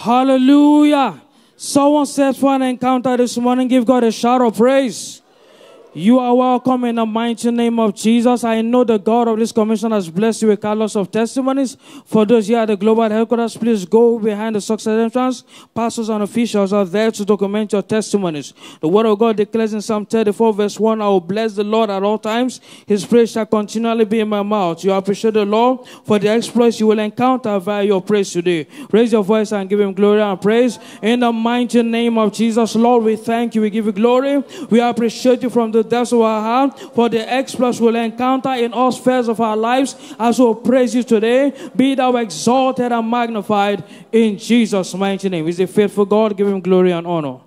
Hallelujah. Someone said for an encounter this morning, give God a shout of praise. You are welcome in the mighty name of Jesus. I know the God of this commission has blessed you with colors of testimonies. For those here at the global headquarters, please go behind the success entrance. Pastors and officials are there to document your testimonies. The word of God declares in Psalm 34, verse 1, I will bless the Lord at all times. His praise shall continually be in my mouth. You appreciate the Lord for the exploits you will encounter via your praise today. Raise your voice and give him glory and praise. In the mighty name of Jesus, Lord, we thank you. We give you glory. We appreciate you from the the depths of our heart for the exploits we'll encounter in all spheres of our lives as we praise you today. Be thou exalted and magnified in Jesus' mighty name. Is a faithful God. Give him glory and honor.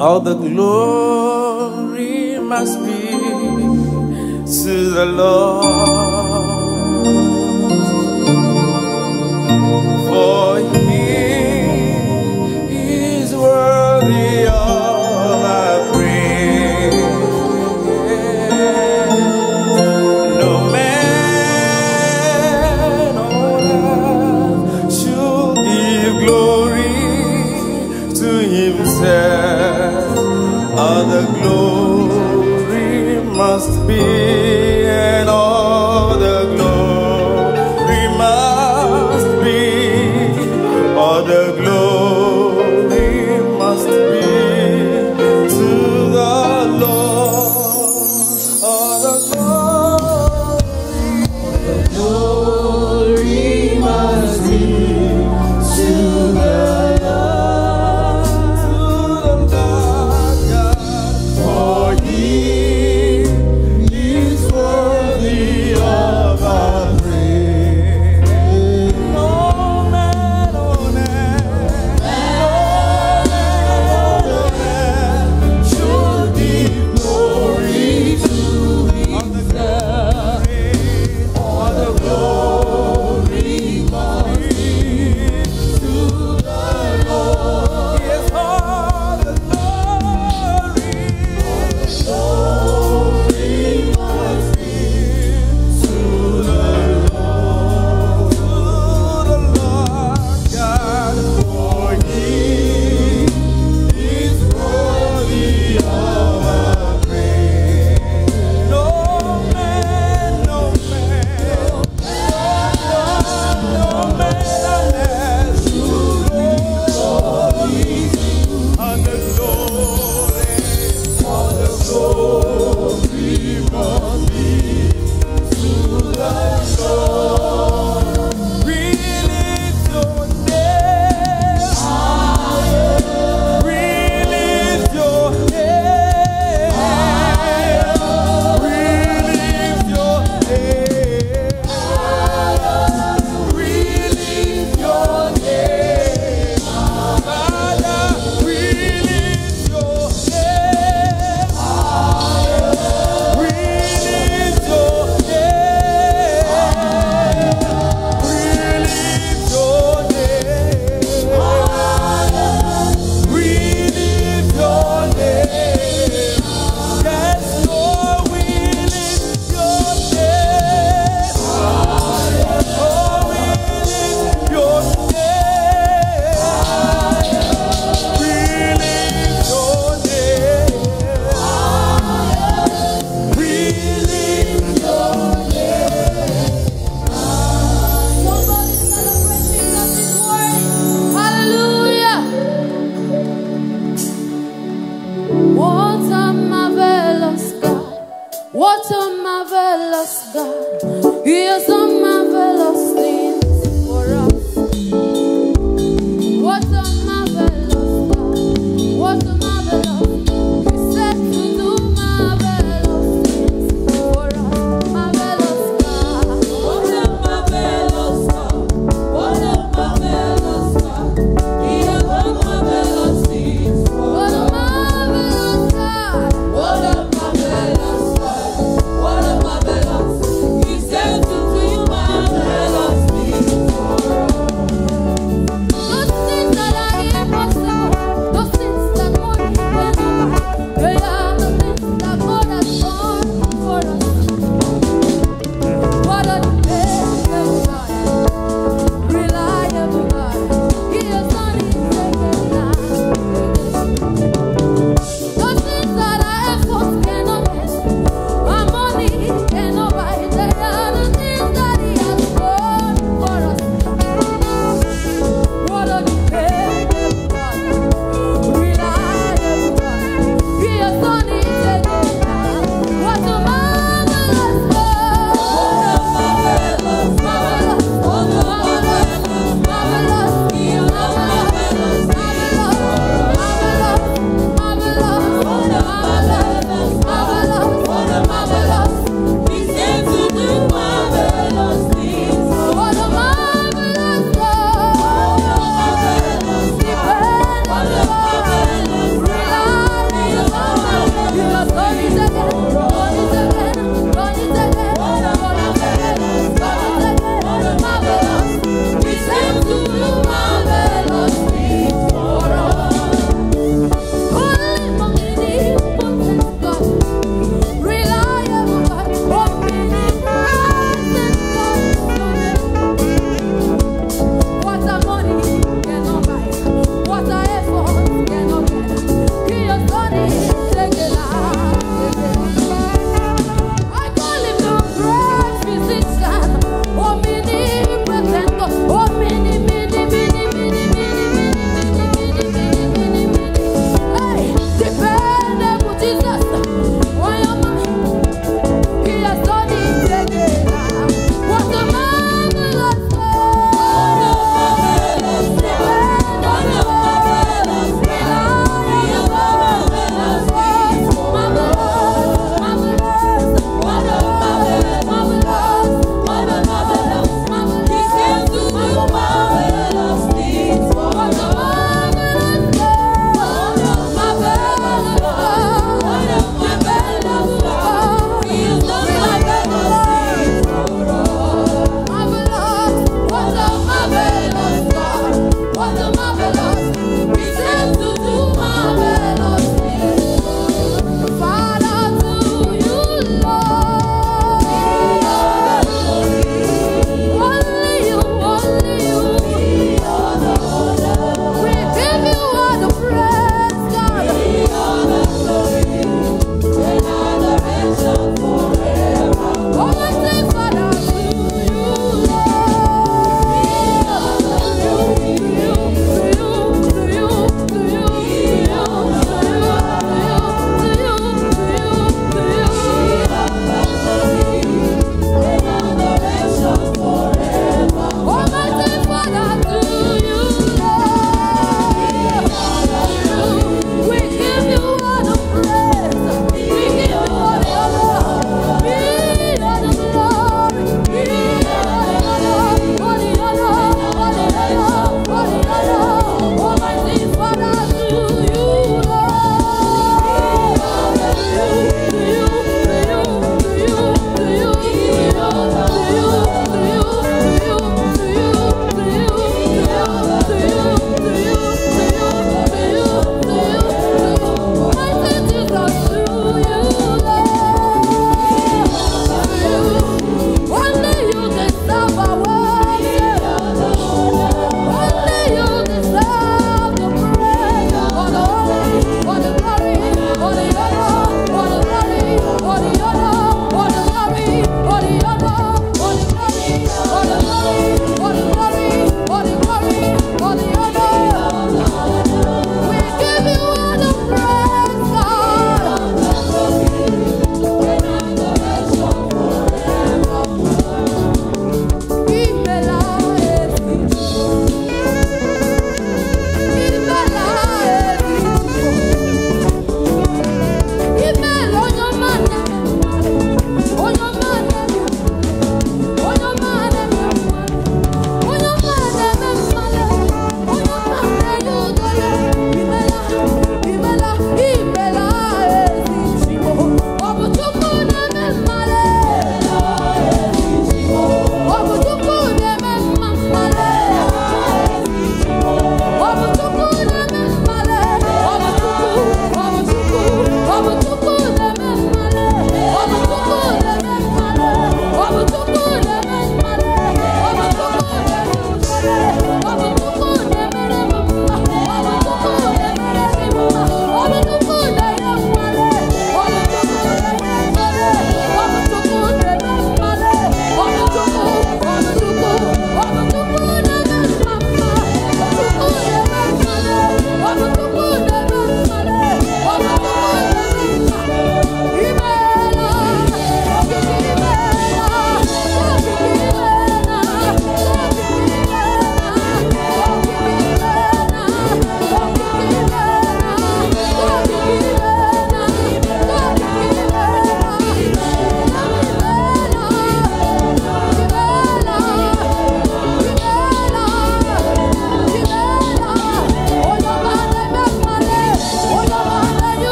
All the glory must be to the Lord. For he is worthy of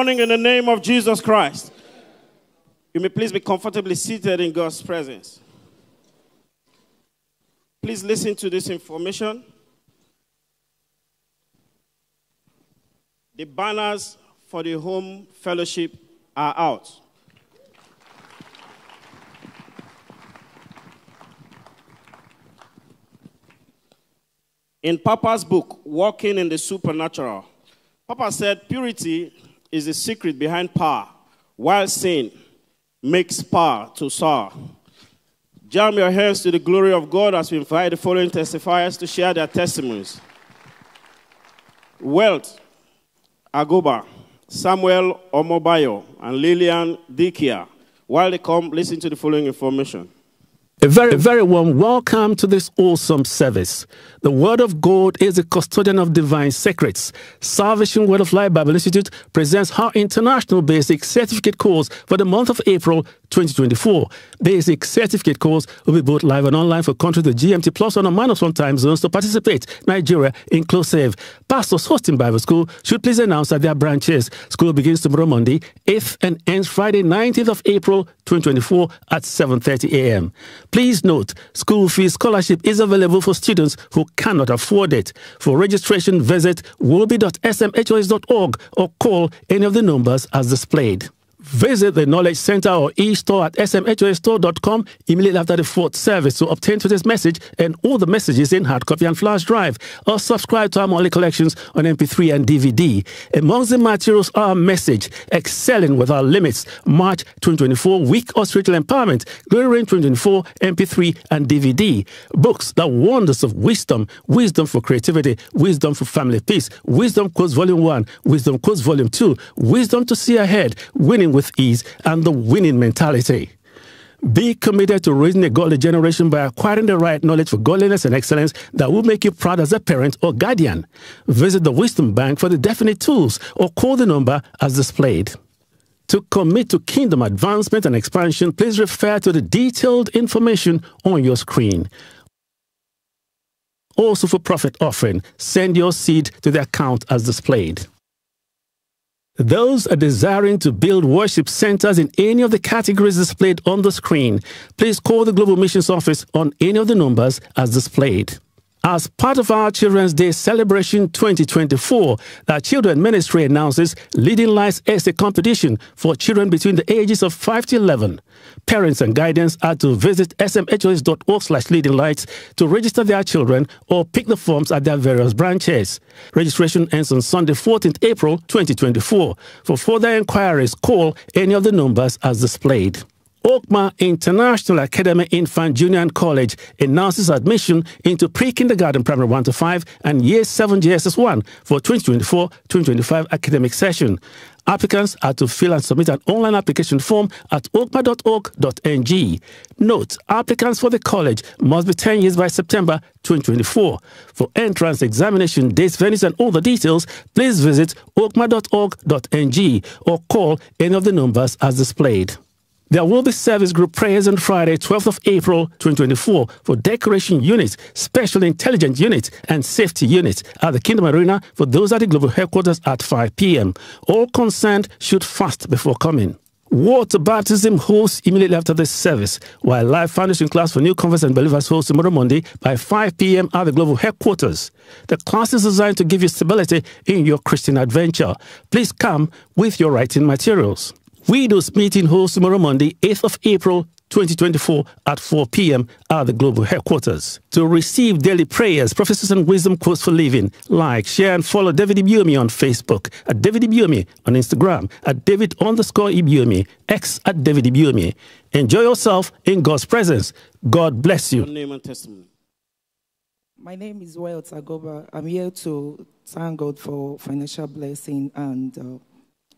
morning in the name of Jesus Christ. You may please be comfortably seated in God's presence. Please listen to this information. The banners for the home fellowship are out. In Papa's book, Walking in the Supernatural, Papa said purity is the secret behind power, while sin makes power to soar. Jam your hands to the glory of God as we invite the following testifiers to share their testimonies. Wealth, Agoba, Samuel Omobayo, and Lillian Dikia. While they come, listen to the following information. A very, very warm welcome to this awesome service. The Word of God is the custodian of divine secrets. Salvation Word of Life Bible Institute presents our international basic certificate course for the month of April 2024. Basic certificate course will be both live and online for countries with GMT plus one or minus one time zones to participate. Nigeria inclusive. Pastors hosting Bible school should please announce that their branches. School begins tomorrow Monday, 8th and ends Friday, 19th of April 2024 at 7.30 a.m. Please note, school fee scholarship is available for students who cannot afford it. For registration, visit wolby.smhos.org or call any of the numbers as displayed. Visit the Knowledge Center or e-store at smhosstore.com immediately after the fourth service to obtain today's message and all the messages in hard copy and flash drive, or subscribe to our monthly collections on MP3 and DVD. Amongst the materials are message, Excelling with Our Limits, March 2024, Week of Spiritual Empowerment, Glory Reign 2024, MP3 and DVD. Books, The Wonders of Wisdom, Wisdom for Creativity, Wisdom for Family Peace, Wisdom Quotes Volume 1, Wisdom Quotes Volume 2, Wisdom to See Ahead, Winning with Ease, and the Winning Mentality. Be committed to raising a godly generation by acquiring the right knowledge for godliness and excellence that will make you proud as a parent or guardian. Visit the Wisdom Bank for the definite tools or call the number as displayed. To commit to kingdom advancement and expansion, please refer to the detailed information on your screen. Also, for profit offering, send your seed to the account as displayed. Those are desiring to build worship centers in any of the categories displayed on the screen, please call the Global Missions Office on any of the numbers as displayed. As part of our Children's Day celebration 2024, the Children Ministry announces Leading Lights Essay Competition for children between the ages of 5 to 11. Parents and guidance are to visit smhos.org slash leading lights to register their children or pick the forms at their various branches. Registration ends on Sunday, 14th April 2024. For further inquiries, call any of the numbers as displayed. Oakma International Academy Infant Junior and College announces admission into pre-kindergarten primary 1 to 5 and year 7 JSS 1 for 2024-2025 academic session. Applicants are to fill and submit an online application form at oakma.org.ng. Note, applicants for the college must be 10 years by September 2024. For entrance examination dates, venues, and all the details, please visit oakma.org.ng or call any of the numbers as displayed. There will be service group prayers on Friday, 12th of April 2024 for decoration units, special intelligence units, and safety units at the Kingdom Arena for those at the global headquarters at 5 p.m. All concerned should fast before coming. Water baptism holds immediately after this service, while live foundation class for new converts and believers holds tomorrow Monday by 5 p.m. at the global headquarters. The class is designed to give you stability in your Christian adventure. Please come with your writing materials. Widows meeting holds tomorrow Monday, 8th of April 2024 at 4 p.m. at the global headquarters. To receive daily prayers, prophecies, and wisdom quotes for living, like, share, and follow David Ibiyeomie on Facebook, at David Ibiyeomie on Instagram, at David underscore Ibiyeomie, X at David Ibiyeomie. Enjoy yourself in God's presence. God bless you. Name and testimony. My name is Well Tagoba. I'm here to thank God for financial blessing and uh,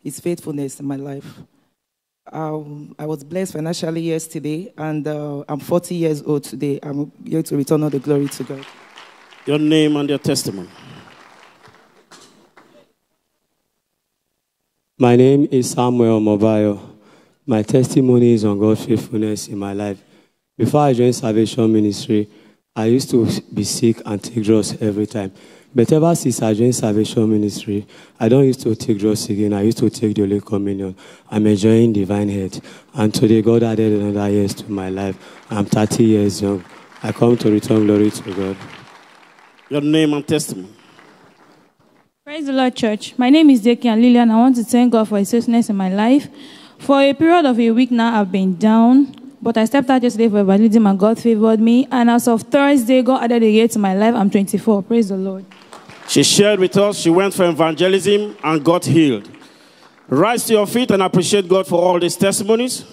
His faithfulness in my life. Um, I was blessed financially yesterday, and uh, I'm 40 years old today. I'm here to return all the glory to God. Your name and your testimony. My name is Samuel Mobayo. My testimony is on God's faithfulness in my life. Before I joined Salvation Ministry, I used to be sick and take drugs every time. But ever since I joined Salvation Ministry, I don't used to take drugs again. I used to take the Holy Communion. I'm enjoying divine health. And today, God added another years to my life. I'm 30 years young. I come to return glory to God. Your name and testimony. Praise the Lord, church. My name is Deki and Lillian. I want to thank God for His faithfulness in my life. For a period of a week now, I've been down, but I stepped out yesterday for evangelism and God favored me. And as of Thursday, God added a year to my life. I'm 24. Praise the Lord. She shared with us, she went for evangelism and got healed. Rise to your feet and appreciate God for all these testimonies.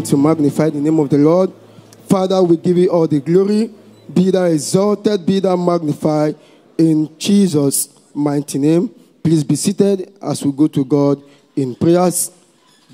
Begin to magnify the name of the Lord. Father, we give you all the glory. Be thou exalted, be thou magnified in Jesus' mighty name. Please be seated as we go to God in prayers.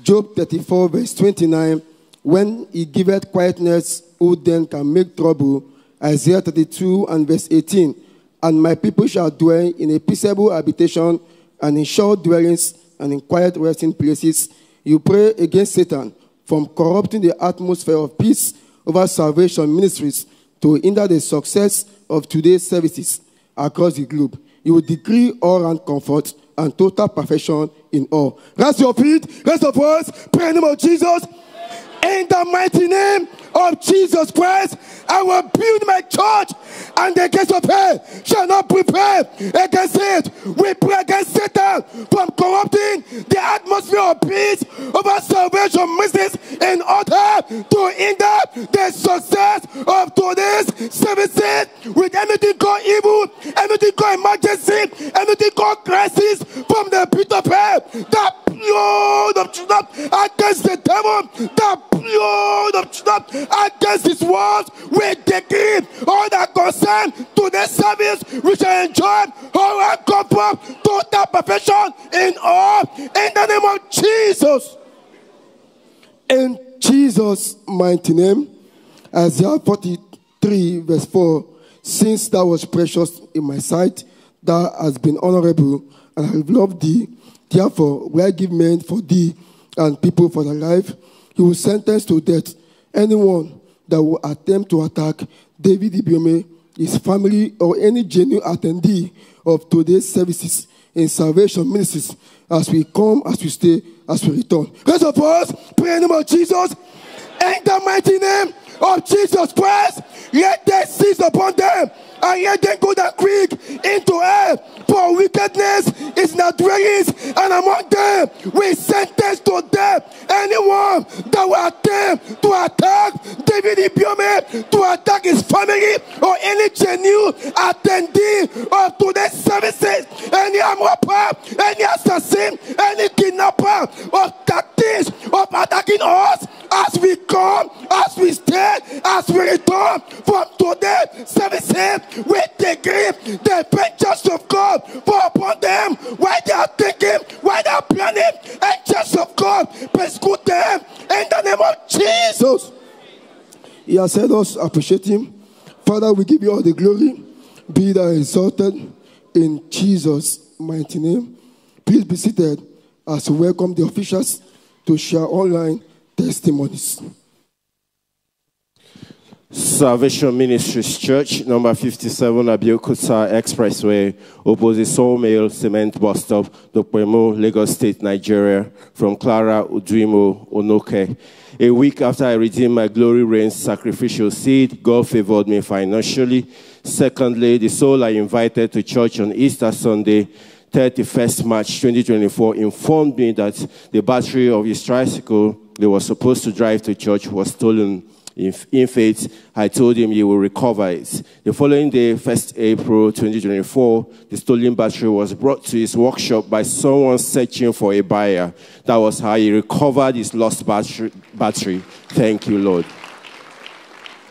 Job 34, verse 29. When he giveth quietness, who then can make trouble? Isaiah 32 and verse 18. And my people shall dwell in a peaceable habitation and in short dwellings and in quiet resting places. You pray against Satan from corrupting the atmosphere of peace over salvation ministries to hinder the success of today's services across the globe. You will decree all round comfort and total perfection in all. Rest your feet, rest your voice, pray in the name of Jesus. In the mighty name of Jesus Christ, I will build my church, and the gates of hell shall not prevail against it. We pray against Satan from corrupting the atmosphere of peace over salvation missions in order to hinder the success of today's services with anything called evil, anything called emergency, anything called crisis from the pit of hell. That blood of Jesus against the devil, that blood of Jesus against his words. We decree all that concern to the service we shall enjoy all our comfort, total perfection in all in the name of Jesus. In Jesus' mighty name, Isaiah 43, verse 4 Since thou was precious in my sight, thou hast been honorable, and I have loved thee. Therefore, will I give men for thee and people for thy life? He will sentence to death anyone that will attempt to attack David Ibiyeomie, his family, or any genuine attendee of today's services in salvation ministries as we come, as we stay, as we return. Rest of us, pray in the name of Jesus, in the mighty name of Jesus Christ, let death seize upon them and let them go that quick into hell. For wickedness is not dwellings, and among them we sentence to death anyone that will attempt to attack David Ibiyeomie, to attack his family, or any genuine attendee of today's services, any amapa, any assassin, any kidnapper, or tactics of attacking us as we come, as we stay, as we return from today's services we decree the vengeance of God fall upon them while they are thinking, while they are planning, angels of God persecute them in the name of Jesus. He has said us appreciate him. Father, we give you all the glory. Be thou exalted in Jesus' mighty name. Please be seated as we welcome the officials to share online testimonies. Salvation Ministries Church, number 57, Abeokuta Expressway, opposite Sawmill Cement Bus Stop, Dopemu, Lagos State, Nigeria, from Clara Udrimo Onoke. A week after I redeemed my Glory Reigns sacrificial seed, God favored me financially. Secondly, the soul I invited to church on Easter Sunday 31st March 2024 informed me that the battery of his tricycle they were supposed to drive to church was stolen. In, in faith, I told him he will recover it. The following day, 1st April 2024, the stolen battery was brought to his workshop by someone searching for a buyer. That was how he recovered his lost battery. battery. Thank you, Lord.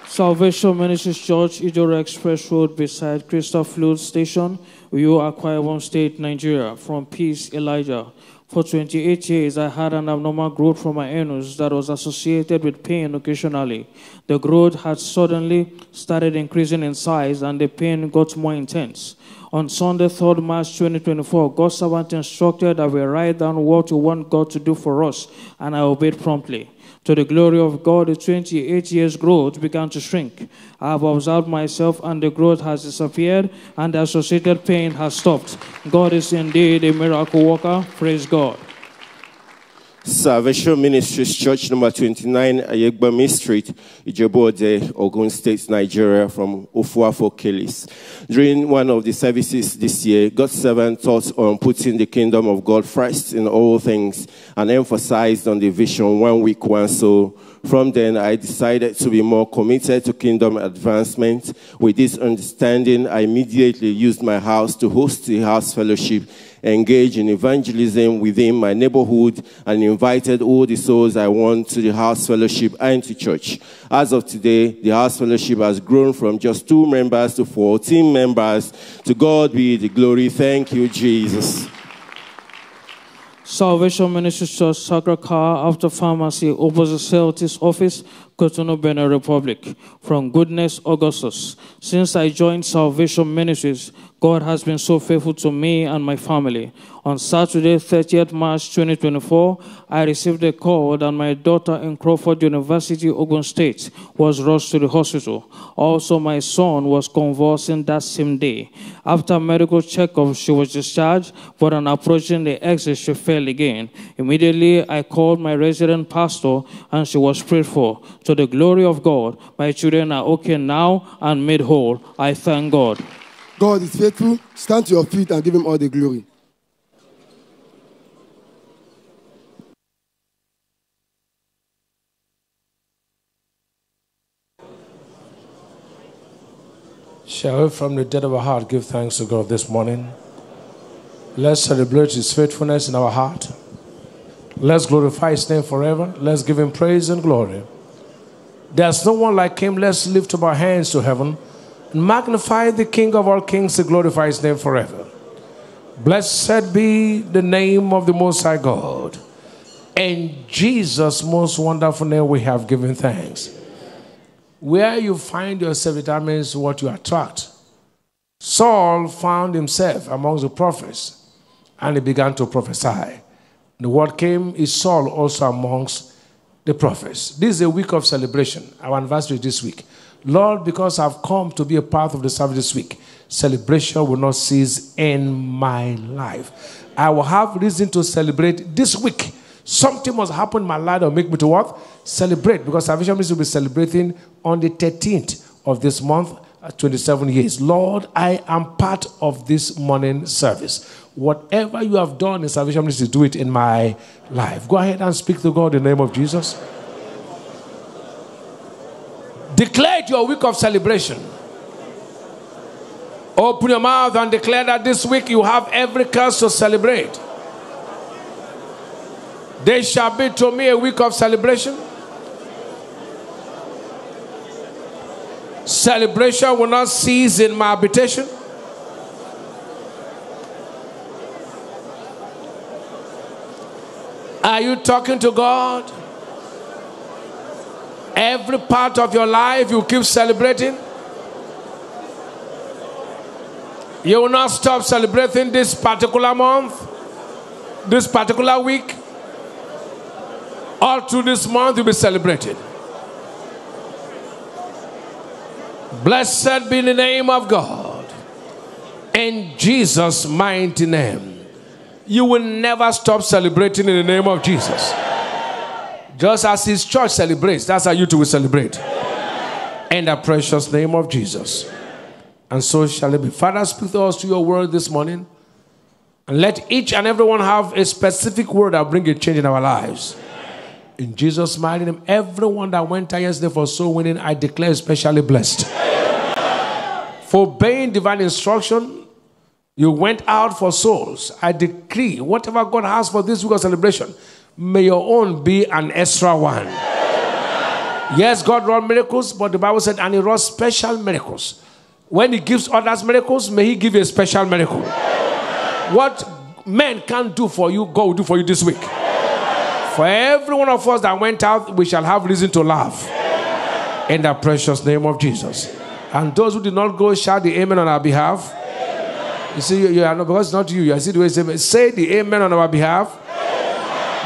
Salvation Ministries Church, Ijoro Express Road beside Crystal Flood Station, Uyo Akwa State, Nigeria, from Peace Elijah. For 28 years, I had an abnormal growth from my anus that was associated with pain occasionally. The growth had suddenly started increasing in size and the pain got more intense. On Sunday, 3rd March 2024, God's servant instructed that we write down what we want God to do for us, and I obeyed promptly. To the glory of God, the 28 years growth began to shrink. I have observed myself, and the growth has disappeared, and the associated pain has stopped. God is indeed a miracle worker. Praise God. Salvation Ministries Church number 29, Ayegbami Street, Ijebu-Ode, Ogun State, Nigeria, from Ofuafo Kelis. During one of the services this year, God's servant taught on putting the kingdom of God first in all things and emphasized on the vision one week, one soul. From then, I decided to be more committed to kingdom advancement. With this understanding, I immediately used my house to host the house fellowship engaged in evangelism within my neighborhood and invited all the souls I want to the house fellowship and to church. As of today, the house fellowship has grown from just two members to 14 members. To God be the glory. Thank you, Jesus. Salvation Ministry Church, Sacred Car After Pharmacy, opposite Celtics office, Cotonou, Benin Republic. From Goodness Augustus. Since I joined Salvation Ministries, God has been so faithful to me and my family. On Saturday, 30th March 2024, I received a call that my daughter in Crawford University, Ogun State, was rushed to the hospital. Also, my son was convulsing that same day. After medical checkup, she was discharged, but on approaching the exit, she fell again. Immediately, I called my resident pastor, and she was prayed for. To the glory of God, my children are okay now and made whole. I thank God. God is faithful. Stand to your feet and give him all the glory. Shall we, from the depth of our heart, give thanks to God this morning? Let's celebrate His faithfulness in our heart. Let's glorify His name forever. Let's give Him praise and glory. There's no one like Him. Let's lift up our hands to heaven magnify the King of all kings to glorify His name forever. Blessed be the name of the Most High God. In Jesus' most wonderful name, we have given thanks. Where you find yourself determines what you attract. Saul found himself amongst the prophets and he began to prophesy. The word came is Saul also amongst the prophets. This is a week of celebration, our anniversary this week. Lord, because I've come to be a part of the service this week, celebration will not cease in my life. I will have reason to celebrate this week. Something must happen in my life that will make me to what? Celebrate. Because Salvation Ministry will be celebrating on the 13th of this month, uh, 27 years. Lord, I am part of this morning service. Whatever you have done in Salvation Ministry, do it in my life. Go ahead and speak to God in the name of Jesus. Declare it your week of celebration. Open your mouth and declare that this week you have every cause to celebrate. There shall be to me a week of celebration. Celebration will not cease in my habitation. Are you talking to God? Every part of your life you keep celebrating. You will not stop celebrating this particular month, this particular week. All through this month, you'll be celebrated. Blessed be the name of God. In Jesus' mighty name. You will never stop celebrating in the name of Jesus. Just as his church celebrates, that's how you two will celebrate. In the precious name of Jesus. And so shall it be. Father, speak to us to your word this morning. And let each and everyone have a specific word that bring a change in our lives. In Jesus' mighty name, everyone that went out yesterday for soul winning, I declare especially blessed. For obeying divine instruction, you went out for souls. I decree whatever God has for this week of celebration, may your own be an extra one. Yes, God wrought miracles, but the Bible said, and He wrought special miracles. When He gives others miracles, may He give you a special miracle. What men can't do for you, God will do for you this week. For every one of us that went out, we shall have reason to laugh. In the precious name of Jesus. And those who did not go, shout the amen on our behalf. You see, you, are not, because it's not you. You see the way say, say the amen on our behalf.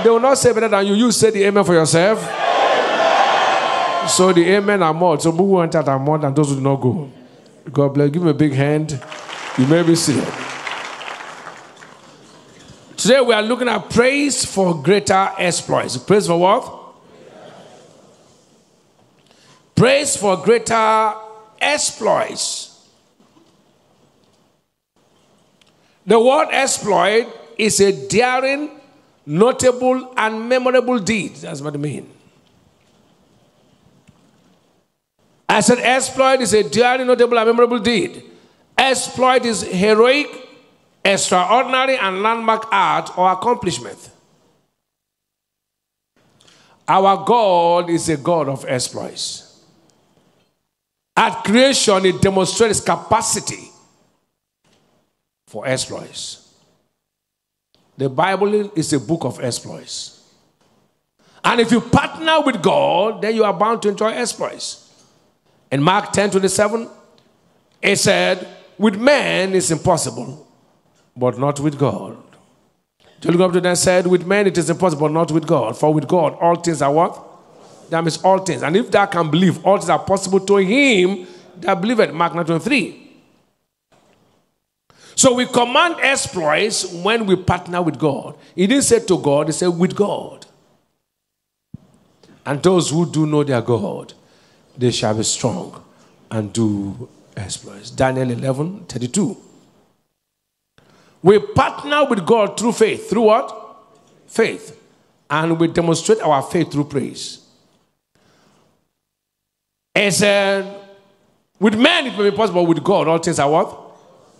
They will not say better than you. You say the amen for yourself. So the amen are more. So who out are more than those who do not go. God bless. Give me a big hand. You may be seated. Today we are looking at praise for greater exploits. Praise for what? Praise for greater exploits. The word exploit is a daring, notable, and memorable deeds. That's what I mean. I said exploit is a daring, notable, and memorable deed. Exploit is heroic, extraordinary and landmark art or accomplishment. Our God is a God of exploits. At creation, it demonstrates capacity for exploits. The Bible is a book of exploits. And if you partner with God, then you are bound to enjoy exploits. In Mark 10 27, it said, With men it's impossible, but not with God. John look up to them said, With men it is impossible, but not with God. For with God all things are what? That means all things. And if that can believe, all things are possible to him that believeth. Mark 9 23. So we command exploits when we partner with God. He didn't say to God, he said with God. And those who do know their God, they shall be strong and do exploits. Daniel 11 32. We partner with God through faith. Through what? Faith. And we demonstrate our faith through praise. He said, with men it may be possible, with God all things are what?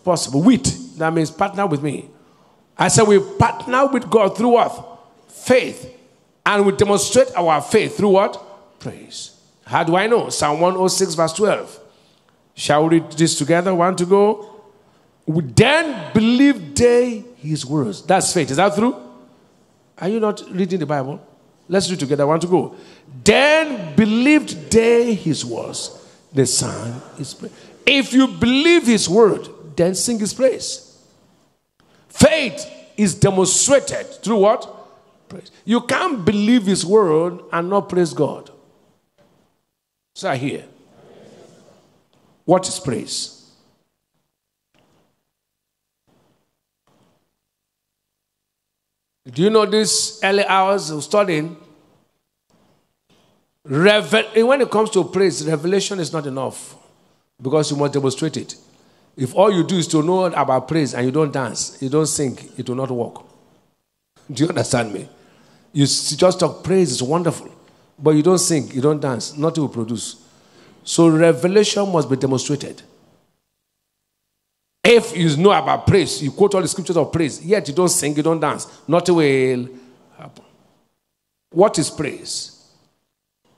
Possible. With, that means partner with me. I said we partner with God through what? Faith. And we demonstrate our faith through what? Praise. How do I know? Psalm 106, verse 12. Shall we read this together? One to go. We then believe they his words. That's faith. Is that true? Are you not reading the Bible? Let's read together. One to go. Then believed they his words. The Son is. If you believe his word, then sing his praise. Faith is demonstrated through what? Praise. You can't believe his word and not praise God. So I hear. What is praise? Do you know this early hours of studying? Revel- when it comes to praise, revelation is not enough because you must demonstrate it. If all you do is to know about praise and you don't dance, you don't sing, it will not work. Do you understand me? You just talk praise it's wonderful, but you don't sing, you don't dance, nothing will produce. So revelation must be demonstrated. If you know about praise, you quote all the scriptures of praise, yet you don't sing, you don't dance, nothing will happen. What is praise?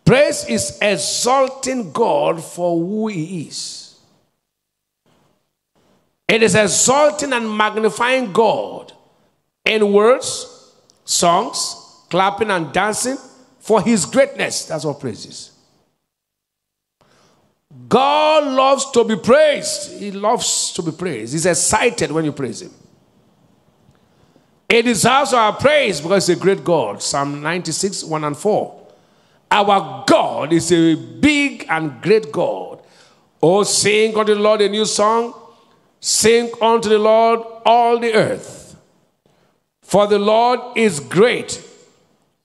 Praise is exalting God for who He is. It is exalting and magnifying God in words, songs, clapping and dancing for his greatness. That's what praise is. God loves to be praised. He loves to be praised. He's excited when you praise him. He deserves our praise because he's a great God. Psalm 96, 1 and 4. Our God is a big and great God. Oh, sing unto the Lord a new song. Sing unto the Lord all the earth. For the Lord is great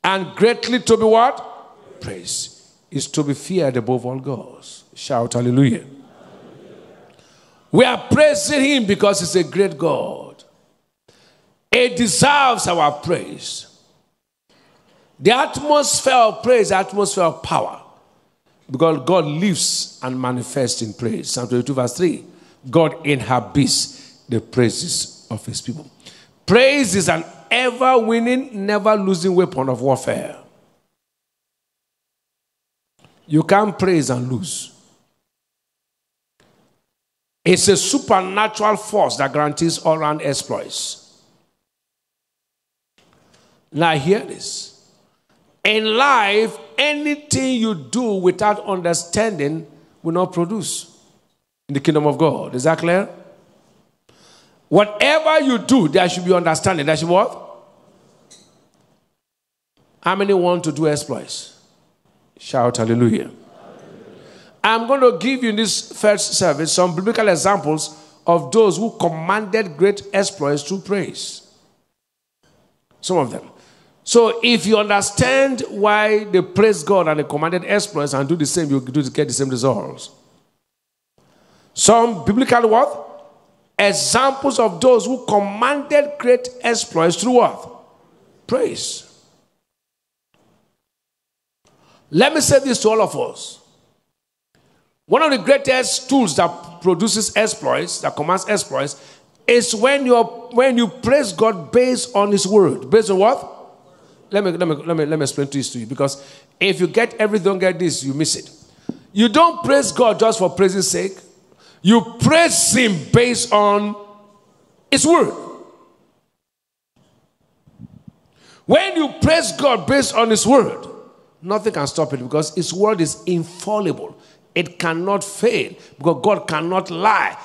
and greatly to be what? Praise. Is to be feared above all gods. Shout hallelujah. hallelujah. We are praising him because he's a great God. He deserves our praise. The atmosphere of praise, the atmosphere of power. Because God lives and manifests in praise. Psalm 22, verse 3. God inhabits the praises of his people. Praise is an ever winning, never losing weapon of warfare. You can't praise and lose. It's a supernatural force that guarantees all round exploits. Now, hear this. In life, anything you do without understanding will not produce in the kingdom of God. Is that clear? Whatever you do, there should be understanding. There should be what? How many want to do exploits? Shout hallelujah. I'm going to give you in this first service some biblical examples of those who commanded great exploits through praise. Some of them. So if you understand why they praise God and they commanded exploits and do the same, you do get the same results. Some biblical what? examples of those who commanded great exploits through what? Praise. Let me say this to all of us. One of the greatest tools that produces exploits, that commands exploits, is when you when you praise God based on His word. Based on what? Let me let me let me let me explain this to you because if you get everything, get this, you miss it. You don't praise God just for praising sake. You praise Him based on His word. When you praise God based on His word, nothing can stop it because His word is infallible. It cannot fail because God cannot lie.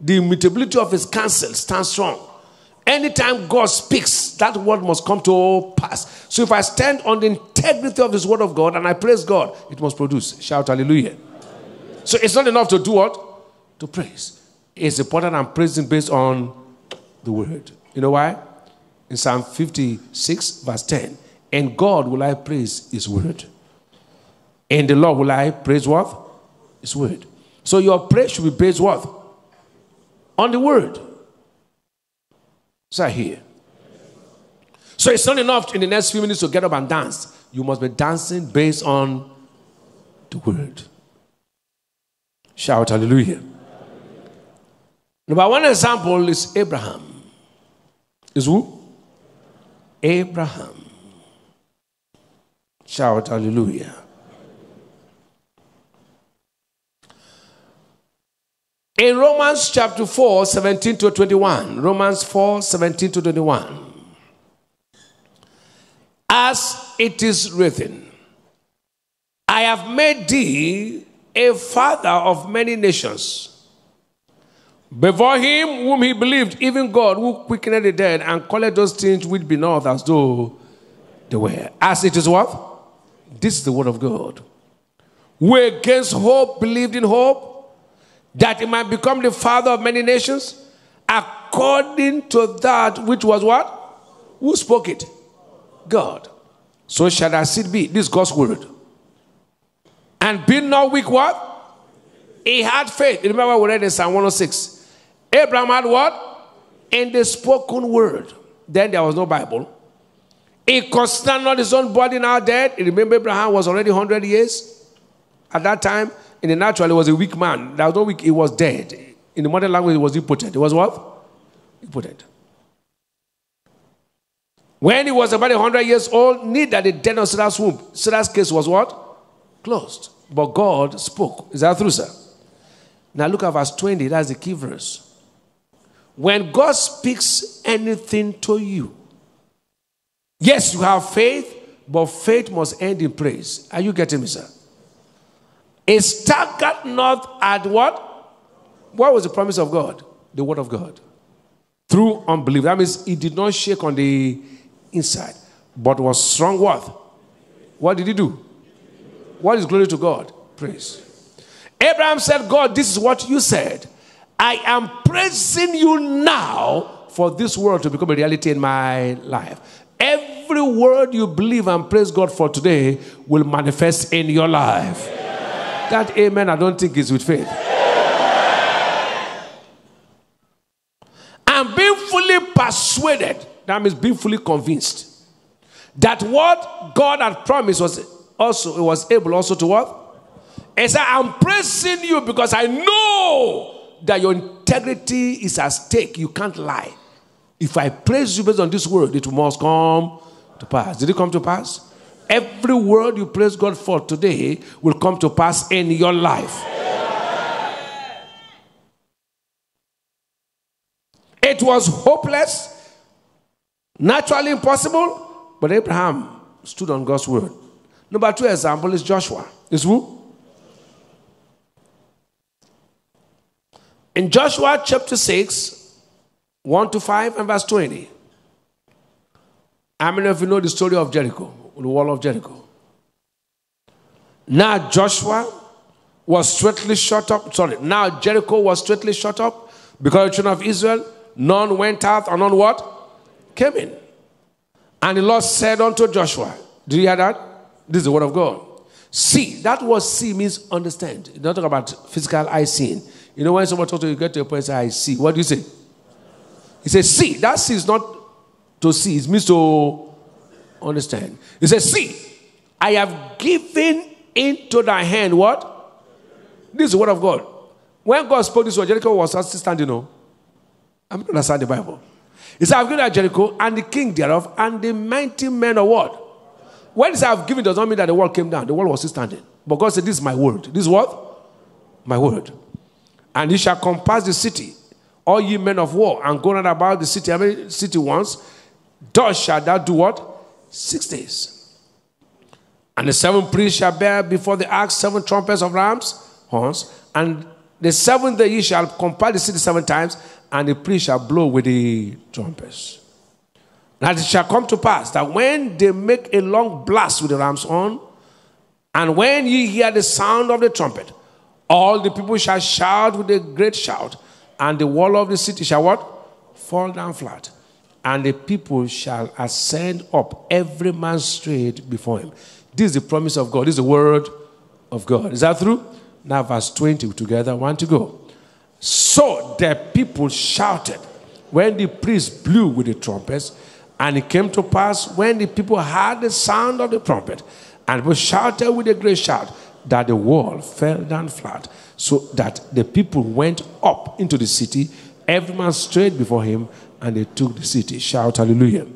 The immutability of His counsel stands strong. Anytime God speaks, that word must come to pass. So if I stand on the integrity of His word of God and I praise God, it must produce. Shout hallelujah. So it's not enough to do what? To praise. It's important I'm praising based on the word. You know why? In Psalm 56, verse 10, and God will I praise His word. And the Lord will I praise what? His word. So your praise should be based what? On the word. Is that here? So it's not enough in the next few minutes to get up and dance. You must be dancing based on the word. Shout hallelujah. Number one example is Abraham. Is who? Abraham. Shout hallelujah. In Romans chapter 4, 17 to 21, Romans 4, 17 to 21, as it is written, I have made thee a father of many nations. Before him whom he believed, even God who quickened the dead and called those things which be not as though they were. As it is what? This is the word of God. We against hope believed in hope that he might become the father of many nations, according to that which was what? Who spoke it? God. So shall that seed be. This God's word. And be not weak what? He had faith. Remember what we read in Psalm 106. Abraham had what? In the spoken word. Then there was no Bible. He considered not his own body now dead. Remember Abraham was already 100 years at that time. In the natural, he was a weak man. That was not weak, he was dead. In the modern language, he was impotent. He was what? Impotent. When he was about 100 years old, neither the dead of Sarah's womb. Sarah's case was what? Closed. But God spoke. Is that true, sir? Now look at verse 20. That's the key verse. When God speaks anything to you, yes, you have faith, but faith must end in praise. Are you getting me, sir? It staggered not at what? What was the promise of God? The word of God. Through unbelief. That means he did not shake on the inside, but was strong what? What did he do? What is glory to God? Praise. Abraham said, God, this is what you said. I am praising you now for this world to become a reality in my life. Every word you believe and praise God for today will manifest in your life. That amen, I don't think is with faith. And being fully persuaded, that means being fully convinced, that what God had promised was also was able also to what? Said, I'm praising you because I know that your integrity is at stake. You can't lie. If I praise you based on this word, it must come to pass. Did it come to pass? Every word you praise God for today will come to pass in your life. It was hopeless, naturally impossible, but Abraham stood on God's word. Number two example is Joshua. Is who? In Joshua chapter 6, 1 to 5 and verse 20. How many of you know the story of Jericho, the wall of Jericho? Now Joshua was straightly shut up. Sorry, now Jericho was straightly shut up because the children of Israel, none went out and none what? Came in. And the Lord said unto Joshua, Do you hear that? This is the word of God. See, that word see means understand. It's not talk about physical eye seeing. You know, when someone talks to you, you get to a point say, I see. What do you say? He says, see. That see is not to see, it means to understand. He says, see, I have given into thy hand what? This is the word of God. When God spoke this word, Jericho was still standing, you know. I'm not understand the Bible. He said, I've given Jericho and the king thereof and the mighty men of what? When he said, I've given does not mean that the wall came down. The wall was still standing. But God said, This is my word. This is what? My word. And ye shall compass the city, all ye men of war, and go round about the city, many city once? Thus shall thou do what? Six days. And the seven priests shall bear before the ark seven trumpets of rams' horns, and the seventh day ye shall compass the city seven times, and the priest shall blow with the trumpets. Now it shall come to pass that when they make a long blast with the ram's horn, and when ye hear the sound of the trumpet, all the people shall shout with a great shout, and the wall of the city shall what? Fall down flat. And the people shall ascend up, every man straight before him. This is the promise of God. This is the word of God. Is that true? Now, verse 20 together. One to go. So the people shouted when the priest blew with the trumpets, and it came to pass when the people heard the sound of the trumpet, and we shouted with a great shout that the wall fell down flat, so that the people went up into the city, every man straight before him, and they took the city. Shout hallelujah.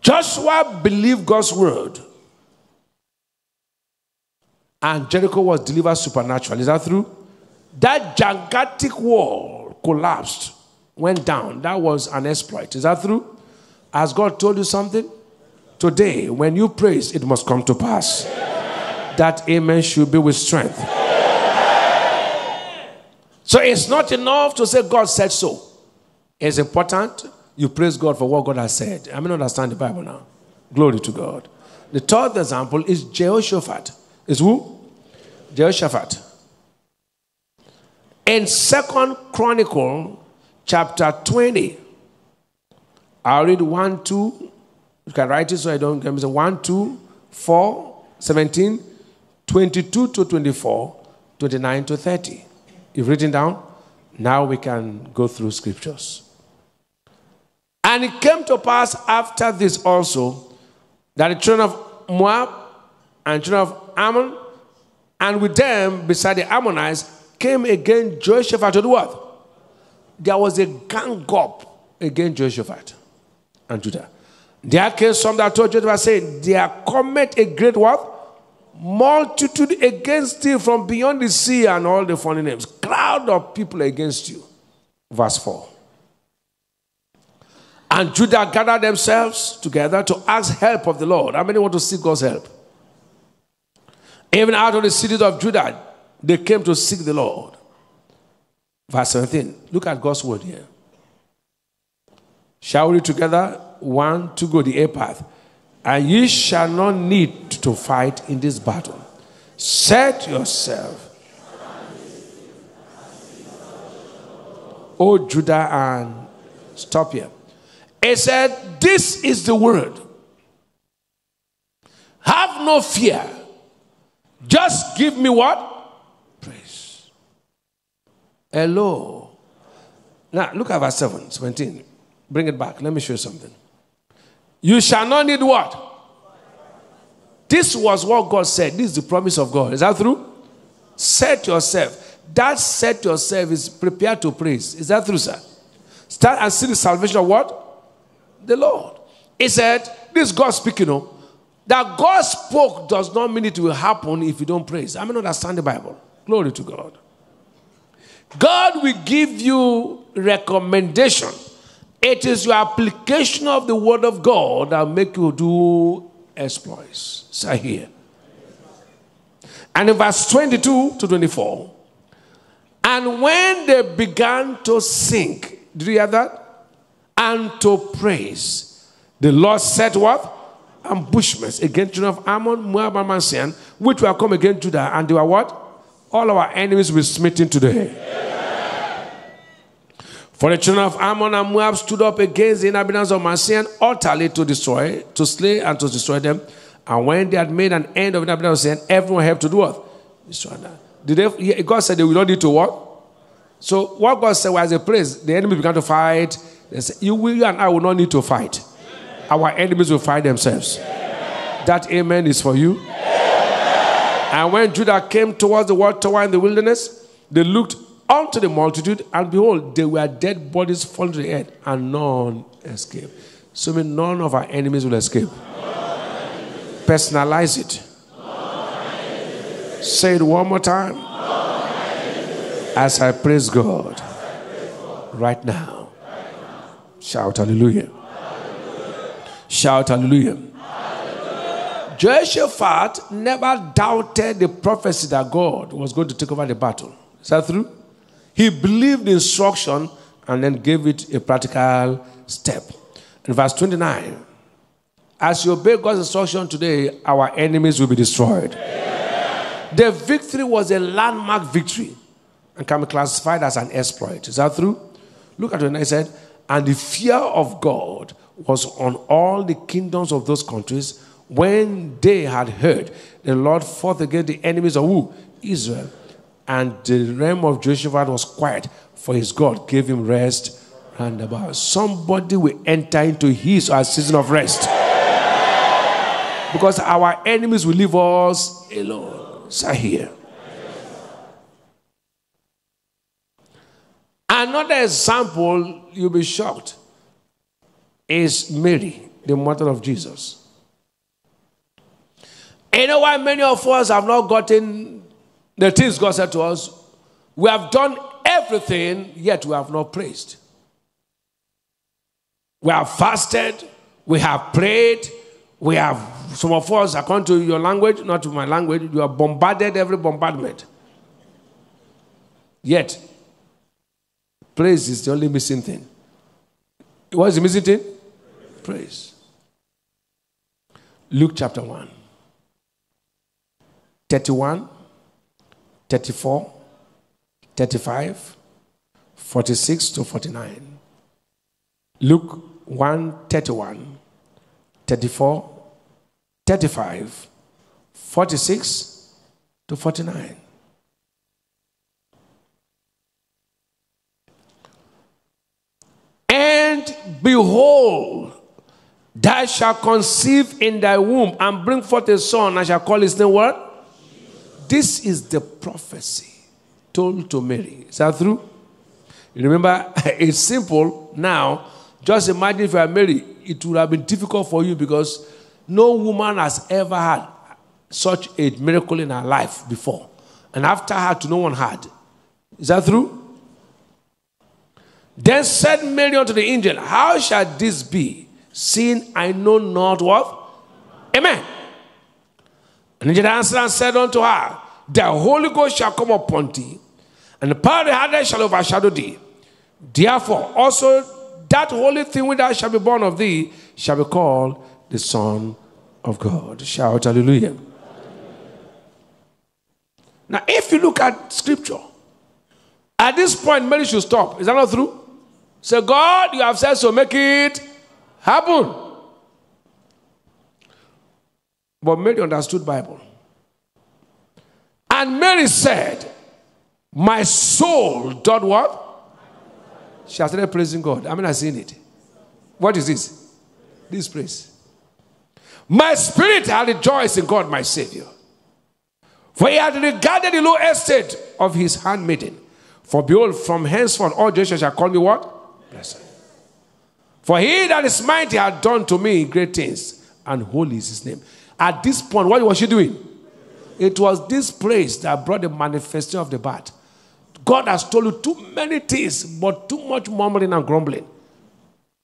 Joshua believed God's word, and Jericho was delivered supernaturally. Is that true? That gigantic wall collapsed, went down. That was an exploit. Is that true? Has God told you something? Today, when you praise, it must come to pass. That amen should be with strength. So it's not enough to say God said so. It's important you praise God for what God has said. I mean, understand the Bible now. Glory to God. The third example is Jehoshaphat. Is who? Jehoshaphat. In Second Chronicle, chapter 20, I'll read 1, 2. You can write it so I don't get me. 1, 2, 4, 17, 22 to 24, 29 to 30. You've written down? Now we can go through scriptures. And it came to pass after this also that the children of Moab and children of Ammon, and with them beside the Ammonites, came against Jehoshaphat to do what? There was a gang up against Jehoshaphat and Judah. There came some that told Jehoshaphat, saying, There cometh a great what? Multitude against you from beyond the sea and all the funny names. Crowd of people against you. Verse 4. And Judah gathered themselves together to ask help of the Lord. How many want to seek God's help? Even out of the cities of Judah, they came to seek the Lord. Verse 17. Look at God's word here. Shall we together? One to go the A path. And ye shall not need to fight in this battle. Set yourself, O Judah, and stop here. He said, This is the word. Have no fear. Just give me what? Praise. Hello. Now, look at verse 7, 17. Bring it back. Let me show you something. You shall not need what? This was what God said. This is the promise of God. Is that true? Set yourself. That set yourself is prepared to praise. Is that true, sir? Start and see the salvation of what? The Lord. He said, This is God speaking. You know, that God spoke does not mean it will happen if you don't praise. I mean, understand the Bible. Glory to God. God will give you recommendation. It is your application of the word of God that make you do exploits. Say here. And in verse 22 to 24, and when they began to sing, did you hear that? And to praise, the Lord set what? Ambushments against children of Ammon, Moab, and Mount Seir, which were come against Judah, and they were what? All our enemies were smitten today. For the children of Ammon and Moab stood up against the inhabitants of Mount Seir utterly to destroy, to slay, and to destroy them. And when they had made an end of the inhabitants of Mount Seir, everyone helped to do what? Destroy them. Did they, God said they will not need to what? So what God said was a praise. The enemy began to fight. They said, you, will, you and I will not need to fight. Our enemies will fight themselves. That amen is for you. And when Judah came towards the water tower in the wilderness, they looked unto the multitude, and behold, there were dead bodies fallen to the earth, and none escaped. So mean none of our enemies will escape. Personalize it. Say it one more time. As I praise God right now. Shout hallelujah. Shout hallelujah. Jehoshaphat never doubted the prophecy that God was going to take over the battle. Is that true? He believed the instruction and then gave it a practical step. In verse 29, as you obey God's instruction today, our enemies will be destroyed. The victory was a landmark victory and can be classified as an exploit. Is that true? Look at it. I said, and the fear of God was on all the kingdoms of those countries when they had heard the Lord fought against the enemies of who? Israel. And the realm of Jehoshaphat was quiet, for his God gave him rest and about. Somebody will enter into his or season of rest. Because our enemies will leave us alone. So here. Another example, you'll be shocked, is Mary, the mother of Jesus. You know why many of us have not gotten the things God said to us? We have done everything, yet we have not praised. We have fasted, we have prayed, we have, some of us, according to your language, not to my language, you have bombarded every bombardment. Yet, praise is the only missing thing. What is the missing thing? Praise. Luke chapter 1. 31, 34, 35, 46 to 49. Luke 1 31, 34, 35, 46 to 49. And behold, thou shalt conceive in thy womb and bring forth a son, and shall call his name what? This is the prophecy told to Mary. Is that true? You remember, it's simple now. Just imagine if you are Mary, it would have been difficult for you because no woman has ever had such a miracle in her life before. And after her, to no one had. Is that true? Then said Mary unto the angel, How shall this be, seeing I know not what? Amen. And the angel answered and said unto her, The Holy Ghost shall come upon thee, and the power of the High shall overshadow thee. Therefore, also that holy thing which shalt be born of thee shall be called the Son of God. Shout hallelujah. Now, if you look at scripture, at this point, Mary should stop. Is that not true? Say, God, you have said so, make it happen. But Mary understood Bible. And Mary said, My soul doth what? She has started praising God. I mean, I've seen it. What is this? This praise. My spirit had rejoiced in God, my Savior. For he had regarded the low estate of his handmaiden. For behold, from henceforth all generations shall call me what? Blessed. For he that is mighty had done to me great things, and holy is his name. At this point, what was she doing? It was this praise that brought the manifestation of the bat. God has told you too many things, but too much murmuring and grumbling.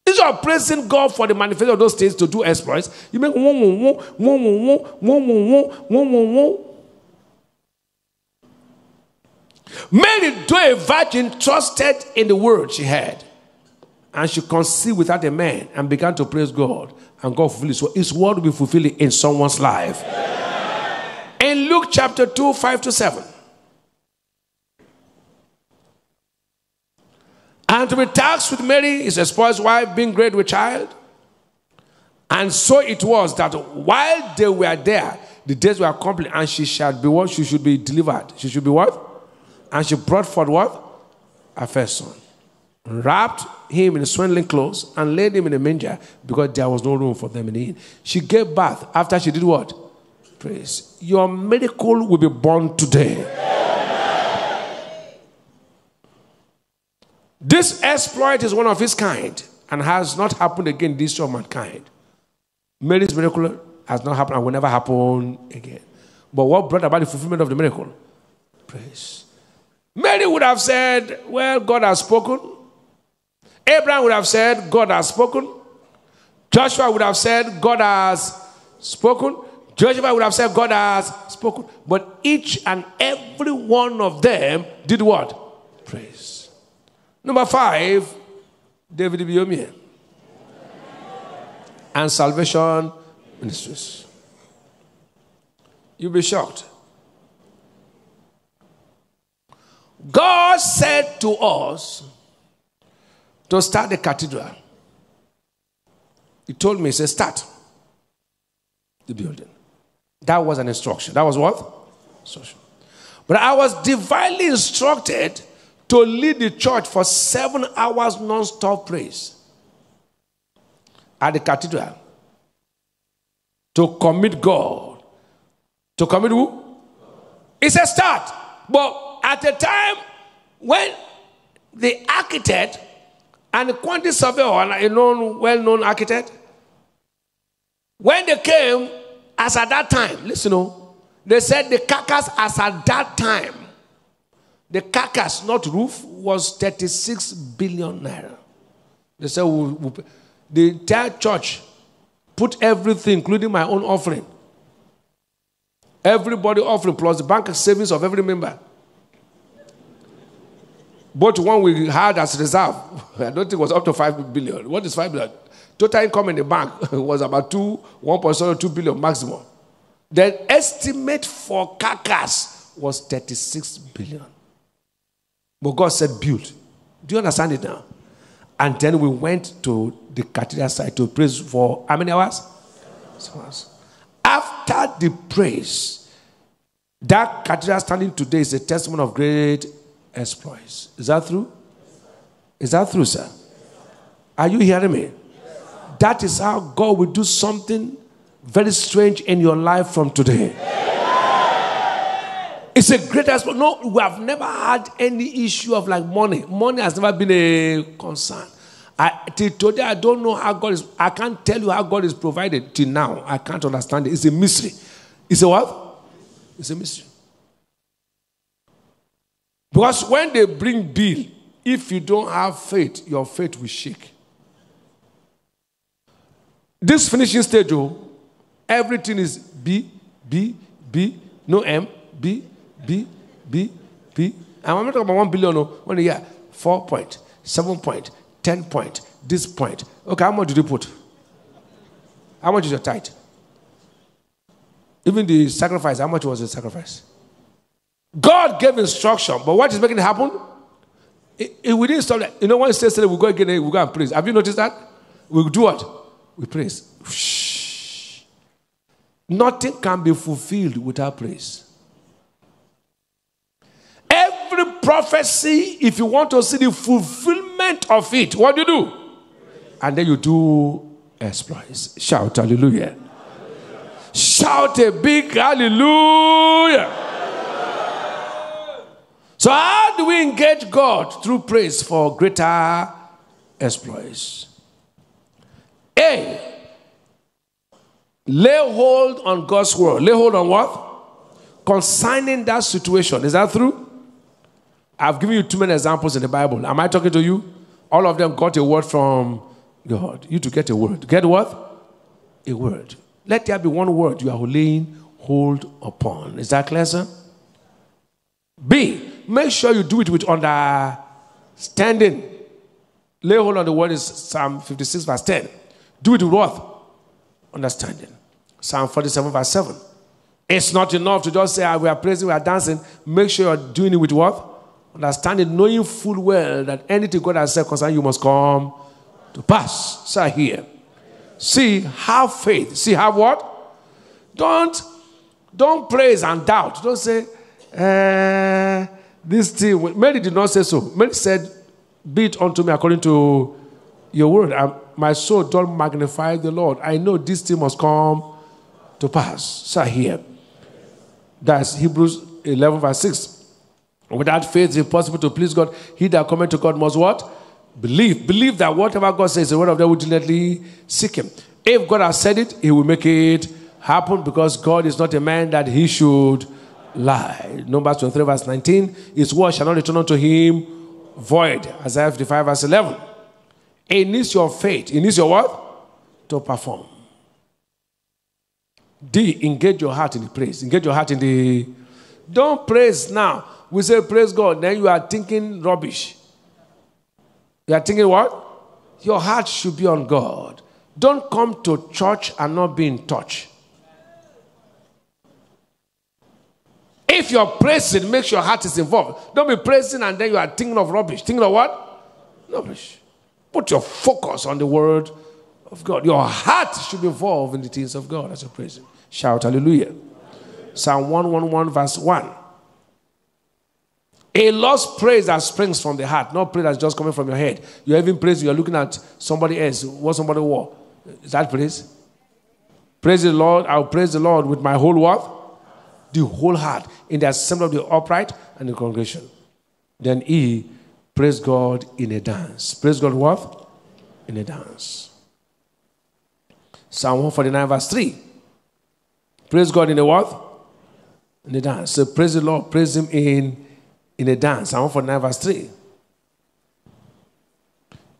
Instead of praising God for the manifestation of those things to do exploits, you make woo woo woo woo woo woo woo woo woo woo. Mary, though a virgin, trusted in the word she heard. And she conceived without a man and began to praise God. And God fulfilled word. His word will be fulfilled in someone's life. In Luke chapter 2, 5 to 7. And to be taxed with Mary, his espoused wife, being great with child. And so it was that while they were there, the days were complete, and she shall be what? She should be delivered. She should be what? And she brought forth what? A first son. Wrapped him in swaddling clothes and laid him in a manger because there was no room for them in the inn. She gave birth after she did what? Praise. Your miracle will be born today. This exploit is one of its kind and has not happened again this of mankind. Mary's miracle has not happened and will never happen again. But what brought about the fulfillment of the miracle? Praise. Mary would have said, Well, God has spoken. Abraham would have said, God has spoken. Joshua would have said, God has spoken. Joshua would have said, God has spoken. But each and every one of them did what? Praise. Number five, David Ibiyeomie. And Salvation Ministries. You'll be shocked. God said to us to start the cathedral. He told me, he said, start the building. That was an instruction. That was what? Instruction. But I was divinely instructed to lead the church for seven hours non-stop praise at the cathedral to commit God. To commit who? It's a start. But at a time when the architect and the quantity surveyor, a known, well-known architect, when they came, as at that time, listen, oh, they said the carcass as at that time, the carcass, not roof, was 36 billion naira. They said, we, we, the entire church put everything, including my own offering. Everybody offering plus the bank savings of every member. But one we had as reserve, I don't think it was up to 5 billion. What is 5 billion? Total income in the bank was about 2, 1.02 billion maximum. The estimate for carcass was 36 billion. But God said, build. Do you understand it now? And then we went to the cathedral site to praise for how many hours? hours. After the praise, that cathedral standing today is a testimony of great exploits. Is that true? Is that true, sir? Are you hearing me? That is how God will do something very strange in your life from today. It's a great exploit. No, we have never had any issue of like money. Money has never been a concern. I, till today, I don't know how God is. I can't tell you how God is provided till now. I can't understand it. It's a mystery. It's a what? It's a mystery. Because when they bring bill, if you don't have faith, your faith will shake. This finishing stage, oh, everything is B, B, B, no M, B, B, B, B. And I'm not talking about one billion, no, one year, four point, seven point, ten point, this point. Okay, how much did you put? How much is your tithe? Even the sacrifice, how much was the sacrifice? God gave instruction, but what is making it happen? It, it, we didn't stop that. You know, it says we go again, eh, we go and praise. Have you noticed that? We do what? We praise. Shh. Nothing can be fulfilled without praise. Every prophecy, if you want to see the fulfillment of it, what do you do? And then you do exploits. Shout hallelujah. hallelujah. Shout a big hallelujah. So, how do we engage God through praise for greater exploits? A. Lay hold on God's word. Lay hold on what? Consigning that situation. Is that true? I've given you too many examples in the Bible. Am I talking to you? All of them got a word from God. You to get a word. Get what? A word. Let there be one word you are laying hold upon. Is that clear, sir? B make sure you do it with understanding. Lay hold on the word is Psalm 56, verse 10. Do it with what? Understanding. Psalm 47, verse 7. It's not enough to just say, ah, we are praising, we are dancing. Make sure you're doing it with what? Understanding, knowing full well that anything God has said concerning you must come to pass. So here. See, have faith. See, have what? Don't, don't praise and doubt. Don't say, eh, this thing, Mary did not say so. Mary said, Be it unto me according to your word. And my soul don't magnify the Lord. I know this thing must come to pass. So here. That's Hebrews 11, verse 6. Without faith, it's impossible to please God. He that cometh to God must what? Believe. Believe that whatever God says, the word of God will diligently seek Him. If God has said it, He will make it happen because God is not a man that He should lie. Numbers 23, verse 19. His word shall not return unto Him void. Isaiah 55, verse 11. It needs your faith. It needs your what? To perform. D, engage your heart in the praise. Engage your heart in the. Don't praise now. We say praise God, then you are thinking rubbish. You are thinking what? Your heart should be on God. Don't come to church and not be in touch. If you're praising, make sure your heart is involved. Don't be praising and then you are thinking of rubbish. Thinking of what? Rubbish. Put your focus on the word of God. Your heart should be involved in the things of God as you're praising. Shout hallelujah. Psalm 111, verse 1. A lost praise that springs from the heart, not praise that's just coming from your head. You're even praising, you're looking at somebody else, what somebody wore. Is that praise? Praise the Lord. I'll praise the Lord with my whole what? The whole heart. In the assembly of the upright and the congregation. Then he praise God in a dance. Praise God what? In a dance. Psalm 149, verse 3. Praise God in a what? In a dance. So praise the Lord, praise Him in, in a dance. Psalm 149, verse 3.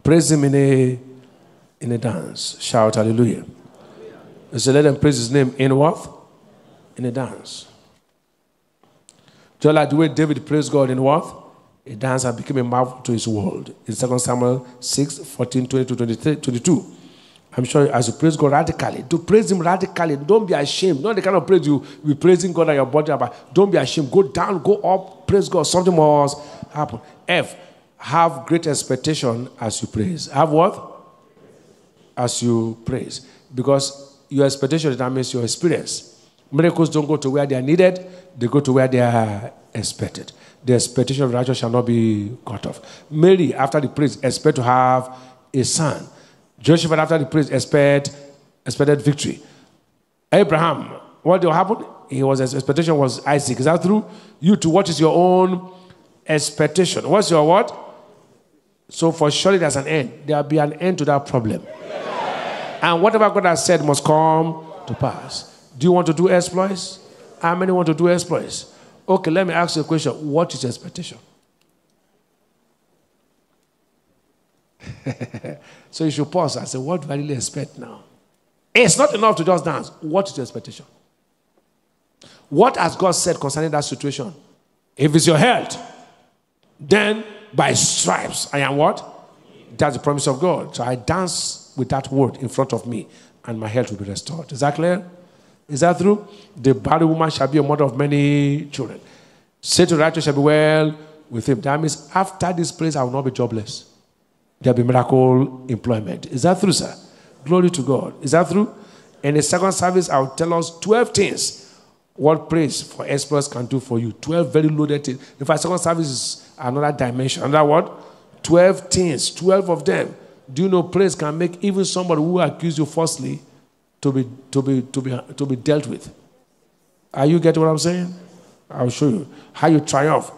Praise Him in a in a dance. Shout hallelujah. So let them praise His name in what? In a dance. Just like the way David praised God in what? A dance and became a marvel to his world. In 2 Samuel 6, 14, 22, 23, 22. I'm sure as you praise God radically, to praise Him radically, don't be ashamed. Not the kind of praise you be praising God and your body, but don't be ashamed. Go down, go up, praise God. Something must happen. F, have great expectation as you praise. Have what? As you praise. Because your expectation determines your experience. Miracles don't go to where they are needed, they go to where they are expected. The expectation of righteous shall not be cut off. Mary, after the praise, expect to have a son. Joseph, after the praise, expect, expected victory. Abraham, what will happen? He was his expectation was Isaac. Is that true? You to what is your own expectation? What's your what? So for surely there's an end. There'll be an end to that problem. And whatever God has said must come to pass. Do you want to do exploits? How many want to do exploits? Okay, let me ask you a question. What is your expectation? so you should pause and say, What do I really expect now? It's not enough to just dance. What is your expectation? What has God said concerning that situation? If it's your health, then by stripes I am what? That's the promise of God. So I dance with that word in front of me, and my health will be restored. Is that clear? Is that true? The barren woman shall be a mother of many children. Say to the righteous shall be well with him. That means after this place, I will not be jobless. There'll be miracle employment. Is that true, sir? Glory to God. Is that true? In the second service, I'll tell us 12 things what praise for exploits can do for you. 12 very loaded things. In fact, second service is another dimension. Another what? 12 things. 12 of them. Do you know praise can make even somebody who accused you falsely to be, to be, to be, to be dealt with? Are you getting what I'm saying? I'll show you how you triumph.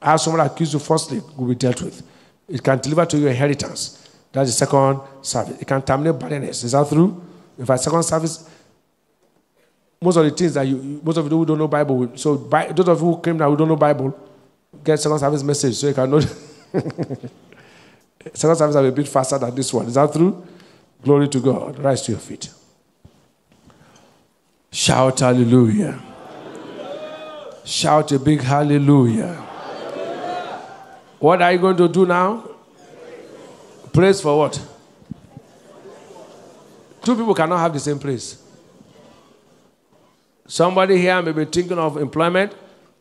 How someone accused you falsely will be dealt with. It can deliver to you inheritance. That's the second service. It can terminate barrenness. Is that true? If fact, second service, most of the things that you, most of you who don't know Bible, so by, those of you who came now who don't know Bible, get second service message so you can know. second service are a bit faster than this one. Is that true? Glory to God. Rise to your feet. Shout hallelujah. Shout a big hallelujah. hallelujah. What are you going to do now? Praise for what? Two people cannot have the same praise. Somebody here may be thinking of employment,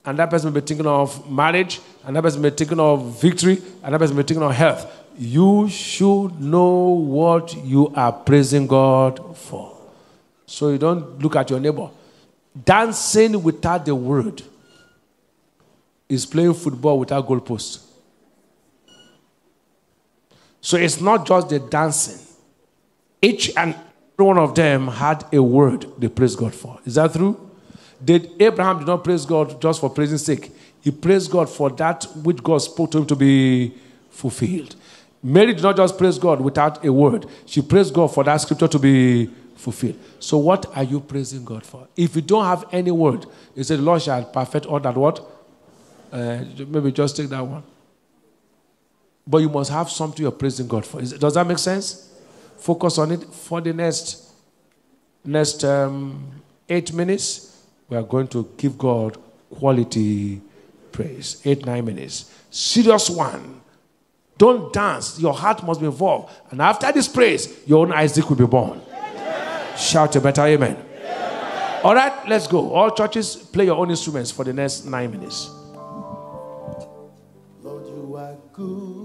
and that person may be thinking of marriage, and that person may be thinking of victory, and that person may be thinking of health. You should know what you are praising God for. So you don't look at your neighbor. Dancing without the word is playing football without goalposts. So it's not just the dancing. Each and every one of them had a word they praised God for. Is that true? Did Abraham did not praise God just for praising sake? He praised God for that which God spoke to him to be fulfilled. Mary did not just praise God without a word, she praised God for that scripture to be fulfilled. So, what are you praising God for? If you don't have any word, you say, The Lord shall perfect all that what? Uh, maybe just take that one. But you must have something you're praising God for. Is, does that make sense? Focus on it for the next next um, eight minutes. We are going to give God quality praise. Eight nine minutes. Serious one. Don't dance. Your heart must be involved. And after this praise, your own Isaac will be born. Shout a better amen. All right, let's go. All churches, play your own instruments for the next nine minutes. Lord, you are good.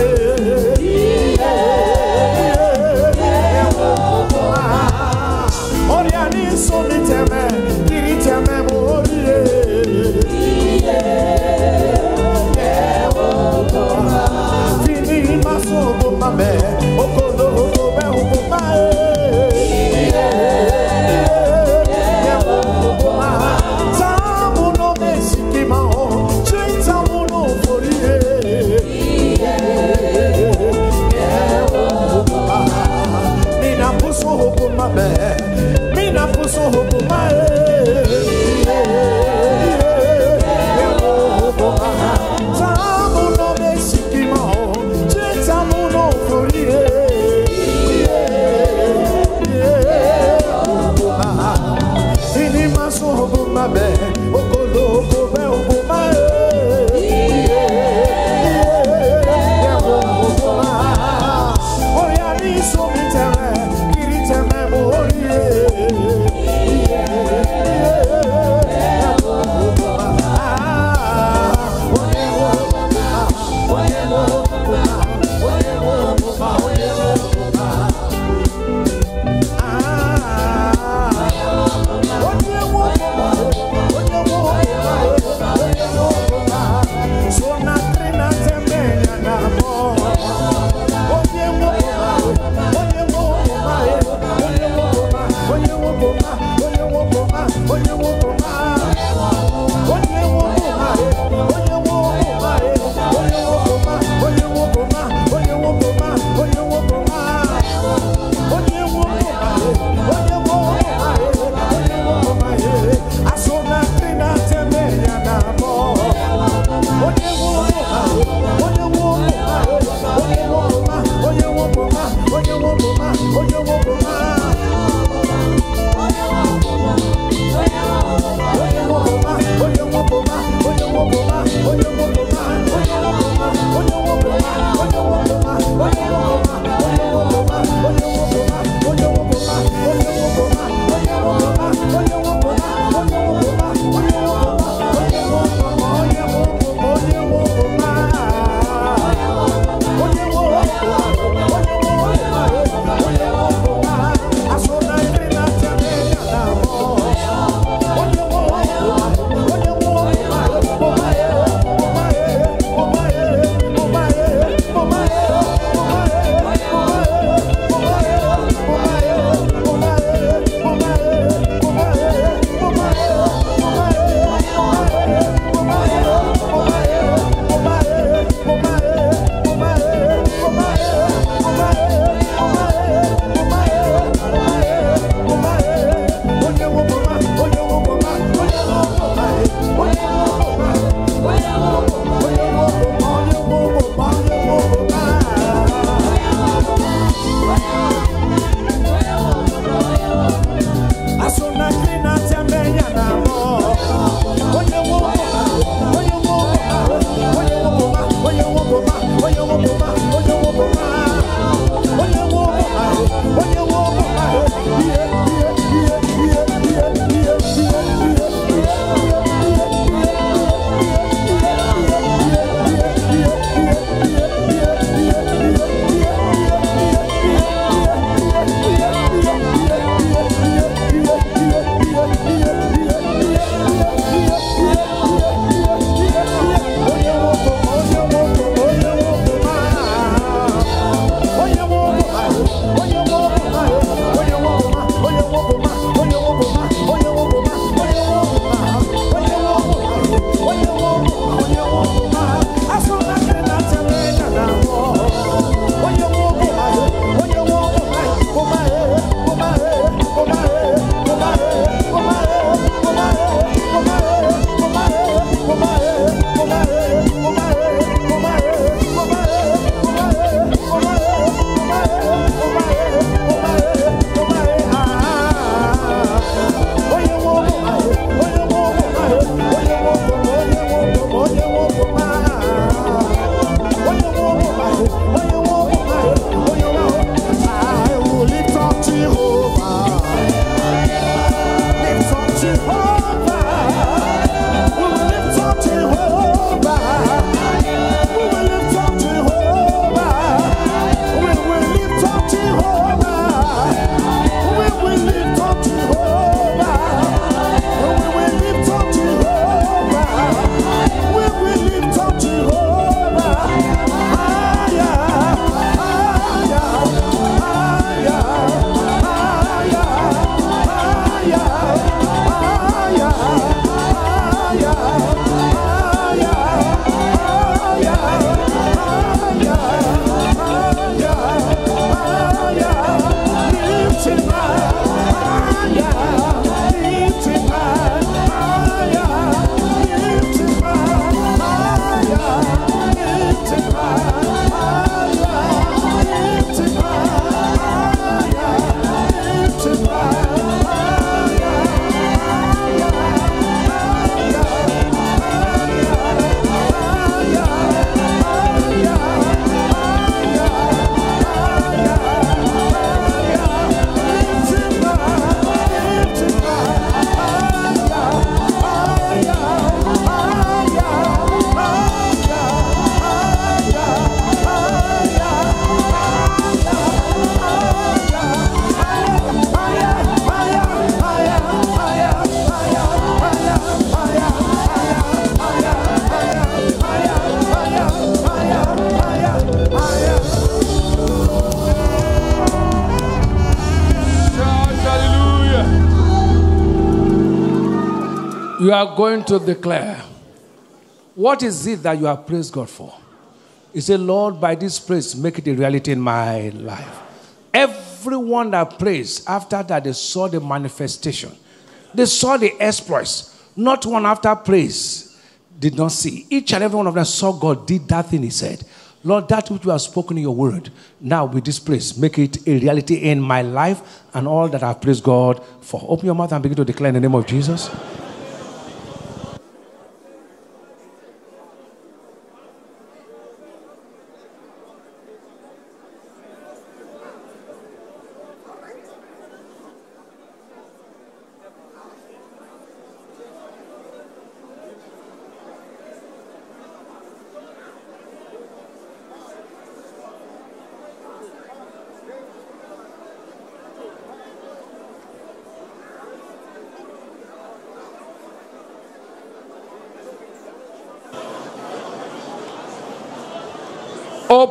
yeah. Are going to declare. What is it that you have praised God for? You say, Lord, by this praise, make it a reality in my life. Everyone that prays, after that, they saw the manifestation, they saw the exploits. Not one after praise did not see. Each and every one of them saw God did that thing he said. Lord, that which you have spoken in your word, now with this praise, make it a reality in my life and all that I've praised God for. Open your mouth and begin to declare in the name of Jesus.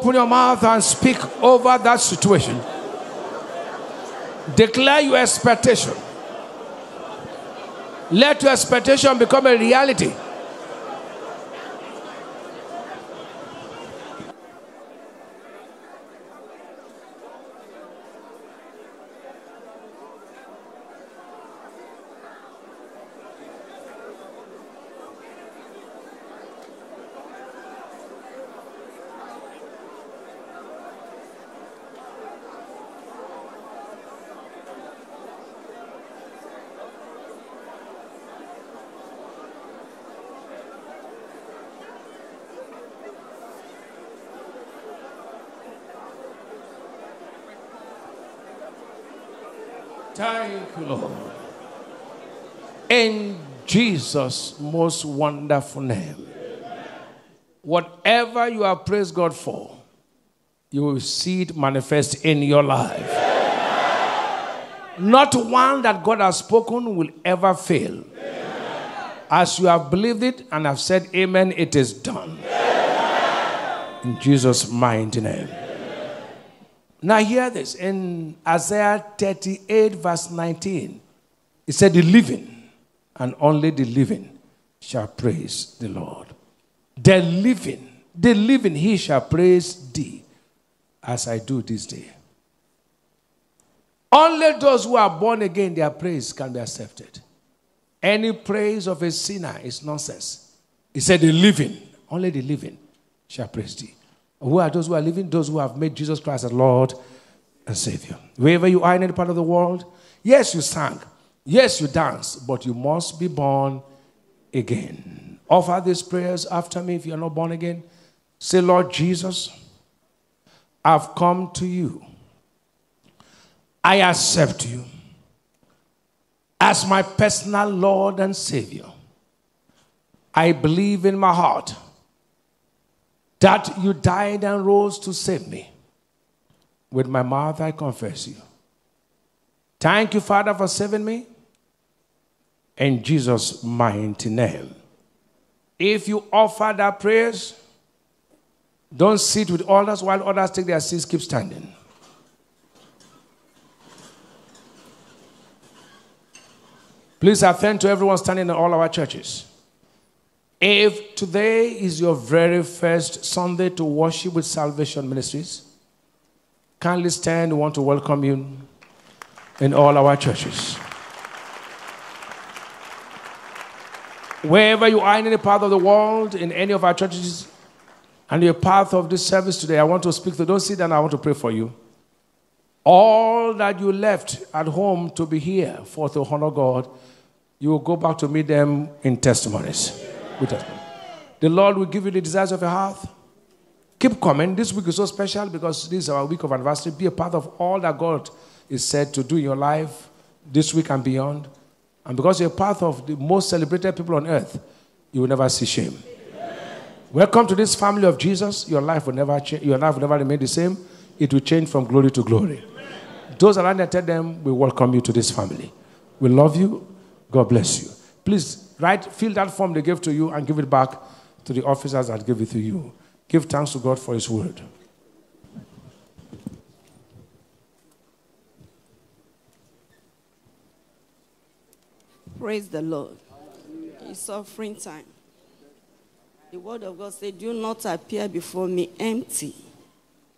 Open your mouth and speak over that situation. Declare your expectation. Let your expectation become a reality. Thank you, Lord. In Jesus' most wonderful name. Whatever you have praised God for, you will see it manifest in your life. Not one that God has spoken will ever fail. As you have believed it and have said, Amen, it is done. In Jesus' mighty name. Now, hear this in Isaiah 38, verse 19. It said, The living and only the living shall praise the Lord. The living, the living, he shall praise thee as I do this day. Only those who are born again, their praise can be accepted. Any praise of a sinner is nonsense. He said, The living, only the living shall praise thee. Who are those who are living? Those who have made Jesus Christ as Lord and Savior. Wherever you are in any part of the world, yes, you sang, yes, you dance, but you must be born again. Offer these prayers after me if you're not born again. Say, Lord Jesus, I've come to you. I accept you as my personal Lord and Savior. I believe in my heart that you died and rose to save me. With my mouth, I confess you. Thank you, Father, for saving me. In Jesus' mighty name. If you offer that prayers, don't sit with others while others take their seats, keep standing. Please attend to everyone standing in all our churches. If today is your very first Sunday to worship with Salvation Ministries, kindly stand. We want to welcome you in all our churches. Wherever you are in any part of the world, in any of our churches, and you're part of this service today, I want to speak to those sit down. I want to pray for you. All that you left at home to be here for to honor God, you will go back to meet them in testimonies. With us. The Lord will give you the desires of your heart. Keep coming. This week is so special because this is our week of anniversary. Be a part of all that God is said to do in your life this week and beyond. And because you're part of the most celebrated people on earth, you will never see shame. Welcome to this family of Jesus. Your life will never change. Your life will never remain the same. It will change from glory to glory. Those around there, tell them we welcome you to this family. We love you. God bless you. Please write, fill that form they gave to you and give it back to the officers that gave it to you. Give thanks to God for His word. Praise the Lord. It's offering time. The word of God said, Do not appear before me empty.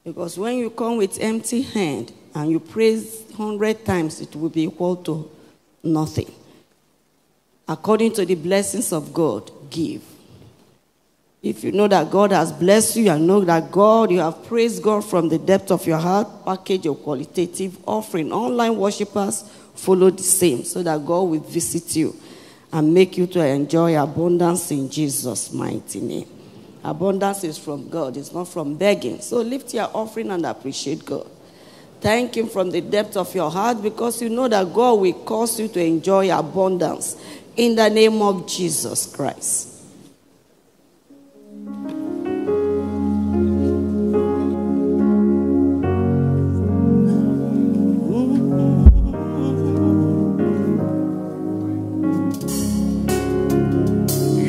Because when you come with empty hand and you praise hundred times, it will be equal to nothing. According to the blessings of God, give. If you know that God has blessed you and know that God, you have praised God from the depth of your heart, package your qualitative offering. Online worshippers follow the same so that God will visit you and make you to enjoy abundance in Jesus' mighty name. Abundance is from God, it's not from begging. So lift your offering and appreciate God. Thank Him from the depth of your heart because you know that God will cause you to enjoy abundance in the name of Jesus Christ.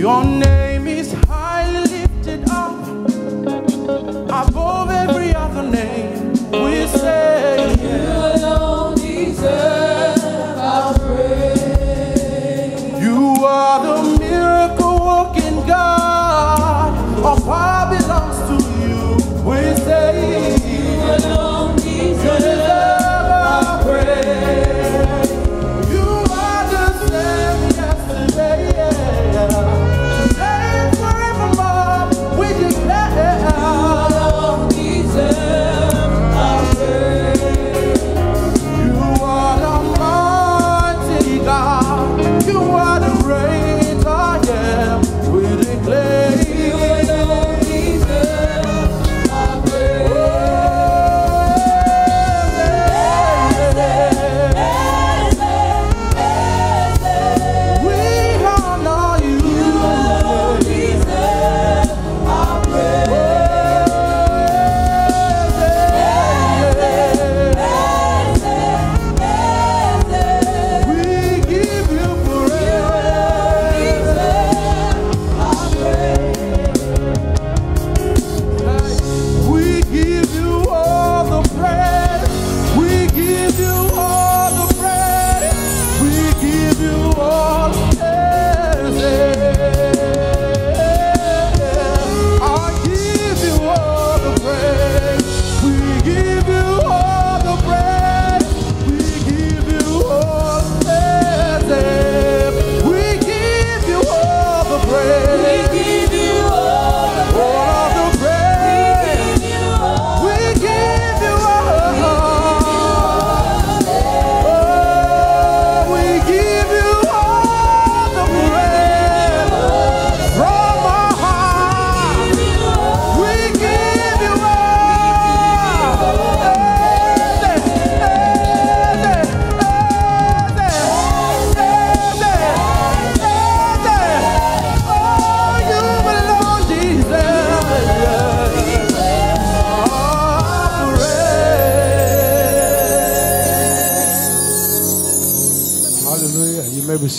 Your name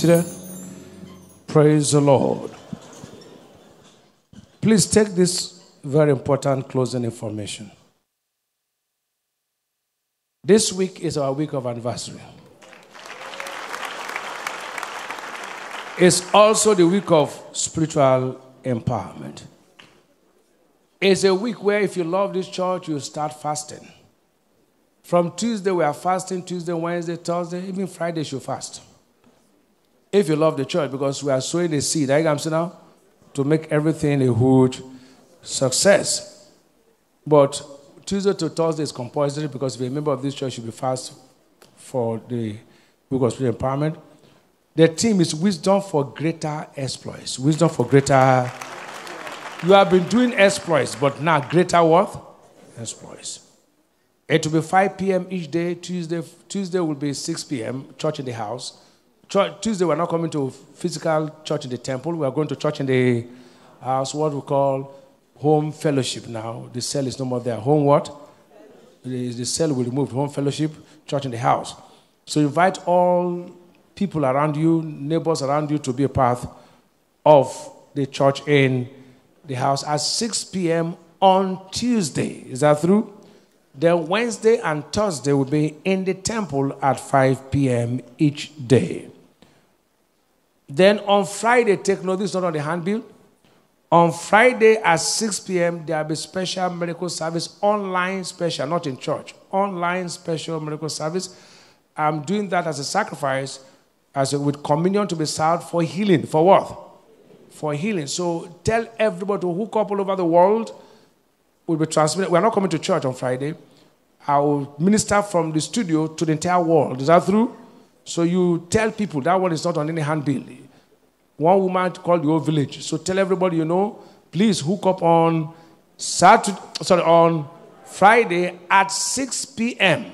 seated. Praise the Lord. Please take this very important closing information. This week is our week of anniversary. It's also the week of spiritual empowerment. It's a week where, if you love this church, you start fasting. From Tuesday, we are fasting, Tuesday, Wednesday, Thursday, even Friday, you fast. If you love the church, because we are sowing a seed, I am saying now, to make everything a huge success. But Tuesday to Thursday is compulsory because if a member of this church, you'll be fast for the week of spiritual empowerment. The theme is wisdom for greater exploits. Wisdom for greater. You have been doing exploits, but now greater what? Exploits. It will be 5 p.m. each day. Tuesday, Tuesday will be 6 p.m. Church in the house. Tuesday we're not coming to physical church in the temple. We are going to church in the house. What we call home fellowship now. The cell is no more there. Home what? The, the cell will be removed. Home fellowship, church in the house. So invite all people around you, neighbors around you, to be a part of the church in the house at 6 p.m. on Tuesday. Is that true? Then Wednesday and Thursday will be in the temple at 5 p.m. each day. Then on Friday, take note, this is not on the handbill. On Friday at 6 p.m., there will be special miracle service, online special, not in church, online special miracle service. I'm doing that as a sacrifice, as a, with communion to be served for healing. For what? For healing. So tell everybody to hook up all over the world. We'll be transmitted. We're not coming to church on Friday. I will minister from the studio to the entire world. Is that true? So you tell people that one is not on any handbill. One woman called the whole village. So tell everybody you know, please hook up on Saturday, sorry, on Friday at 6 p.m.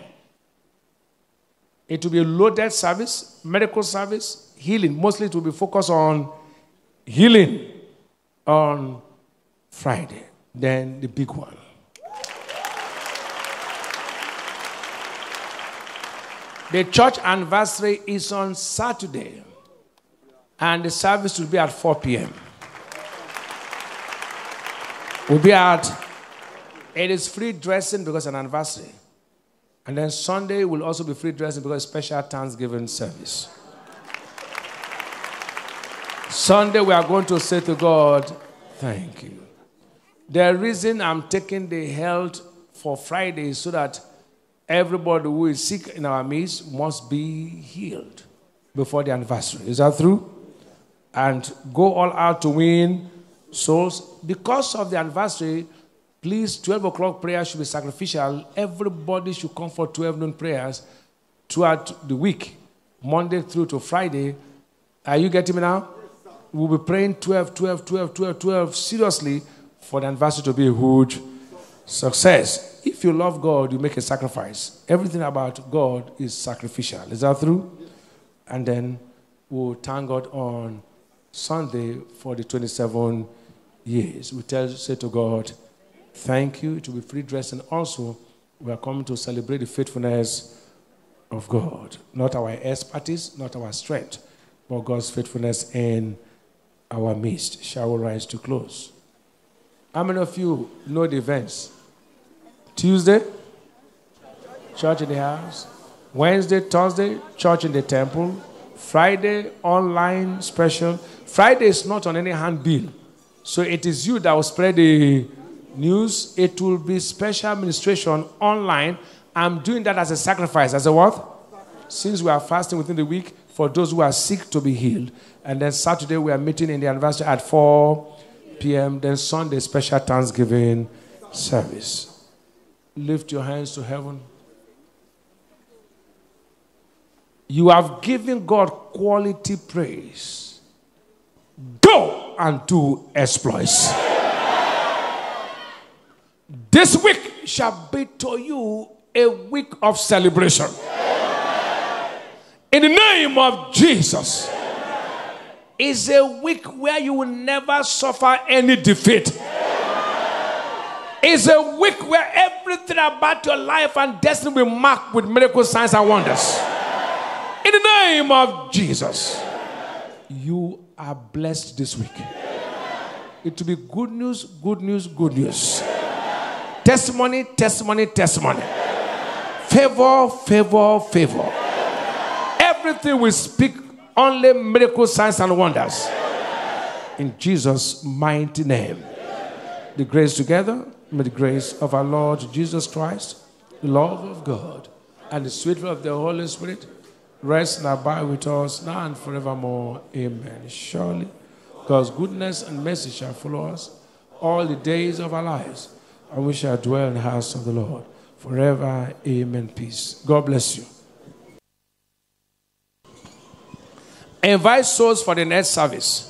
It will be a loaded service, medical service, healing. Mostly it will be focused on healing on Friday. Then the big one. The church anniversary is on Saturday, and the service will be at 4 p.m. Will be at, it is free dressing because an anniversary. And then Sunday will also be free dressing because special Thanksgiving service. Sunday we are going to say to God, thank you. The reason I'm taking the health for Friday is so that everybody who is sick in our midst must be healed before the anniversary. Is that true? And go all out to win souls. Because of the anniversary, please, 12 o'clock prayer should be sacrificial. Everybody should come for 12 noon prayers throughout the week, Monday through to Friday. Are you getting me now? We'll be praying 12, 12, 12, 12, 12 seriously for the anniversary to be a huge success. If you love God, you make a sacrifice. Everything about God is sacrificial. Is that true? And then we'll thank God on Sunday for the 27 years. We tell, say to God, thank you. to be free dress. And also, we are coming to celebrate the faithfulness of God. Not our expertise, not our strength, but God's faithfulness in our midst. Shall we rise to close? How many of you know the events? Tuesday, church in the house. Wednesday, Thursday, church in the temple. Friday, online special. Friday is not on any handbill. So it is you that will spread the news. It will be special administration online. I'm doing that as a sacrifice. As a what? Since we are fasting within the week for those who are sick to be healed. And then Saturday we are meeting in the anniversary at 4 p.m. Then Sunday, special Thanksgiving service. Lift your hands to heaven. You have given God quality praise. Go and do exploits. This week shall be to you a week of celebration. In the name of Jesus. Is a week where you will never suffer any defeat. It's a week where everything about your life and destiny will mark with miracle signs and wonders. In the name of Jesus, you are blessed this week. It will be good news, good news, good news. Testimony, testimony, testimony. Favor, favor, favor. Everything will speak only miracle signs and wonders. In Jesus' mighty name. The grace together. May the grace of our Lord Jesus Christ, the love of God, and the sweet of the Holy Spirit rest and abide with us now and forevermore. Amen. Surely God's goodness and mercy shall follow us all the days of our lives, and we shall dwell in the house of the Lord forever. Amen. Peace. God bless you. Invite souls for the next service.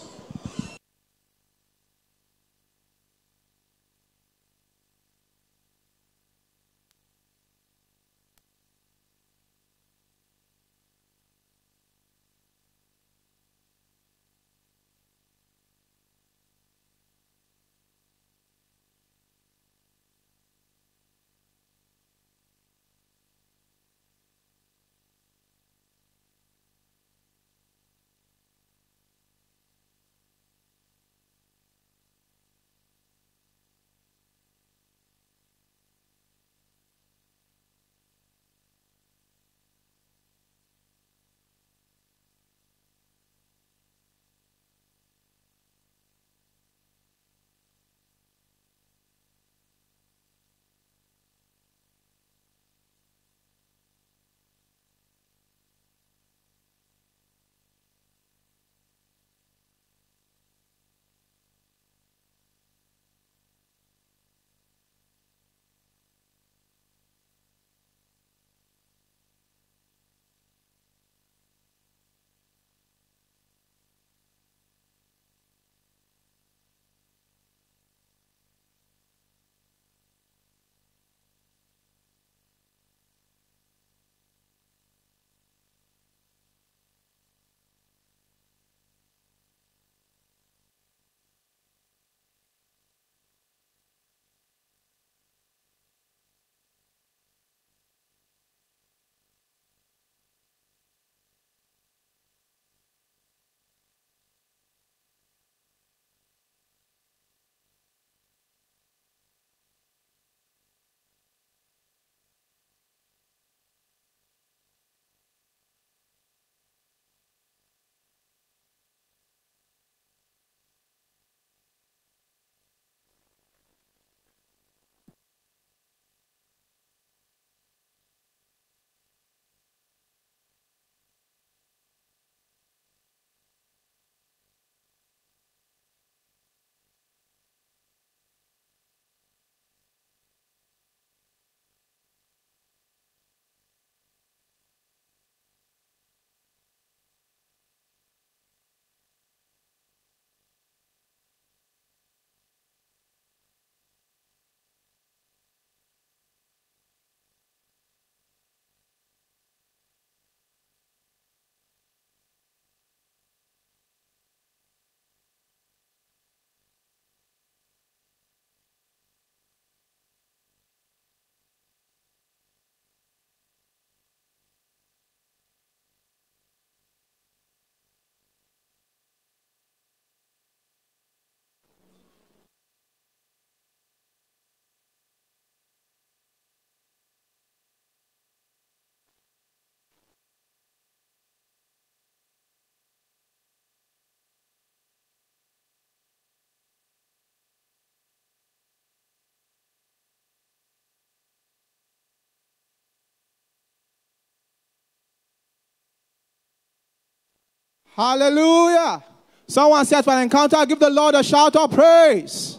Hallelujah. Someone said for an encounter, give the Lord a shout of praise.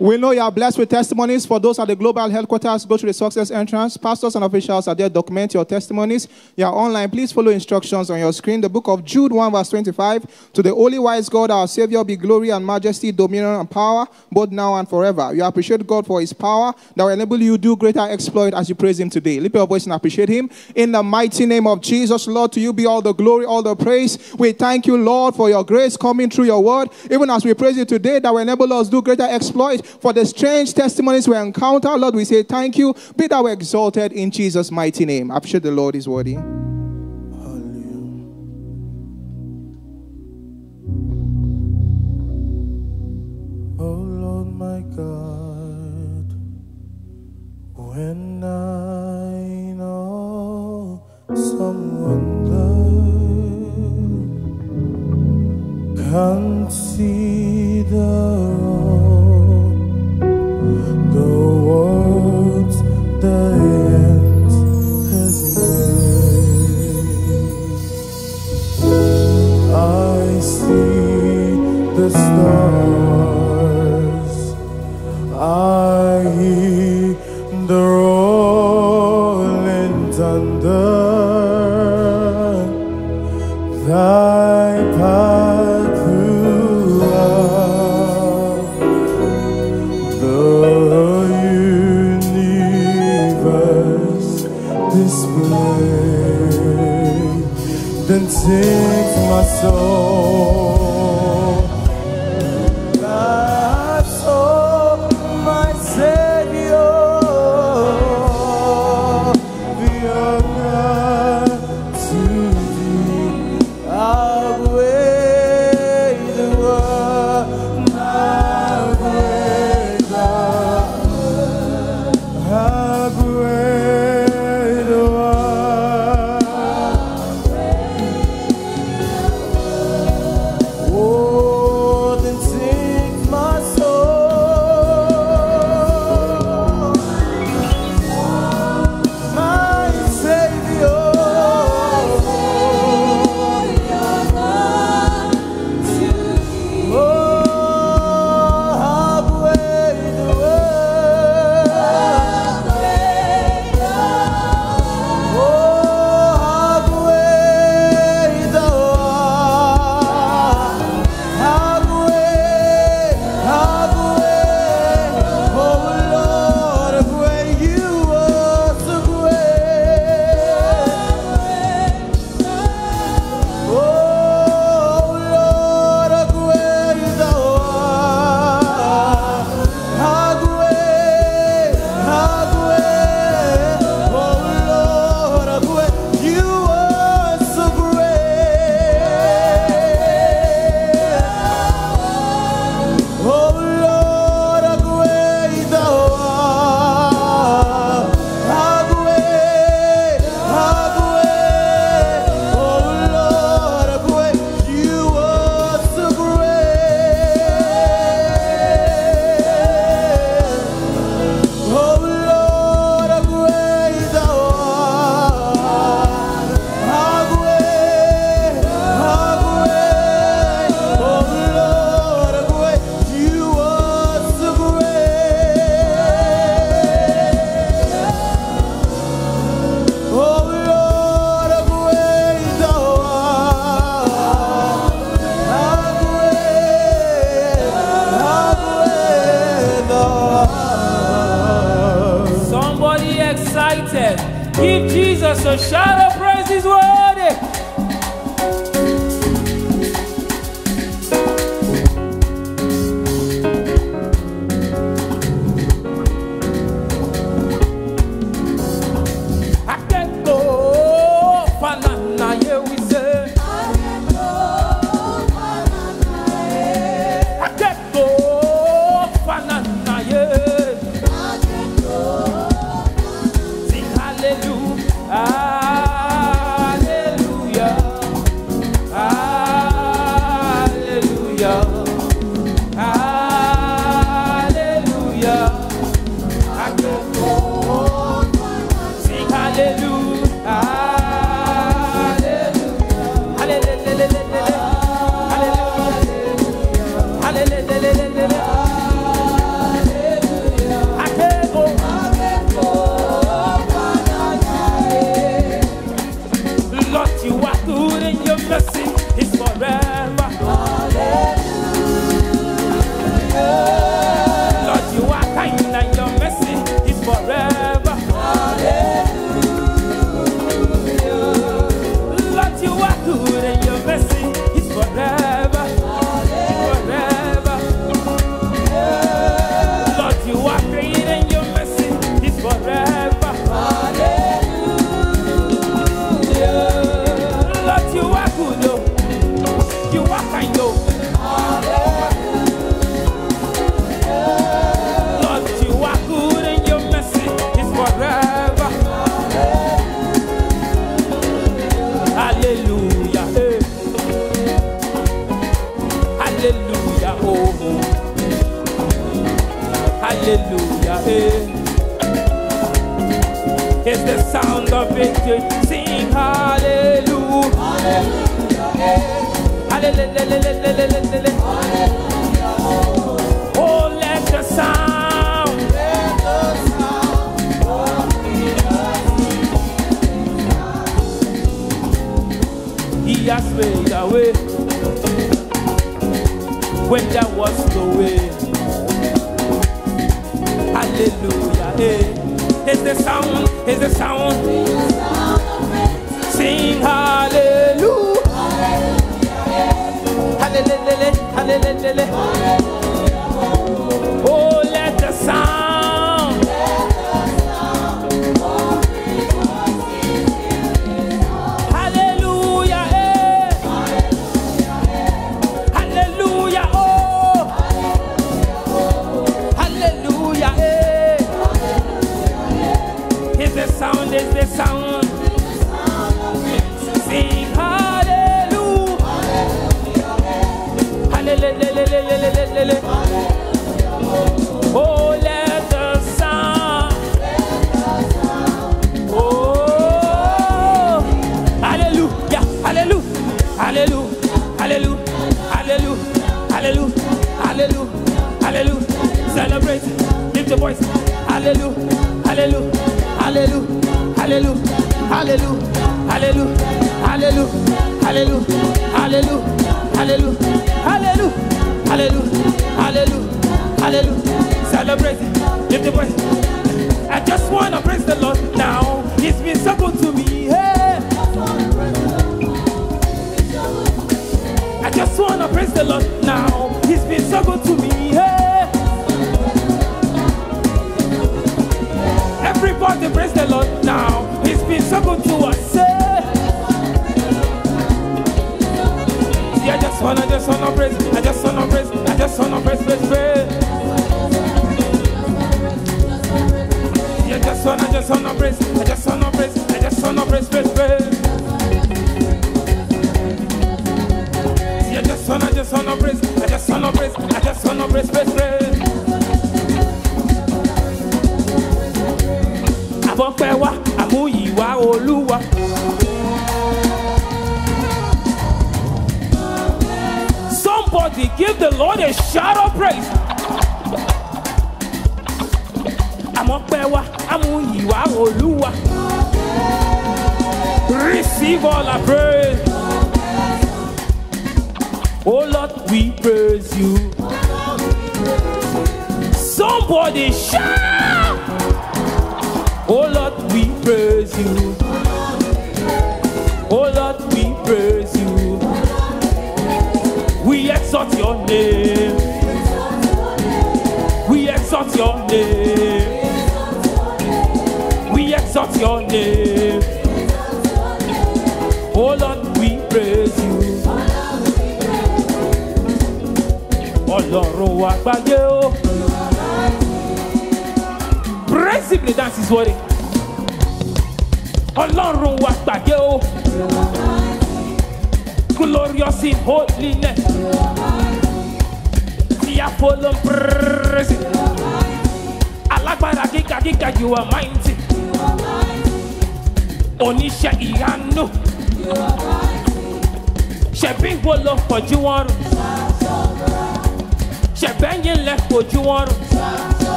We know you are blessed with testimonies. For those at the global headquarters, go to the success entrance. Pastors and officials are there. Document your testimonies. You are online. Please follow instructions on your screen. The book of Jude 1, verse 25. To the only wise God, our Savior, be glory and majesty, dominion and power, both now and forever. You appreciate God for his power that will enable you to do greater exploit as you praise him today. Lift your voice and appreciate him. In the mighty name of Jesus, Lord, to you be all the glory, all the praise. We thank you, Lord, for your grace coming through your word. Even as we praise you today, that will enable us to do greater exploit for the strange testimonies we encounter. Lord, we say thank you. Be thou exalted in Jesus' mighty name. I'm sure the Lord is worthy. Oh Lord my God, when I know the Then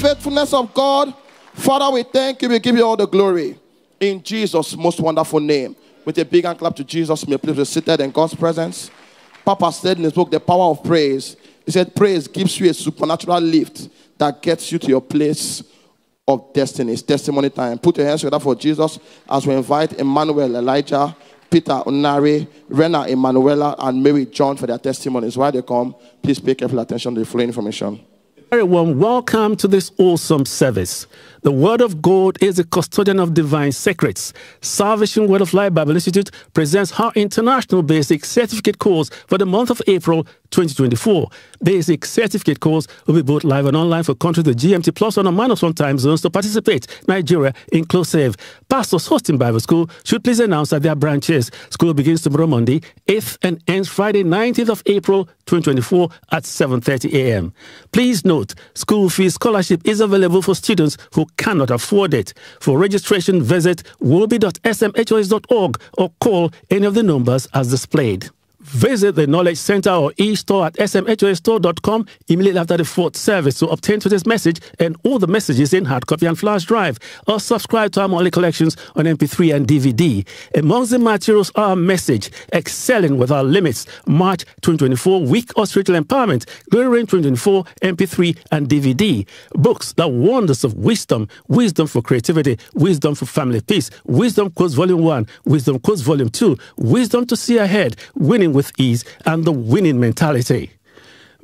faithfulness of God. Father, we thank you. We give you all the glory. In Jesus' most wonderful name. With a big hand clap to Jesus, may please be seated in God's presence. Papa said in his book, The Power of Praise, he said, Praise gives you a supernatural lift that gets you to your place of destiny. It's testimony time. Put your hands together for Jesus as we invite Emmanuel, Elijah, Peter, Unari, Rena, Emanuela, and Mary John for their testimonies. While they come, please pay careful attention to the following information. Very warm welcome to this awesome service. The Word of God is the custodian of divine secrets. Salvation Word of Life Bible Institute presents our international basic certificate course for the month of April 2024. Basic certificate course will be both live and online for countries with GMT plus one or minus one time zones to participate. Nigeria inclusive. Pastors hosting Bible school should please announce that their branches. School begins tomorrow Monday, 8th and ends Friday, 19th of April 2024 at 7.30 a.m. Please note, school fee scholarship is available for students who cannot afford it. For registration, visit wolby.smhos.org or call any of the numbers as displayed. Visit the Knowledge Center or e-store at smhosstore.com immediately after the fourth service to obtain today's message and all the messages in hard copy and flash drive, or subscribe to our monthly collections on MP3 and DVD. Amongst the materials are message, Excelling with Our Limits, March 2024, Week of Spiritual Empowerment, Glory Reign 2024, MP3 and DVD. Books, The Wonders of Wisdom, Wisdom for Creativity, Wisdom for Family Peace, Wisdom Quotes Volume 1, Wisdom Quotes Volume 2, Wisdom to See Ahead, Winning with Ease, and The Winning Mentality.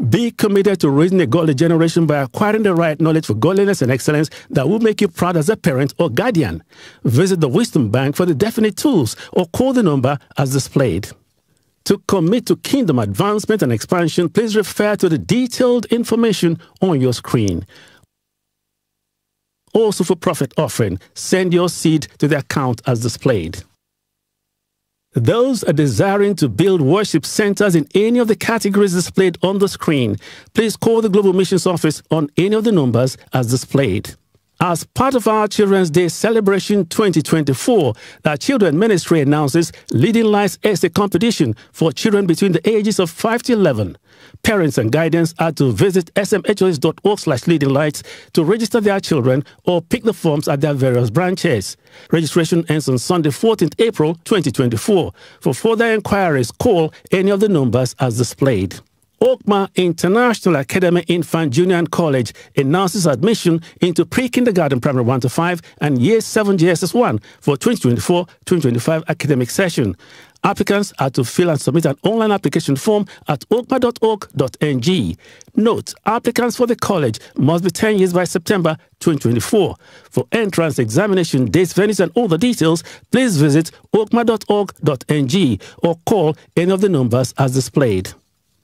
Be committed to raising a godly generation by acquiring the right knowledge for godliness and excellence that will make you proud as a parent or guardian. Visit the Wisdom Bank for the definite tools or call the number as displayed. To commit to kingdom advancement and expansion, please refer to the detailed information on your screen. Also, for profit offering, send your seed to the account as displayed. Those are desiring to build worship centers in any of the categories displayed on the screen, please call the Global Missions Office on any of the numbers as displayed. As part of our Children's Day celebration 2024, the Children Ministry announces Leading Lights Essay Competition for children between the ages of 5 to 11. Parents and guidance are to visit smhos.org slash leading lights to register their children or pick the forms at their various branches. Registration ends on Sunday, 14th April 2024. For further inquiries, call any of the numbers as displayed. Okma International Academy Infant Junior and College announces admission into pre-kindergarten primary 1 to 5 and year 7 JSS 1 for 2024-2025 academic session. Applicants are to fill and submit an online application form at okma.org.ng. Note, applicants for the college must be 10 years by September 2024. For entrance examination dates, venues, and all the details, please visit okma.org.ng or call any of the numbers as displayed.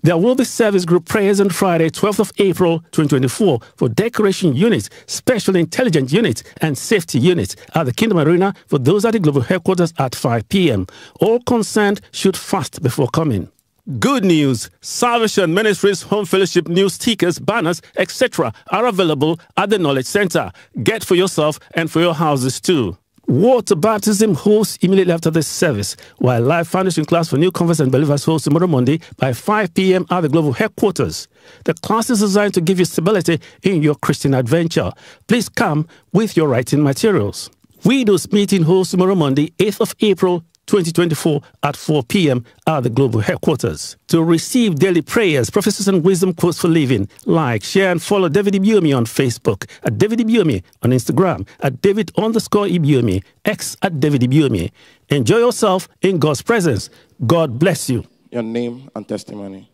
There will be service group prayers on Friday, 12th of April 2024 for decoration units, special intelligence units, and safety units at the Kingdom Arena for those at the global headquarters at 5 p.m. All concerned should fast before coming. Good news! Salvation Ministries Home Fellowship news stickers, banners, etc. are available at the Knowledge Center. Get for yourself and for your houses too. Water baptism hosts immediately after the service, while live foundation class for new converts and believers hosts tomorrow Monday by 5 p.m. at the global headquarters. The class is designed to give you stability in your Christian adventure. Please come with your writing materials. Widows meeting hosts tomorrow Monday, 8th of April 2024 at 4 p.m. at the global headquarters. To receive daily prayers, prophecies, and wisdom quotes for living, like, share, and follow David Ibiyeomie on Facebook, at David Ibiyeomie on Instagram, at David underscore Ibiyeomie, X at David Ibiyeomie. Enjoy yourself in God's presence. God bless you. Your name and testimony.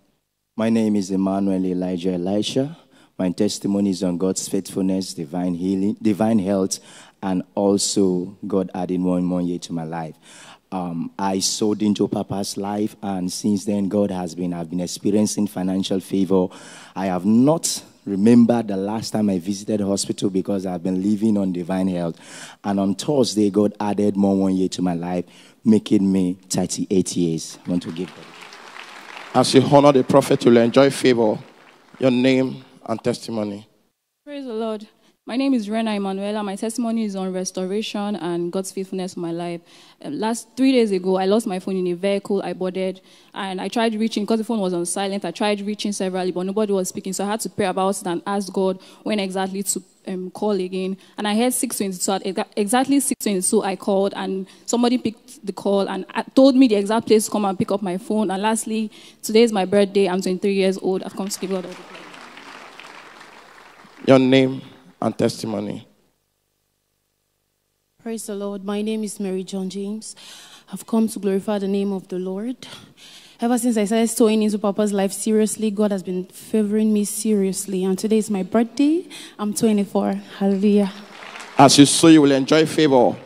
My name is Emmanuel Elijah Elisha. My testimony is on God's faithfulness, divine healing, divine health, and also God adding one more year to my life. Um, I sowed into Papa's life, and since then, God has been, I've been experiencing financial favor. I have not remembered the last time I visited hospital because I've been living on divine health. And on Thursday, God added more one year to my life, making me 38 years. I want to give God. As you honor the prophet, you'll enjoy favor, your name and testimony. Praise the Lord. My name is Rena Emanuela. My testimony is on restoration and God's faithfulness in my life. Um, last three days ago, I lost my phone in a vehicle I boarded, and I tried reaching because the phone was on silent. I tried reaching severally, but nobody was speaking. So I had to pray about it and ask God when exactly to um, call again. And I heard 622. At exa- exactly 622, I called, and somebody picked the call and uh, told me the exact place to come and pick up my phone. And lastly, today is my birthday. I'm 23 years old. I've come to give God all the praise. Your name and testimony. Praise the Lord. My name is Mary John James. I've come to glorify the name of the Lord. Ever since I started sowing into Papa's life seriously, God has been favoring me seriously. And today is my birthday. I'm 24. Hallelujah. As you sow, you will enjoy favor,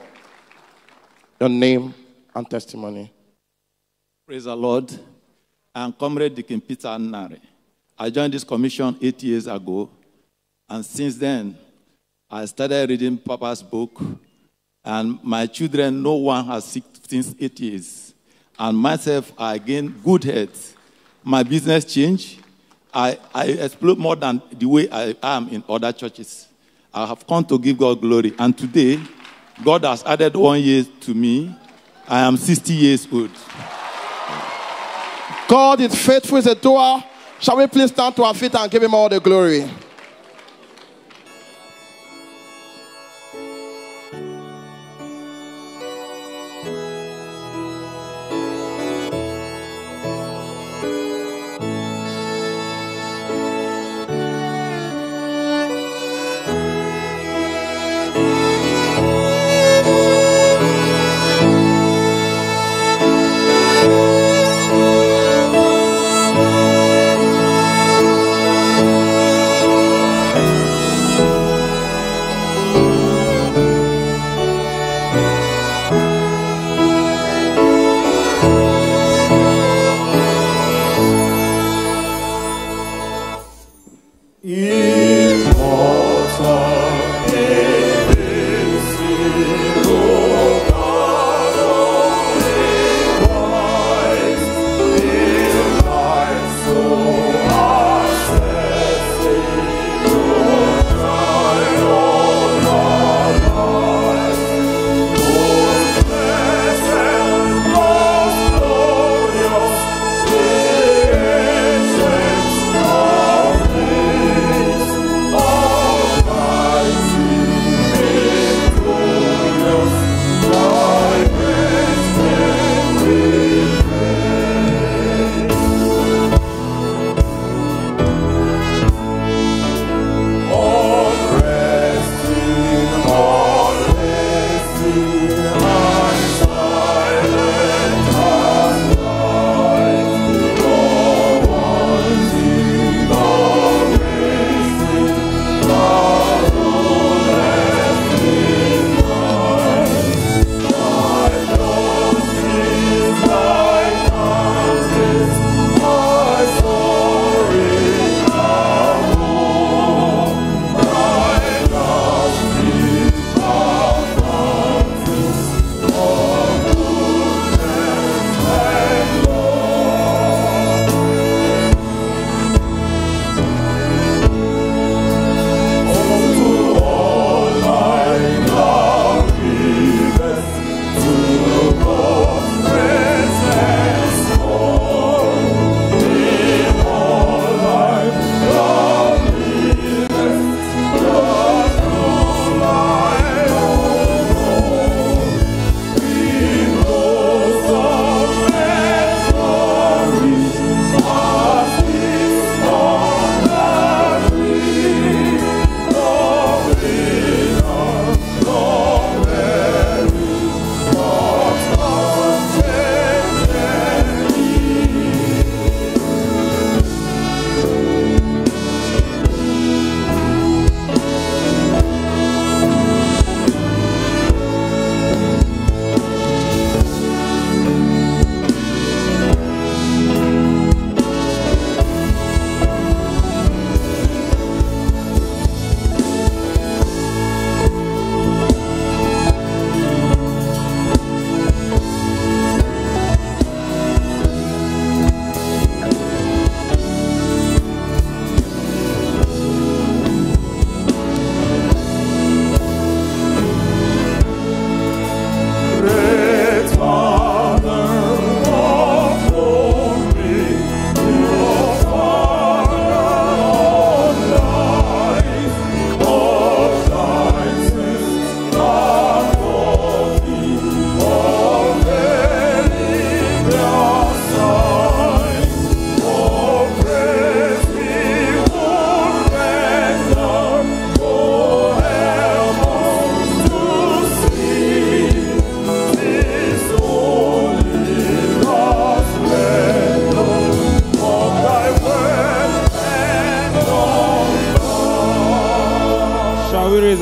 your name and testimony. Praise the Lord. I'm Comrade Deacon Peter Nare. I joined this commission eight years ago, and since then, I started reading Papa's book, and my children, no one has since eight years. And myself, I gained good health. My business changed. I, I explode more than the way I am in other churches. I have come to give God glory. And today, God has added one year to me. I am 60 years old. God is faithful as a doer. Shall we please stand to our feet and give him all the glory?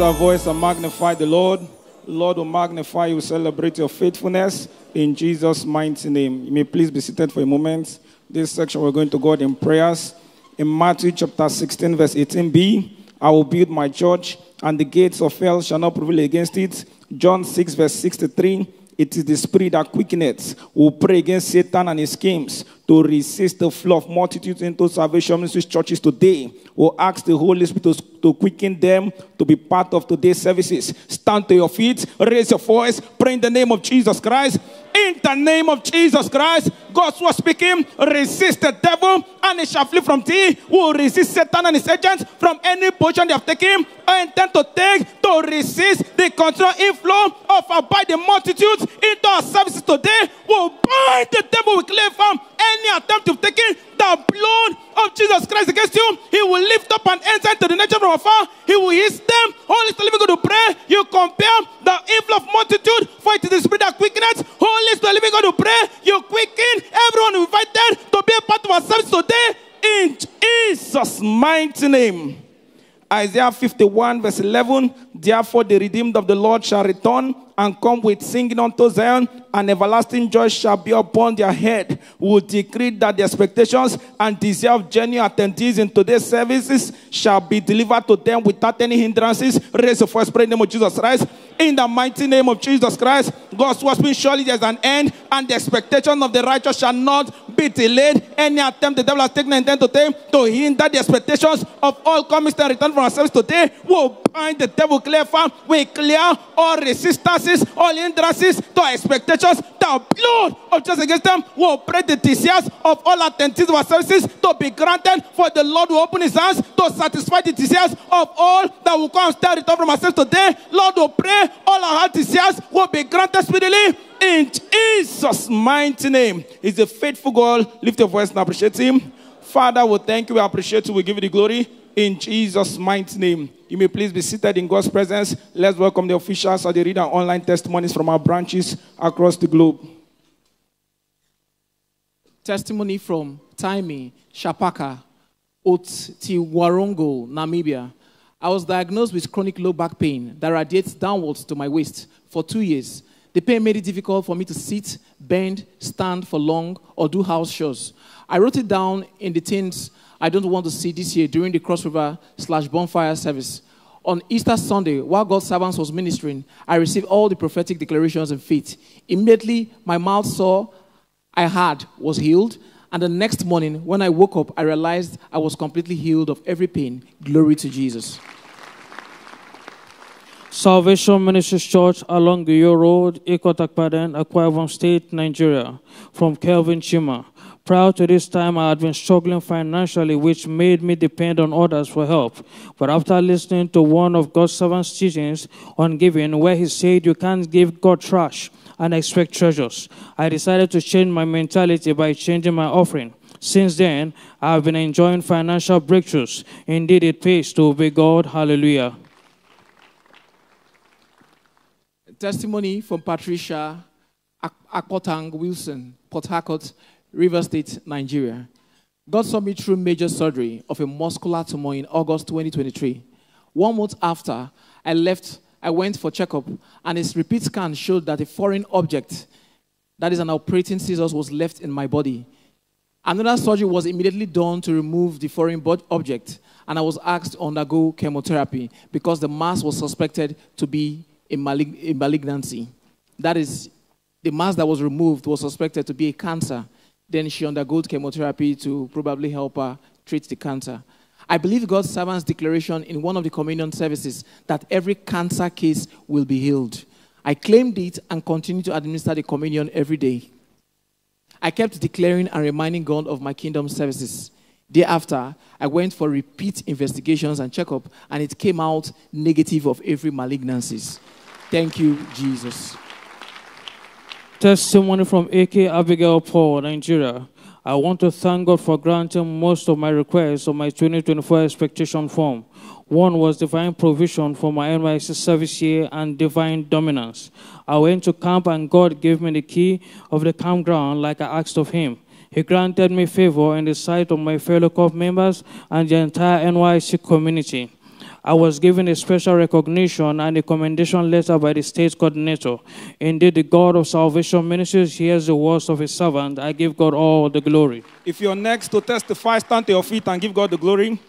Our voice and magnify the Lord? Lord will magnify you, celebrate your faithfulness in Jesus' mighty name. You may please be seated for a moment. This section we're going to God in prayers. In Matthew chapter 16, verse 18b, I will build my church, and the gates of hell shall not prevail against it. John 6, verse 63, it is the spirit that quickeneth. We'll pray against Satan and his schemes to resist the flow of multitudes into salvation ministries churches today. We'll ask the Holy Spirit to, to quicken them to be part of today's services. Stand to your feet, raise your voice, pray in the name of Jesus Christ. In the name of Jesus Christ, God's word speaking, resist the devil and he shall flee from thee. We will resist Satan and his agents from any position they have taken or intend to take to resist the control inflow of abiding multitudes into our services today. We will bind the devil with clay from any attempt to take in the blood of Jesus Christ against you. He will lift up and enter into the nature from afar. He will hit them. Holy Spirit, living God to pray. You compare the inflow of multitude, for it is the spirit that quickeneth. Holy Spirit, living God to pray. You quicken everyone invited to be a part of our service today in Jesus' mighty name. Isaiah 51, verse 11. Therefore, the redeemed of the Lord shall return and come with singing unto Zion, and everlasting joy shall be upon their head. We will decree that the expectations and desire of genuine attendees in today's services shall be delivered to them without any hindrances. Raise the first pray in the name of Jesus Christ. In the mighty name of Jesus Christ, God's word being surely there's an end, and the expectation of the righteous shall not be delayed. Any attempt the devil has taken and intend to take to hinder the expectations of all coming and return from our service today will bind the devil from. We clear all resistances, all hindrances to our expectations. The blood of Jesus against them will break the desires of all attendees of our services to be granted. For the Lord will open his hands to satisfy the desires of all that will come and start return from our service today. Lord will pray, all our desires will be granted speedily in Jesus' mighty name. He's a faithful God. Lift your voice and appreciate him. Father, we thank you, we appreciate you, we give you the glory in Jesus' mighty name. You may please be seated in God's presence. Let's welcome the officials of the read and online testimonies from our branches across the globe. Testimony from Taimi, Shapaka, Otjiwarongo, Namibia. I was diagnosed with chronic low back pain that radiates downwards to my waist for two years. The pain made it difficult for me to sit, bend, stand for long, or do house chores. I wrote it down in the things I don't want to see this year during the Cross River slash bonfire service. On Easter Sunday, while God's servants was ministering, I received all the prophetic declarations and faith. Immediately, my mouth sore I had was healed. And the next morning, when I woke up, I realized I was completely healed of every pain. Glory to Jesus. Salvation Ministries Church along Guyo Road, Ikot Akpaden, Akwa State, Nigeria, from Kelvin Chima. Prior to this time, I had been struggling financially, which made me depend on others for help. But after listening to one of God's servants' teachings on giving, where he said you can't give God trash and expect treasures, I decided to change my mentality by changing my offering. Since then, I have been enjoying financial breakthroughs. Indeed, it pays to obey God. Hallelujah. testimony from Patricia Akotang Wilson, Port Harcourt, River State, Nigeria. God saw me through major surgery of a muscular tumor in August 2023. One month after, I left, I went for checkup, and his repeat scan showed that a foreign object, that is an operating scissors, was left in my body. Another surgery was immediately done to remove the foreign object, and I was asked to undergo chemotherapy because the mass was suspected to be a, a malignancy. That is, the mass that was removed was suspected to be a cancer. Then she undergoes chemotherapy to probably help her treat the cancer. I believe God's servant's declaration in one of the communion services that every cancer case will be healed. I claimed it and continue to administer the communion every day. I kept declaring and reminding God of my kingdom services. Thereafter, I went for repeat investigations and checkup, and it came out negative of every malignancies. Thank you, Jesus. Testimony from AK Abigail Paul, Nigeria. I want to thank God for granting most of my requests on my 2024 expectation form. One was divine provision for my NYSC service year and divine dominance. I went to camp and God gave me the key of the campground like I asked of Him. He granted me favor in the sight of my fellow corps members and the entire NYSC community. I was given a special recognition and a commendation letter by the state coordinator. Indeed, the God of Salvation Ministries hears the words of his servant. I give God all the glory. If you're next to testify, stand to your feet and give God the glory.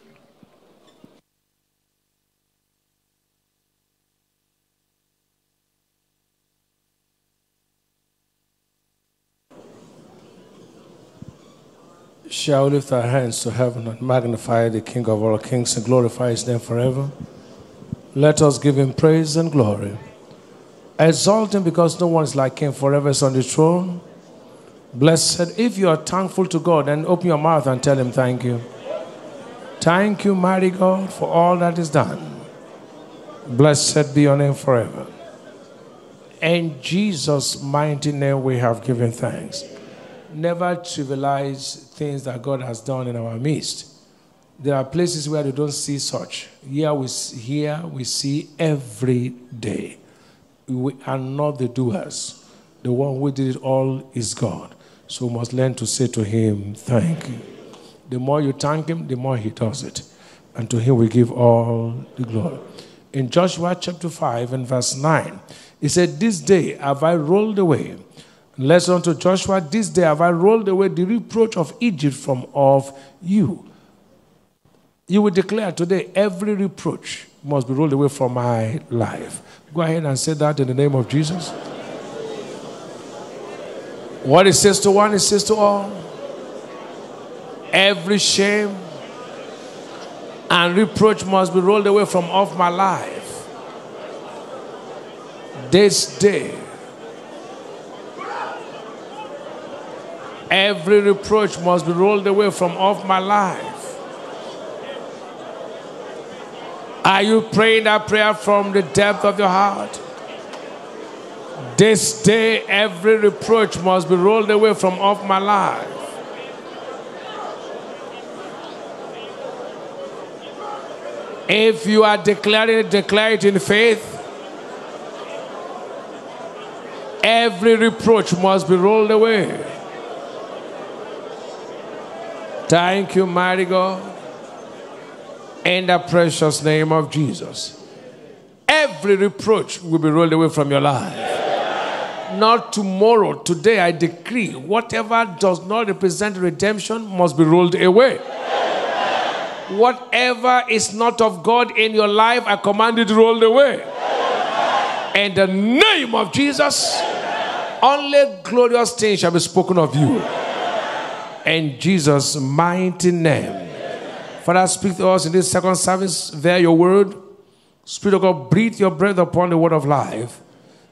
Shall lift our hands to heaven and magnify the King of all kings and glorify his name forever? Let us give him praise and glory. Exalt him because no one is like him forever is on the throne. Blessed, if you are thankful to God, then open your mouth and tell him thank you. Thank you, mighty God, for all that is done. Blessed be your name forever. In Jesus' mighty name, we have given thanks. Never trivialize things that God has done in our midst. There are places where you don't see such. Here we, here we see every day. We are not the doers. The one who did it all is God. So we must learn to say to Him, Thank you. The more you thank Him, the more He does it. And to Him we give all the glory. In Joshua chapter 5 and verse 9, He said, This day have I rolled away. Lesson to Joshua, This day have I rolled away the reproach of Egypt from off you. You will declare today, every reproach must be rolled away from my life. Go ahead and say that in the name of Jesus. What it says to one, it says to all. Every shame and reproach must be rolled away from off my life. This day, every reproach must be rolled away from off my life. Are you praying that prayer from the depth of your heart? This day, every reproach must be rolled away from off my life. If you are declaring it, declare it in faith. Every reproach must be rolled away. Thank you, mighty God. In the precious name of Jesus. Every reproach will be rolled away from your life. Not tomorrow, today I decree whatever does not represent redemption must be rolled away. Whatever is not of God in your life, I command it rolled away. In the name of Jesus, only glorious things shall be spoken of you. In Jesus' mighty name. Father, speak to us in this second service via your word. Spirit of God, breathe your breath upon the word of life.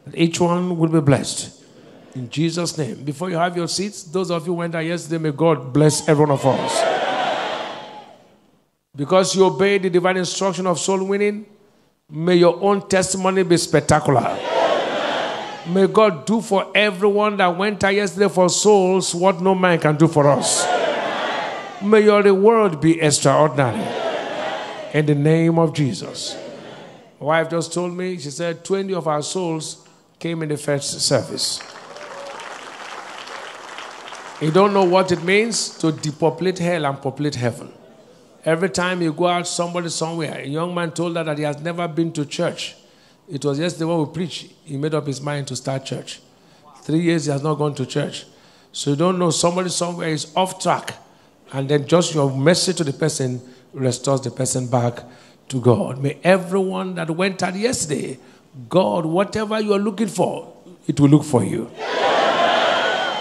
That each one will be blessed. In Jesus' name. Before you have your seats, those of you who went there yesterday, may God bless every one of us. Because you obeyed the divine instruction of soul winning, may your own testimony be spectacular. May God do for everyone that went there yesterday for souls what no man can do for us. May your reward be extraordinary. In the name of Jesus. My wife just told me, she said, 20 of our souls came in the first service. You don't know what it means to depopulate hell and populate heaven. Every time you go out somebody somewhere, a young man told her that he has never been to church. It was yesterday when we preached, he made up his mind to start church. Three years he has not gone to church. So you don't know somebody somewhere is off track. And then just your message to the person restores the person back to God. May everyone that went out yesterday, God, whatever you are looking for, it will look for you.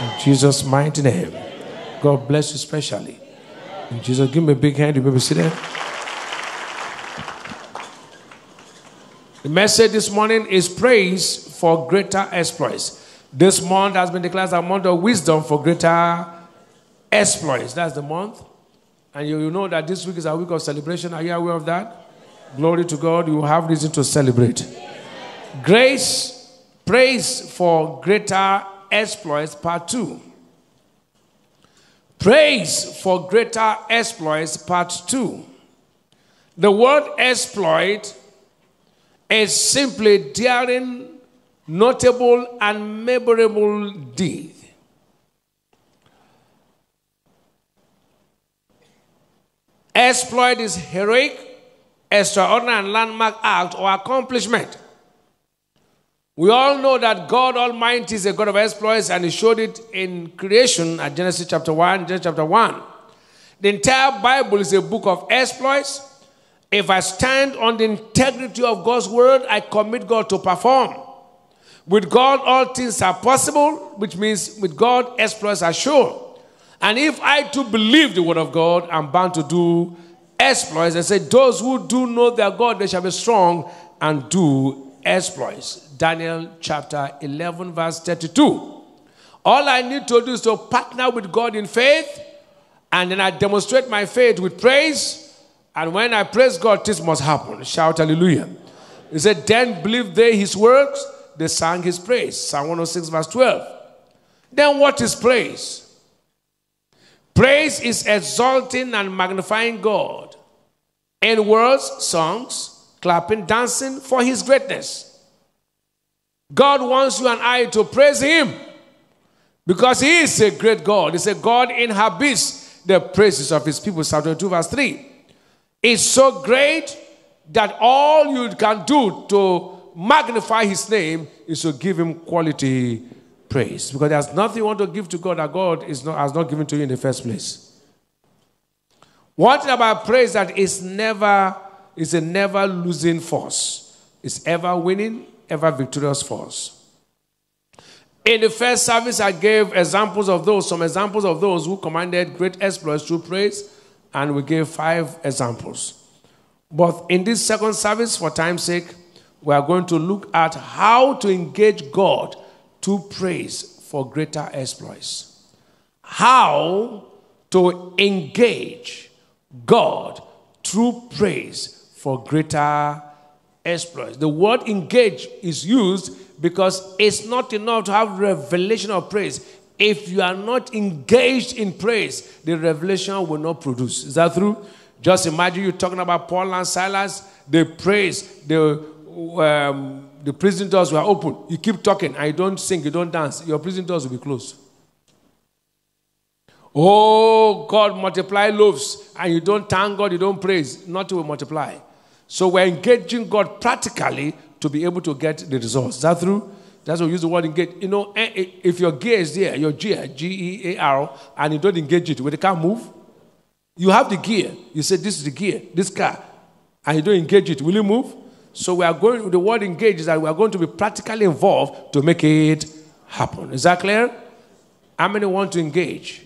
In Jesus' mighty name. God bless you specially. In Jesus, give me a big hand. You may be seated. The message this morning is praise for greater exploits. This month has been declared a month of wisdom for greater exploits. That's the month. And you, you know that this week is a week of celebration. Are you aware of that? Glory to God. You have reason to celebrate. Grace, praise for greater exploits, part two. Praise for greater exploits, part two. The word exploit is simply daring, notable, and memorable deed. Exploit is heroic, extraordinary and landmark act or accomplishment. We all know that God Almighty is a God of exploits, and He showed it in creation at Genesis chapter 1, Genesis chapter 1. The entire Bible is a book of exploits. If I stand on the integrity of God's word, I commit God to perform. With God, all things are possible, which means with God, exploits are sure. And if I too believe the word of God, I'm bound to do exploits. I say, Those who do know their God, they shall be strong and do exploits. Daniel chapter 11, verse 32. All I need to do is to partner with God in faith, and then I demonstrate my faith with praise. And when I praise God, this must happen. Shout hallelujah. He said, Then believe they his works, they sang his praise. Psalm 106, verse 12. Then what is praise? Praise is exalting and magnifying God in words, songs, clapping, dancing for his greatness. God wants you and I to praise him because he is a great God. He said, God inhabits the praises of his people. Psalm 22, verse 3. It's so great that all you can do to magnify his name is to give him quality praise. Because there's nothing you want to give to God that God is not, has not given to you in the first place. One thing about praise that is never is a never losing force. It's ever winning, ever victorious force. In the first service, I gave examples of those, some examples of those who commanded great exploits through praise, and we gave five examples. But in this second service, for time's sake, we are going to look at how to engage God to praise for greater exploits. How to engage God through praise for greater exploits. The word engage is used because it's not enough to have revelation of praise. If you are not engaged in praise, the revelation will not produce. Is that true? Just imagine you talking about Paul and Silas. They praise, the, um, the prison doors were open. You keep talking I don't sing, you don't dance. Your prison doors will be closed. Oh, God, multiply loaves, and you don't thank God, you don't praise, nothing will multiply. So we're engaging God practically to be able to get the results. Is that true? That's why we use the word engage. You know, eh, eh, if your gear is there, your gear, G E A R, and you don't engage it, when the car move, you have the gear. You say, This is the gear, this car, and you don't engage it, will it move? So we are going, the word engage is that we are going to be practically involved to make it happen. Is that clear? How many want to engage?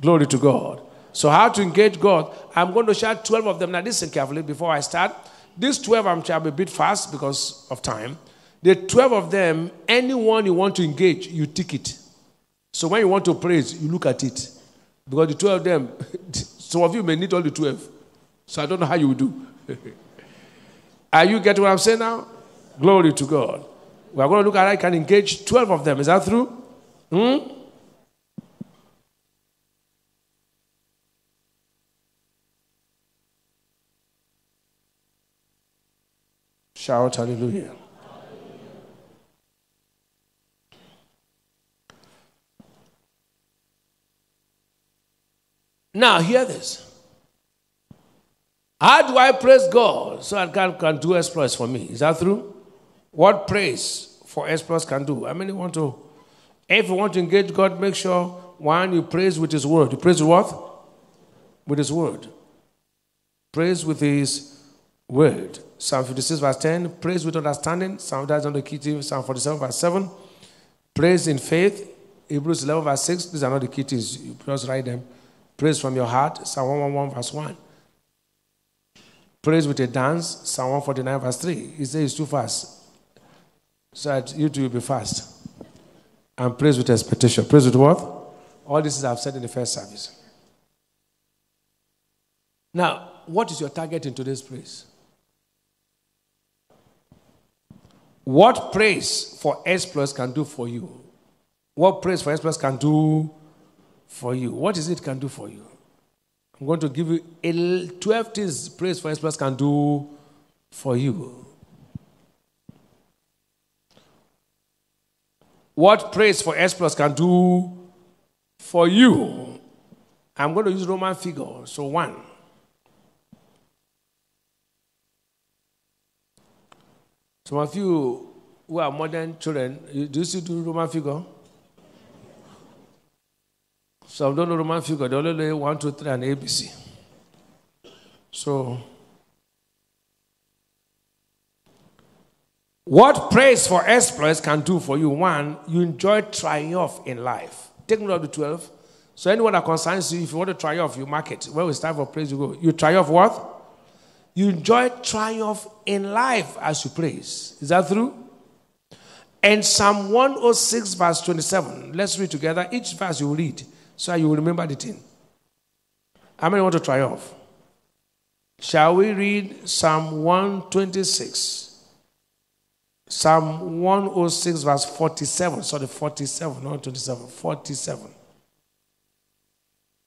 Glory to God. So, how to engage God? I'm going to share 12 of them. Now, listen carefully before I start. These 12, I'm trying to be a bit fast because of time. The 12 of them, anyone you want to engage, you tick it. So, when you want to praise, you look at it. Because the 12 of them, some of you may need all the 12. So, I don't know how you will do. Are you getting what I'm saying now? Glory to God. We are going to look at I can engage 12 of them. Is that true? Hmm? Shout hallelujah. Now, hear this. How do I praise God so that God can do exploits for me? Is that true? What praise for exploits can do? I mean, you want to, if you want to engage God, make sure one, you praise with His word. You praise with what? With His word. Praise with His word. Psalm 56, verse 10. Praise with understanding. Psalm that's on the key to Psalm 47, verse 7. Praise in faith. Hebrews 11, verse 6. These are not the key things. You just write them. Praise from your heart. Psalm 111, verse 1. Praise with a dance. Psalm 149, verse 3. He says it's too fast. So that you too will be fast. And praise with expectation. Praise with what? All this is I've said in the first service. Now, what is your target in today's praise? What praise for exploits can do for you? What praise for exploits can do for you. What is it can do for you? I'm going to give you 12 things praise for exploits can do for you. What praise for exploits can do for you. I'm going to use Roman figure. So one. Some of you who are modern children, do you still do Roman figure? Know Roman figure. Know one, two, three, and ABC. So, what praise for exploits can do for you? One, you enjoy triumph in life. Take note of the 12. So, anyone that concerns you, if you want to triumph, you mark it. When it's time for praise, you go. You triumph what? You enjoy triumph in life as you praise. Is that true? And Psalm 106, verse 27. Let's read together. Each verse you read so you will remember the thing. How many want to triumph? Shall we read Psalm 126? Psalm 106, verse 47. Sorry, 47, not 27. 47.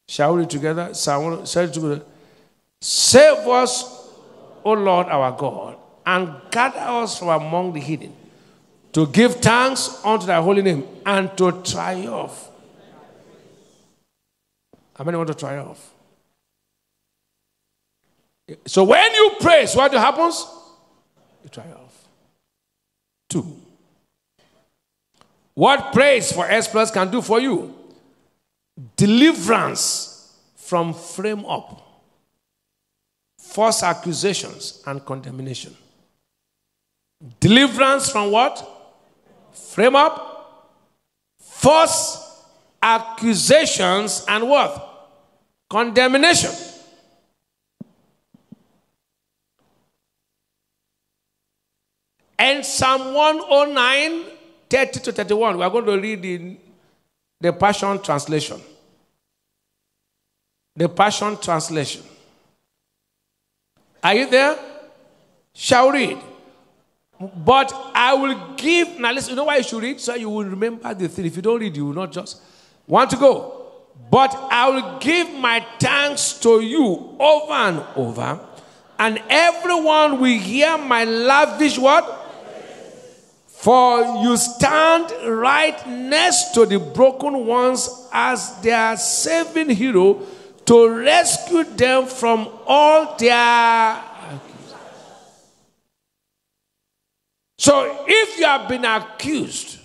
Shall we read together? Psalm 1, shall we together? Save us, O Lord our God, and gather us from among the hidden, to give thanks unto thy holy name, and to triumph. How many want to triumph? So when you praise, what happens? You triumph. Two. What praise for exploits can do for you? Deliverance from frame up, false accusations, and condemnation. Deliverance from what? Frame up, false accusations, and what? Condemnation. And Psalm 109, 30 to 31, we are going to read in the Passion Translation. The Passion Translation. Are you there? Shall read. But I will give. Now, listen, you know why you should read? So you will remember the thing. If you don't read, you will not just want to go. But I will give my thanks to you over and over, and everyone will hear my lavish what? For you stand right next to the broken ones as their saving hero to rescue them from all their. So if you have been accused,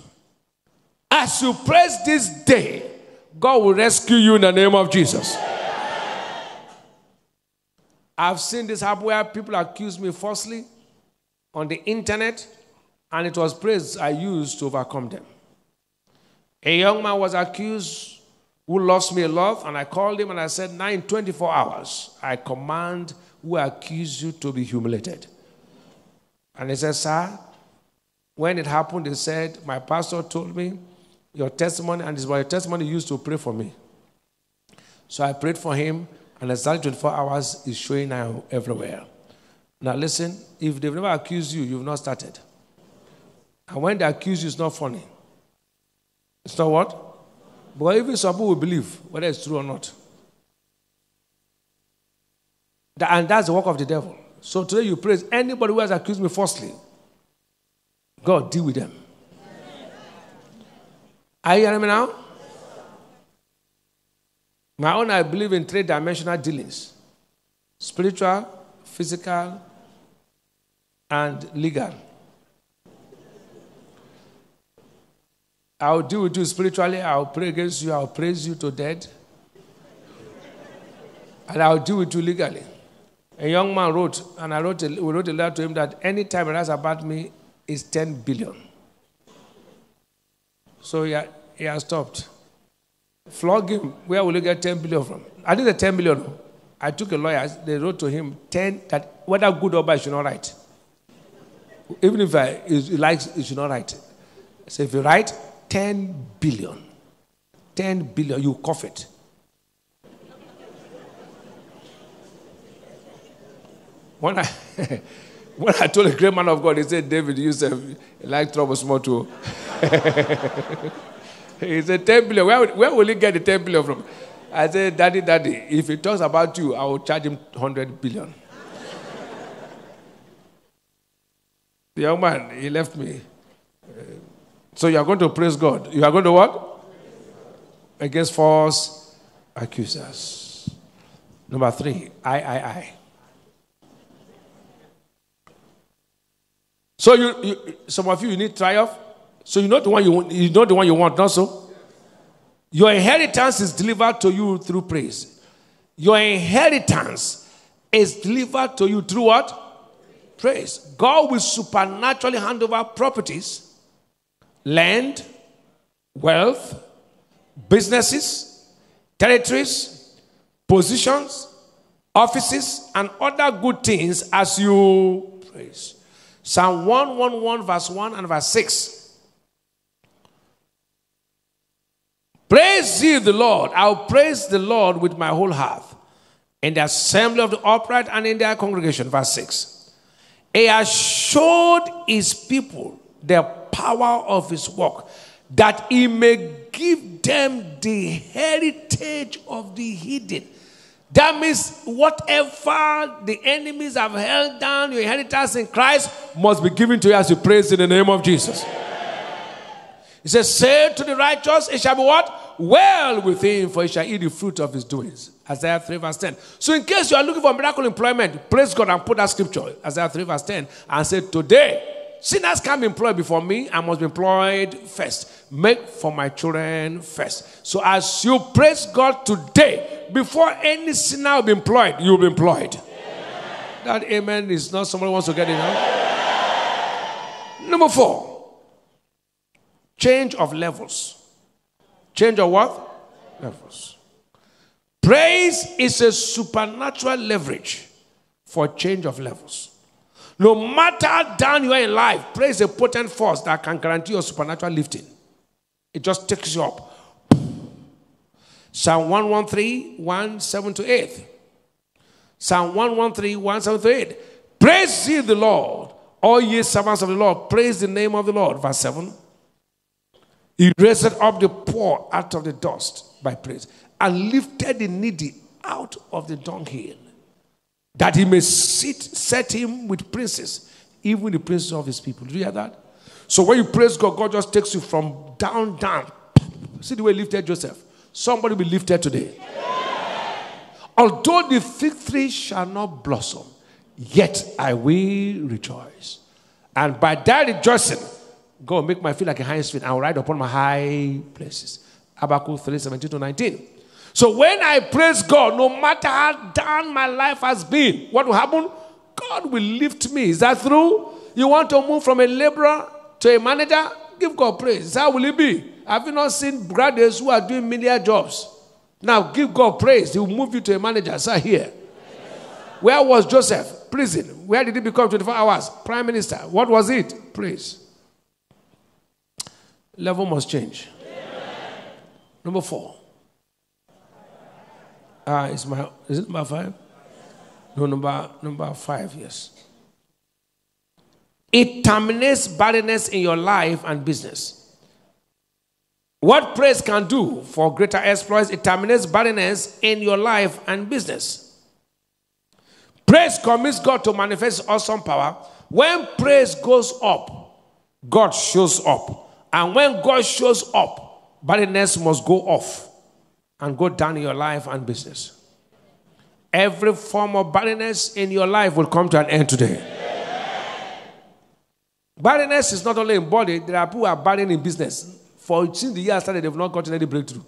as you praise this day, God will rescue you in the name of Jesus. I've seen this happen where people accuse me falsely on the internet, and it was praise I used to overcome them. A young man was accused who lost me a lot, and I called him and I said, Now in 24 hours, I command who accuse you to be humiliated. And he said, Sir, when it happened, he said, My pastor told me your testimony, and it's was your testimony used to pray for me. So I prayed for him, and exactly 24 hours is showing now everywhere. Now listen, if they've never accused you, you've not started. And when they accuse you, it's not funny. It's not what? But even some people will believe whether it's true or not. And that's the work of the devil. So today you praise anybody who has accused me falsely. God, deal with them. Are you hearing me now? My own, I believe in three dimensional dealings spiritual, physical, and legal. I'll deal with you spiritually, I'll pray against you, I'll praise you to death, and I'll deal with you legally. A young man wrote, and I wrote a, we wrote a letter to him that anytime he writes about me is 10 billion. So he, he has stopped. Flog him. Where will you get 10 billion from? I did the 10 billion. I took a lawyer. They wrote to him 10 that whether good or bad, should not write. Even if I, he likes, he should not write. So if you write 10 billion, 10 billion, you cough it. When I, when I told a great man of God, he said, David, you said, like trouble small too. he said, 10 billion. Where, where will he get the 10 billion from? I said, Daddy, Daddy, if he talks about you, I will charge him 100 billion. the young man, he left me. Uh, so you are going to praise God. You are going to what? Against false accusers. Number three, I, I, I. So you, you some of you you need triumph. So you know the one you want, you know the one you want, not so? Your inheritance is delivered to you through praise. Your inheritance is delivered to you through what? Praise. God will supernaturally hand over properties, land, wealth, businesses, territories, positions, offices, and other good things as you praise. Psalm 111, verse 1 and verse 6. Praise ye the Lord. I'll praise the Lord with my whole heart. In the assembly of the upright and in their congregation. Verse 6. He has showed his people the power of his work, that he may give them the heritage of the hidden. That means whatever the enemies have held down, your inheritance in Christ must be given to you as you praise in the name of Jesus. He says, Say to the righteous, it shall be what? Well with him, for he shall eat the fruit of his doings. Isaiah 3, verse 10. So, in case you are looking for miracle employment, praise God and put that scripture, Isaiah 3, verse 10, and say, Today, sinners can't be employed before me, I must be employed first. Make for my children first. So, as you praise God today, before any sinner will be employed, you will be employed. That amen is not somebody wants to get it, huh? Number four. Change of levels. Change of what? Levels. Praise is a supernatural leverage for change of levels. No matter down you are in life, praise is a potent force that can guarantee your supernatural lifting. It just takes you up. Psalm 113, 1, 7 to 8. Psalm 113, 1, 7 to 8. Praise ye the Lord, all ye servants of the Lord. Praise the name of the Lord. Verse 7. He raised up the poor out of the dust by praise and lifted the needy out of the dunghill, that he may sit, set him with princes, even the princes of his people. Do you hear that? So when you praise God, God just takes you from down, down. See the way he lifted Joseph. Somebody will be lifted today. Although the fig tree shall not blossom, yet I will rejoice. And by that rejoicing, God make my feet like a feet and I'll ride upon my high places. Habakkuk 3 17 to 19. So when I praise God, no matter how down my life has been, what will happen? God will lift me. Is that true? You want to move from a laborer to a manager? Give God praise. How will it be? Have you not seen graduates who are doing million jobs? Now give God praise. He will move you to a manager. Sir, here. Where was Joseph? Prison. Where did he become 24 hours? Prime Minister. What was it? Praise. Level must change. Number four. Ah, uh, is my is it number five? No, number number five, yes. It terminates barrenness in your life and business. What praise can do for greater exploits, it terminates barrenness in your life and business. Praise commits God to manifest awesome power. When praise goes up, God shows up. And when God shows up, barrenness must go off and go down in your life and business. Every form of barrenness in your life will come to an end today. Barrenness is not only in body, there are people who are barren in business. For since the year started, they've not gotten any breakthrough.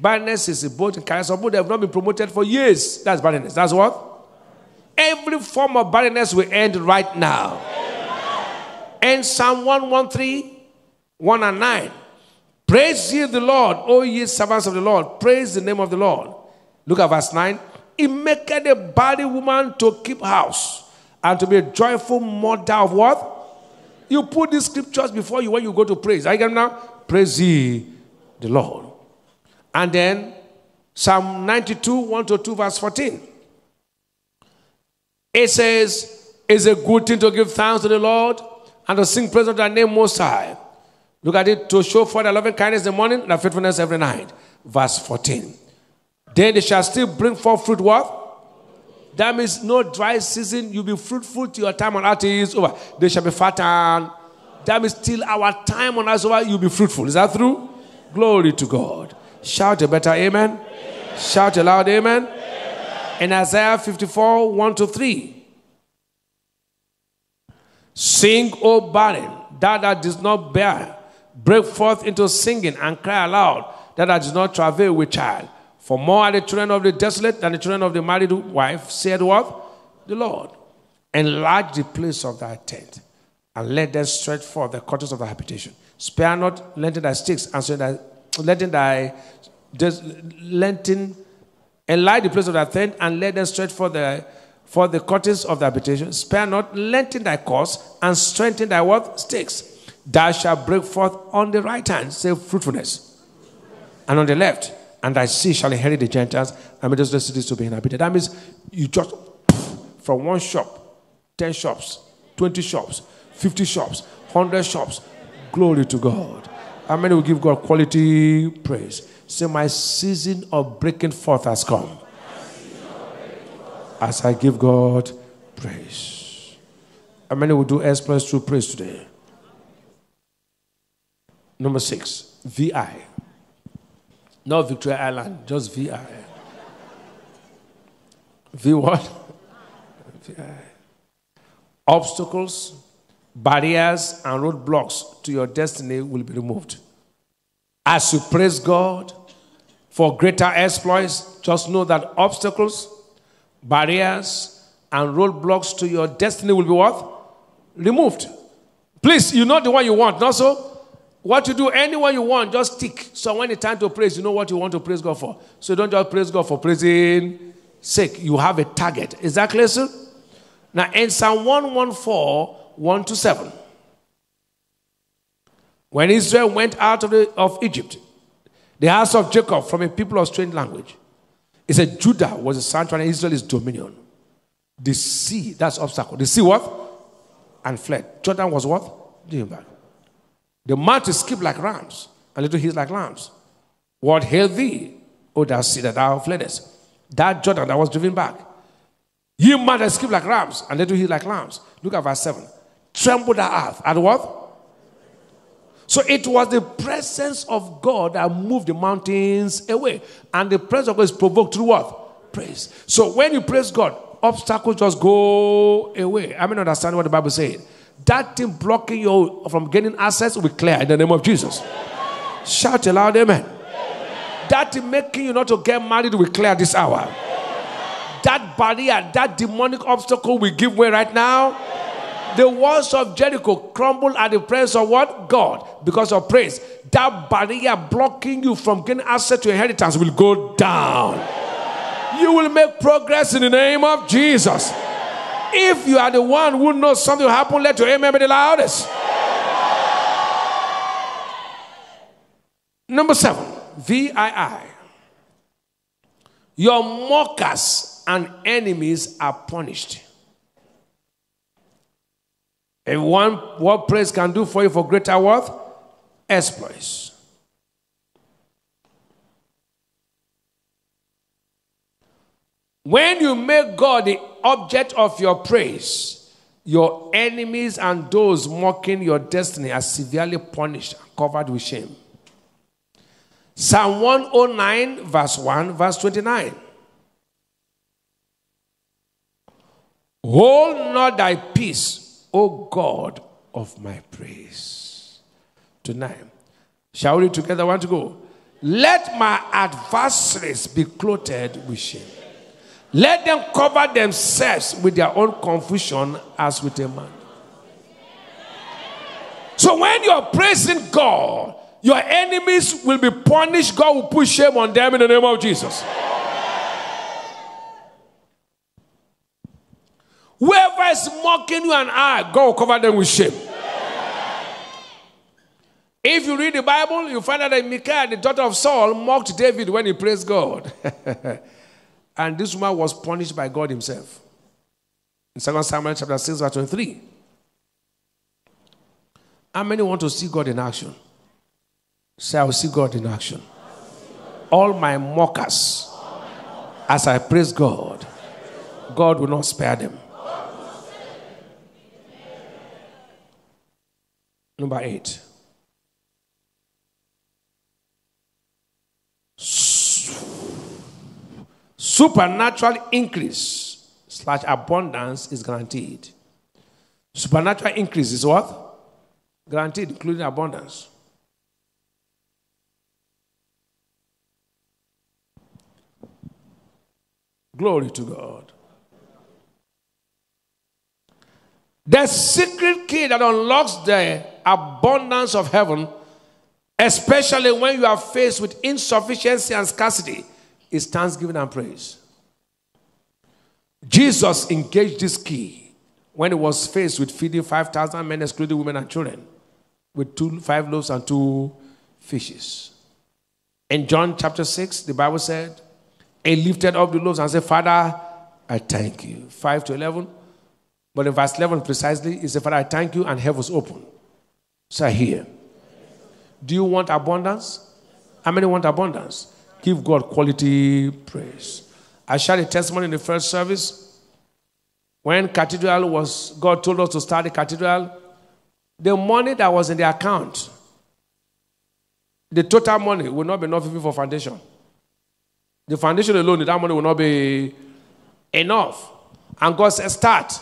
Barrenness is both in career. Some people have not been promoted for years. That's barrenness. That's what? Every form of barrenness will end right now. And Psalm 113 1 and 9. Praise ye the Lord, O ye servants of the Lord. Praise the name of the Lord. Look at verse 9. He maketh a body woman to keep house and to be a joyful mother of what? You put these scriptures before you when you go to praise. I get now? Praise ye the Lord. And then Psalm 92, 1 to 2, verse 14. It says, It's a good thing to give thanks to the Lord and to sing praise of thy name most high Look at it to show for the loving kindness in the morning and faithfulness every night. Verse 14. Then they shall still bring forth fruit what? That means no dry season. You'll be fruitful till your time on earth is over. They shall be fattened. That means till our time on earth is over, you'll be fruitful. Is that true? Glory to God. Shout a better amen. amen. Shout aloud amen. amen. In Isaiah 54, 1 to 3. Sing, O barren, thou that does not bear. Break forth into singing and cry aloud, that I does not travail with child. For more are the children of the desolate than the children of the married wife, said what? The Lord. Enlarge the place of thy tent, and let them stretch forth the curtains of thy habitation. Spare not, lengthen thy sticks, and so thy, lengthen thy, des- lengthen, enlarge the place of thy tent, and let them stretch forth the for the curtains of the habitation. Spare not, lengthen thy course, and strengthen thy what? Stakes. Thou shalt break forth on the right hand, say fruitfulness, and on the left, and thy seed shall inherit the Gentiles, and make those cities to be inhabited. That means you just from one shop, 10 shops, 20 shops, 50 shops, 100 shops. Glory to God. How many will give God quality praise? Say, My season of breaking forth has come as I give God praise. How many will do exploits through praise today? Number six, VI. Not Victoria Island, just VI. V what? VI. Obstacles, barriers, and roadblocks to your destiny will be removed. As you praise God for greater exploits, just know that obstacles, barriers, and roadblocks to your destiny will be what? Removed. Please, you know the one you want, not so? What you do, anyone you want, just tick. So when it's time to praise, you know what you want to praise God for. So don't just praise God for praising sake. You have a target. Is that clear, sir? Now, in Psalm 114, 1 to 7, when Israel went out of, the, of Egypt, the house of Jacob from a people of strange language, it said Judah was a sanctuary and Israel is dominion. The sea, that's obstacle. The sea what? And fled. Jordan was what? Doing back. The mountains skip like rams, and little hills like lambs. What hailed thee, O thou sea that thou fleddest? That Jordan that was driven back. Ye mountains skip like rams, and little hills like lambs. Look at verse 7. Tremble the earth at what? So it was the presence of God that moved the mountains away. And the presence of God is provoked through what? Praise. So when you praise God, obstacles just go away. I mean, understand what the Bible says. That thing blocking you from getting access will clear in the name of Jesus. Shout aloud, amen. That thing making you not to get married will clear this hour. That barrier, that demonic obstacle will give way right now. The walls of Jericho crumble at the presence of what? God. Because of praise. That barrier blocking you from getting access to inheritance will go down. You will make progress in the name of Jesus. If you are the one who knows something will happen, let your amen be the loudest. Number seven, VII. Your mockers and enemies are punished. If one what praise can do for you for greater worth, exploits. When you make God the object of your praise, your enemies and those mocking your destiny are severely punished and covered with shame. Psalm 109, verse 1, verse 29. Hold not thy peace, O God of my praise. Tonight, shall we together? Want to go? Let my adversaries be clothed with shame. Let them cover themselves with their own confusion as with a man. So when you're praising God, your enemies will be punished. God will put shame on them in the name of Jesus. Whoever is mocking you and I, God will cover them with shame. If you read the Bible, you find out that Michal, the daughter of Saul, mocked David when he praised God. and this woman was punished by God himself. In 2 Samuel chapter 6, verse 23. How many want to see God in action? Say, I will see God in action. All my mockers, as I praise God, God will not spare them. Number eight. Supernatural increase slash abundance is guaranteed. Supernatural increase is what? Guaranteed, including abundance. Glory to God. The secret key that unlocks the abundance of heaven, especially when you are faced with insufficiency and scarcity, is thanksgiving and praise. Jesus engaged this key when he was faced with feeding 5,000 men, excluding women and children, with two, five loaves and two fishes. In John chapter 6, the Bible said, He lifted up the loaves and said, Father, I thank you. 5 to 11. But in verse 11 precisely, he said, Father, I thank you, and heaven was open. So here. Do you want abundance? How many want abundance? Give God quality praise. I shared a testimony in the first service. When cathedral was, God told us to start the cathedral, the money that was in the account, the total money will not be enough even for foundation. The foundation alone, that money will not be enough. And God said, start.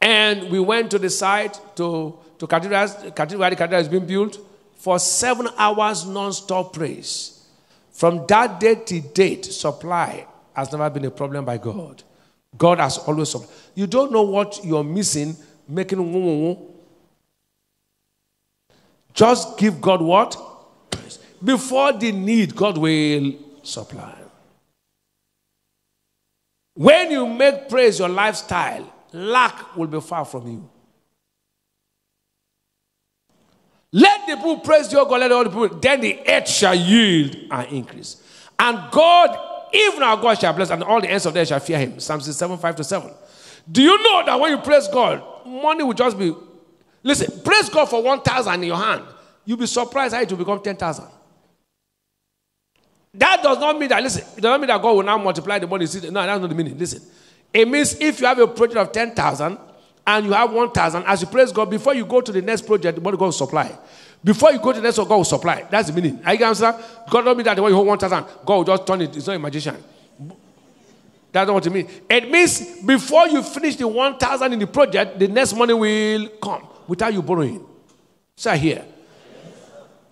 And we went to the site to, to cathedral, cathedral, the cathedral is being built for seven hours non-stop praise. From that day to date, supply has never been a problem by God. God has always supplied. You don't know what you're missing, making woo woo woo. Just give God what? Before the need, God will supply. When you make praise your lifestyle, lack will be far from you. Let the people praise your God, let all the people, then the earth shall yield and increase. And God, even our God shall bless, and all the ends of the earth shall fear him. Psalm 67, 5 to 7. Do you know that when you praise God, money will just be. Listen, praise God for 1,000 in your hand. You'll be surprised how it will become 10,000. That does not mean that, listen, it does not mean that God will now multiply the money. No, that's not the meaning. Listen. It means if you have a project of 10,000 and you have 1,000, as you praise God, before you go to the next project, the money God will supply. Before you go to the next one, God will supply. That's the meaning. Are you understand? God don't mean that when you hold 1,000, God will just turn it. It's not a magician. That's not what it means. It means before you finish the 1,000 in the project, the next money will come without you borrowing. So here.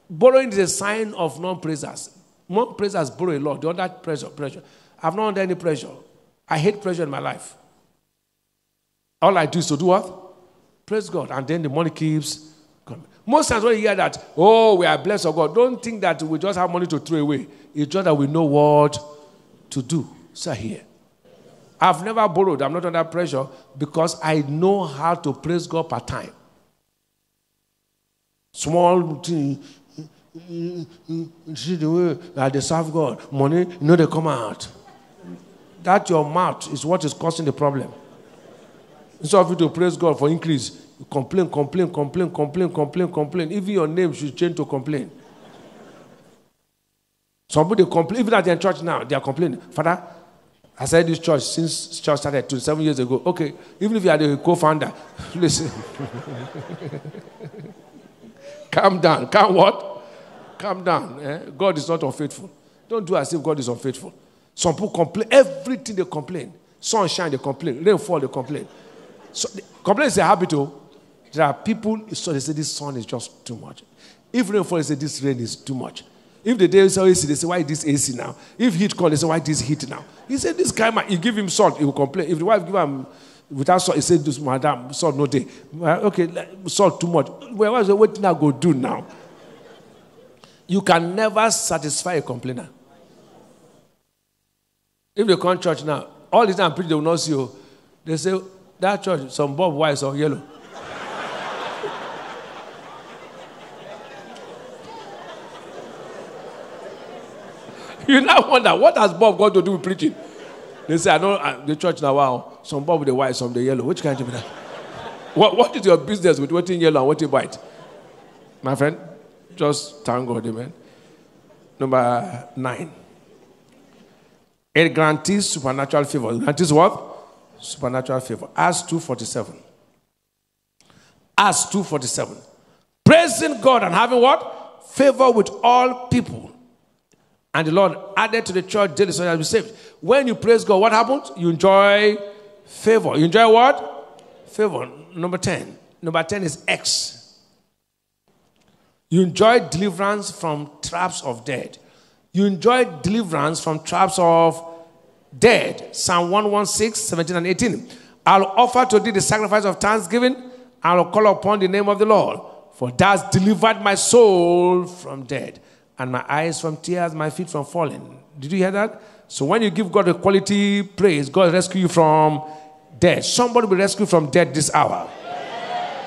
Borrowing is a sign of non-praisers. Non-praisers borrow a lot. They're under pressure, pressure. I've not under any pressure. I hate pressure in my life. All I do is to do what? Praise God. And then the money keeps coming. Most times when you hear that, oh, we are blessed of God, don't think that we just have money to throw away. It's just that we know what to do. So here. I've never borrowed. I'm not under pressure because I know how to praise God per time. Small thing. See the way that they serve God. Money, you know, they come out. That your mouth is what is causing the problem. Instead of you to praise God for increase, you complain, complain, complain, complain, complain, complain. Even your name should change to complain. Some people they complain, even at their church now, they are complaining. Father, I said this church since church started 27 years ago. Okay, even if you are the co-founder, listen. Calm down. Calm what? Calm down. Eh? God is not unfaithful. Don't do as if God is unfaithful. Some people complain. Everything they complain. Sunshine, they complain. Rainfall, they complain. So, complain is a habit. Oh. There are people, so they say this sun is just too much. If rainfall, they say this rain is too much. If the day is AC, they say, why this AC now? If heat comes, they say, why this heat now? He said, this guy, you give him salt, he will complain. If the wife give him without salt, he said, this madam, salt no day. Okay, salt too much. Well, what's the what I go do now? You can never satisfy a complainer. If they come to church now, all the time preach, they will not see you. They say, that church, some bulb white or yellow. you now wonder, what has Bob got to do with preaching? They say, I know uh, the church now, wow, some Bob with the white, some the yellow. Which kind of that? What, what is your business with waiting yellow and waiting white? My friend, just thank God, amen. Number nine. It guarantees supernatural favor. It guarantees what? Supernatural favor. Acts 2.47. Acts 2.47. Praising God and having what? Favor with all people. And the Lord added to the church daily so that be saved. When you praise God, what happens? You enjoy favor. You enjoy what? Favor. Number 10. Number 10 is X. You enjoy deliverance from traps of death. You enjoy deliverance from traps of dead. Psalm 116, 17 and 18. I'll offer to thee the sacrifice of thanksgiving. I'll call upon the name of the Lord. For thou hast delivered my soul from death, and my eyes from tears, my feet from falling. Did you hear that? So when you give God a quality praise, God rescue you from death. Somebody will rescue from death this hour.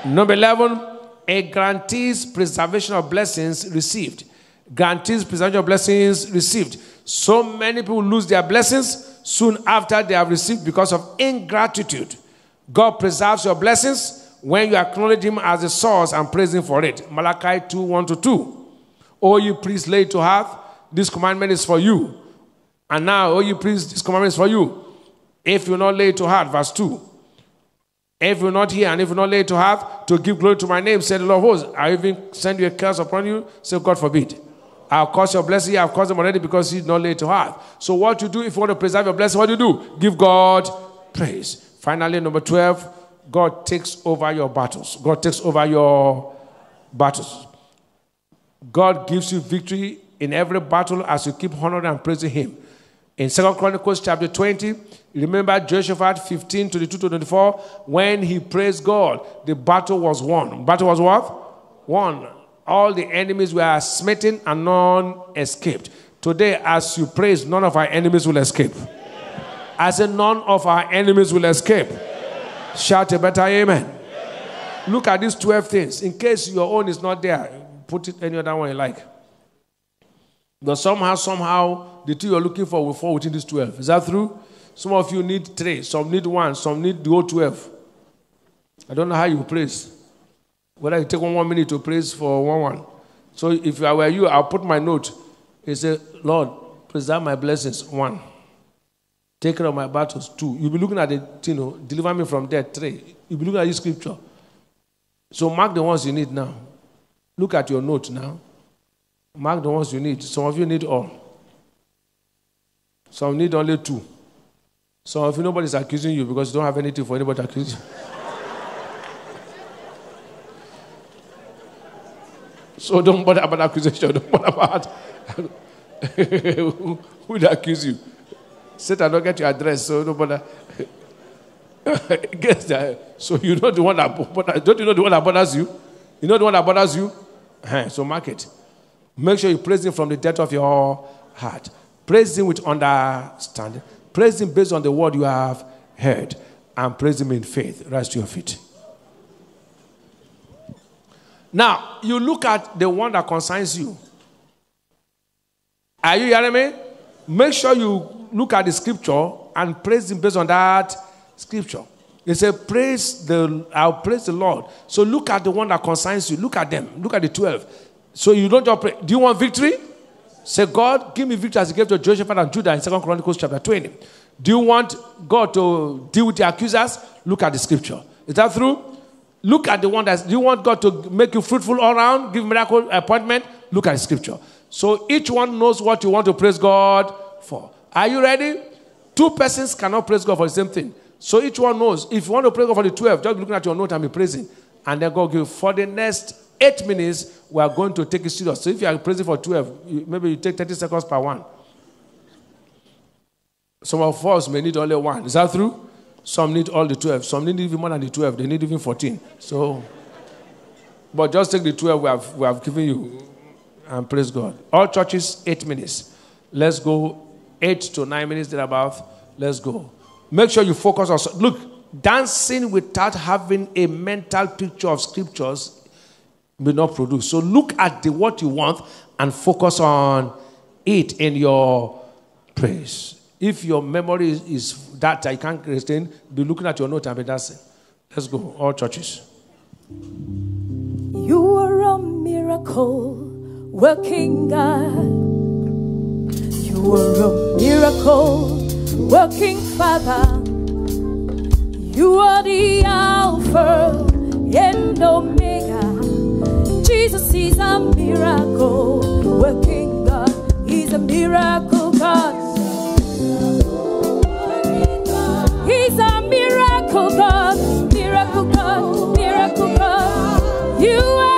Number 11, a grantees preservation of blessings received. Grantees preservation of blessings received. So many people lose their blessings soon after they have received because of ingratitude. God preserves your blessings when you acknowledge Him as the source and praise Him for it. Malachi 2 1 to 2. O you priests, lay to heart, this commandment is for you. And now, O you priests, this commandment is for you. If you not lay to heart, verse 2. If you not hear and if you not lay it to heart, to give glory to my name, said the Lord hosts, I even send you a curse upon you, say God forbid. I'll cause your blessing, I've caused them already because he's not laid to heart. So what you do if you want to preserve your blessing, what do you do? Give God praise. Finally, number 12, God takes over your battles. God takes over your battles. God gives you victory in every battle as you keep honoring and praising him. In Second Chronicles chapter 20, remember Jehoshaphat 15 22 to 24, when he praised God, the battle was won. Battle was what? Won. All the enemies were smitten and none escaped. Today, as you praise, none of our enemies will escape. I said, none of our enemies will escape. Shout a better amen. Look at these 12 things. In case your own is not there, put it any other one you like. But somehow, somehow, the two you're looking for will fall within these 12. Is that true? Some of you need three, some need one, some need the whole 12. I don't know how you praise. Whether you take one, one minute to praise for one one. So if I were you, I'll put my note. He said, Lord, preserve my blessings, one. Take care of my battles, two. You'll be looking at it, you know, deliver me from death, three. You'll be looking at this scripture. So mark the ones you need now. Look at your note now. Mark the ones you need. Some of you need all. Some need only two. Some of you, nobody's accusing you because you don't have anything for anybody to accuse you. so don't bother about accusation. Don't bother about who would accuse you. Satan don't get your address, so don't bother. Guess that. So you know the one that bothers, don't you know the one that bothers you? You know the one that bothers you? So mark it. Make sure you praise him from the depth of your heart. Praise him with understanding. Praise him based on the word you have heard. And praise him in faith. Rise to your feet. Now, you look at the one that concerns you. Are you hearing me? Make sure you look at the scripture and praise him based on that scripture. He said, Praise the I'll praise the Lord. So look at the one that concerns you. Look at them. Look at the 12. So you don't just pray. Do you want victory? Say, God, give me victory as he gave to Jehoshaphat and Judah in 2 Chronicles chapter 20. Do you want God to deal with the accusers? Look at the scripture. Is that true? Look at the one that you want God to make you fruitful all around, give miracle appointment? Look at scripture. So each one knows what you want to praise God for. Are you ready? Two persons cannot praise God for the same thing. So each one knows. If you want to praise God for the 12, just looking at your note and be praising. And then God give you. for the next eight minutes, we are going to take it serious. So if you are praising for 12, you, maybe you take 30 seconds per one. Some of us may need only one. Is that true? Some need all the 12. Some need even more than the 12. They need even 14. So, but just take the 12 we have, we have given you and praise God. All churches, eight minutes. Let's go eight to nine minutes thereabout. Let's go. Make sure you focus on. Look, dancing without having a mental picture of scriptures will not produce. So look at the what you want and focus on it in your praise. If your memory is, is that I can't retain, be looking at your note and be dancing. Let's go, all churches. You are a miracle working God. You are a miracle working Father. You are the Alpha and Omega. Jesus is a miracle working God. He's a miracle God. He's a miracle God, miracle God, miracle God. You are.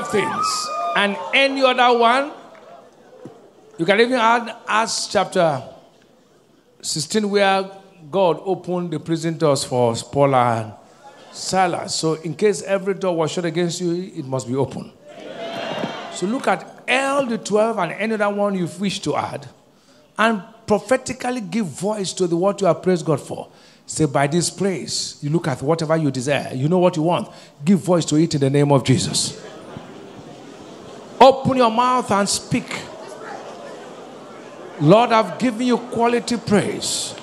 12 things and any other one. You can even add Acts chapter 16, where God opened the prison doors for Paul and Silas. So, in case every door was shut against you, it must be open. So, look at all the 12 and any other one you wish to add and prophetically give voice to the what you have praised God for. Say, by this praise, you look at whatever you desire. You know what you want. Give voice to it in the name of Jesus. Open your mouth and speak. Lord, I've given you quality praise.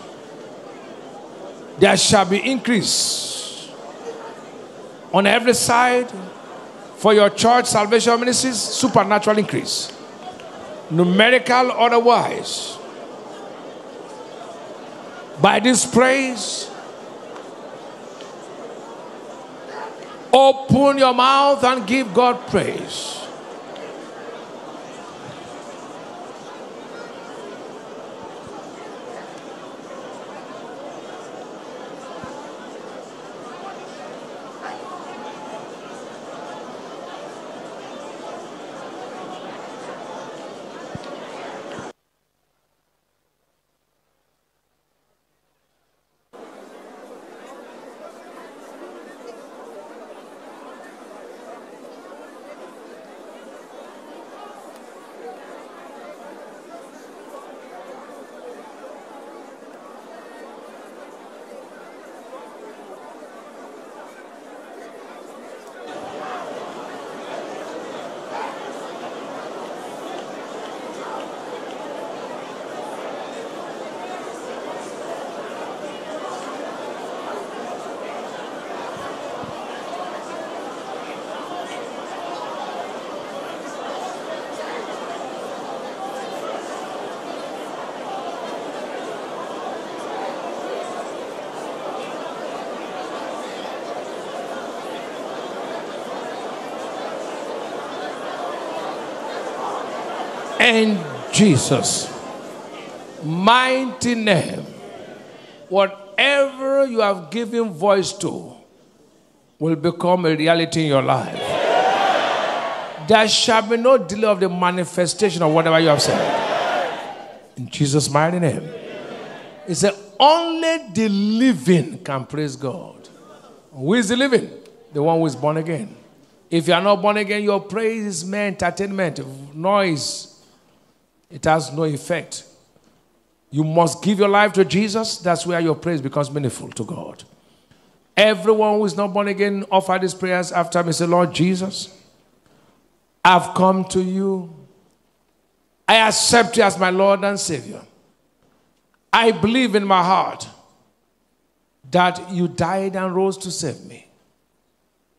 There shall be increase on every side for your church salvation ministries, supernatural increase, numerical or otherwise. By this praise, open your mouth and give God praise. In Jesus' mighty name, whatever you have given voice to will become a reality in your life. There shall be no delay of the manifestation of whatever you have said. In Jesus' mighty name. He said, Only the living can praise God. Who is the living? The one who is born again. If you are not born again, your praise is mere entertainment, noise. It has no effect. You must give your life to Jesus. That's where your praise becomes meaningful to God. Everyone who is not born again, offer these prayers after me. Say, Lord Jesus, I've come to you. I accept you as my Lord and Savior. I believe in my heart that you died and rose to save me.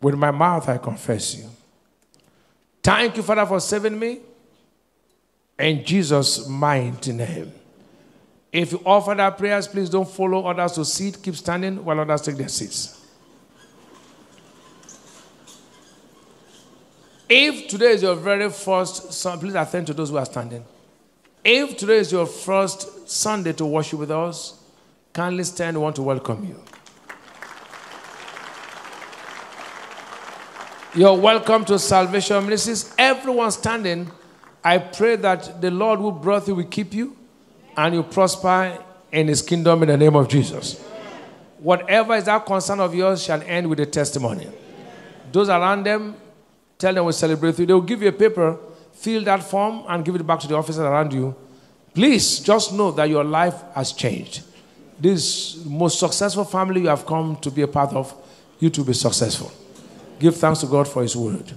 With my mouth, I confess you. Thank you, Father, for saving me. In Jesus' mighty name. If you offer that prayers, please don't follow others to sit. Keep standing while others take their seats. If today is your very first, Sun- please attend to those who are standing. If today is your first Sunday to worship with us, kindly stand. We want to welcome you. You're welcome to Salvation Ministries. Everyone standing, I pray that the Lord who brought you will keep you and you prosper in his kingdom in the name of Jesus. Whatever is that concern of yours shall end with a testimony. Those around them, tell them we celebrate you. They will give you a paper, fill that form, and give it back to the officers around you. Please just know that your life has changed. This most successful family you have come to be a part of, you to be successful. Give thanks to God for His word.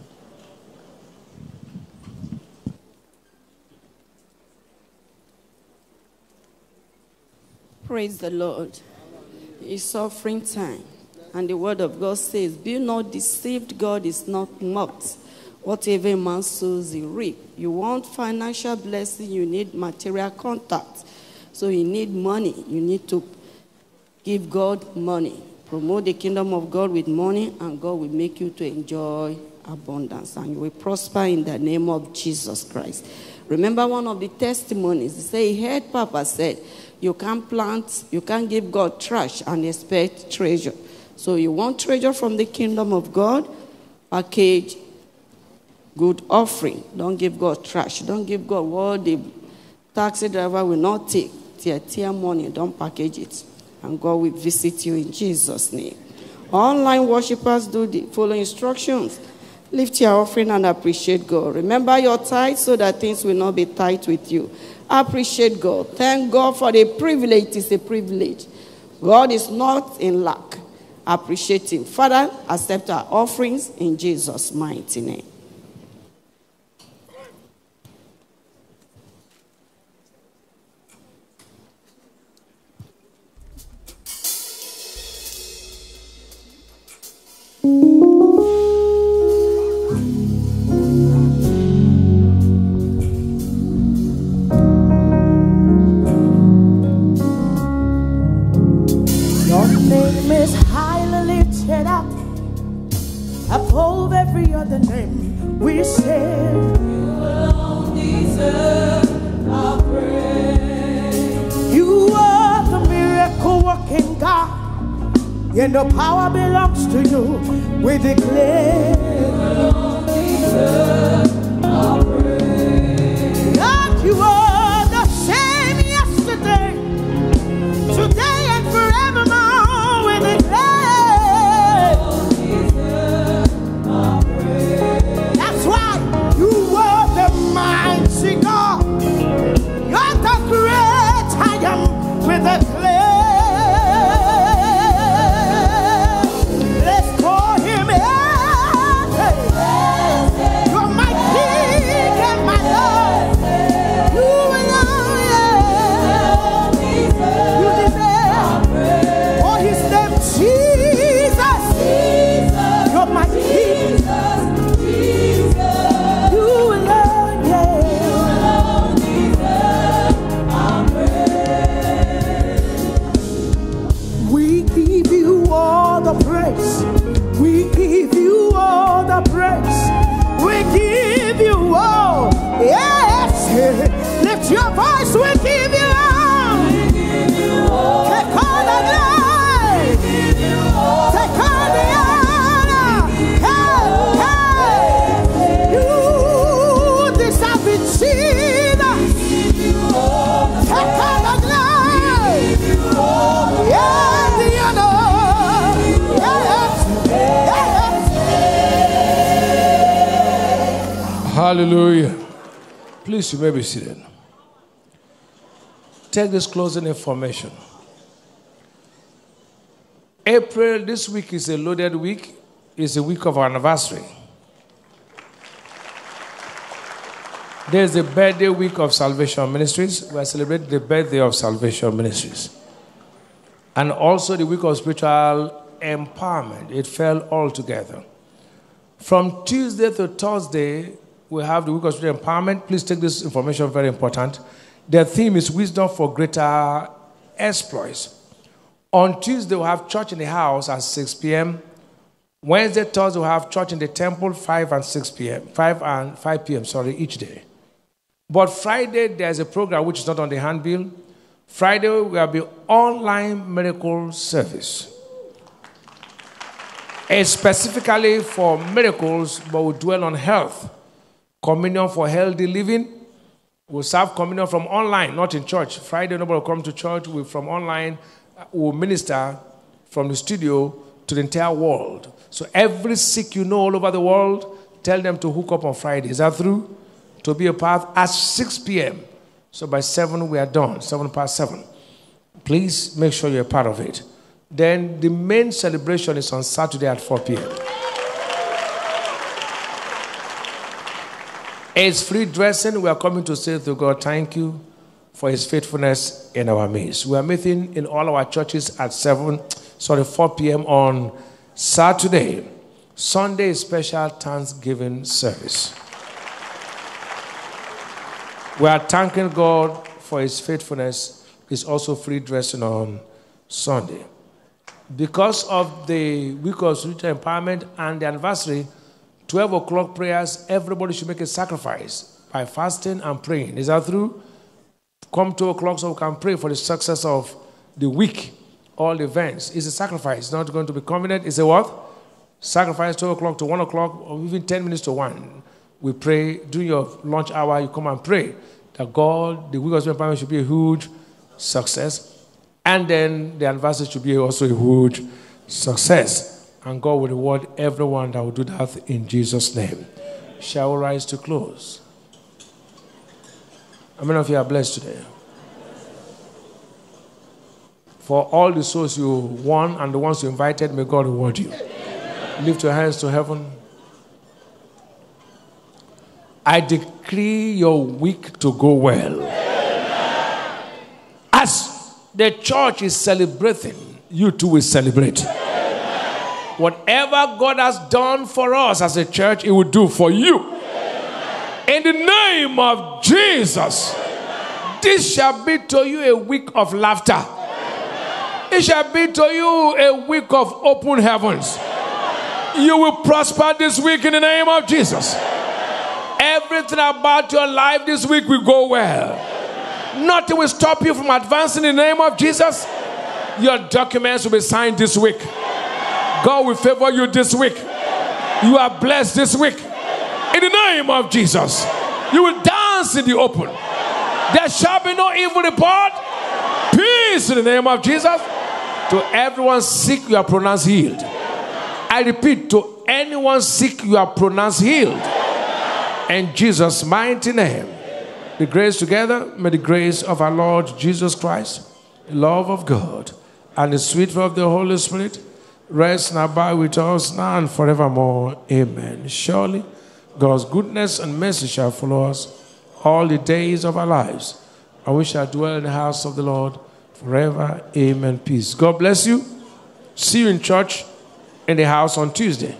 Praise the Lord. It's offering time. And the word of God says, Be not deceived, God is not mocked. Whatever man sows, he reap. You want financial blessing, you need material contact. So you need money. You need to give God money. Promote the kingdom of God with money, and God will make you to enjoy abundance. And you will prosper in the name of Jesus Christ. Remember one of the testimonies. He said he heard Papa said, you can't plant, you can't give God trash and expect treasure. So you want treasure from the kingdom of God, package good offering. Don't give God trash. Don't give God what the taxi driver will not take. Tear, tear money. Don't package it. And God will visit you in Jesus' name. Online worshippers do the following instructions. Lift your offering and appreciate God. Remember your tithe so that things will not be tight with you. Appreciate God. Thank God for the privilege. It's a privilege. God is not in lack. Appreciate Him. Father, accept our offerings in Jesus' mighty name. Your above every other name. We say, You alone deserve our praise. You are the miracle working God, and the power belongs to you. We declare, You alone deserve our praise. God, you are Your voice, we give you all. Take all the glory. Take all the honor. Hey, hey. You deserve it, Jesus. Take all the glory. Yeah, the honor. Yeah, Hallelujah. Please, you may be seated. Take this closing information. April, this week is a loaded week, it's a week of anniversary. There's the birthday week of Salvation Ministries. We are celebrating the birthday of Salvation Ministries. And also the week of spiritual empowerment. It fell all together. From Tuesday to Thursday, we have the week of spiritual empowerment. Please take this information, very important. The theme is wisdom for greater exploits. On Tuesday, we'll have church in the house at 6 p.m. Wednesday, Thursday, we'll have church in the temple 5 and 6 p.m. 5 and 5 p.m. Sorry, each day. But Friday, there's a program which is not on the handbill. Friday will be online miracle service. It's specifically for miracles, but we dwell on health. Communion for healthy living. We'll serve communion from online, not in church. Friday, nobody will come to church. We from online. Uh, we'll minister from the studio to the entire world. So every sick you know all over the world, tell them to hook up on Friday. Is that through? To be a part at 6 p.m. So by 7 we are done. 7 past 7. Please make sure you're a part of it. Then the main celebration is on Saturday at 4 p.m. It's free dressing. We are coming to say to God, thank you for his faithfulness in our midst. We are meeting in all our churches at 7, sorry, 4 p.m. on Saturday. Sunday is special Thanksgiving service. We are thanking God for his faithfulness. It's also free dressing on Sunday. Because of the week of spiritual empowerment and the anniversary, 12 o'clock prayers, everybody should make a sacrifice by fasting and praying. Is that true? Come 2 o'clock so we can pray for the success of the week, all the events. It's a sacrifice. It's not going to be convenient. It's a what? Sacrifice 2 o'clock to 1 o'clock, or even 10 minutes to 1. We pray, during your lunch hour, you come and pray that God, the week of spiritual empowerment should be a huge success. And then the anniversary should be also a huge success. And God will reward everyone that will do that in Jesus' name. Shall we rise to close? How many of you are blessed today? For all the souls you won and the ones you invited, may God reward you. Lift your hands to heaven. I decree your week to go well. As the church is celebrating, you too will celebrate. Whatever God has done for us as a church, He will do for you. In the name of Jesus, this shall be to you a week of laughter. It shall be to you a week of open heavens. You will prosper this week in the name of Jesus. Everything about your life this week will go well. Nothing will stop you from advancing in the name of Jesus. Your documents will be signed this week. God will favor you this week. You are blessed this week. In the name of Jesus, you will dance in the open. There shall be no evil report. Peace in the name of Jesus. To everyone sick, you are pronounced healed. I repeat, to anyone sick, you are pronounced healed. In Jesus' mighty name. The grace together, may the grace of our Lord Jesus Christ, the love of God, and the sweet love of the Holy Spirit rest and abide with us now and forevermore. Amen. Surely God's goodness and mercy shall follow us all the days of our lives, and we shall dwell in the house of the Lord forever. Amen. Peace. God bless you. See you in church in the house on Tuesday.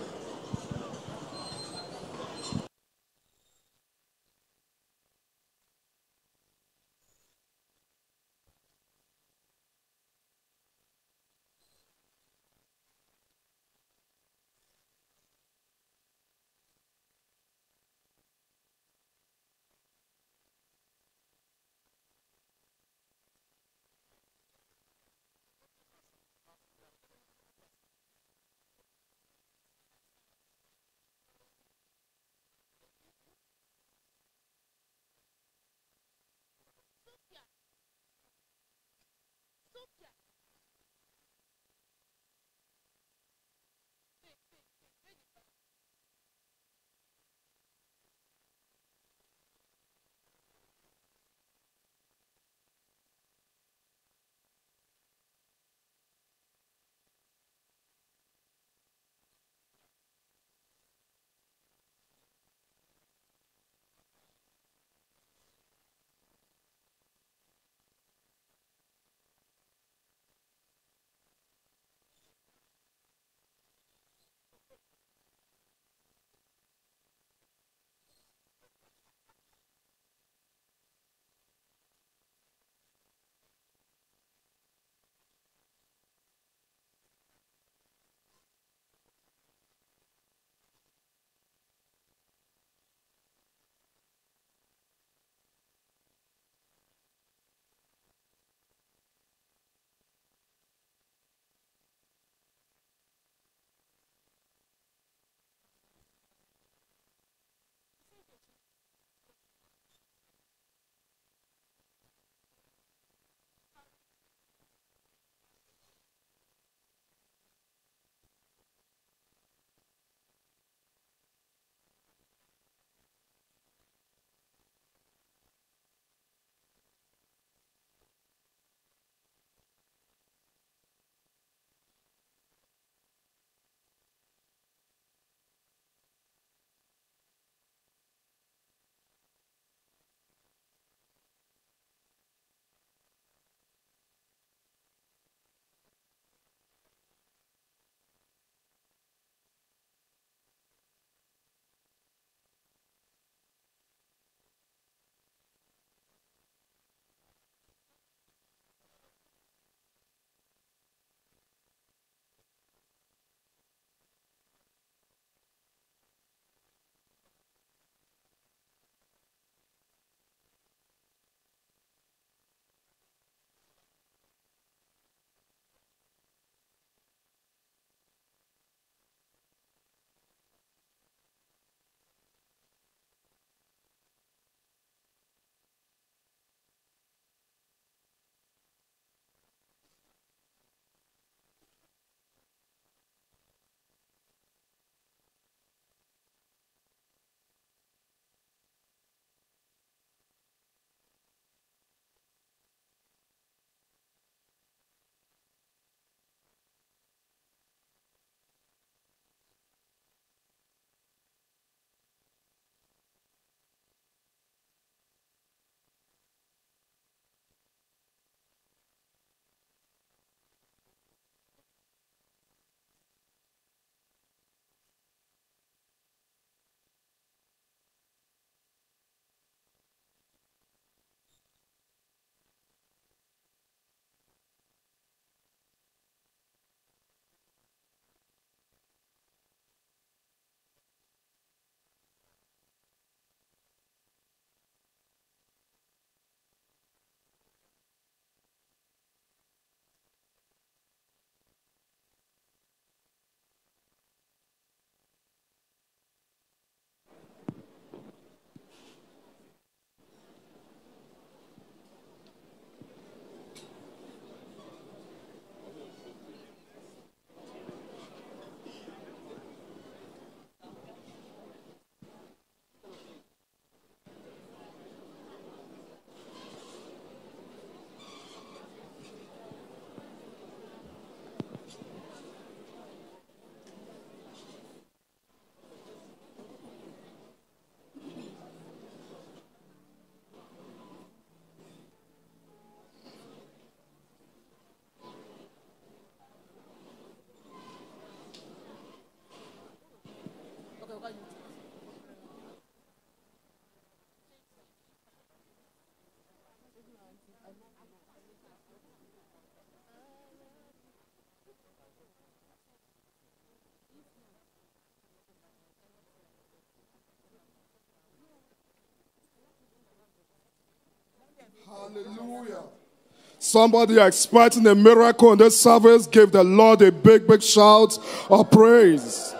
Somebody expecting a miracle in this service, give the Lord a big, big shout of praise.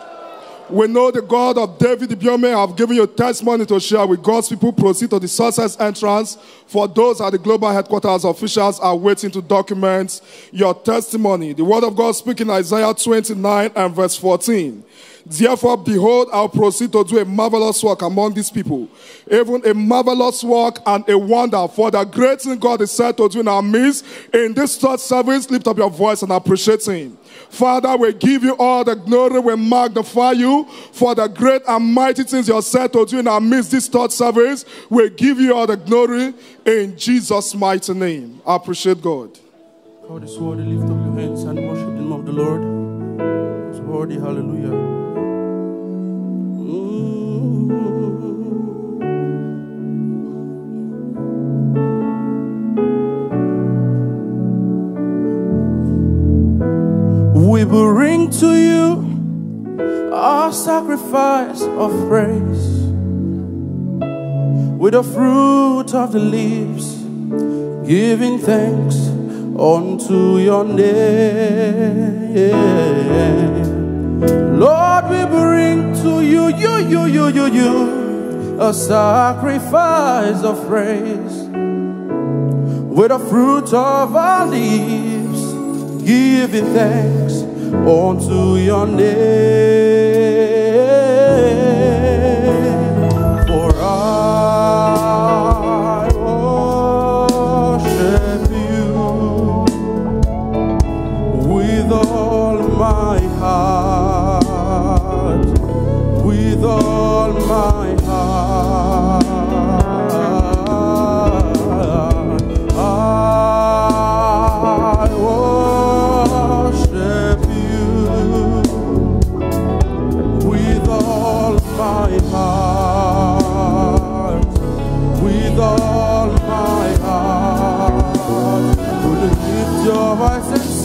We know the God of David Ibiyeomie have given you testimony to share with God's people. Proceed to the success entrance. For those at the global headquarters, officials are waiting to document your testimony. The word of God speaking Isaiah 29 and verse 14. Therefore, behold, I'll proceed to do a marvelous work among these people, even a marvelous work and a wonder. For the great thing God is said to do in our midst. In this third service, lift up your voice and appreciate Him. Father, we give you all the glory. We magnify you for the great and mighty things you're said to do in our midst this third service. We give you all the glory in Jesus' mighty name. I appreciate God. How this worthy, lift up your hands and worship the name of the Lord. It's worthy, hallelujah. We bring to you our sacrifice of praise. With the fruit of the leaves, giving thanks unto your name. Lord, we bring to you, you, you, you, you, you, a sacrifice of praise. With the fruit of our lips, giving thanks unto your name. Your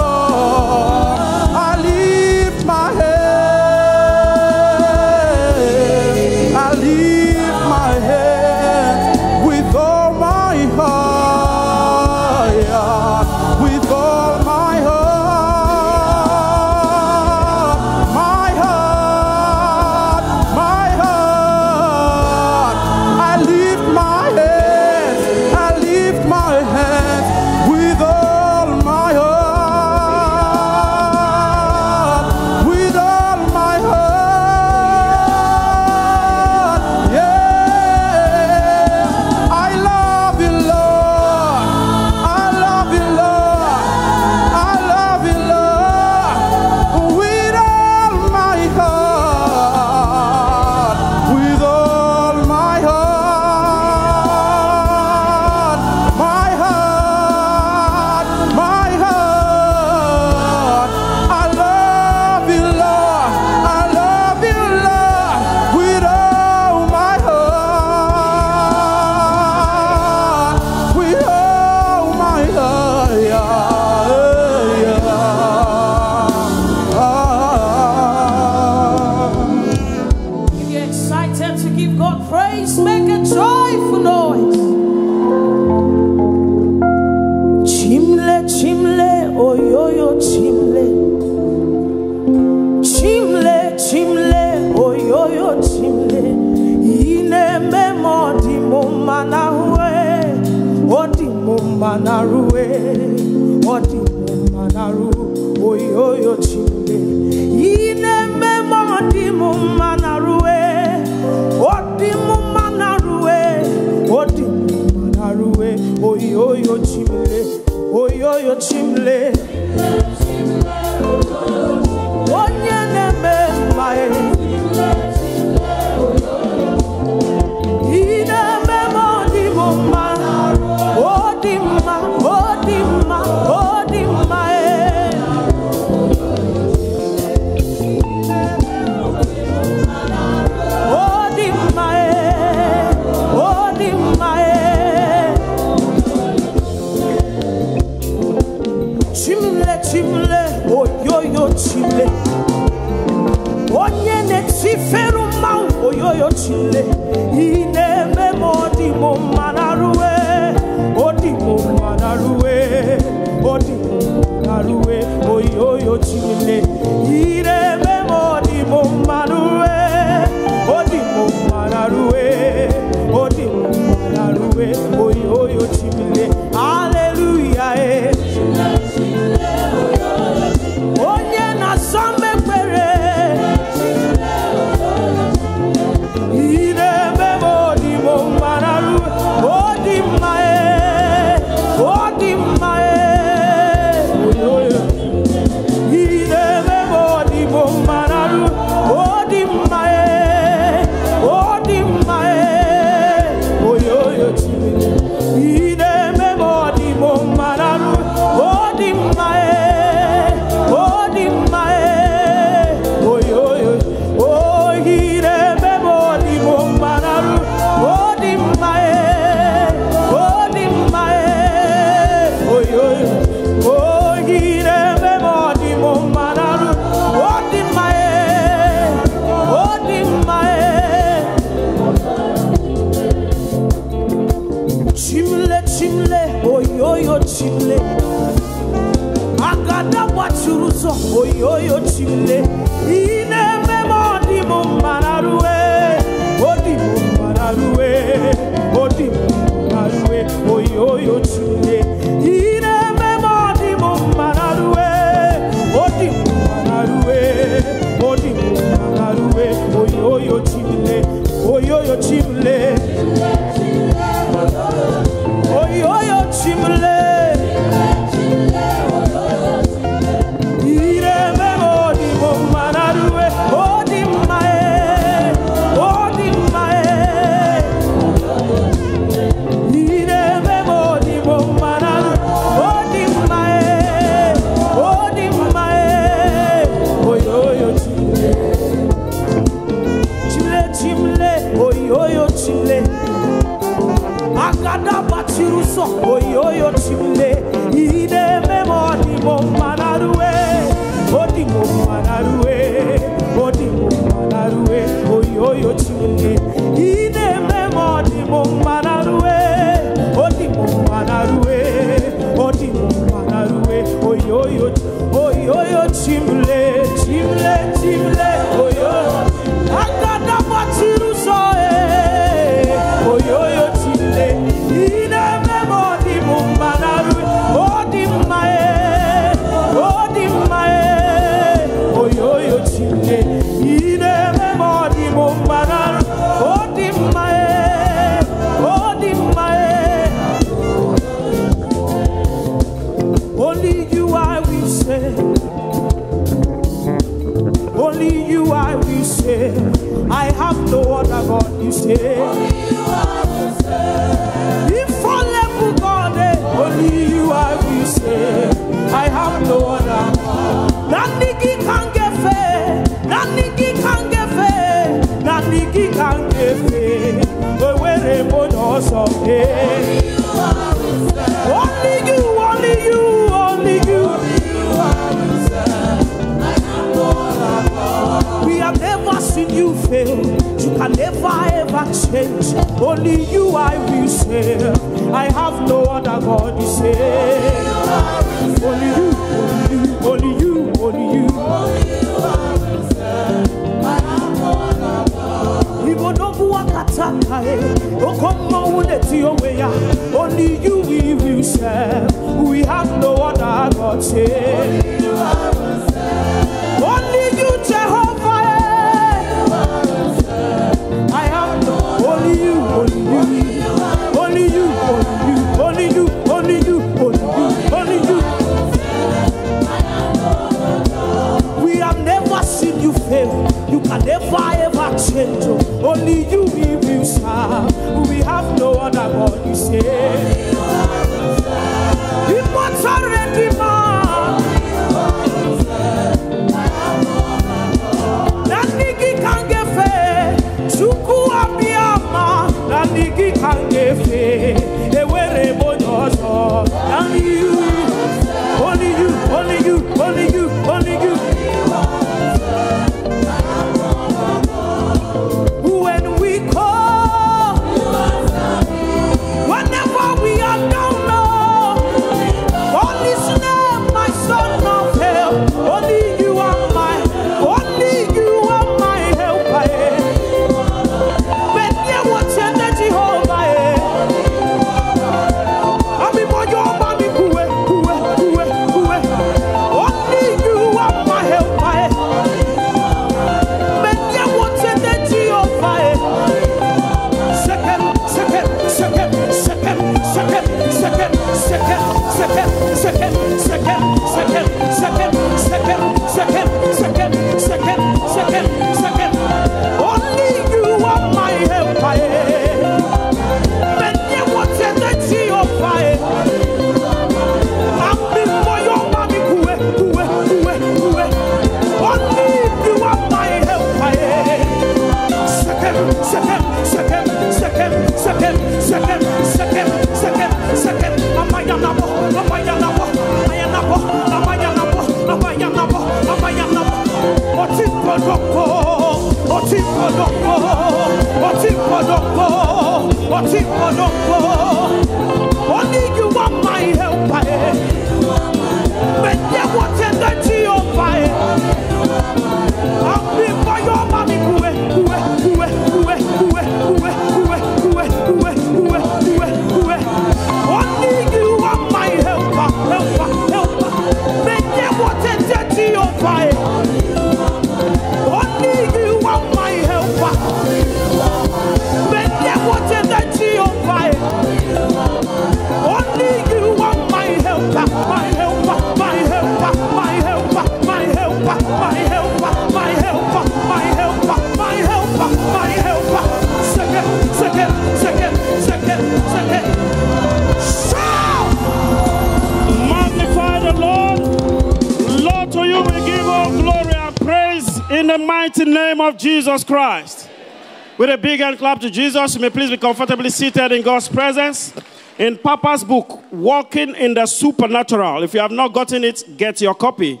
clap to Jesus, you may please be comfortably seated in God's presence. In Papa's book, Walking in the Supernatural, if you have not gotten it, get your copy.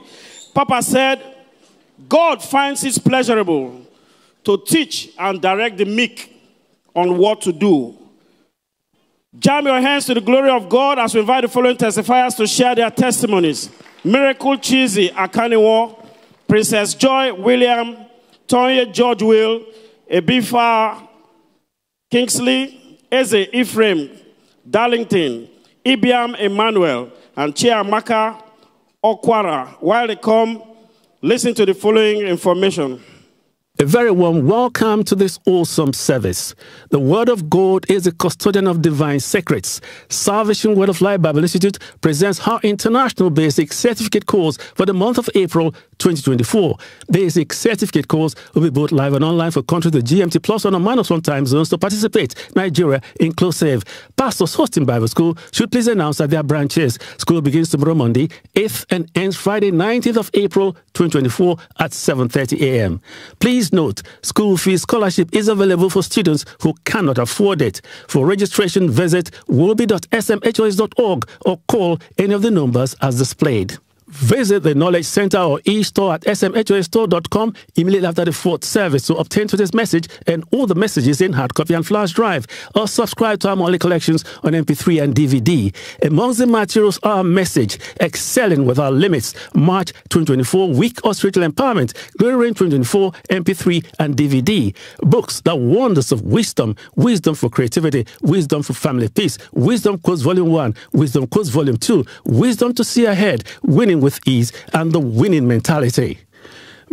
Papa said, God finds it pleasurable to teach and direct the meek on what to do. Jam your hands to the glory of God as we invite the following testifiers to share their testimonies. Miracle Cheesy Akaniwo, Princess Joy William, Tonya George Will, Ebifa Kingsley, Eze Ephraim Darlington, Ibiam Emmanuel, and Chiamaka Okwara. While they come, listen to the following information. A very warm welcome to this awesome service. The Word of God is the custodian of divine secrets. Salvation Word of Life Bible Institute presents our international basic certificate course for the month of April 2024. Basic certificate course will be both live and online for countries with GMT plus one or minus one time zones to participate. Nigeria inclusive. Pastors hosting Bible school should please announce that their branches. School begins tomorrow Monday, 8th and ends Friday, 19th of April 2024 at 7.30 a.m. Please note, school fee scholarship is available for students who cannot afford it. For registration, visit wolby.smhos.org or call any of the numbers as displayed. Visit the Knowledge Center or e-store at smhosstore.com immediately after the fourth service to obtain today's message and all the messages in hard copy and flash drive, or subscribe to our monthly collections on MP3 and DVD. Amongst the materials are message, Excelling with Our Limits, March 2024, Week of Spiritual Empowerment, Glory Reign 2024, MP3 and DVD. Books, The Wonders of Wisdom, Wisdom for Creativity, Wisdom for Family Peace, Wisdom Quotes Volume 1, Wisdom Quotes Volume 2, Wisdom to See Ahead, Winning with Ease, and The Winning Mentality.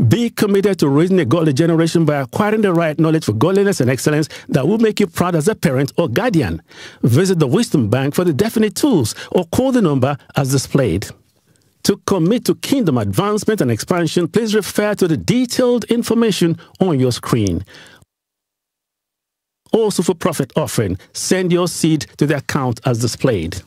Be committed to raising a godly generation by acquiring the right knowledge for godliness and excellence that will make you proud as a parent or guardian. Visit the Wisdom Bank for the definite tools or call the number as displayed. To commit to kingdom advancement and expansion, please refer to the detailed information on your screen. Also, for profit offering, send your seed to the account as displayed.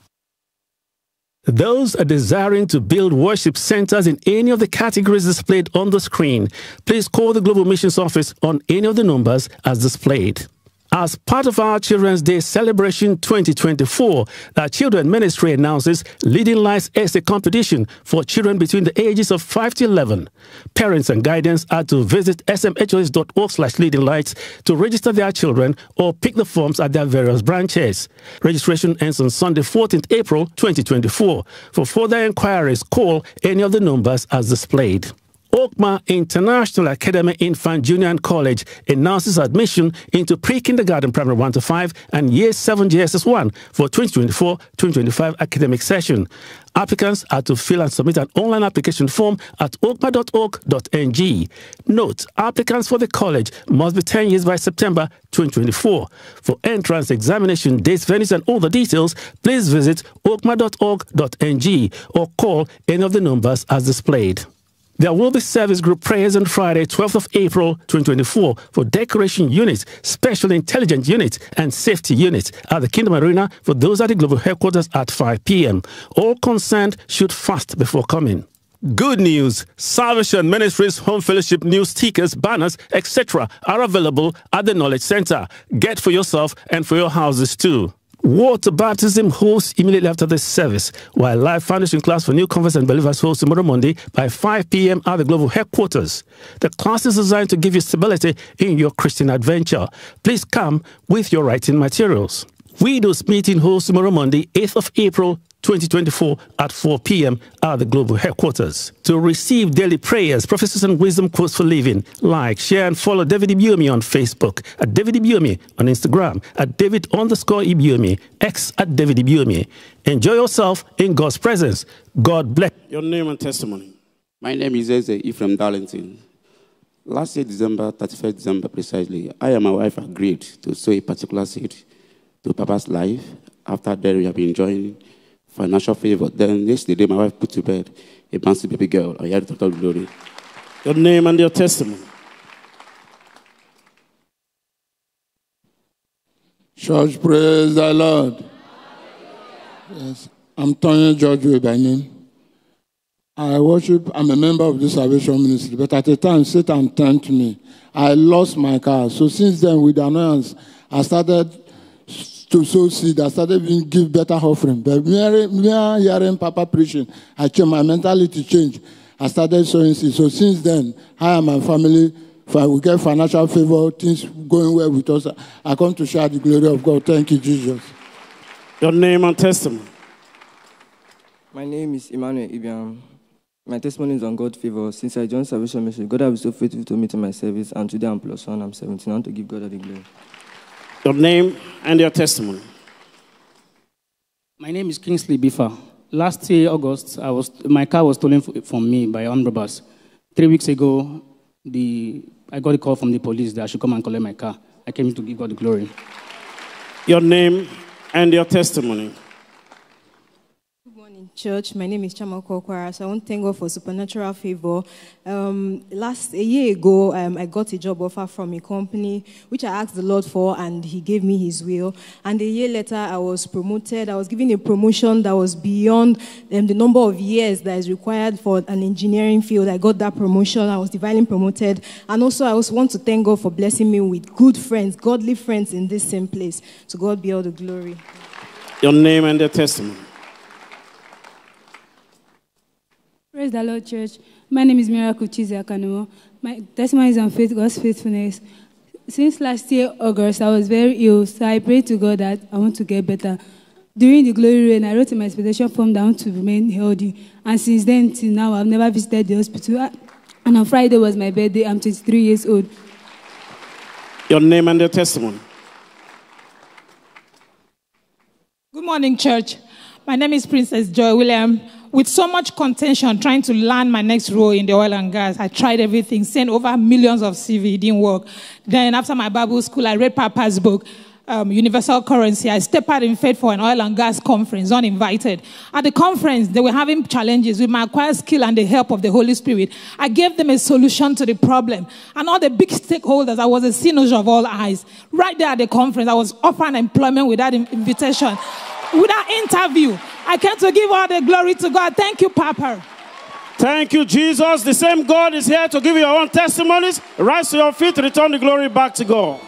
Those are desiring to build worship centers in any of the categories displayed on the screen, please call the Global Missions Office on any of the numbers as displayed. As part of our Children's Day celebration 2024, the Children Ministry announces Leading Lights Essay Competition for children between the ages of 5 to 11. Parents and guidance are to visit smhos.org slash leading lights to register their children or pick the forms at their various branches. Registration ends on Sunday, 14th April 2024. For further inquiries, call any of the numbers as displayed. Oakma International Academy Infant Junior and College announces admission into pre-kindergarten primary 1 to 5 and year 7 JSS 1 for 2024-2025 academic session. Applicants are to fill and submit an online application form at oakma.org.ng. Note, applicants for the college must be 10 years by September 2024. For entrance examination dates, venues, and all the details, please visit oakma.org.ng or call any of the numbers as displayed. There will be service group prayers on Friday, 12th of April 2024 for decoration units, special intelligence units, and safety units at the Kingdom Arena for those at the global headquarters at 5 p.m. All concerned should fast before coming. Good news! Salvation Ministries Home Fellowship news stickers, banners, etc. are available at the Knowledge Center. Get for yourself and for your houses too. Water baptism hosts immediately after the service, while live foundation class for new converts and believers hosts tomorrow Monday by 5 p.m. at the global headquarters. The class is designed to give you stability in your Christian adventure. Please come with your writing materials. Widows meeting hosts tomorrow Monday, 8th of April 2024 at 4 p.m. at the global headquarters. To receive daily prayers, prophecies, and wisdom quotes for living, like, share, and follow David Ibiyeomie on Facebook, at David Ibiyeomie on Instagram, at David underscore Ibiyeomie, X at David Ibiyeomie. Enjoy yourself in God's presence. God bless. Your name and testimony. My name is Eze Ephraim Darlington. Last year, December, 31st December precisely, I and my wife agreed to sow a particular seed to Papa's life. After that, we have been enjoying financial favor. Then yesterday, my wife put to bed a bouncy baby girl. I had total glory. Your name and your testimony. Church, praise the Lord. Yes, I'm Tony George by name. I worship, I'm a member of the Salvation Ministry, but at the time, Satan tempted me. I lost my car. So since then, with annoyance, I started to sow seed. I started being give better offering. But mere, mere hearing Papa preaching, I changed my mentality changed. I started sowing seed. So since then, I and my family, we get financial favor, things going well with us. I come to share the glory of God. Thank you, Jesus. Your name and testimony. My name is Emmanuel Ibiam. My testimony is on God's favor. Since I joined Salvation Mission, God has been so faithful to me to my service, and today I'm plus one, I'm 17. I want to give God all the glory. Your name and your testimony. My name is Kingsley Bifa. Last year, August, I was, my car was stolen from me by armed robbers. Three weeks ago, the, I got a call from the police that I should come and collect my car. I came to give God the glory. Your name and your testimony. Church. My name is Chiamaka Okwara. So I want to thank God for supernatural favor. Um, last a year ago, um, I got a job offer from a company which I asked the Lord for, and He gave me His will. And a year later, I was promoted. I was given a promotion that was beyond um, the number of years that is required for an engineering field. I got that promotion. I was divinely promoted, and also I also want to thank God for blessing me with good friends, godly friends in this same place. To God be all the glory. Your name and your testimony. Praise the Lord, church. My name is Miracle Chize Akanumo. My testimony is on faith, God's faithfulness. Since last year, August, I was very ill, so I prayed to God that I want to get better. During the Glory Reign, I wrote in my expectation form down to remain healthy. And since then till now, I've never visited the hospital. Ah, And on Friday was my birthday. I'm 23 years old. Your name and your testimony. Good morning, church. My name is Princess Joy William. With so much contention trying to land my next role in the oil and gas, I tried everything, sent over millions of CV, it didn't work. Then after my Bible school, I read Papa's book, um, Universal Currency. I stepped out in faith for an oil and gas conference, uninvited. At the conference, they were having challenges with my acquired skill and the help of the Holy Spirit. I gave them a solution to the problem. And all the big stakeholders, I was a synergy of all eyes. Right there at the conference, I was offered employment without in- without interview. I came to give all the glory to God. Thank you, Papa. Thank you, Jesus. The same God is here to give you your own testimonies. Rise to your feet, return the glory back to God.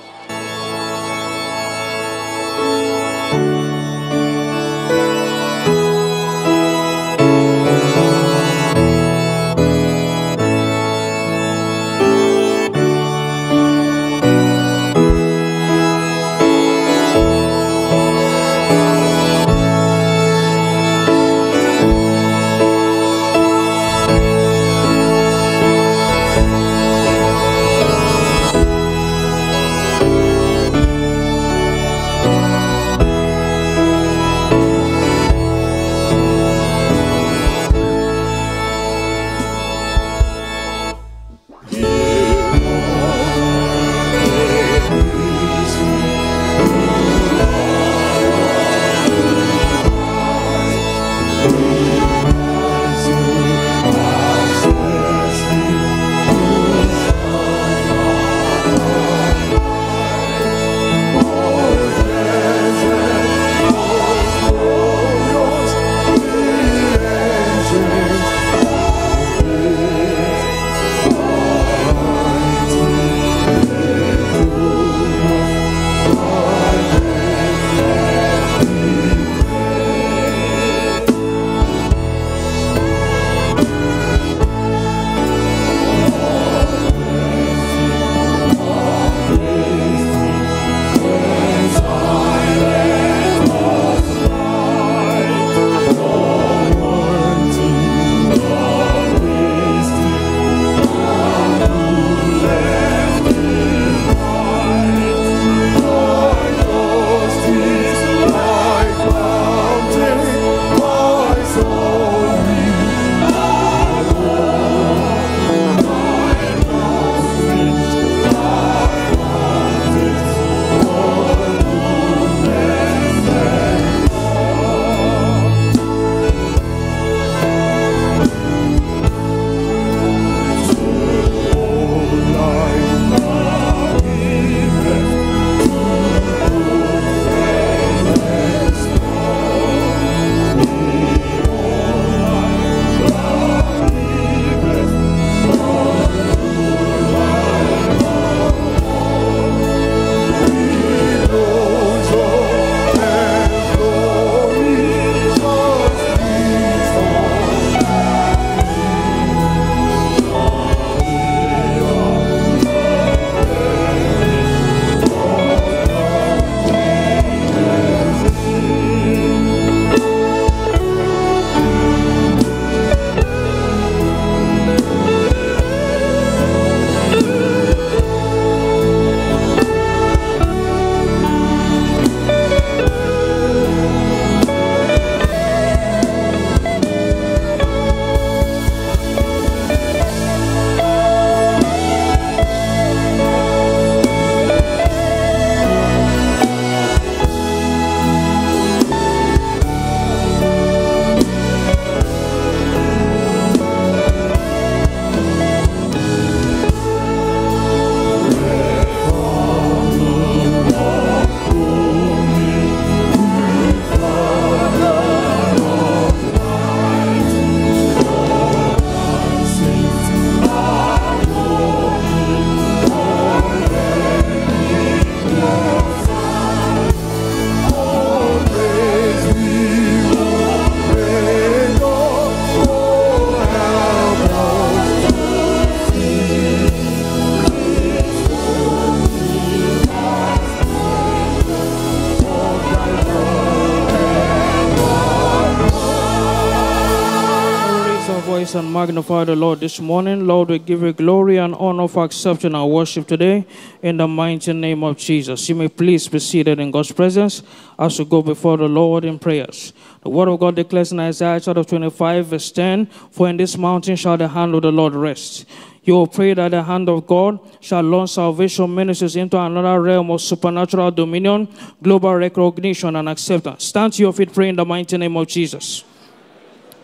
And magnify the Lord this morning. Lord, we give you glory and honor for accepting our worship today in the mighty name of Jesus. You may please be seated in God's presence as we go before the Lord in prayers. The word of God declares in Isaiah chapter 25, verse 10 For in this mountain shall the hand of the Lord rest. You will pray that the hand of God shall launch salvation ministries into another realm of supernatural dominion, global recognition, and acceptance. Stand to your feet, pray in the mighty name of Jesus.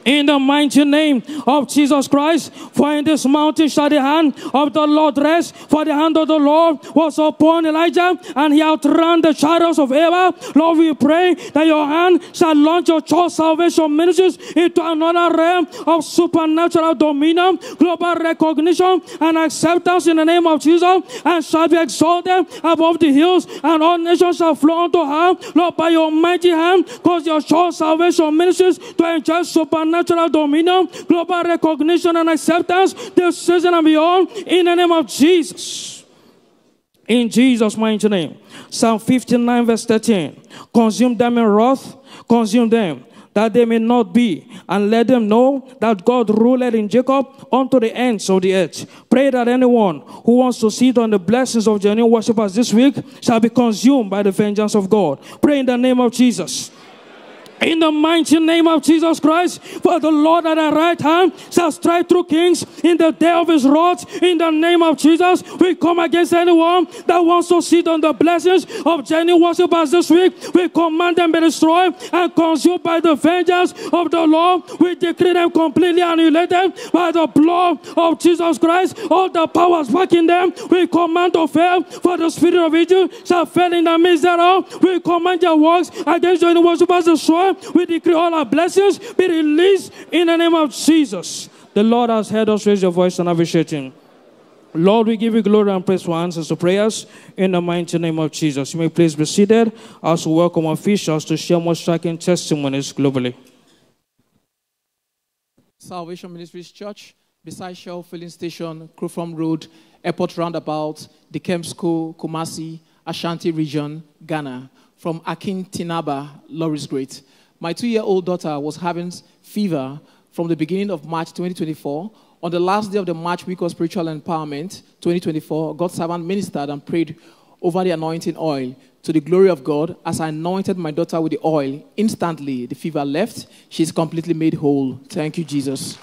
In the mighty name of Jesus Christ, for in this mountain shall the hand of the Lord rest. For the hand of the Lord was upon Elijah, and he outran the chariots of Eva. Lord, we pray that your hand shall launch your church salvation ministries into another realm of supernatural dominion, global recognition, and acceptance in the name of Jesus, and shall be exalted above the hills, and all nations shall flow unto her. Lord, by your mighty hand, cause your church salvation ministries to enjoy supernatural dominion, global recognition, and acceptance this season and beyond in the name of Jesus. In Jesus' mighty name. Psalm 59, verse 13. Consume them in wrath, consume them, that they may not be, and let them know that God ruled in Jacob unto the ends of the earth. Pray that anyone who wants to sit on the blessings of genuine worshipers this week shall be consumed by the vengeance of God. Pray in the name of Jesus. In the mighty name of Jesus Christ, for the Lord at our right hand shall strike through kings in the day of his wrath. In the name of Jesus, we come against anyone that wants to sit on the blessings of genuine worshippers this week. We command them be destroyed and consumed by the vengeance of the Lord. We decree them completely annihilated by the blood of Jesus Christ. All the powers working them, we command to fail. For the spirit of Egypt shall fail in the midst thereof. We command their works against genuine worshippers destroyed. We decree all our blessings be released in the name of Jesus. The Lord has heard us raise your voice and appreciate Him. Lord, we give you glory and praise for answers to prayers in the mighty name of Jesus. You may please be seated as we welcome officials to share more striking testimonies globally. Salvation Ministries Church, beside Shell Filling Station, Crew Road, Airport Roundabout, the Kemp School, Kumasi, Ashanti Region, Ghana. From Akin Tinaba, Loris Great. My two year old daughter was having fever from the beginning of March 2024. On the last day of the March week of spiritual empowerment 2024, God's servant ministered and prayed over the anointing oil to the glory of God. As I anointed my daughter with the oil, instantly the fever left. She's completely made whole. Thank you, Jesus.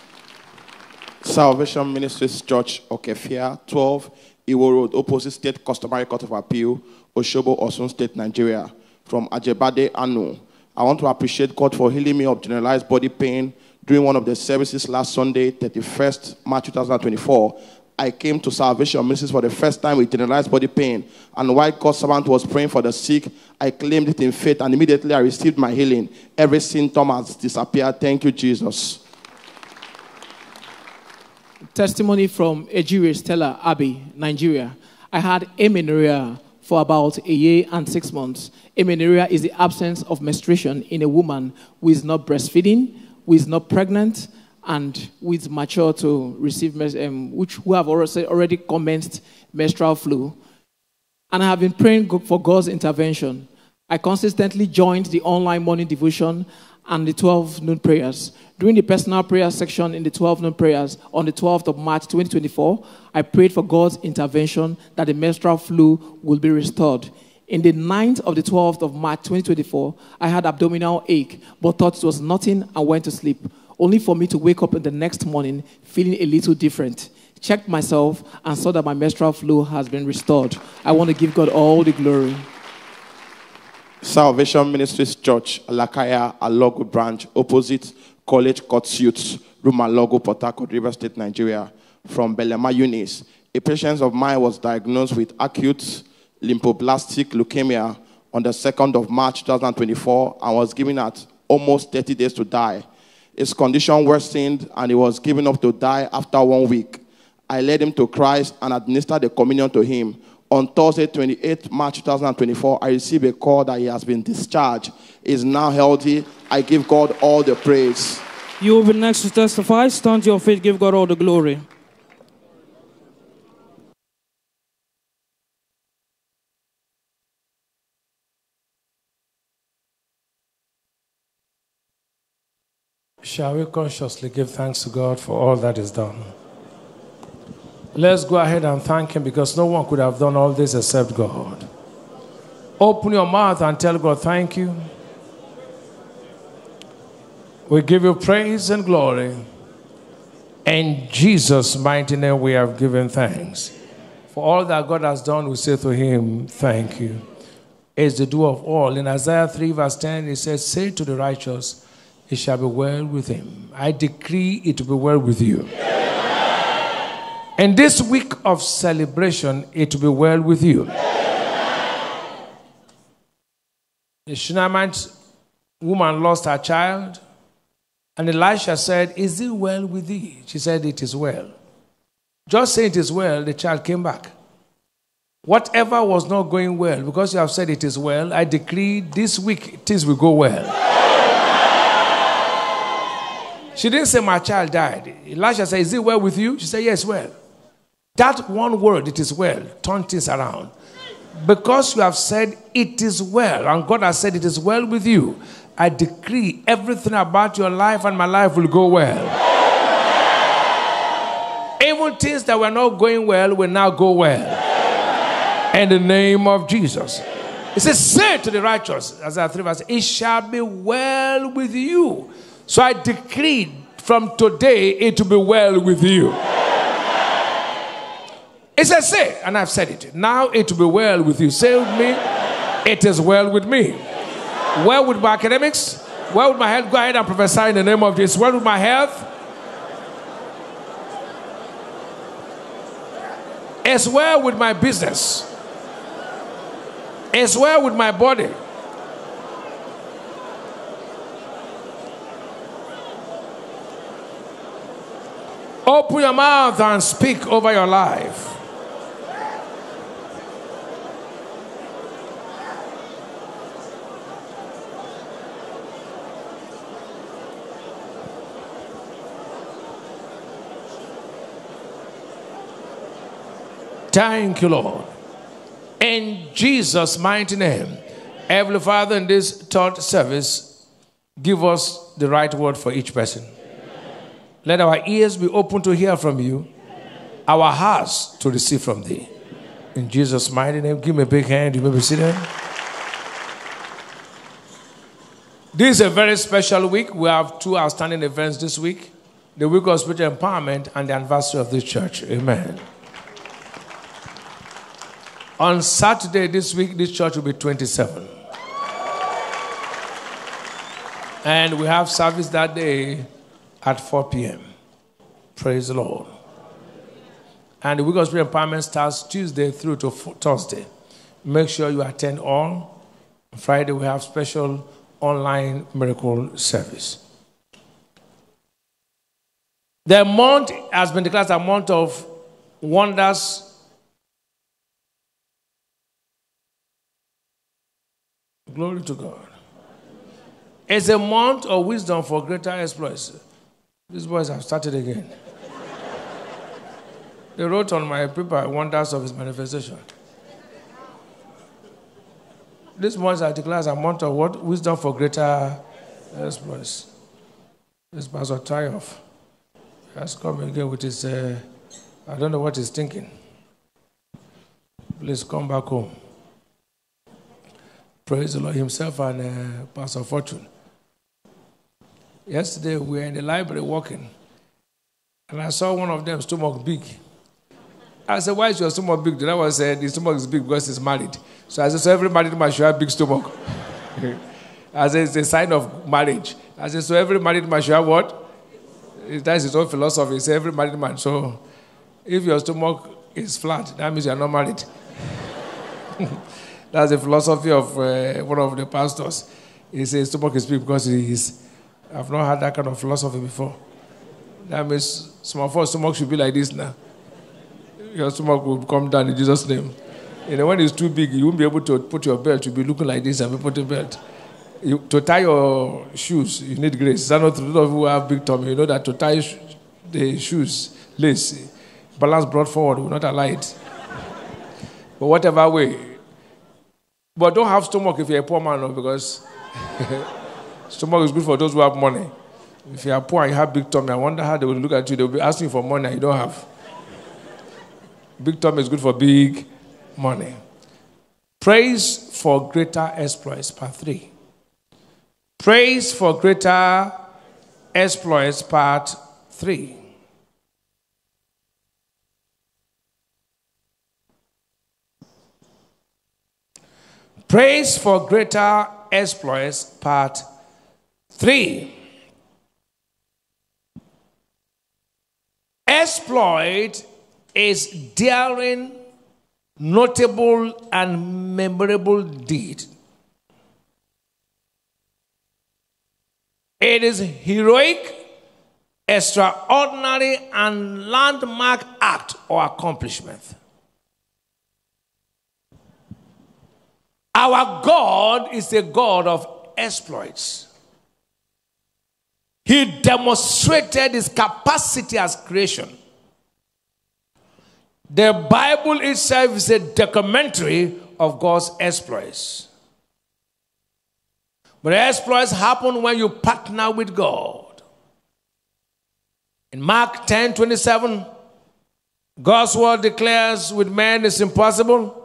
Salvation Ministries Church, Okefia, 12 Iwo Road, opposite State Customary Court of Appeal, Osogbo, Osun State, Nigeria. From Ajebade Anu. I want to appreciate God for healing me of generalized body pain during one of the services last Sunday, 31st March 2024. I came to Salvation Ministries for the first time with generalized body pain. And while God's servant was praying for the sick, I claimed it in faith and immediately I received my healing. Every symptom has disappeared. Thank you, Jesus. Testimony from Ejire Stella Abbey, Nigeria. I had amenorrhea for about a year and six months. Amenorrhea is the absence of menstruation in a woman who is not breastfeeding, who is not pregnant, and who is mature to receive, um, which who have already, commenced menstrual flow. And I have been praying for God's intervention. I consistently joined the online morning devotion and the 12 noon prayers. During the personal prayer section in the 12 noon prayers on the 12th of March 2024, I prayed for God's intervention that the menstrual flow will be restored. In the 9th of the 12th of March 2024, I had abdominal ache, but thought it was nothing and went to sleep, only for me to wake up in the next morning feeling a little different. Checked myself and saw that my menstrual flow has been restored. I want to give God all the glory. Salvation Ministries Church, Lakaya, Alogo branch, opposite College Court Suits, Rumalogo, Port Harcourt, River State, Nigeria. From Belema Unis, a patient of mine was diagnosed with acute lymphoblastic leukemia on the 2nd of March 2024 and was given at almost 30 days to die. His condition worsened and he was given up to die after one week. I led him to Christ and administered the communion to him. On Thursday, 28 March 2024, I received a call that he has been discharged. He is now healthy. I give God all the praise. You will be next to testify. Stand to your feet. Give God all the glory. Shall we consciously give thanks to God for all that is done? Let's go ahead and thank Him because no one could have done all this except God. Open your mouth and tell God, Thank you. We give you praise and glory. In Jesus' mighty name, we have given thanks. For all that God has done, we say to Him, Thank you. Is the doer of all. In Isaiah 3, verse 10, it says, Say to the righteous, It shall be well with him. I decree it will be well with you. In this week of celebration, it will be well with you. The Shunammite woman lost her child, and Elisha said, Is it well with thee? She said, It is well. Just saying it is well, the child came back. Whatever was not going well, because you have said it is well, I decree this week things will go well. She didn't say, My child died. Elisha said, Is it well with you? She said, Yes, well. That one word, it is well, turn things around. Because you have said it is well, and God has said it is well with you, I decree everything about your life and my life will go well. Even things that were not going well will now go well. In the name of Jesus. It says, Say to the righteous, as three verses, it shall be well with you. So I decree from today it will be well with you. It says, Say, and I've said it. Now it will be well with you. Say with me, it is well with me. Well with my academics, well with my health. Go ahead and prophesy in the name of Jesus. Well with my health. As well with my business. As well with my body. Open your mouth and speak over your life. Thank you, Lord. In Jesus' mighty name. Heavenly Father, in this third service, give us the right word for each person. Let our ears be open to hear from you, our hearts to receive from thee. In Jesus' mighty name, give me a big hand. You may be seated. This is a very special week. We have two outstanding events this week the week of spiritual empowerment and the anniversary of this church. Amen. On Saturday this week, this church will be 27. And we have service that day at 4 p.m. Praise the Lord. And the week of spirit empowerment starts Tuesday through to Thursday. Make sure you attend all. Friday we have special online miracle service. The month has been declared a month of wonders Glory to God. It's a month of wisdom for greater exploits. These boys have started again. they wrote on my paper wonders of his manifestation. This month I declare as a month of what? Wisdom for greater exploits. This Pastor Triumph has come again with his, uh, I don't know what he's thinking. Please come back home. Praise the Lord himself and uh, Pastor Fortune. Yesterday we were in the library walking, and I saw one of them stomach big. I said, "Why is your stomach big?" The other one said, "The stomach is big because he's married." So I said, "So every married man should have big stomach." I said, "It's a sign of marriage." I said, "So every married man should have what?" That's his own philosophy. Said, "Every married man." So if your stomach is flat, that means you are not married. That's the philosophy of uh, one of the pastors. He says stomach is big because he is. I've not had that kind of philosophy before. That means of our stomach should be like this now. Your stomach will come down in Jesus' name. You know, when it's too big, you won't be able to put your belt. You'll be looking like this and be putting belt. You, to tie your shoes, you need grace. Is not true? Those who have big tummy, you know that to tie sh- the shoes, lace, balance brought forward will not allow it. But whatever way, but don't have stomach if you're a poor man, no, because stomach is good for those who have money. If you are poor and you have big tummy, I wonder how they will look at you. They will be asking for money you don't have. Big tummy is good for big money. Praise for greater exploits, part three. Praise for greater exploits, part three. Praise for greater exploits, part three. Exploit is daring, notable, and memorable deed. It is heroic, extraordinary, and landmark act or accomplishment. Our God is a God of exploits. He demonstrated his capacity as creation. The Bible itself is a documentary of God's exploits. But exploits happen when you partner with God. In Mark 10 27, God's word declares, with man is impossible,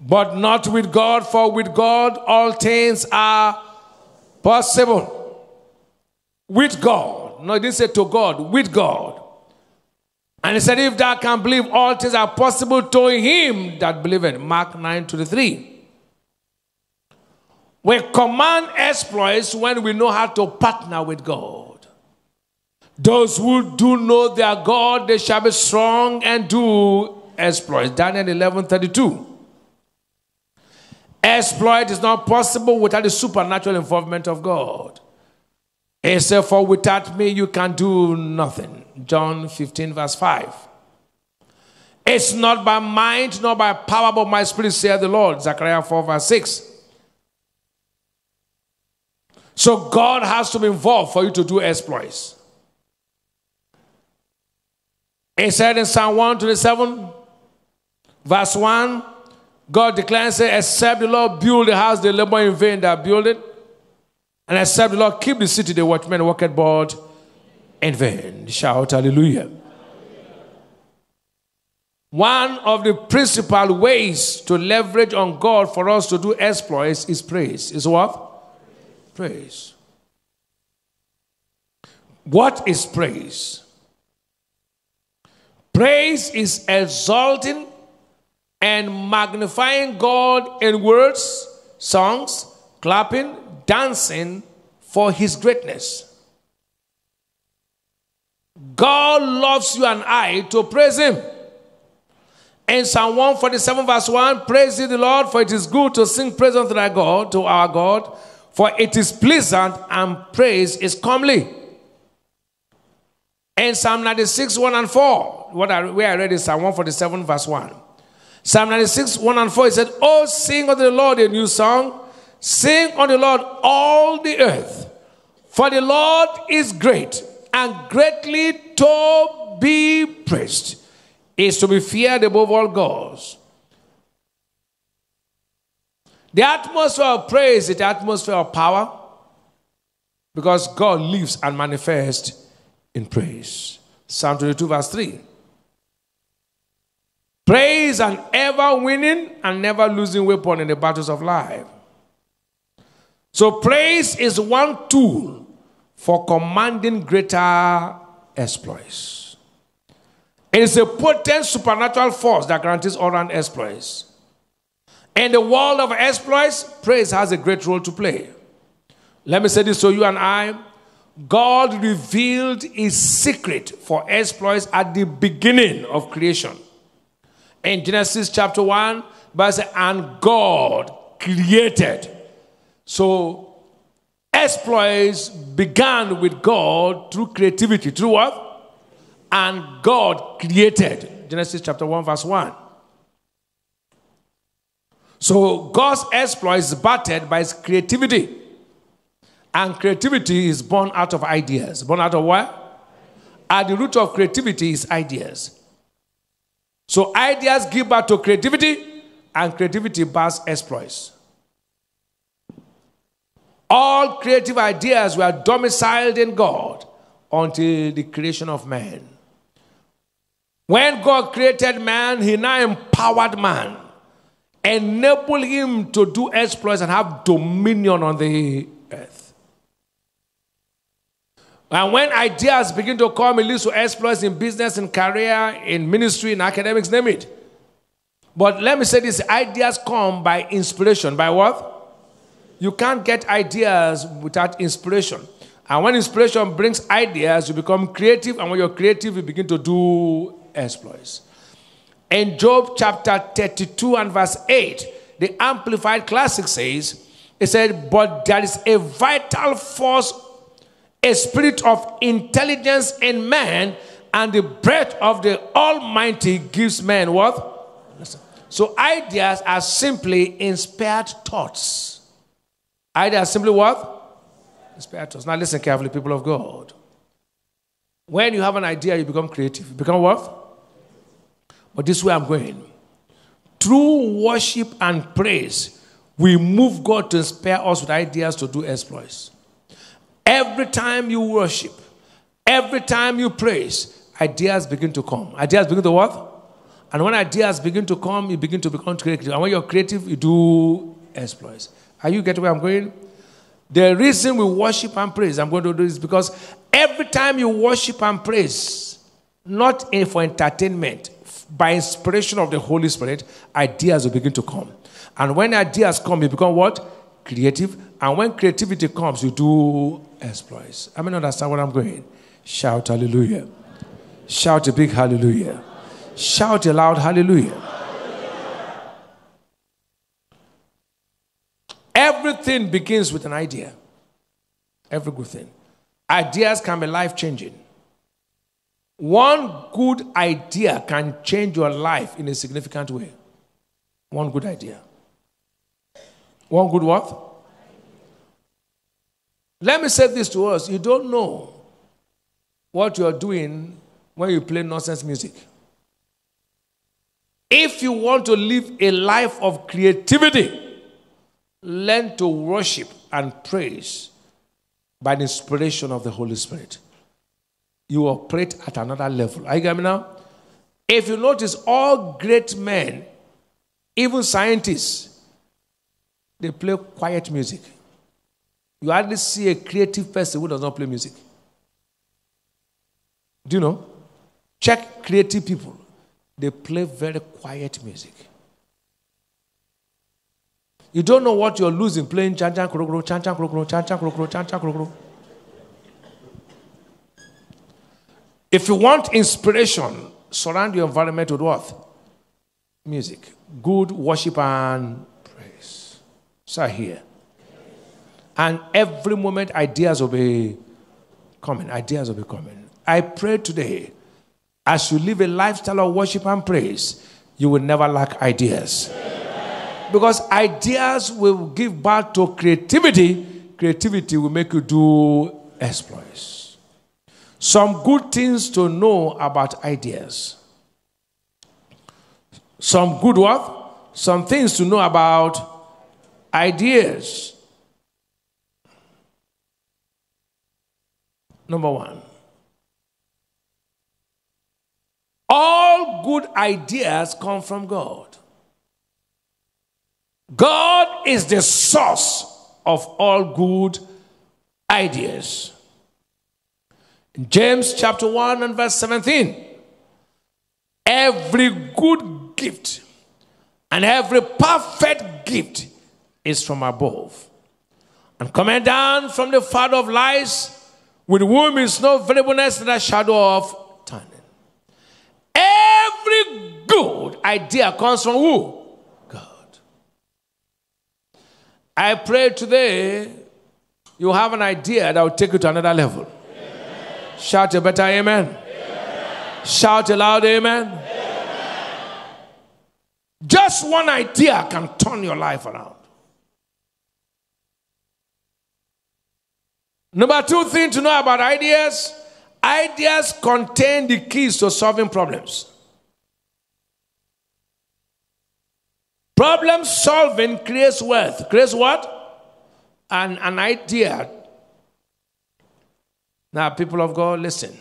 but not with God, for with God all things are possible. With God. No, he didn't say to God, with God. And he said, If thou can believe, all things are possible to him that believeth. Mark 9 23. We command exploits when we know how to partner with God. Those who do know their God, they shall be strong and do exploits. Daniel 11 32. Exploit is not possible without the supernatural involvement of God. He said, For without me you can do nothing. John 15, verse 5. It's not by mind, nor by power, but my spirit, saith the Lord. Zechariah 4, verse 6. So God has to be involved for you to do exploits. He said in Psalm 127, verse 1, God declares, say, except the Lord build the house, they labor in vain that build it. And except the Lord keep the city, the watchmen work at board in vain. Shout hallelujah. One of the principal ways to leverage on God for us to do exploits is praise. Is what? Praise. What is praise? Praise is exalting and magnifying God in words, songs, clapping, dancing for his greatness. God loves you and I to praise him. In Psalm 147, verse 1, praise ye the Lord, for it is good to sing praise unto thy God, to our God, for it is pleasant and praise is comely. In Psalm 96, 1 and 4, what I, where I read is Psalm 147, verse 1. Psalm 96, 1 and 4, it said, Oh, sing unto the Lord a new song. Sing unto the Lord all the earth. For the Lord is great and greatly to be praised. Is to be feared above all gods. The atmosphere of praise is the atmosphere of power because God lives and manifests in praise. Psalm 22, verse 3. Praise an ever winning and never losing weapon in the battles of life. So, praise is one tool for commanding greater exploits. It is a potent supernatural force that guarantees all round exploits. In the world of exploits, praise has a great role to play. Let me say this to you and I God revealed his secret for exploits at the beginning of creation. In Genesis chapter 1, verse and God created. So exploits began with God through creativity. Through what? And God created. Genesis chapter 1, verse 1. So God's exploits is battered by his creativity. And creativity is born out of ideas. Born out of what? At the root of creativity is ideas. So ideas give birth to creativity, and creativity births exploits. All creative ideas were domiciled in God until the creation of man. When God created man, he now empowered man, enabled him to do exploits and have dominion on the earth. And when ideas begin to come, it leads to exploits in business, in career, in ministry, in academics, name it. But let me say this ideas come by inspiration. By what? You can't get ideas without inspiration. And when inspiration brings ideas, you become creative. And when you're creative, you begin to do exploits. In Job chapter 32 and verse 8, the Amplified Classic says, it said, But there is a vital force, a spirit of intelligence in man, and the breath of the Almighty gives man what? So ideas are simply inspired thoughts. Ideas simply what? Inspired thoughts. Now listen carefully, people of God. When you have an idea, you become creative. You become what? But this way I'm going. Through worship and praise, we move God to inspire us with ideas to do exploits. Every time you worship, every time you praise, ideas begin to come. Ideas begin to what? And when ideas begin to come, you begin to become creative. And when you're creative, you do exploits. Are you getting where I'm going? The reason we worship and praise, I'm going to do this because every time you worship and praise, not for entertainment, by inspiration of the Holy Spirit, ideas will begin to come. And when ideas come, you become what? Creative. And when creativity comes, you do exploits. I mean, understand what I'm going. Shout hallelujah. Shout a big hallelujah. Shout a loud hallelujah. Everything begins with an idea. Every good thing. Ideas can be life changing. One good idea can change your life in a significant way. One good idea. One good what? Let me say this to us. You don't know what you're doing when you play nonsense music. If you want to live a life of creativity, learn to worship and praise by the inspiration of the Holy Spirit. You operate at another level. Are you getting me now? If you notice, all great men, even scientists, they play quiet music. You hardly see a creative person who does not play music. Do you know? Check creative people. They play very quiet music. You don't know what you're losing playing chan chan kuro chan chan kuro chan chan kuro chan chan kuro If you want inspiration, surround your environment with what? Music. Good worship and praise. So here. And every moment ideas will be coming. Ideas will be coming. I pray today, as you live a lifestyle of worship and praise, you will never lack ideas. Because ideas will give birth to creativity. Creativity will make you do exploits. Some good things to know about ideas. Some good what? Some things to know about ideas. Number one. All good ideas come from God. God is the source of all good ideas. In James chapter 1 and verse 17, every good gift and every perfect gift is from above and coming down from the Father of lies, with whom is no variableness and a shadow of turning. Every good idea comes from who? God. I pray today you have an idea that will take you to another level. Amen. Shout a better amen. amen. Shout a loud amen. amen. Just one idea can turn your life around. Number two thing to know about ideas ideas contain the keys to solving problems. Problem solving creates wealth. Creates what? an, an idea. Now, people of God, listen.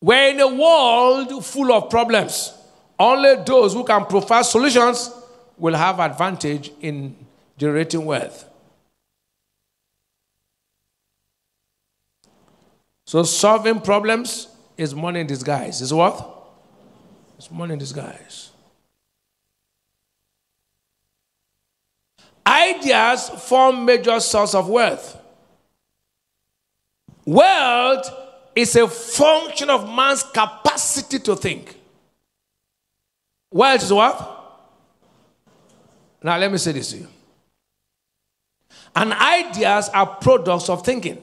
We're in a world full of problems. Only those who can provide solutions will have advantage in generating wealth. So solving problems is money in disguise. Is what? It's money in disguise. Ideas form major source of wealth. Wealth is a function of man's capacity to think. Wealth is what? Now let me say this to you. And ideas are products of thinking.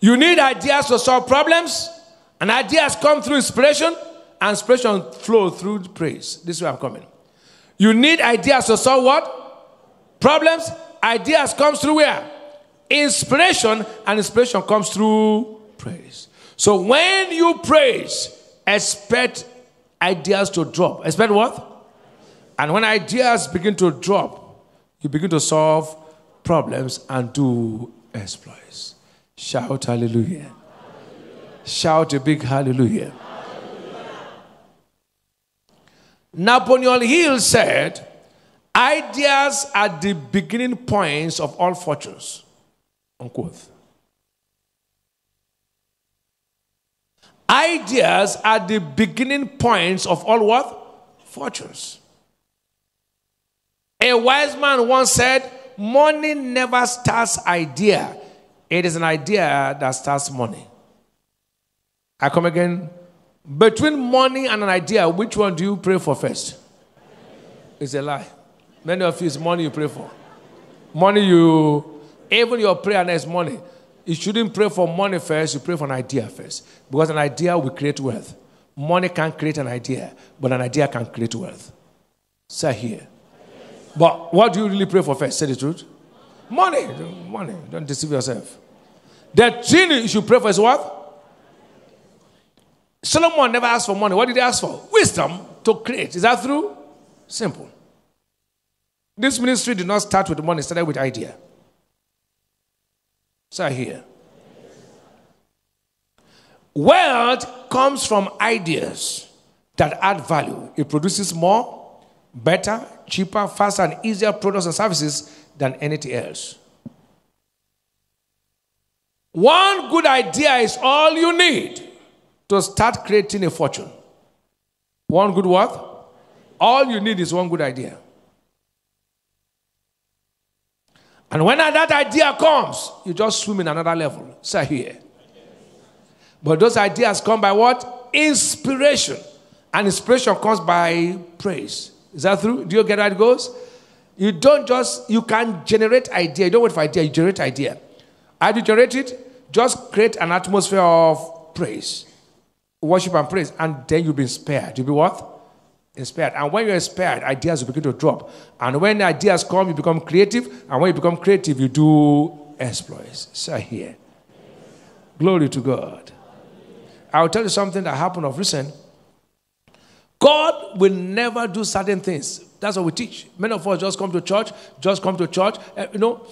You need ideas to solve problems, and ideas come through inspiration, and inspiration flow through praise. This is where I'm coming. You need ideas to solve what? Problems. Ideas comes through where? Inspiration, and inspiration comes through praise. So when you praise, expect ideas to drop. Expect what? And when ideas begin to drop, you begin to solve problems and do exploits. Shout hallelujah. hallelujah. Shout a big hallelujah. hallelujah. Napoleon Hill said, Ideas are the beginning points of all fortunes. Unquote. Ideas are the beginning points of all what? Fortunes. A wise man once said, Money never starts idea. It is an idea that starts money. I come again. Between money and an idea, which one do you pray for first? It's a lie. Many of you, it's money you pray for. Money you, even your prayer is money. You shouldn't pray for money first, you pray for an idea first. Because an idea will create wealth. Money can't create an idea, but an idea can create wealth. Say here. But what do you really pray for first? Say the truth. Money. Money. Don't deceive yourself. The thing you should pray for is what? Solomon never asked for money. What did he ask for? Wisdom to create. Is that true? Simple. This ministry did not start with money, it started with idea. So here. Wealth comes from ideas that add value. It produces more, better, cheaper, faster, and easier products and services than anything else. One good idea is all you need to start creating a fortune. One good what? All you need is one good idea. And when that idea comes, you just swim in another level. Say here. But those ideas come by what? Inspiration. And inspiration comes by praise. Is that true? Do you get how it goes? You don't just, you can generate idea. You don't wait for idea, you generate idea. How you generate it? Just create an atmosphere of praise, worship and praise, and then you'll be inspired. You'll be what? Inspired. And when you're inspired, ideas will begin to drop. And when ideas come, you become creative. And when you become creative, you do exploits. So here. Glory to God. I'll tell you something that happened of recent. God will never do certain things. That's what we teach. Many of us just come to church, just come to church. Uh, you know,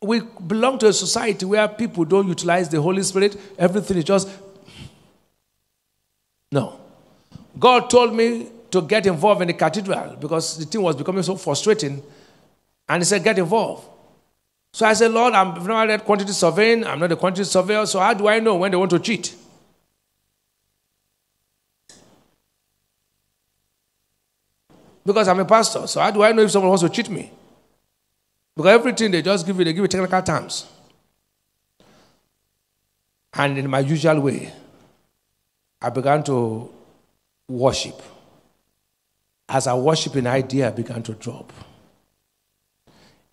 we belong to a society where people don't utilize the Holy Spirit. Everything is just. No. God told me to get involved in the cathedral because the thing was becoming so frustrating. And He said, Get involved. So I said, Lord, I'm not at quantity surveying. I'm not a quantity surveyor. So how do I know when they want to cheat? Because I'm a pastor. So how do I know if someone wants to cheat me? Because everything they just give you, they give you technical terms. And in my usual way, I began to worship. As I worship, an idea began to drop.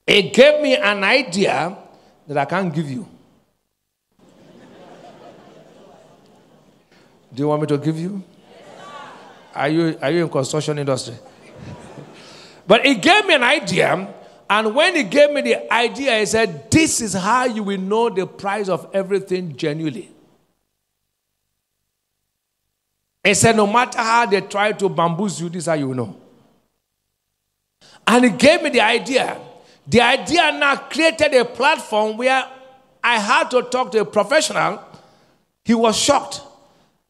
It gave me an idea that I can't give you. Do you want me to give you? Are you, are you in construction industry? But he gave me an idea, and when he gave me the idea, he said, This is how you will know the price of everything genuinely. He said, No matter how they try to bamboozle you, this is how you know. And he gave me the idea. The idea now created a platform where I had to talk to a professional. He was shocked.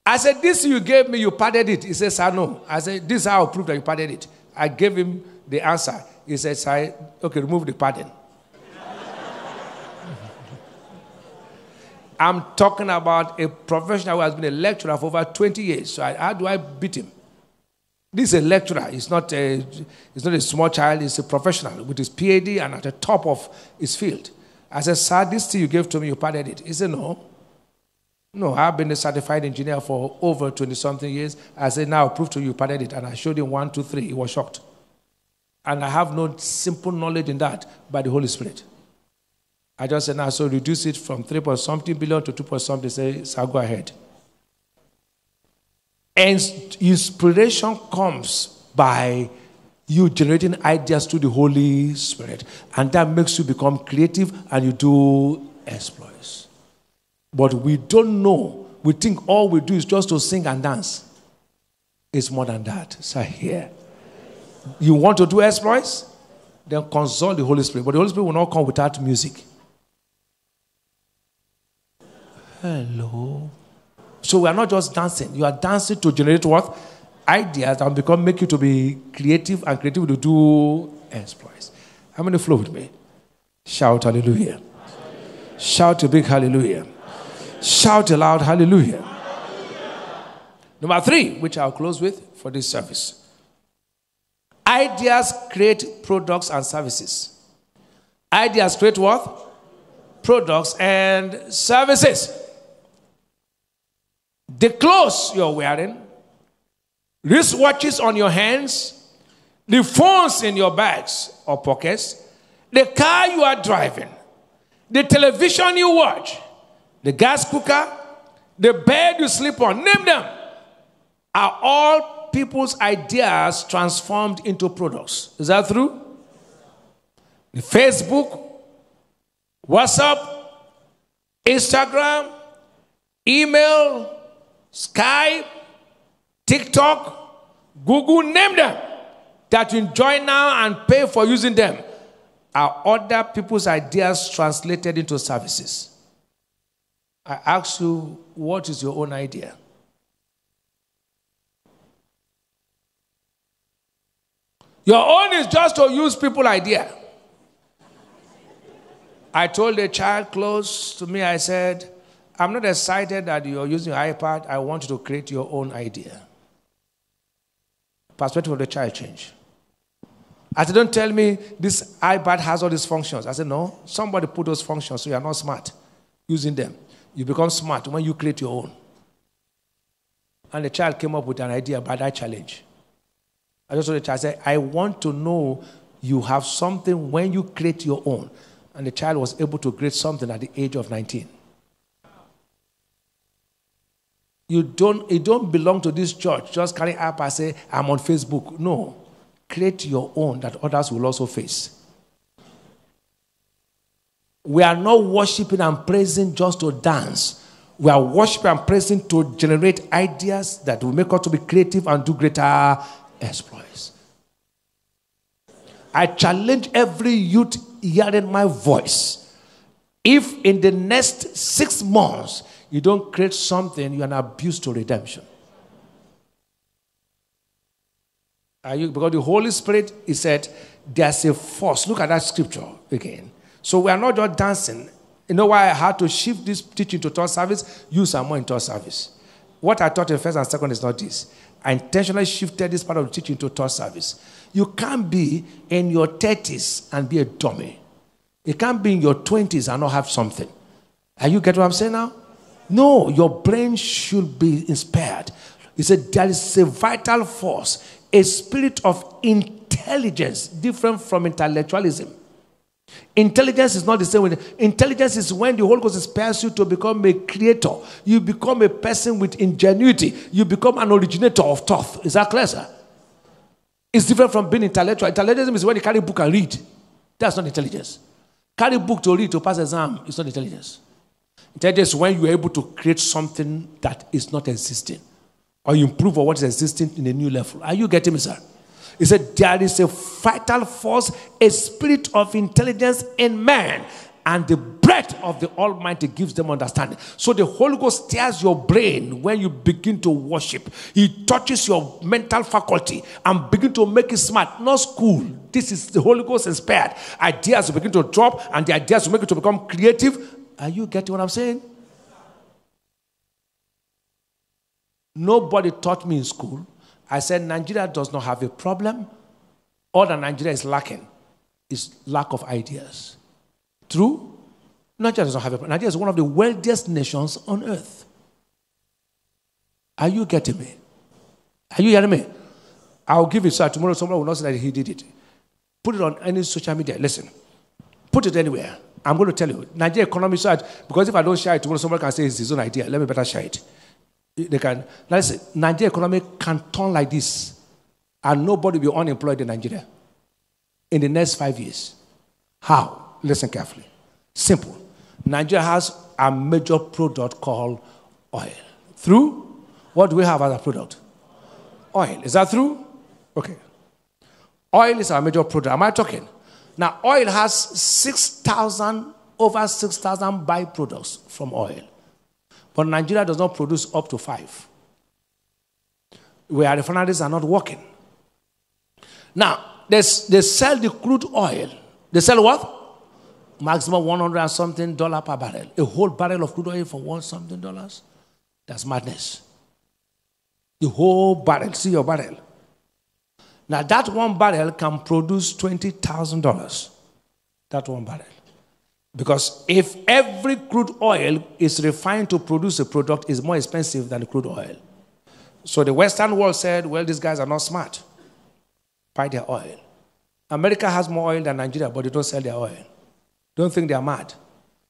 I said, This you gave me, you padded it. He says, I know. I said, This is how I prove that you padded it. I gave him the answer. He said, "Sorry, Okay, remove the padding. I'm talking about a professional who has been a lecturer for over 20 years. So I, how do I beat him? This is a lecturer. He's not a, he's not a small child. He's a professional with his PhD and at the top of his field. I said, sir, this thing you gave to me, you padded it. He said, no. No, I've been a certified engineer for over 20 something years. I said, now prove to you, you it. And I showed him one, two, three. He was shocked. And I have no simple knowledge in that by the Holy Spirit. I just said, now, so reduce it from 3 point something billion to 2 point something. Say, so go ahead. And inspiration comes by you generating ideas to the Holy Spirit. And that makes you become creative and you do exploits. But we don't know. We think all we do is just to sing and dance. It's more than that. So here. You want to do exploits? Then consult the Holy Spirit. But the Holy Spirit will not come without music. Hello. So we are not just dancing. You are dancing to generate what? Ideas that become make you to be creative and creative to do exploits. How many flow with me? Shout hallelujah. Shout a big hallelujah. Shout aloud loud hallelujah. Number three, which I'll close with for this service. Ideas create products and services. Ideas create what? Products and services. The clothes you're wearing, wristwatches on your hands, the phones in your bags or pockets, the car you are driving, the television you watch, the gas cooker, the bed you sleep on, name them, are all people's ideas transformed into products. Is that true? Facebook, WhatsApp, Instagram, email, Skype, TikTok, Google, name them that you enjoy now and pay for using them are other people's ideas translated into services. I ask you, what is your own idea? Your own is just to use people idea. I told a child close to me, I said, I'm not excited that you're using your iPad. I want you to create your own idea. Perspective of the child change. I said, don't tell me this iPad has all these functions. I said, no, somebody put those functions so you're not smart using them. You become smart when you create your own. And the child came up with an idea about that challenge. I just told the child, I said, I want to know you have something when you create your own. And the child was able to create something at the age of 19. You don't, you don't belong to this church. Just carry up and say, I'm on Facebook. No. Create your own that others will also face. We are not worshiping and praising just to dance. We are worshiping and praising to generate ideas that will make us to be creative and do greater exploits. I challenge every youth hearing my voice. If in the next six months you don't create something, you're an abuse to redemption. Are you, because the Holy Spirit, he said, there's a force. Look at that scripture again. So we are not just dancing. You know why I had to shift this teaching to third service? Use some more in third service. What I taught in first and second is not this. I intentionally shifted this part of the teaching to third service. You can't be in your 30s and be a dummy. You can't be in your 20s and not have something. Are you get what I'm saying now? No, your brain should be inspired. He said there is a vital force, a spirit of intelligence, different from intellectualism. Intelligence is not the same with intelligence is when the Holy Ghost inspires you to become a creator. You become a person with ingenuity. You become an originator of thought. Is that clear, sir? It's different from being intellectual. Intelligence is when you carry a book and read. That's not intelligence. Carry a book to read to pass exam is not intelligence. Intelligence is when you are able to create something that is not existing. Or you improve on what is existing in a new level. Are you getting me, sir? He said, There is a vital force, a spirit of intelligence in man, and the breath of the Almighty gives them understanding. So the Holy Ghost stirs your brain when you begin to worship. He touches your mental faculty and begin to make it smart. Not school. This is the Holy Ghost inspired. Ideas begin to drop, and the ideas make it to become creative. Are you getting what I'm saying? Nobody taught me in school. I said Nigeria does not have a problem. All that Nigeria is lacking is lack of ideas. True? Nigeria does not have a problem. Nigeria is one of the wealthiest nations on earth. Are you getting me? Are you hearing me? I'll give it so tomorrow someone will not say that he did it. Put it on any social media. Listen. Put it anywhere. I'm going to tell you. Nigeria economy so because if I don't share it tomorrow, someone can say it's his own idea. Let me better share it. They can. Listen, Nigeria economy can turn like this, and nobody will be unemployed in Nigeria in the next five years. How? Listen carefully. Simple. Nigeria has a major product called oil. Through? What do we have as a product? Oil. Is that true? Okay. Oil is our major product. Am I talking? Now, oil has 6,000, over 6,000 byproducts from oil. But Nigeria does not produce up to five. Where refineries are not working. Now, they, they sell the crude oil. They sell what? Maximum 100 and something dollar per barrel. A whole barrel of crude oil for one something dollars? That's madness. The whole barrel. See your barrel. Now, that one barrel can produce $20,000. That one barrel. Because if every crude oil is refined to produce a product, it's more expensive than crude oil. So the Western world said, well, these guys are not smart. Buy their oil. America has more oil than Nigeria, but they don't sell their oil. Don't think they are mad.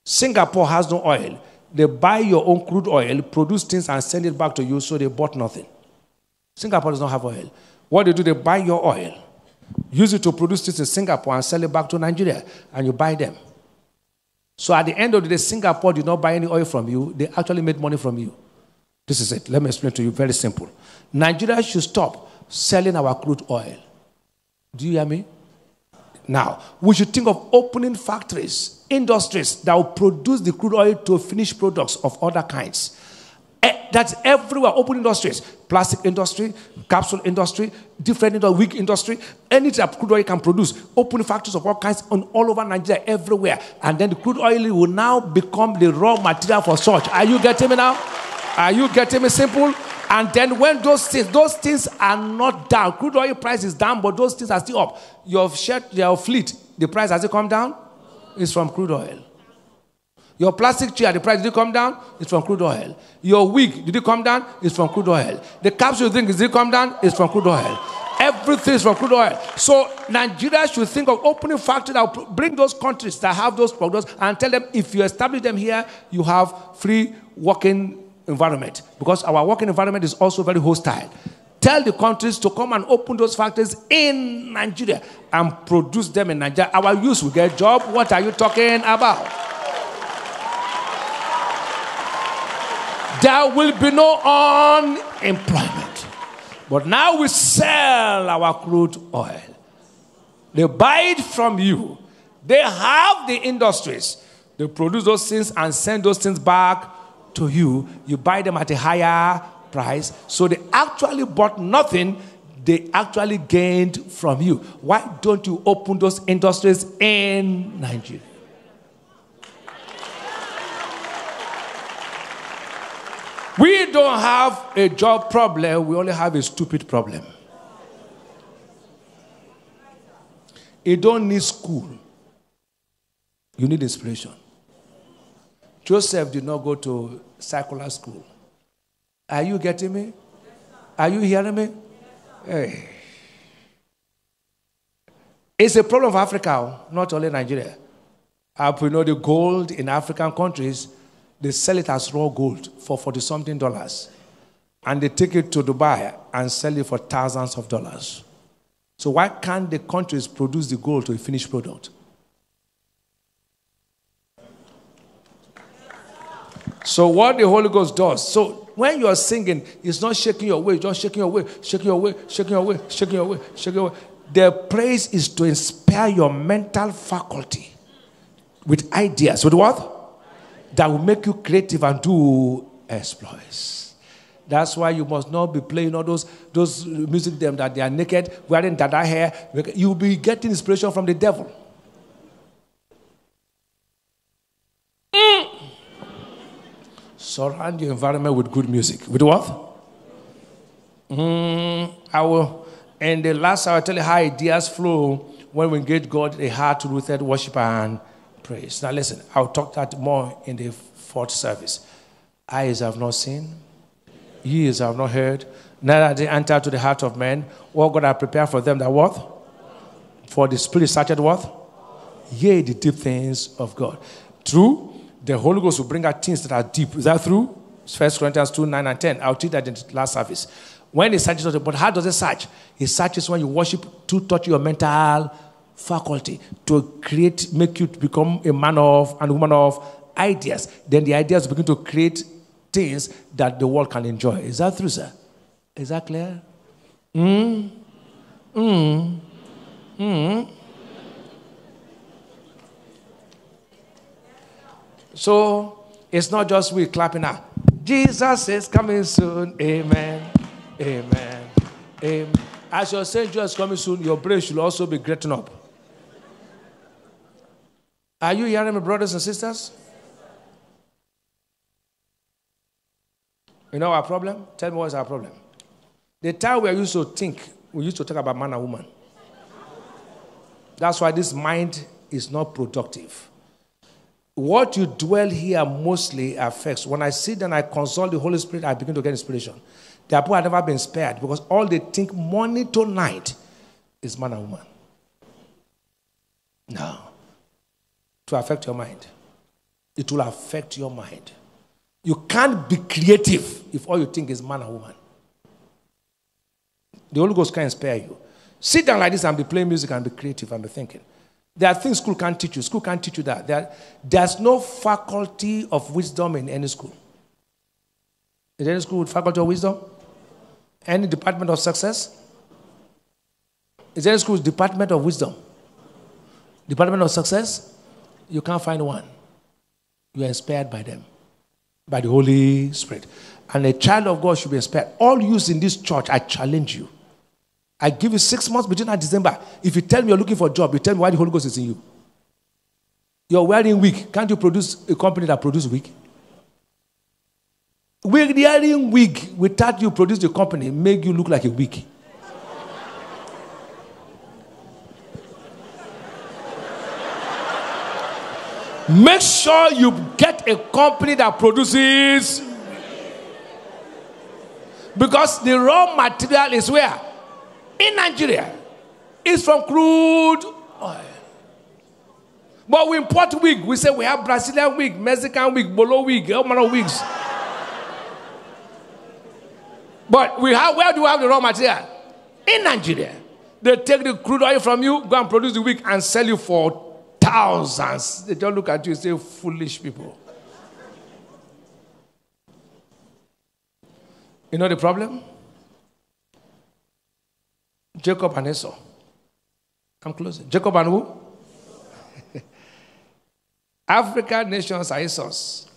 Singapore has no oil. They buy your own crude oil, produce things, and send it back to you, so they bought nothing. Singapore does not have oil. What they do, they buy your oil, use it to produce things in Singapore, and sell it back to Nigeria, and you buy them. So at the end of the day, Singapore did not buy any oil from you. They actually made money from you. This is it. Let me explain to you very simple. Nigeria should stop selling our crude oil. Do you hear me? Now, we should think of opening factories, industries that will produce the crude oil to finished products of other kinds. That's everywhere. Open industries, plastic industry, capsule industry, different industry, industry, any type crude oil can produce. Open factories of all kinds on all over Nigeria, everywhere. And then the crude oil will now become the raw material for such. Are you getting me now? Are you getting me simple? And then when those things, those things are not down, crude oil price is down, but those things are still up. Your shirt, your fleet, the price has it come down? It's from crude oil. Your plastic chair, the price did it come down? It's from crude oil. Your wig, did it come down? It's from crude oil. The capsule you think, did it come down? It's from crude oil. Everything is from crude oil. So Nigeria should think of opening factories that will bring those countries that have those products and tell them if you establish them here, you have free working environment. Because our working environment is also very hostile. Tell the countries to come and open those factories in Nigeria and produce them in Nigeria. Our youth will get job. What are you talking about? There will be no unemployment. But now we sell our crude oil. They buy it from you. They have the industries. They produce those things and send those things back to you. You buy them at a higher price. So they actually bought nothing. They actually gained from you. Why don't you open those industries in Nigeria? We don't have a job problem, we only have a stupid problem. You don't need school, you need inspiration. Joseph did not go to secular school. Are you getting me? Are you hearing me? Hey. It's a problem of Africa, not only Nigeria. Uh, we know the gold in African countries they sell it as raw gold for 40 something dollars. And they take it to Dubai and sell it for thousands of dollars. So, why can't the countries produce the gold to a finished product? So what the Holy Ghost does, so when you are singing, it's not shaking your way, just shaking your way, shaking your way, shaking your way, shaking your way, shaking your way. The praise is to inspire your mental faculty with ideas. With what? That will make you creative and do exploits. That's why you must not be playing all those those music them that they are naked, wearing dada hair. You'll be getting inspiration from the devil. Surround your environment with good music. With what? Mm, I will. In the last hour, I tell you how ideas flow when we engage God, a heart to rooted worship and praise. Now, listen, I'll talk that more in the fourth service. Eyes have not seen, ears have not heard, neither they enter to the heart of men. What God has prepared for them that what? For the Spirit started what? Yea, the deep things of God. True, the Holy Ghost will bring out things that are deep. Is that true? First Corinthians 2, 9 and 10. I'll teach that in the last service. When he searches, but how does it search? He searches when you worship to touch your mental faculty, to create, make you to become a man of and woman of ideas. Then the ideas begin to create things that the world can enjoy. Is that true, sir? Is that clear? Mm. Mm. Mm. So it's not just we clapping out. Jesus is coming soon. Amen. Amen. Amen. As saying Jesus is coming soon, your brain should also be getting up. Are you hearing me, brothers and sisters? You know our problem? Tell me what's our problem. The time we used to think, we used to talk about man and woman. That's why this mind is not productive. What you dwell here mostly affects. When I sit and I consult the Holy Spirit, I begin to get inspiration. There are people have never been spared because all they think morning to night is man and woman. No. To affect your mind. It will affect your mind. You can't be creative if all you think is man or woman. The Holy Ghost can't spare you. Sit down like this and be playing music and be creative and be thinking. There are things school can't teach you. School can't teach you that. There, there's no faculty of wisdom in any school. Is there any school with faculty of wisdom? Any department of success? Is there any school with department of wisdom? Department of success? You can't find one. You are inspired by them, by the Holy Spirit. And a child of God should be inspired. All used in this church, I challenge you. I give you six months between and December. If you tell me you're looking for a job, you tell me why the Holy Ghost is in you. You're wearing wig. Can't you produce a company that produces wig? Wearing wig without you produce the company make you look like a wig. Make sure you get a company that produces because the raw material is where? In Nigeria. It's from crude oil. But we import wig. We say we have Brazilian wig, Mexican wig, Bolo wig, all manner of wigs. But we have where do we have the raw material? In Nigeria. They take the crude oil from you, go and produce the wig and sell you for thousands. They just look at you and say, foolish people. You know the problem? Jacob and Esau. I'm closing. Jacob and who? African nations are Esau's.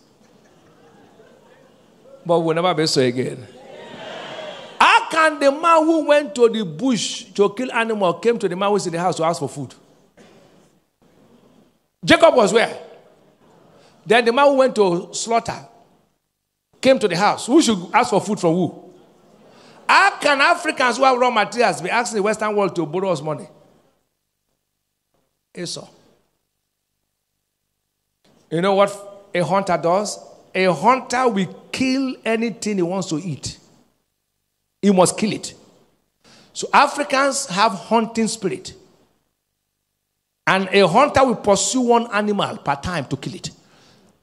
But we'll never be so again. How can the man who went to the bush to kill animal came to the man who's in the house to ask for food? Jacob was where? Then the man who went to slaughter came to the house. Who should ask for food from who? How can Africans who have raw materials be asking the Western world to borrow us money? Esau. You know what a hunter does? A hunter will kill anything he wants to eat. He must kill it. So Africans have hunting spirit. And a hunter will pursue one animal per time to kill it.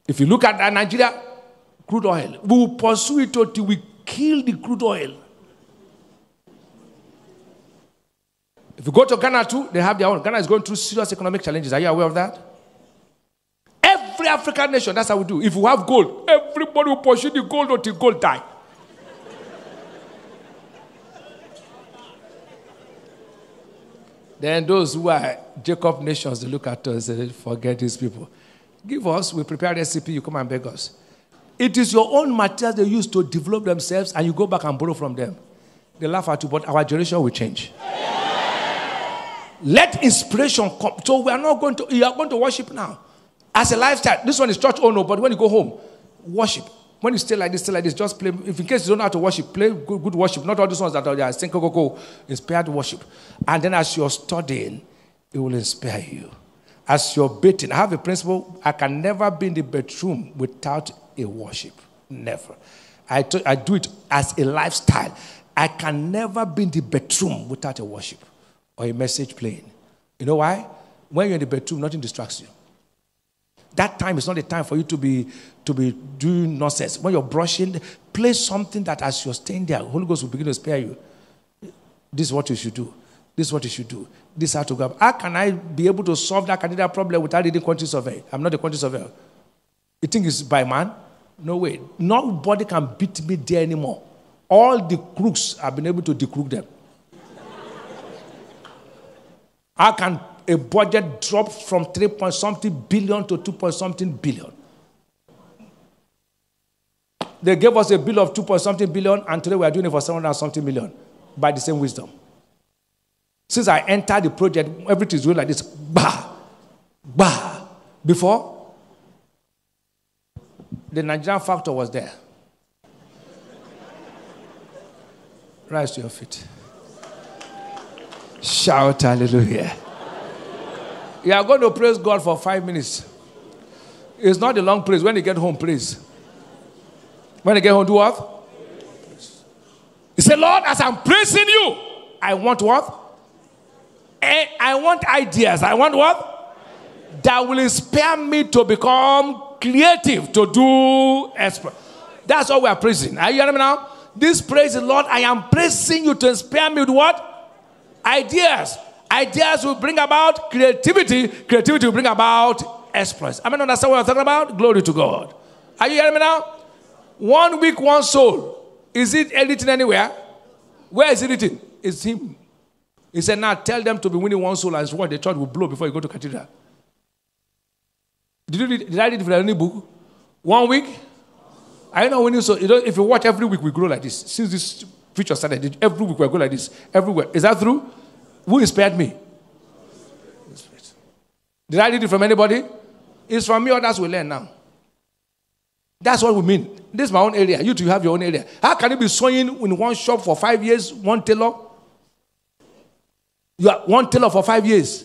If you look at Nigeria, crude oil, we will pursue it until we kill the crude oil. If you go to Ghana too, they have their own. Ghana is going through serious economic challenges. Are you aware of that? Every African nation, that's how we do. If we have gold, Everybody will pursue the gold until gold die. Then those who are Jacob nations, they look at us and say, forget these people. Give us, we prepare recipe, you come and beg us. It is your own materials they use to develop themselves, and you go back and borrow from them. They laugh at you, but our generation will change. Let inspiration come. So we are not going to, you are going to worship now. As a lifestyle, this one is church oh owner, but when you go home, worship. When you stay like this, stay like this, just play. If in case you don't know how to worship, play good, good worship. Not all these ones that are there, sing, go, go, go. Inspired worship. And then as you're studying, it will inspire you. As you're bathing, I have a principle I can never be in the bedroom without a worship. Never. I, t- I do it as a lifestyle. I can never be in the bedroom without a worship or a message playing. You know why? When you're in the bedroom, nothing distracts you. That time is not the time for you to be to be doing nonsense. When you're brushing, play something that as you're staying there, Holy Ghost will begin to spare you. This is what you should do. This is what you should do. This is how to go. How can I be able to solve that candidate problem without reading quantity survey? I'm not a quantity surveyor. You think it's by man? No way. Nobody can beat me there anymore. All the crooks I've been able to decrook them. I can a budget dropped from 3 point something billion to 2 point something billion? They gave us a bill of 2 point something billion, and today we are doing it for 700 something million by the same wisdom. Since I entered the project, everything is going like this. Bah, bah. Before, the Nigerian factor was there. Rise to your feet. Shout hallelujah. You are going to praise God for five minutes. It's not a long praise. When you get home, praise. When you get home, do what? He said, Lord, as I'm praising you, I want what? Eh, I want ideas. I want what? That will inspire me to become creative, to do expert. That's what we are praising. Are you hearing me now? This praise the Lord. I am praising you to inspire me with what? Ideas. Ideas will bring about creativity. Creativity will bring about exploits. I mean, understand what I'm talking about? Glory to God. Are you hearing me now? One week, one soul. Is it editing anywhere? Where is it written? It's him. He said, Now tell them to be winning one soul as what the church will blow before you go to cathedral. Did, you read, did I read it from any book? One week? I know winning soul. You know, if you watch every week, we grow like this. Since this preacher started, every week we grow like this. Everywhere. Is that true? Who inspired me? Did I read it from anybody? It's from me, others will learn now. That's what we mean. This is my own area. You two have your own area. How can you be sewing in one shop for five years, one tailor? You are one tailor for five years.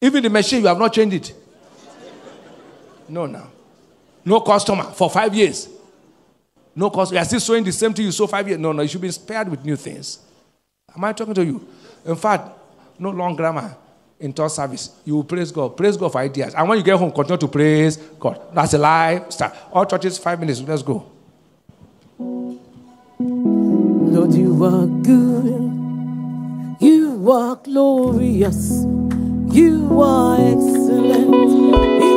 Even the machine, you have not changed it. No, no. No customer for five years. No customer. You are still sewing the same thing you sew five years. No, no. You should be inspired with new things. Am I talking to you? In fact, no long grammar in church service. You will praise God. Praise God for ideas. And when you get home, continue to praise God. That's a lifestyle. All churches, five minutes. Let's go. Lord, you are good. You are glorious. You are excellent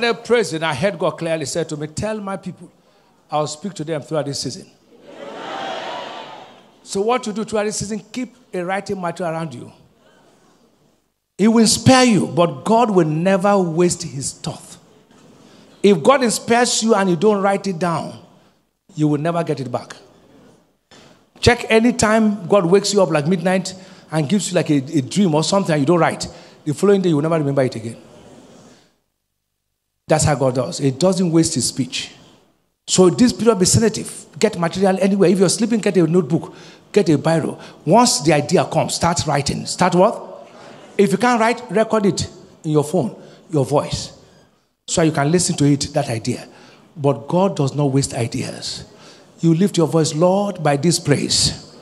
started praising, I heard God clearly said to me, Tell my people, I'll speak to them throughout this season. So, what to do throughout this season, keep a writing material around you. He will spare you, but God will never waste his thought. If God inspires you and you don't write it down, you will never get it back. Check any time God wakes you up like midnight and gives you like a, a dream or something you don't write. The following day, you will never remember it again. That's how God does. It doesn't waste his speech. So this period be sensitive. Get material anywhere. If you're sleeping, get a notebook, get a biro. Once the idea comes, start writing. Start what? If you can't write, record it in your phone, your voice. So you can listen to it, that idea. But God does not waste ideas. You lift your voice, Lord, by this praise.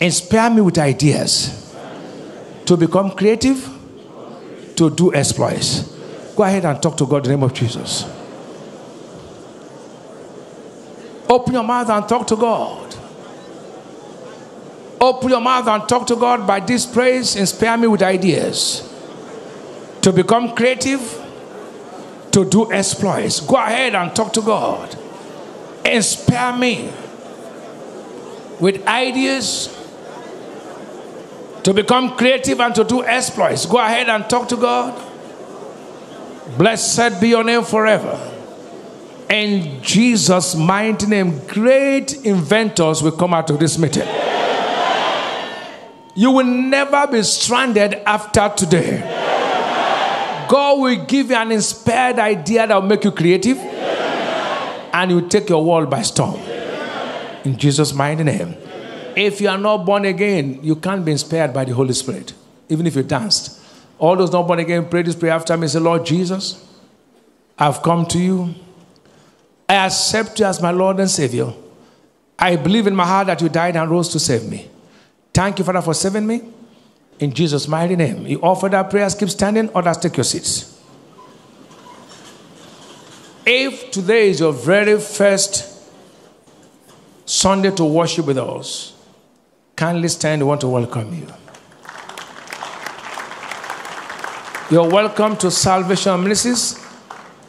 Inspire me with ideas to become creative, to do exploits. Go ahead and talk to God in the name of Jesus. Open your mouth and talk to God. Open your mouth and talk to God by this praise. Inspire me with ideas to become creative, to do exploits. Go ahead and talk to God. Inspire me with ideas to become creative and to do exploits. Go ahead and talk to God. Blessed be your name forever. In Jesus' mighty name, great inventors will come out of this meeting. You will never be stranded after today. God will give you an inspired idea that will make you creative and you take your world by storm. In Jesus' mighty name. If you are not born again, you can't be inspired by the Holy Spirit, even if you danced. All those not born again, pray this prayer after me. Say, Lord Jesus, I've come to you. I accept you as my Lord and Savior. I believe in my heart that you died and rose to save me. Thank you, Father, for saving me. In Jesus' mighty name. You offer that prayers, keep standing, others take your seats. If today is your very first Sunday to worship with us, kindly stand. We want to welcome you. You're welcome to Salvation Ministries,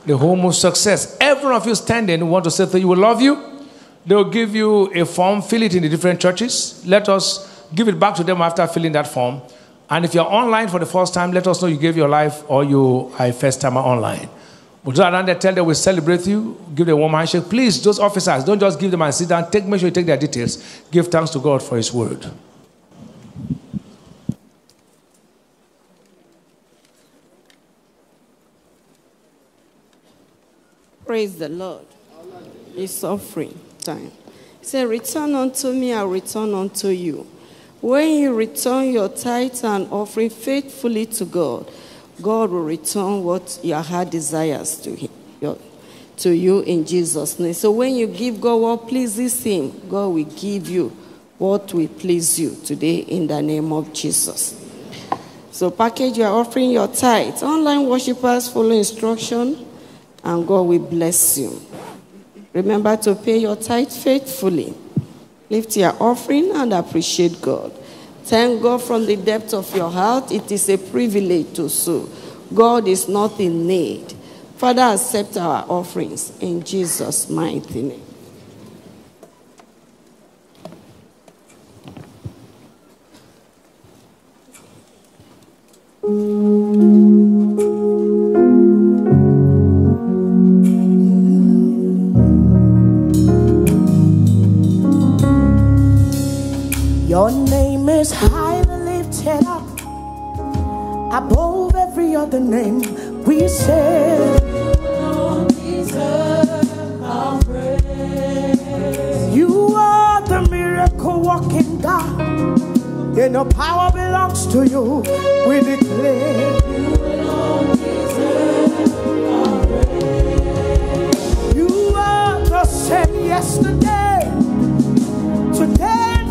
the home of success. Every one of you standing, we want to say that you will love you. They will give you a form, fill it in the different churches. Let us give it back to them after filling that form. And if you're online for the first time, let us know you gave your life or you are a first timer online. But those around there, tell them we celebrate you, give them a warm handshake. Please, those officers, don't just give them and sit down. Take, make sure you take their details. Give thanks to God for His word. Praise the Lord. It's offering time. Say, Return unto me, I'll return unto you. When you return your tithes and offering faithfully to God, God will return what your heart desires to him, to you in Jesus' name. So when you give God what pleases him, God will give you what will please you today in the name of Jesus. So package your offering, your tithes. Online worshippers follow instruction and God will bless you. Remember to pay your tithe faithfully. Lift your offering and appreciate God. Thank God from the depth of your heart. It is a privilege to sow. God is not in need. Father, accept our offerings in Jesus' mighty name. Your name is highly lifted up above every other name. We say, You are the miracle walking God, and the power belongs to you. We declare. You are same yesterday,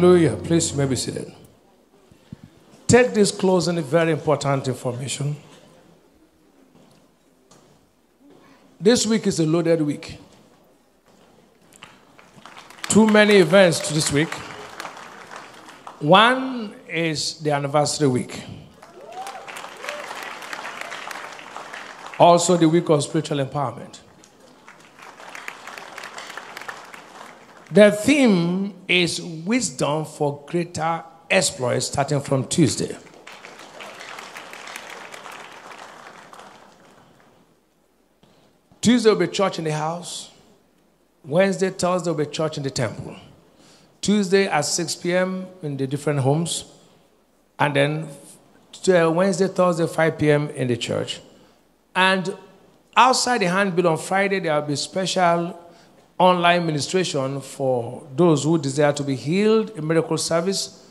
Hallelujah. Please, you may be seated. Take this closing very important information. This week is a loaded week. Too many events this week. One is the anniversary week. Also, the week of spiritual empowerment. The theme is wisdom for greater exploits starting from Tuesday. Tuesday will be church in the house. Wednesday, Thursday will be church in the temple. Tuesday at 6 p.m. in the different homes. And then uh, Wednesday, Thursday, 5 p.m. in the church. And outside the handbill on Friday, there will be special online ministration for those who desire to be healed, a miracle service.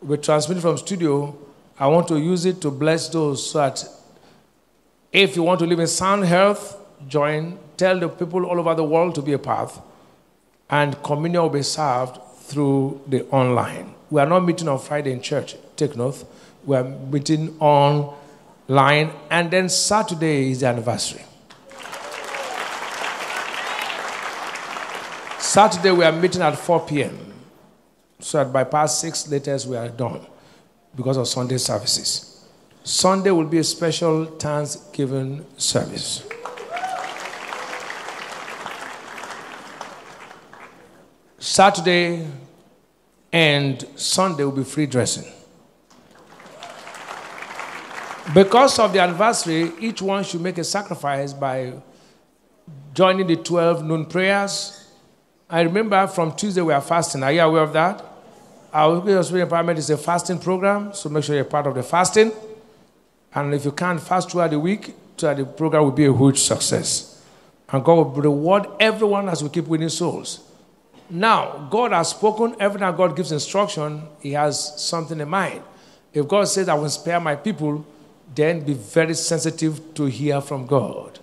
We transmit from studio. I want to use it to bless those so that if you want to live in sound health, join. Tell the people all over the world to be a part. And communion will be served through the online. We are not meeting on Friday in church, take note. We are meeting online. And then Saturday is the anniversary. Saturday we are meeting at 4 p.m. So that by past six latest we are done because of Sunday services. Sunday will be a special Thanksgiving service. Saturday and Sunday will be free dressing. Because of the anniversary, each one should make a sacrifice by joining the 12 noon prayers. I remember from Tuesday we are fasting. Are you aware of that? Our Hospital Empowerment is a fasting program, so make sure you're part of the fasting. And if you can't fast throughout the week, throughout the program will be a huge success. And God will reward everyone as we keep winning souls. Now, God has spoken. Every time God gives instruction, He has something in mind. If God says, I will spare my people, then be very sensitive to hear from God.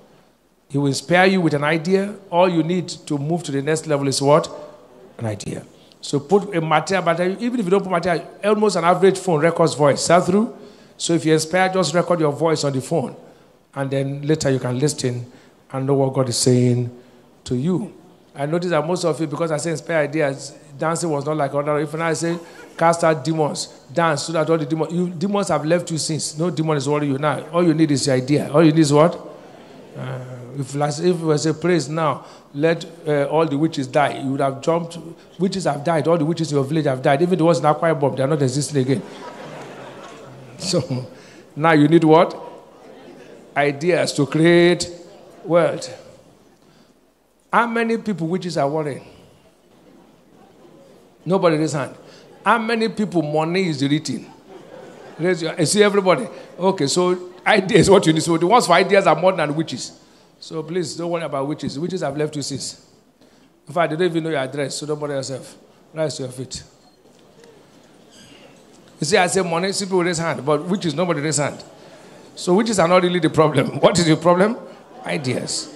He will spare you with an idea. All you need to move to the next level is what? An idea. So put a material battery, even if you don't put material, almost an average phone records voice. Sell through. So if you're inspired, just record your voice on the phone. And then later you can listen and know what God is saying to you. I notice that most of you, because I say inspire ideas, dancing was not like other. If I say cast out demons, dance so that all the demons, you, demons have left you since. No demon is worrying you now. All you need is your idea. All you need is what? Uh, if, if it was a praise now, let uh, all the witches die. You would have jumped. Witches have died. All the witches in your village have died. Even the ones in Akwa Ibom, they are not existing again. so now you need what? Ideas to create world. How many people witches are worrying? Nobody raise hand. How many people money is eating? Raise your, see everybody. Okay, so ideas what you need. So the ones for ideas are more than witches. So please don't worry about witches. Witches have left you since. In fact, they don't even know your address, so don't bother yourself. Rise to your feet. You see, I say money, people raise hand, but witches, nobody raise hand. So witches are not really the problem. What is your problem? Ideas.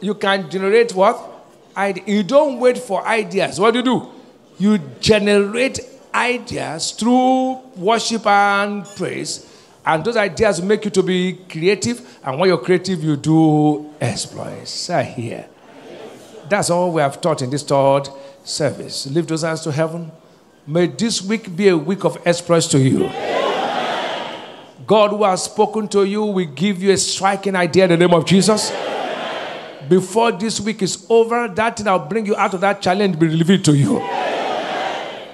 You can generate what? Ide- you don't wait for ideas. What do you do? You generate ideas through worship and praise. And those ideas make you to be creative. And when you're creative, you do exploits. I hear. That's all we have taught in this third service. Lift those hands to heaven. May this week be a week of exploits to you. God who has spoken to you will give you a striking idea in the name of Jesus. Before this week is over, that thing I'll bring you out of that challenge will be revealed to you.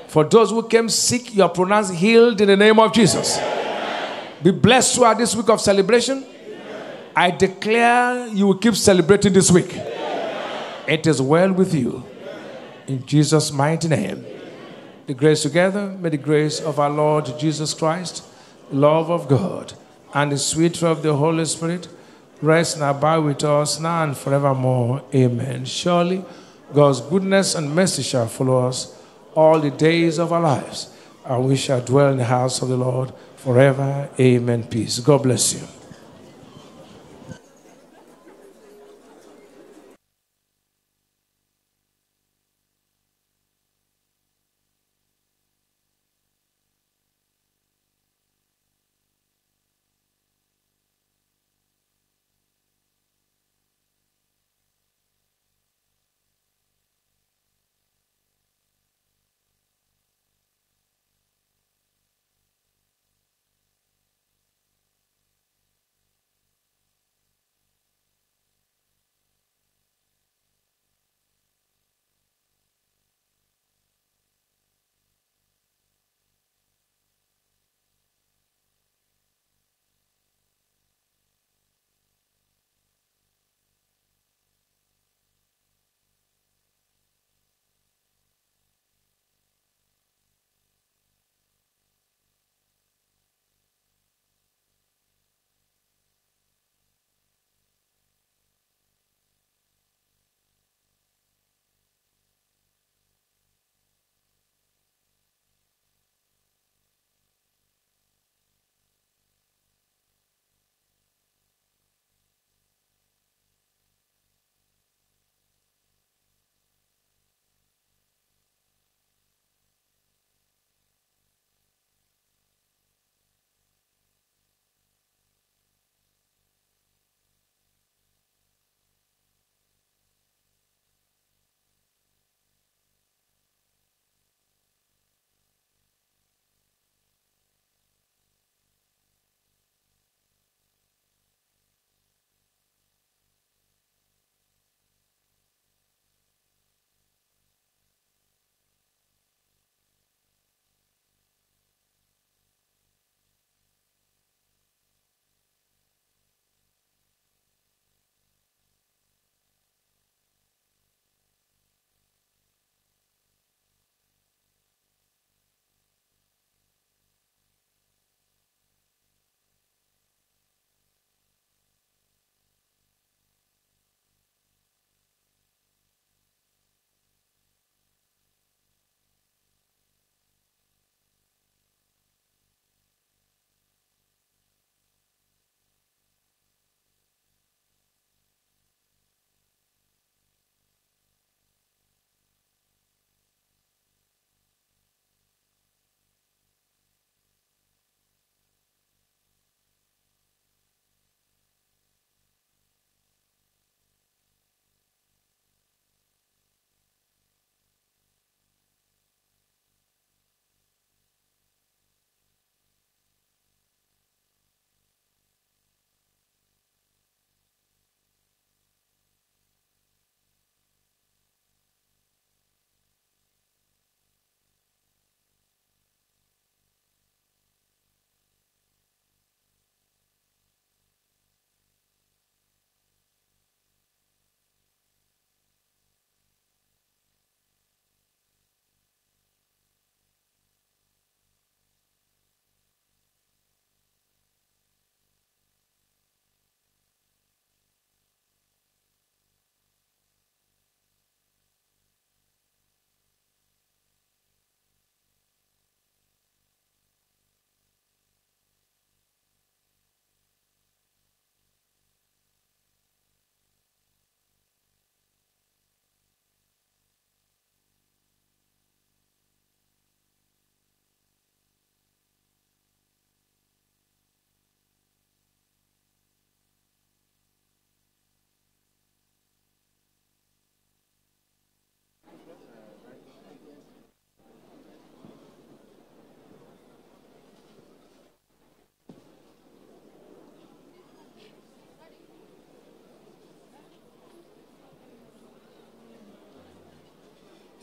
For those who came sick, you are pronounced healed in the name of Jesus. Be blessed throughout this week of celebration. I declare you will keep celebrating this week. It is well with you. In Jesus' mighty name. The grace together, may the grace of our Lord Jesus Christ, love of God, and the sweet of the Holy Spirit rest and abide with us now and forevermore. Amen. Surely God's goodness and mercy shall follow us all the days of our lives, and we shall dwell in the house of the Lord forever. Amen. Peace. God bless you.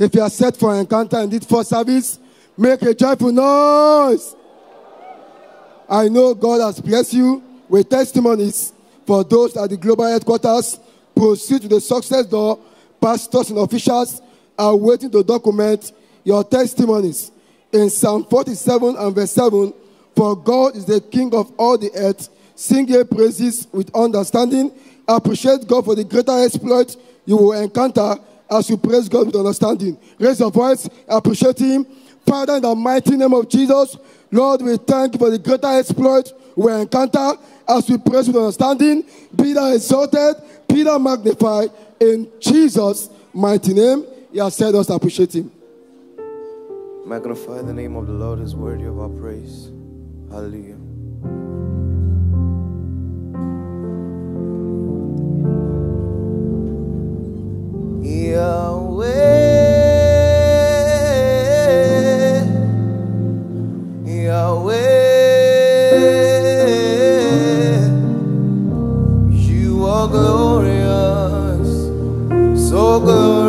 If you are set for encounter and this for service, make a joyful noise. I know God has blessed you with testimonies for those at the global headquarters. Proceed to the success door. Pastors and officials are waiting to document your testimonies. In Psalm 47 and verse 7, for God is the King of all the earth. Sing your praises with understanding. Appreciate God for the greater exploit you will encounter as you praise God with understanding. Raise your voice, appreciate Him. Father, in the mighty name of Jesus, Lord, we thank you for the greater exploit we encounter as we praise with understanding. Be thou exalted, be thou magnified. In Jesus' mighty name, He has said us appreciate Him. Magnify the name of the Lord is worthy of our praise. Hallelujah. Yahweh, Yahweh, you are glorious, so glorious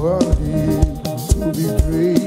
worthy to be praised,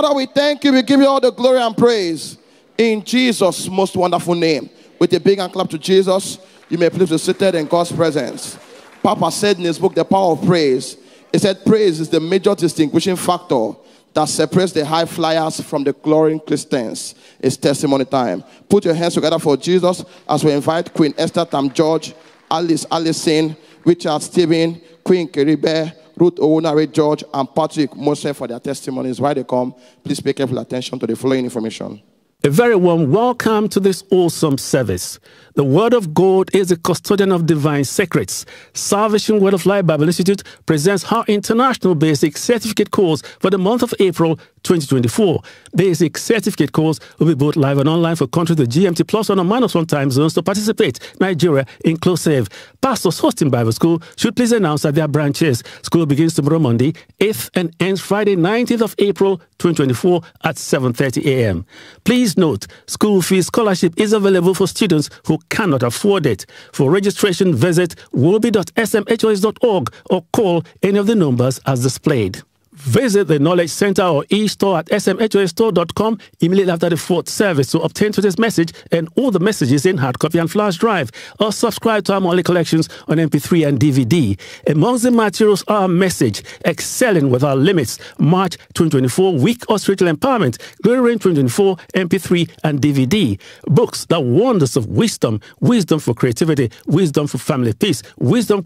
Father, we thank you. We give you all the glory and praise in Jesus' most wonderful name. With a big hand clap to Jesus, you may please be seated in God's presence. Papa said in his book, The Power of Praise, he said, Praise is the major distinguishing factor that separates the high flyers from the glorying Christians. It's testimony time. Put your hands together for Jesus as we invite Queen Esther Tam George, Alice Allison, Richard Stephen, Queen Keribe, Ruth Owunare George, and Patrick Mose for their testimonies. While they come, please pay careful attention to the following information. A very warm welcome to this awesome service. The Word of God is the custodian of divine secrets. Salvation Word of Life Bible Institute presents our international basic certificate course for the month of April 2024. Basic certificate course will be both live and online for countries with GMT plus one or minus one time zones to participate. Nigeria inclusive. Pastors hosting Bible school should please announce at their branches. School begins tomorrow Monday, 8th and ends Friday, 19th of April 2024 at 7.30 a.m. Please note, school fee scholarship is available for students who cannot afford it. For registration, visit wolby.smhos.org or call any of the numbers as displayed. Visit the Knowledge Center or e-store at smhosstore.com immediately after the fourth service to obtain today's message and all the messages in hard copy and flash drive, or subscribe to our monthly collections on MP3 and DVD. Amongst the materials are a message, Excelling with Our Limits, March 2024, Week of Spiritual Empowerment, Glory Reign 2024, MP3 and DVD. Books, The Wonders of Wisdom, Wisdom for Creativity, Wisdom for Family Peace, Wisdom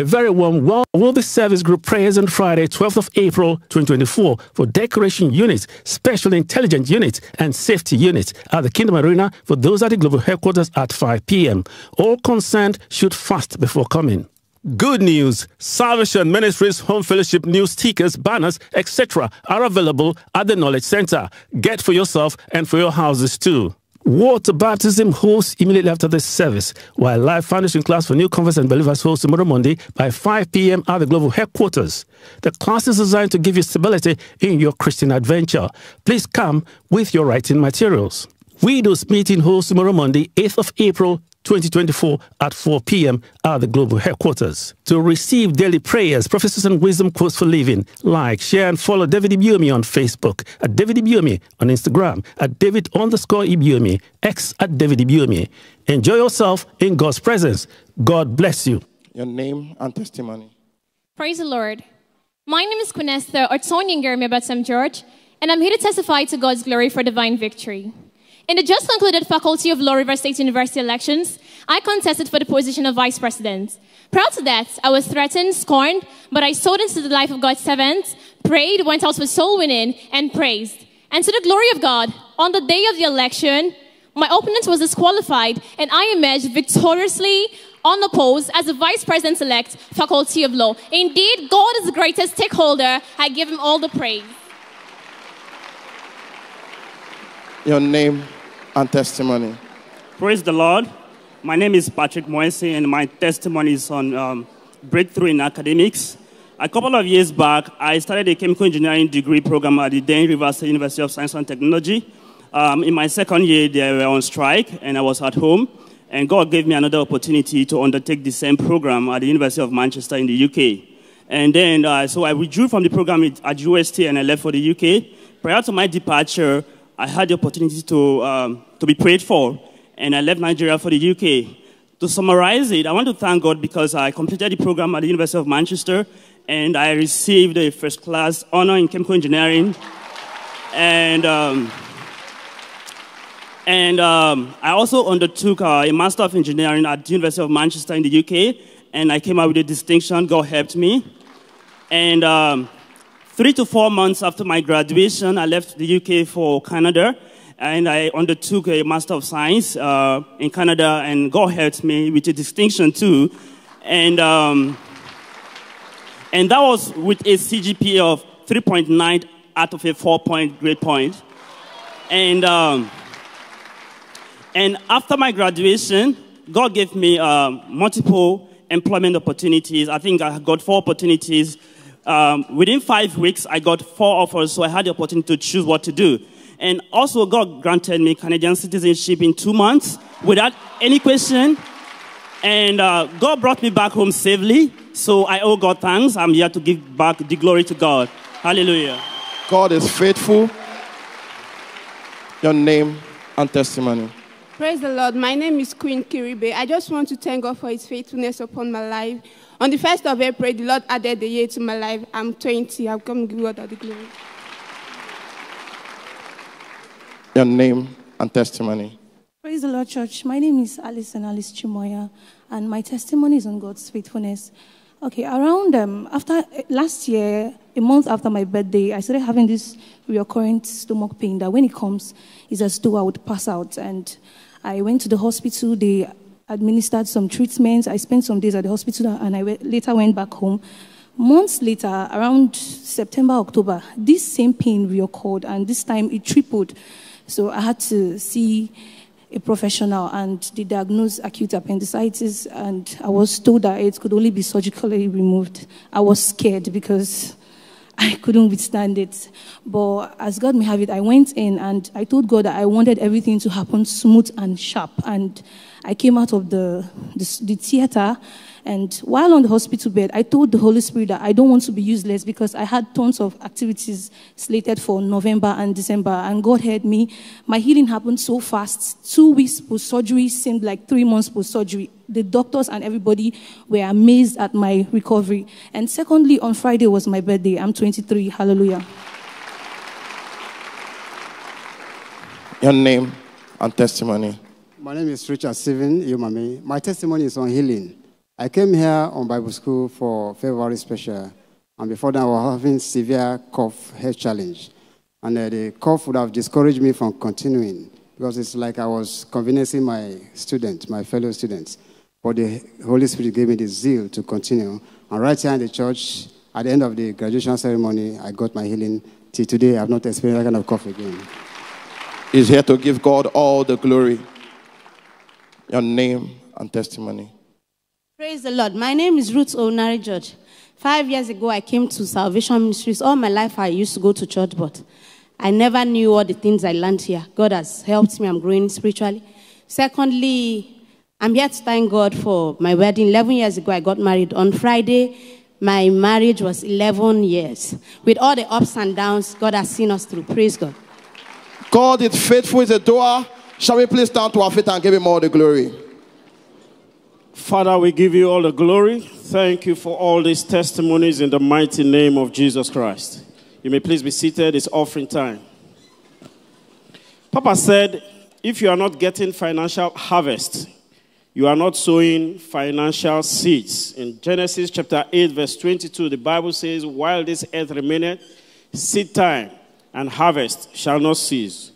a very warm welcome will be service group prayers on Friday, 12th of April 2024 for decoration units, special intelligence units, and safety units at the Kingdom Arena for those at the global headquarters at 5 p.m. All concerned should fast before coming. Good news! Salvation Ministries Home Fellowship news stickers, banners, etc. are available at the Knowledge Center. Get for yourself and for your houses too. Water baptism hosts immediately after the service, while live foundation class for new converts and believers hosts tomorrow Monday by 5 p.m. at the global headquarters. The class is designed to give you stability in your Christian adventure. Please come with your writing materials. Widows meeting hosts tomorrow Monday, 8th of April 2024 at 4 p.m. at the global headquarters. To receive daily prayers, prophecies, and wisdom quotes for living, like, share, and follow David Ibiyeomie on Facebook, at David Ibiyeomie on Instagram, at David underscore Ibiyeomie, X at David Ibiyeomie. Enjoy yourself in God's presence. God bless you. Your name and testimony. Praise the Lord. My name is Queen Esther Ortonian Jeremy Betsam George, and I'm here to testify to God's glory for divine victory. In the just concluded Faculty of Law Rivers State University elections, I contested for the position of Vice President. Prior to that, I was threatened, scorned, but I sowed into the life of God's servant, prayed, went out for soul winning, and praised. And to the glory of God, on the day of the election, my opponent was disqualified, and I emerged victoriously unopposed as the Vice President elect, Faculty of Law. Indeed, God is the greatest stakeholder. I give him all the praise. Your name and testimony. Praise the Lord. My name is Patrick Moise, and my testimony is on um, breakthrough in academics. A couple of years back, I started a chemical engineering degree program at the Dane Rivers State University of Science and Technology. Um, in my second year, they were on strike, and I was at home. And God gave me another opportunity to undertake the same program at the University of Manchester in the UK. And then, uh, so I withdrew from the program at UST and I left for the UK. Prior to my departure, I had the opportunity to, um, to be prayed for. and I left Nigeria for the UK. To summarize it, I want to thank God because I completed the program at the University of Manchester and I received a first class honor in chemical engineering. And, um, and um, I also undertook uh, a Master of Engineering at the University of Manchester in the UK, and I came out with a distinction. God helped me. And um, three to four months after my graduation, I left the UK for Canada, and I undertook a Master of Science uh, in Canada, and God helped me with a distinction too. And, um, and that was with a CGPA of 3.9 out of a four point grade point. And, um, and after my graduation, God gave me uh, multiple employment opportunities. I think I got four opportunities. Um, within five weeks, I got four offers, so I had the opportunity to choose what to do. And also, God granted me Canadian citizenship in two months without any question. And uh, God brought me back home safely. So I owe God thanks. I'm here to give back the glory to God. Hallelujah. God is faithful. Your name and testimony. Praise the Lord. My name is Queen Kiribe. I just want to thank God for his faithfulness upon my life. On the 1st of April, the Lord added the year to my life. I'm 20. I've come to give God all the glory. Your name and testimony. Praise the Lord, church. My name is Alison Alice Chimoya, and my testimony is on God's faithfulness. Okay, around um, after last year, a month after my birthday, I started having this recurrent stomach pain that when it comes, it's as though I would pass out. And I went to the hospital. They administered some treatments. I spent some days at the hospital, and I later went back home. Months later, around September, October, this same pain reoccurred, and this time it tripled. So I had to see a professional and they diagnosed acute appendicitis and I was told that it could only be surgically removed. I was scared because I couldn't withstand it. But as God may have it, I went in and I told God that I wanted everything to happen smooth and sharp. And I came out of the, the, the theater and while on the hospital bed, I told the Holy Spirit that I don't want to be useless because I had tons of activities slated for November and December. And God heard me. My healing happened so fast. Two weeks post surgery seemed like three months post surgery. The doctors and everybody were amazed at my recovery. And secondly, on Friday was my birthday. I'm 23. Hallelujah. Your name and testimony. My name is Richard Steven Yumami. My testimony is on healing. I came here on Bible school for February special, and before that, I was having severe cough health challenge. And uh, the cough would have discouraged me from continuing because it's like I was convincing my students, my fellow students. But the Holy Spirit gave me the zeal to continue. And right here in the church, at the end of the graduation ceremony, I got my healing. Till today, I've not experienced that kind of cough again. He's here to give God all the glory. Your name and testimony. Praise the Lord. My name is Ruth Onari George. Five years ago, I came to Salvation Ministries. All my life, I used to go to church, but I never knew all the things I learned here. God has helped me. I'm growing spiritually. Secondly, I'm here to thank God for my wedding. 11 years ago, I got married. On Friday, my marriage was 11 years. With all the ups and downs, God has seen us through. Praise God. God is faithful is a door. Shall we please stand to our feet and give him all the glory? Father, we give you all the glory. Thank you for all these testimonies in the mighty name of Jesus Christ. You may please be seated. It's offering time. Papa said, if you are not getting financial harvest, you are not sowing financial seeds. In Genesis chapter 8, verse 22, the Bible says, While this earth remaineth, seed time and harvest shall not cease.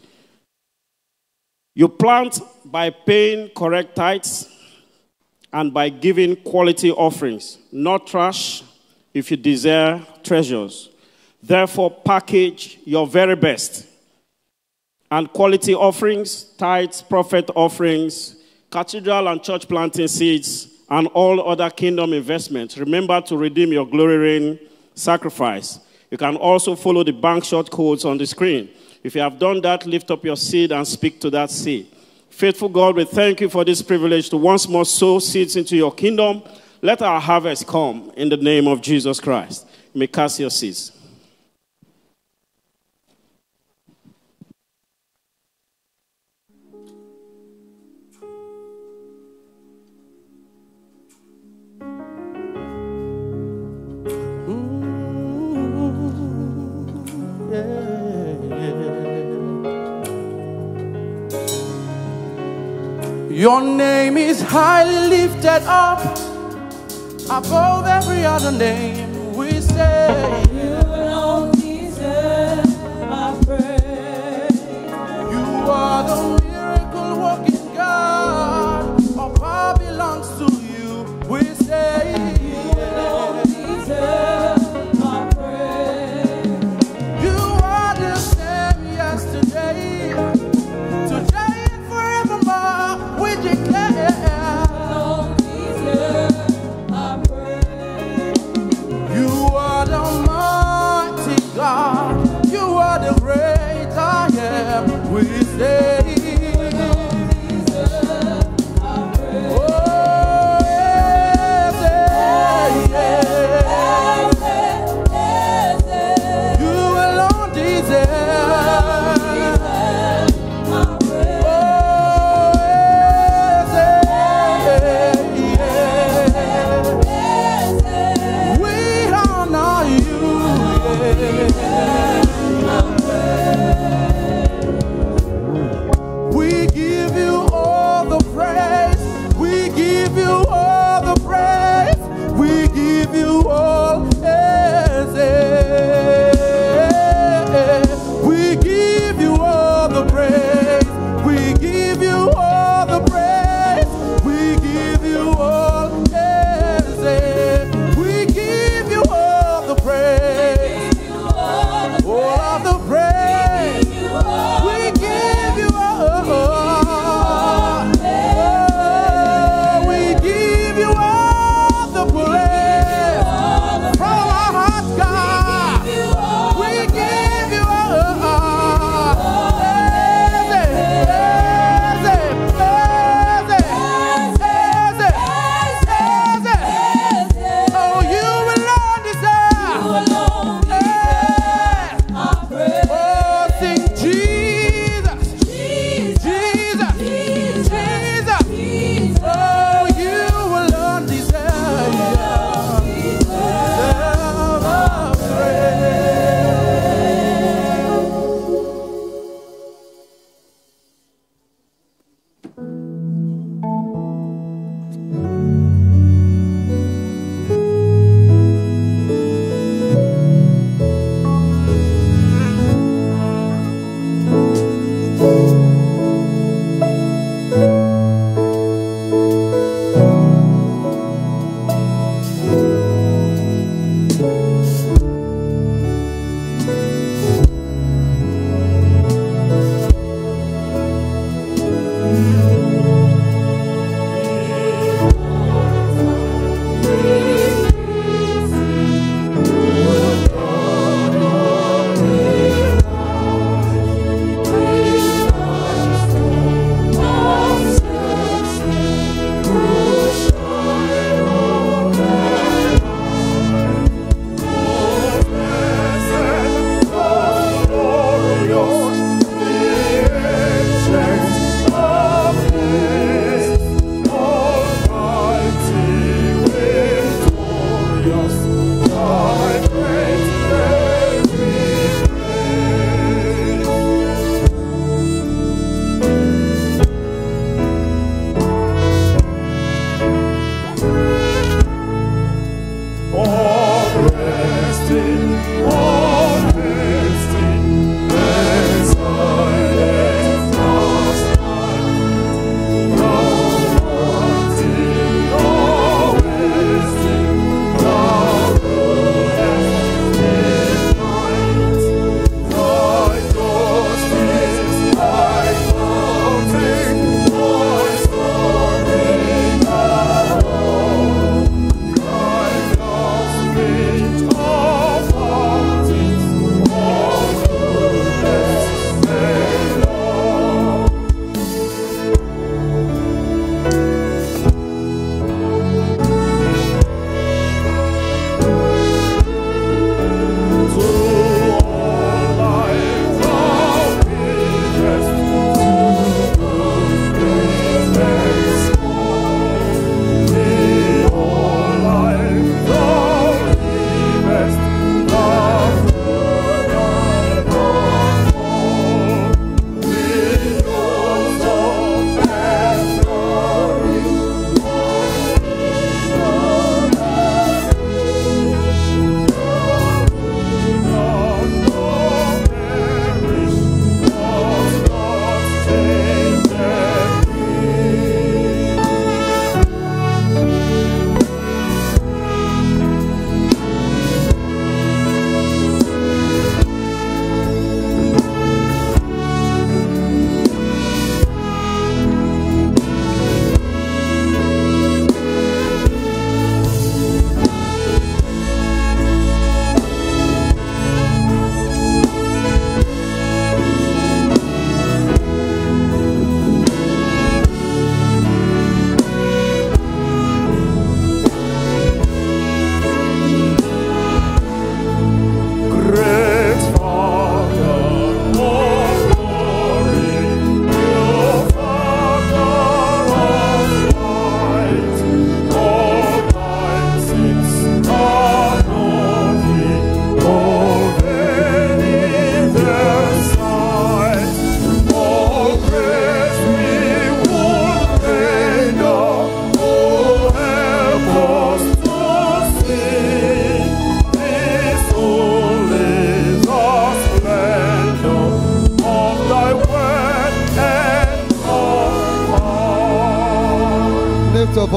You plant by paying correct tithes and by giving quality offerings, not trash if you desire treasures. Therefore, package your very best and quality offerings, tithes, prophet offerings, cathedral and church planting seeds, and all other kingdom investments. Remember to redeem your Glory Reign sacrifice. You can also follow the bank short codes on the screen. If you have done that, lift up your seed and speak to that seed. Faithful God, we thank you for this privilege to once more sow seeds into your kingdom. Let our harvest come in the name of Jesus Christ. You may cast your seeds. Your name is highly lifted up above every other name. We say you alone deserve my praise. You are the miracle working God. All power belongs to you. We say am.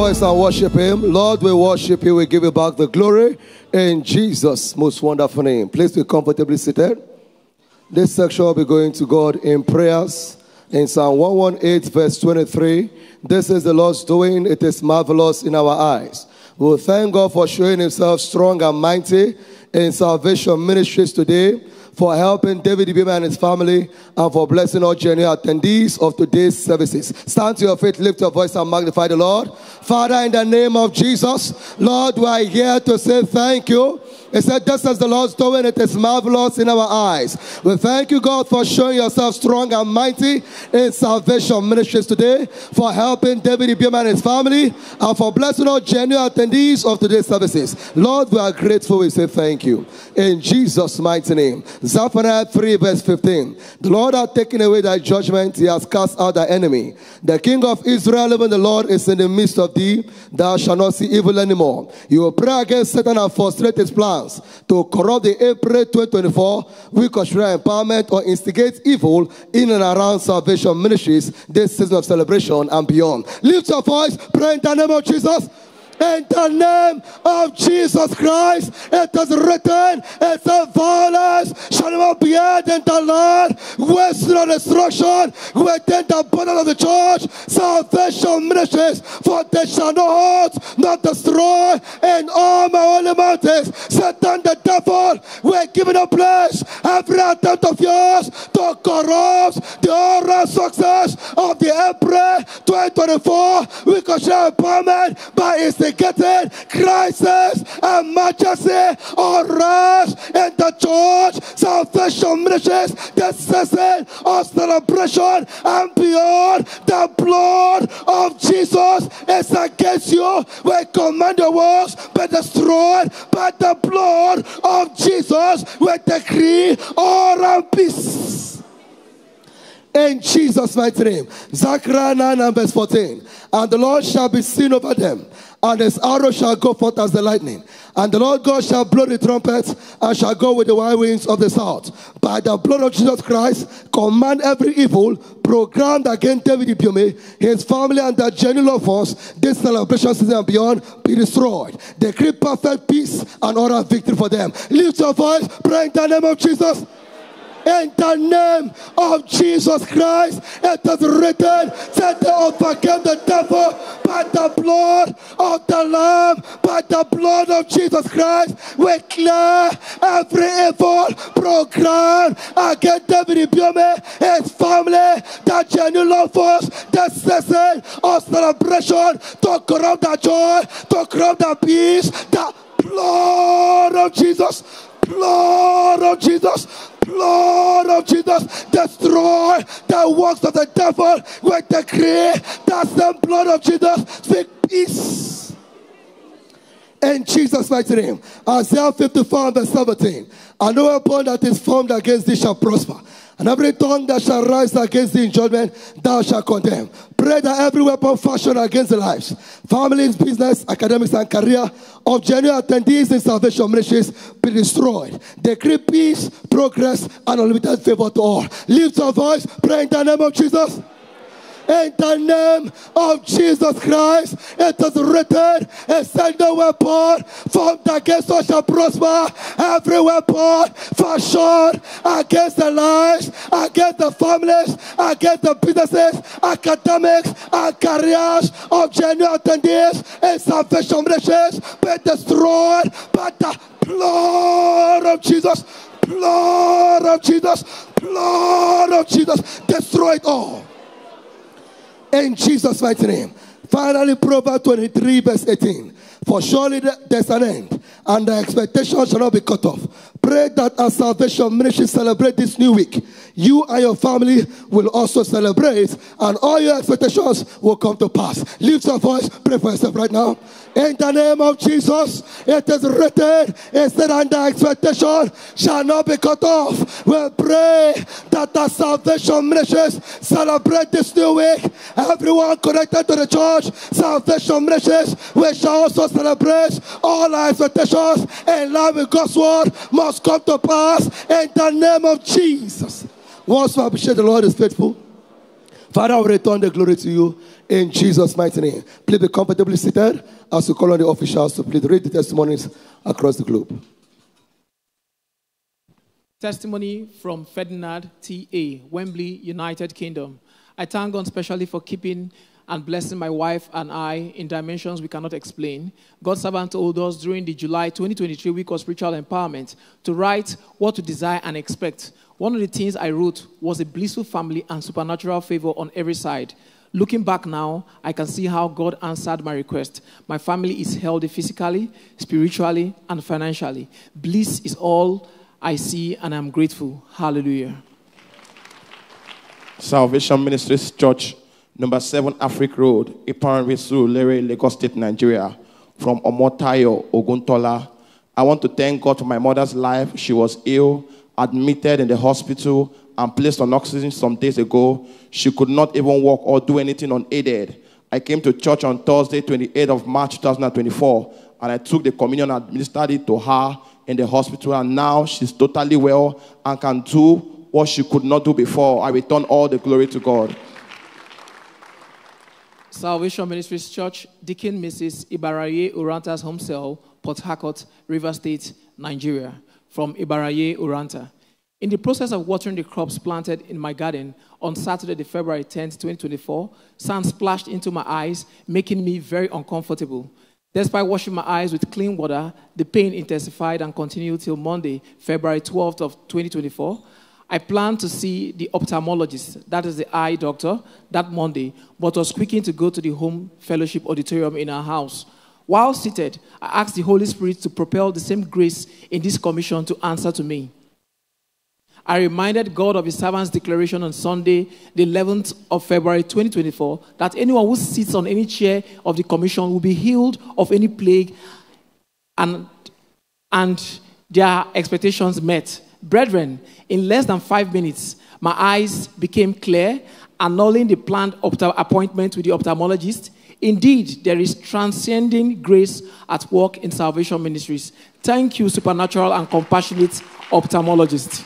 Voice and worship Him. Lord, we worship you. We give you back the glory in Jesus' most wonderful name. Please be comfortably seated. This section will be going to God in prayers. In Psalm 118, verse 23, this is the Lord's doing. It is marvelous in our eyes. We will thank God for showing Himself strong and mighty in salvation ministries today for helping David Ibiyeomie and his family and for blessing all genuine attendees of today's services. Stand to your feet, lift your voice and magnify the Lord. Father, in the name of Jesus, Lord, we are here to say thank you. He said, just as the Lord's doing it is marvelous in our eyes. We thank you, God, for showing yourself strong and mighty in salvation ministries today, for helping David Ibiyeomie and his family, and for blessing all genuine attendees of today's services. Lord, we are grateful. We say thank you. In Jesus' mighty name. Zephaniah 3, verse 15. The Lord has taken away thy judgment, he has cast out thy enemy. The King of Israel, even the Lord, is in the midst of thee. Thou shalt not see evil anymore. You will pray against Satan and frustrate his plans to corrupt the April 2024 week of empowerment or instigate evil in and around salvation ministries this season of celebration and beyond. Lift your voice, pray in the name of Jesus. In the name of Jesus Christ, it is written, it's a violence shall not be had in the land, wasting or destruction within the borders of the church, salvation ministries, for they shall not hurt, not destroy in all my holy mountains. Satan the devil, we're giving a place. Every attempt of yours to corrupt the oral success of the April 2024 we can share empowerment by instigating crisis majesty or rush in the church salvation ministries the season of celebration and beyond the blood of Jesus is against you we command the works be destroyed by the blood of Jesus we decree all and peace in Jesus' mighty name. Zechariah 9 and verse 14. And the Lord shall be seen over them, and his arrow shall go forth as the lightning. And the Lord God shall blow the trumpet, and shall go with the wild winds of the south. By the blood of Jesus Christ, command every evil programmed against David Ibiyeomie, his family, and the genuine force, this celebration season and beyond, be destroyed. Decree perfect peace and order victory for them. Lift your voice, pray in the name of Jesus. In the name of Jesus Christ, it is written that they overcame the devil by the blood of the Lamb, by the blood of Jesus Christ. We clear every evil program against David Ibiyeomie, his family, the genuine force, the season of celebration to corrupt the joy, to corrupt the peace, the blood of Jesus, blood of Jesus, blood of Jesus destroy the works of the devil with the decree that the blood of Jesus speak peace. In Jesus' mighty name. Isaiah 54 verse 17. And no weapon that is formed against thee shall prosper. And every tongue that shall rise against thee in judgment, thou shalt condemn. Pray that every weapon fashioned against the lives, families, business, academics, and career of genuine attendees in salvation ministries be destroyed. Decree peace, progress, and unlimited favor to all. Lift your voice, pray in the name of Jesus. In the name of Jesus Christ, it is written, and send no weapon formed against us shall prosper. Every weapon fashioned against the lives, against the families, against the businesses, academics, and careers of genuine attendees and salvation ministries be destroyed by the blood of Jesus. Blood of Jesus, blood of Jesus, destroy it all in Jesus' mighty name. Finally, Proverbs 23, verse 18. For surely there's an end, and the expectation shall not be cut off. Pray that our salvation ministry celebrate this new week. You and your family will also celebrate, and all your expectations will come to pass. Lift your voice, pray for yourself right now. In the name of Jesus, it is written, it said, and the expectation shall not be cut off. We pray that the salvation ministries celebrate this new week. Everyone connected to the church, salvation ministries, we shall also celebrate all our expectations in line with God's word must come to pass in the name of Jesus. Once we appreciate the Lord is faithful. Father, we return the glory to you in Jesus' mighty name. Please be comfortably seated as we call on the officials to please read the testimonies across the globe. Testimony from Ferdinand T.A., Wembley, United Kingdom. I thank God specially for keeping and blessing my wife and I in dimensions we cannot explain. God's servant told us during the July 2023 week of spiritual empowerment to write what to desire and expect. One of the things I wrote was a blissful family and supernatural favor on every side. Looking back now, I can see how God answered my request. My family is healthy physically, spiritually, and financially. Bliss is all I see, and I'm grateful. Hallelujah. Salvation Ministries Church, number 7 Afric Road, Iparanwesu, Lere, Lagos State, Nigeria. From Omotayo, Oguntola. I want to thank God for my mother's life. She was ill, admitted in the hospital, and placed on oxygen some days ago. She could not even walk or do anything unaided. I came to church on Thursday, 28th of March 2024, and I took the communion and administered it to her in the hospital, and now she's totally well and can do what she could not do before. I return all the glory to God. Salvation Ministries Church, Deacon Mrs. Ibaraye Uranta's home cell, Port Harcourt, River State, Nigeria, from Ibaraye Uranta. In the process of watering the crops planted in my garden on Saturday, February 10th, 2024, sand splashed into my eyes, making me very uncomfortable. Despite washing my eyes with clean water, the pain intensified and continued till Monday, February 12th of 2024. I planned to see the ophthalmologist, that is the eye doctor, that Monday, but was quicking to go to the home fellowship auditorium in our house. While seated, I asked the Holy Spirit to propel the same grace in this commission to answer to me. I reminded God of his servant's declaration on Sunday, the 11th of February 2024, that anyone who sits on any chair of the commission will be healed of any plague and, and their expectations met. Brethren, in less than five minutes, my eyes became clear, annulling the planned appointment with the ophthalmologist. Indeed, there is transcending grace at work in salvation ministries. Thank you, supernatural and compassionate ophthalmologist.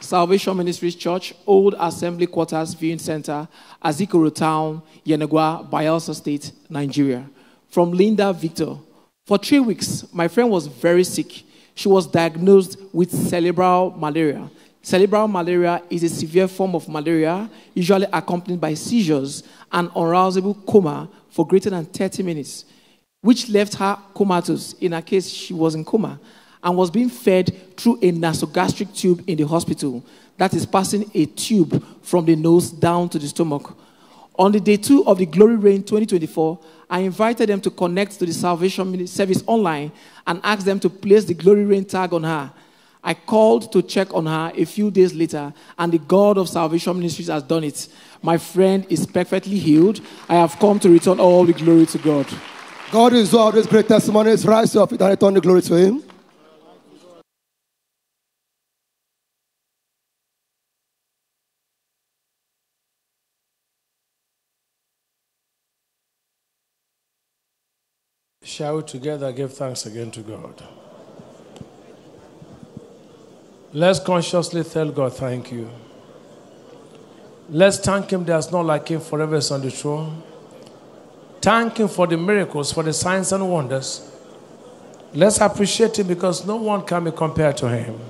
Salvation Ministries Church, Old Assembly Quarters Viewing Center, Azikoro Town, Yenagoa, Bayelsa State, Nigeria. From Linda Victor. For three weeks, my friend was very sick. She was diagnosed with cerebral malaria. Cerebral malaria is a severe form of malaria, usually accompanied by seizures and unrousable coma for greater than 30 minutes, which left her comatose. In her case, she was in coma and was being fed through a nasogastric tube in the hospital that is passing a tube from the nose down to the stomach. On the day two of the Glory Reign 2024, I invited them to connect to the Salvation Service online and asked them to place the Glory Reign tag on her. I called to check on her a few days later, and the God of Salvation Ministries has done it. My friend is perfectly healed. I have come to return all the glory to God. God is these great testimonies. Rise feet and return the glory to Him. Shall we together give thanks again to God? Let's consciously tell God, thank you. Let's thank Him there's not like Him forever is on the throne. Thank Him for the miracles, for the signs and wonders. Let's appreciate Him because no one can be compared to Him.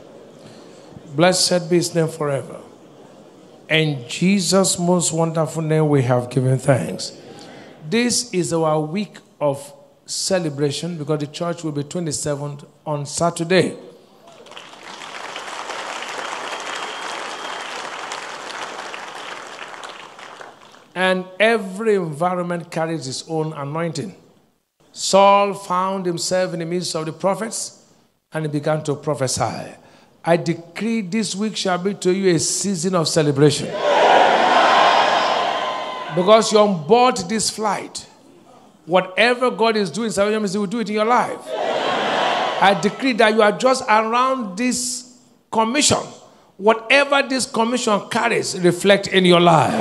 Blessed be His name forever. In Jesus' most wonderful name, we have given thanks. This is our week of celebration because the church will be 27th on Saturday. And every environment carries its own anointing. Saul found himself in the midst of the prophets and he began to prophesy. I decree this week shall be to you a season of celebration. Because you're on board this flight. Whatever God is doing, salvation ministry will do it in your life. I decree that you are just around this commission. Whatever this commission carries, reflect in your life.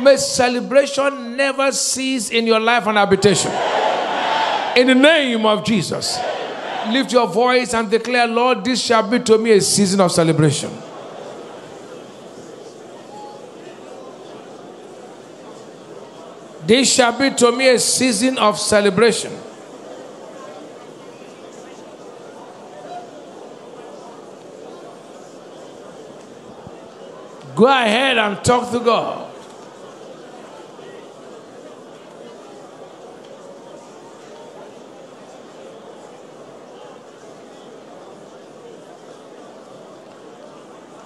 May celebration never cease in your life and habitation. In the name of Jesus. Lift your voice and declare, Lord, this shall be to me a season of celebration. This shall be to me a season of celebration. Go ahead and talk to God.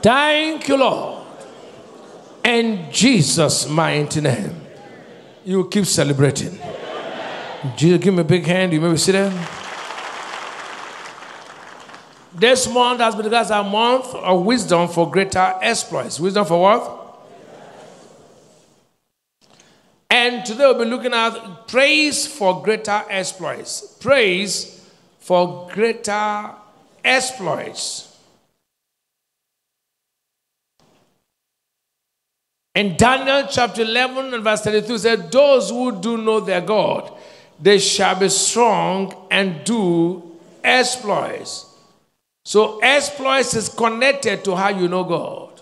Thank you, Lord. In Jesus' mighty name. You keep celebrating. Jesus, give me a big hand. You may be sitting. This month has been as a month of wisdom for greater exploits. Wisdom for what? And today we'll be looking at praise for greater exploits. Praise for greater exploits. In Daniel chapter 11 and verse 32 said, Those who do know their God, they shall be strong and do exploits. So exploits is connected to how you know God.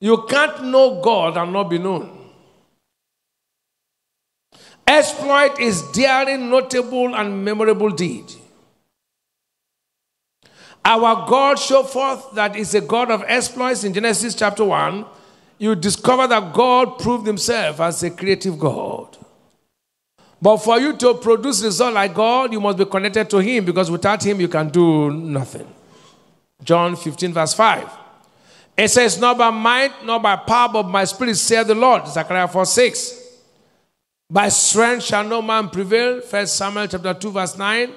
You can't know God and not be known. Exploit is daring, notable, and memorable deed. Our God showed forth that is a God of exploits in Genesis chapter 1 you discover that God proved himself as a creative God. But for you to produce results like God, you must be connected to him because without him you can do nothing. John 15, verse 5. It says, Not by might, not by power, but by spirit, saith the Lord. Zechariah 4 6. By strength shall no man prevail. First Samuel chapter 2, verse 9.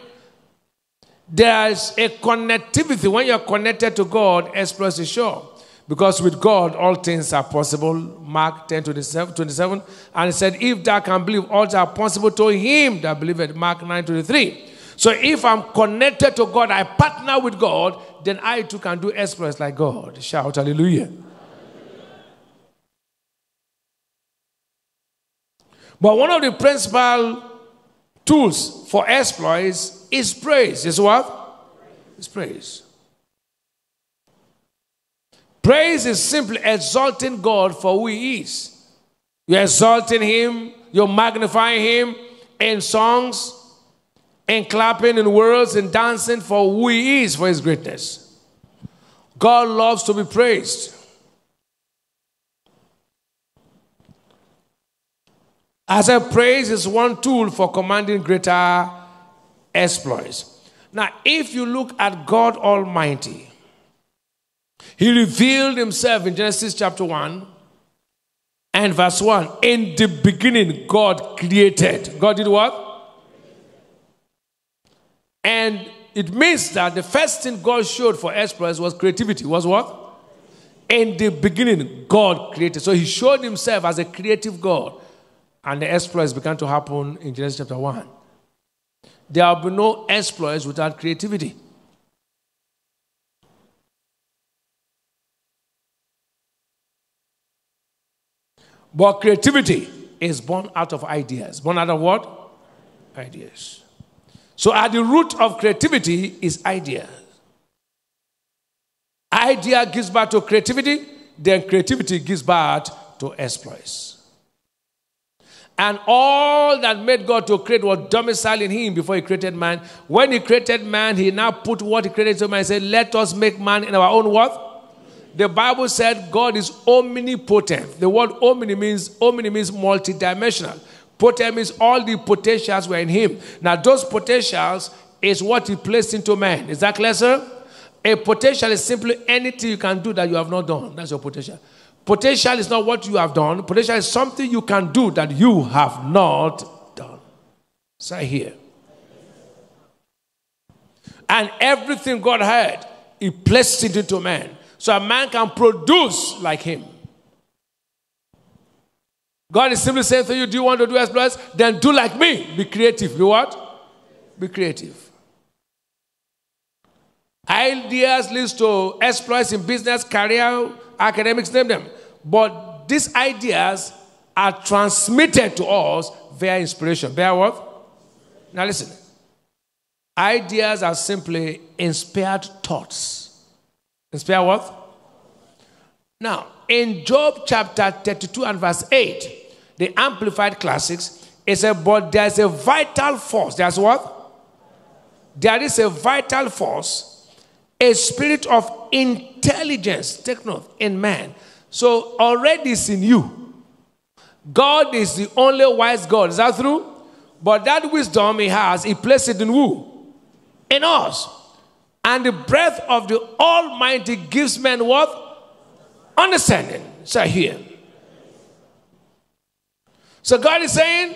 There is a connectivity. When you're connected to God, exploits is sure. Because with God, all things are possible. Mark 10 27, 27. And he said, If thou can believe, all things are possible to him that believeth. Mark 9 23. So if I'm connected to God, I partner with God, then I too can do exploits like God. Shout hallelujah. But one of the principal tools for exploits is praise. Is what? Is praise. Praise is simply exalting God for who He is. You're exalting Him, you're magnifying Him in songs, in clapping, in words, in dancing for who He is, for His greatness. God loves to be praised. As a praise is one tool for commanding greater exploits. Now, if you look at God Almighty, he revealed himself in Genesis chapter 1 and verse 1. In the beginning, God created. God did what? And it means that the first thing God showed for exploits was creativity. Was what? In the beginning, God created. So he showed himself as a creative God. And the exploits began to happen in Genesis chapter 1. There will be no exploits without creativity. But creativity is born out of ideas. Born out of what? Ideas. So at the root of creativity is ideas. Idea gives birth to creativity, then creativity gives birth to exploits. And all that made God to create was domiciled in him before he created man. When he created man, he now put what he created to man and said, Let us make man in our own what? The Bible said God is omnipotent. The word omni means omni means multidimensional. Potent means all the potentials were in him. Now, those potentials is what he placed into man. Is that clear, sir? A potential is simply anything you can do that you have not done. That's your potential. Potential is not what you have done. Potential is something you can do that you have not done. Say here. And everything God had, He placed it into man so a man can produce like him. God is simply saying to you, Do you want to do exploits? Then do like me. Be creative. Be what? Be creative. Ideas leads to exploits in business, career, academics, name them. But these ideas are transmitted to us via inspiration. Via what? Now listen. Ideas are simply inspired thoughts Inspire what? Now, in Job chapter 32 and verse 8, the Amplified Classics. It said, but there's a vital force. There's what? There is a vital force, a spirit of intelligence, take note, in man. So already it's in you. God is the only wise God. Is that true? But that wisdom he has, he placed it in who? In us. And the breath of the Almighty gives men what? Understanding. Say here. So God is saying,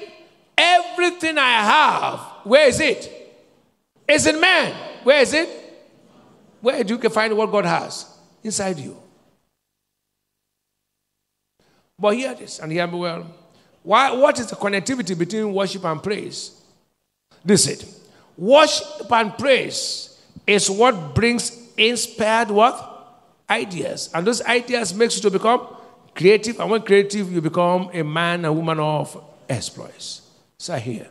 everything I have, where is it? Is in man. Where is it? Where do you can find what God has? Inside you. But hear this and hear me well. Why, what is the connectivity between worship and praise? This is it. Worship and praise is what brings inspired what? Ideas. And those ideas makes you to become creative. And when creative, you become a man and woman of exploits. So here.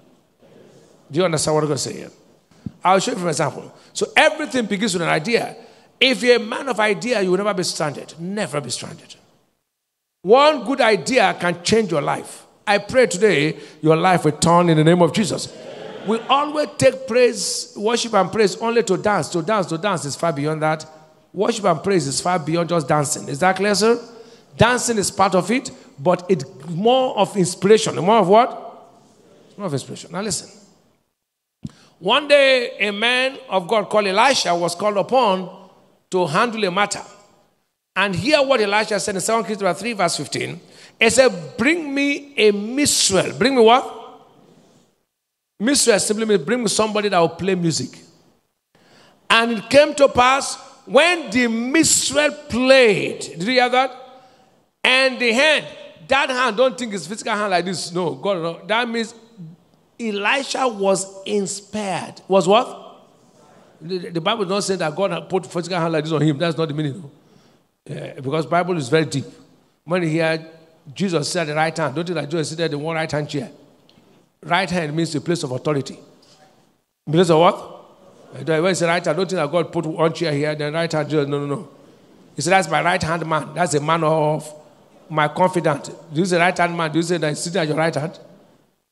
Do you understand what I'm going to say here? I'll show you for example. So everything begins with an idea. If you're a man of idea, you will never be stranded. Never be stranded. One good idea can change your life. I pray today your life will turn in the name of Jesus. We always take praise, worship, and praise only to dance. To dance, to dance is far beyond that. Worship and praise is far beyond just dancing. Is that clear, sir? Dancing is part of it, but it's more of inspiration. More of what? More of inspiration. Now listen. One day, a man of God called Elisha was called upon to handle a matter. And hear what Elisha said in 2 Kings 3, verse 15. He said, Bring me a minstrel. Bring me what? Minstrel simply means bring me somebody that will play music. And it came to pass when the minstrel played. Did you hear that? And the hand, that hand, don't think it's physical hand like this. No, God, no. That means Elisha was inspired. Was what? The, the Bible does not say that God put physical hand like this on him. That's not the meaning. Yeah, because Bible is very deep. When he hear Jesus said the right hand, don't you like Jesus sit in one right hand chair? Right hand means the place of authority. Place of what? When he said right hand, don't think that God put one chair here, then right hand, no, no, no. He said, that's my right hand man. That's a man of my confidant. Do you say right hand man? Do you say that he's sitting at your right hand?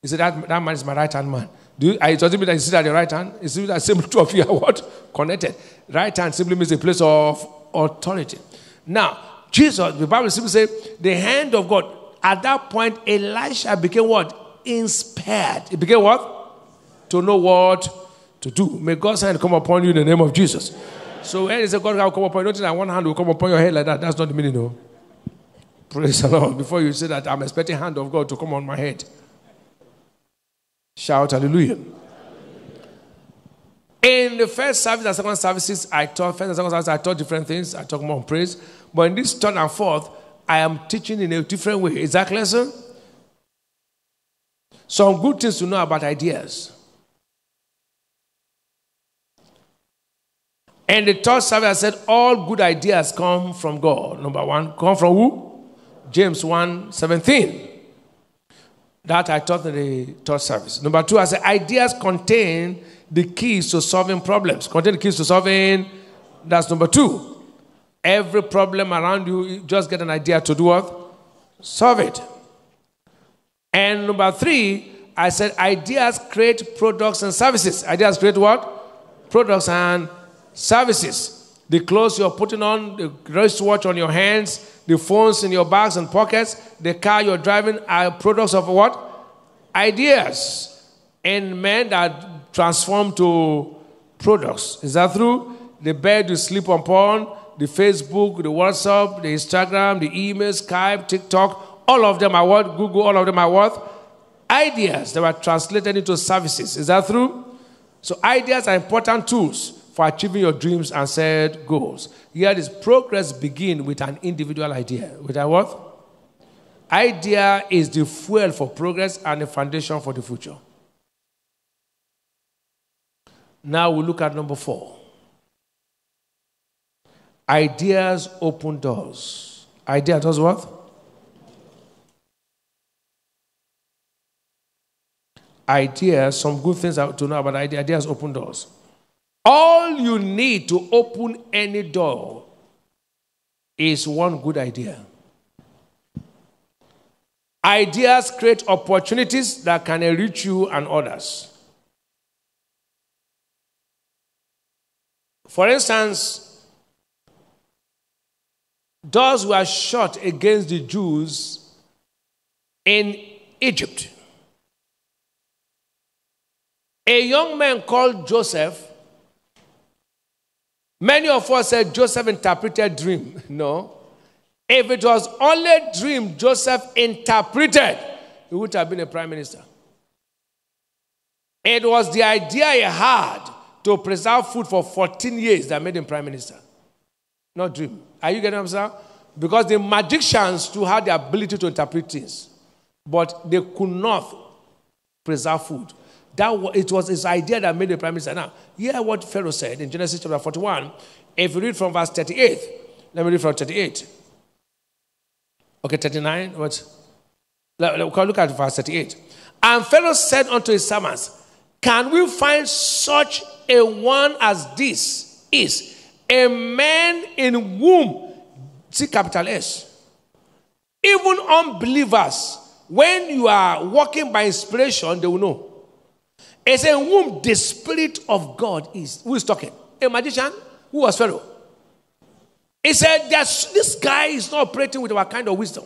He said, that, that man is my right hand man. Do you, it doesn't mean that he's sitting at your right hand. It means that same two of you are what? Connected. Right hand simply means a place of authority. Now, Jesus, the Bible simply says, the hand of God. At that point, Elisha became what? Inspired. He became what? To know what to do. May God's hand come upon you in the name of Jesus. So when he said God will come upon you, don't think that one hand will come upon your head like that. That's not the meaning, no. Praise the Lord. Before you say that, I'm expecting hand of God to come on my head. Shout hallelujah. In the first service and second services, I taught first and second services, I taught different things. I talk more on praise. But in this third and fourth, I am teaching in a different way. Is that sir? Some good things to know about ideas. And the third service, I said, all good ideas come from God. Number one, come from who? James 1 17. That I taught in the third service. Number two, I said, ideas contain the keys to solving problems. Contain the keys to solving. That's number two. Every problem around you, you just get an idea to do what? Solve it. And number three, I said ideas create products and services. Ideas create what? Products and services. The clothes you're putting on, the wristwatch on your hands, the phones in your bags and pockets, the car you're driving are products of what? Ideas. And men that transform to products. Is that true? The bed you sleep upon, the Facebook, the WhatsApp, the Instagram, the email, Skype, TikTok, all of them are what? Google, all of them are what? Ideas that were translated into services. Is that true? So ideas are important tools for achieving your dreams and set goals. Here is progress begin with an individual idea. With a what? Idea is the fuel for progress and the foundation for the future. Now we look at number four. Ideas open doors. Idea does what? Ideas, some good things to know about ideas. Ideas open doors. All you need to open any door is one good idea. Ideas create opportunities that can enrich you and others. For instance, doors were shut against the Jews in Egypt. A young man called Joseph, many of us said Joseph interpreted dream. No. If it was only a dream Joseph interpreted, he would have been a prime minister. It was the idea he had to preserve food for 14 years that made him prime minister. Not dream. Are you getting what I'm saying? Because the magicians too had the ability to interpret things, but they could not preserve food. That it was his idea that made the prime minister. Now, hear what Pharaoh said in Genesis chapter 41. If you read from verse 38, let me read from 38. Okay, 39. What? Look at verse 38. And Pharaoh said unto his servants, Can we find such a one as this is? A man in whom, see capital S. Even unbelievers, when you are walking by inspiration, they will know. It's in whom the Spirit of God is. Who is talking? A magician? Who was Pharaoh? He said, This guy is not operating with our kind of wisdom.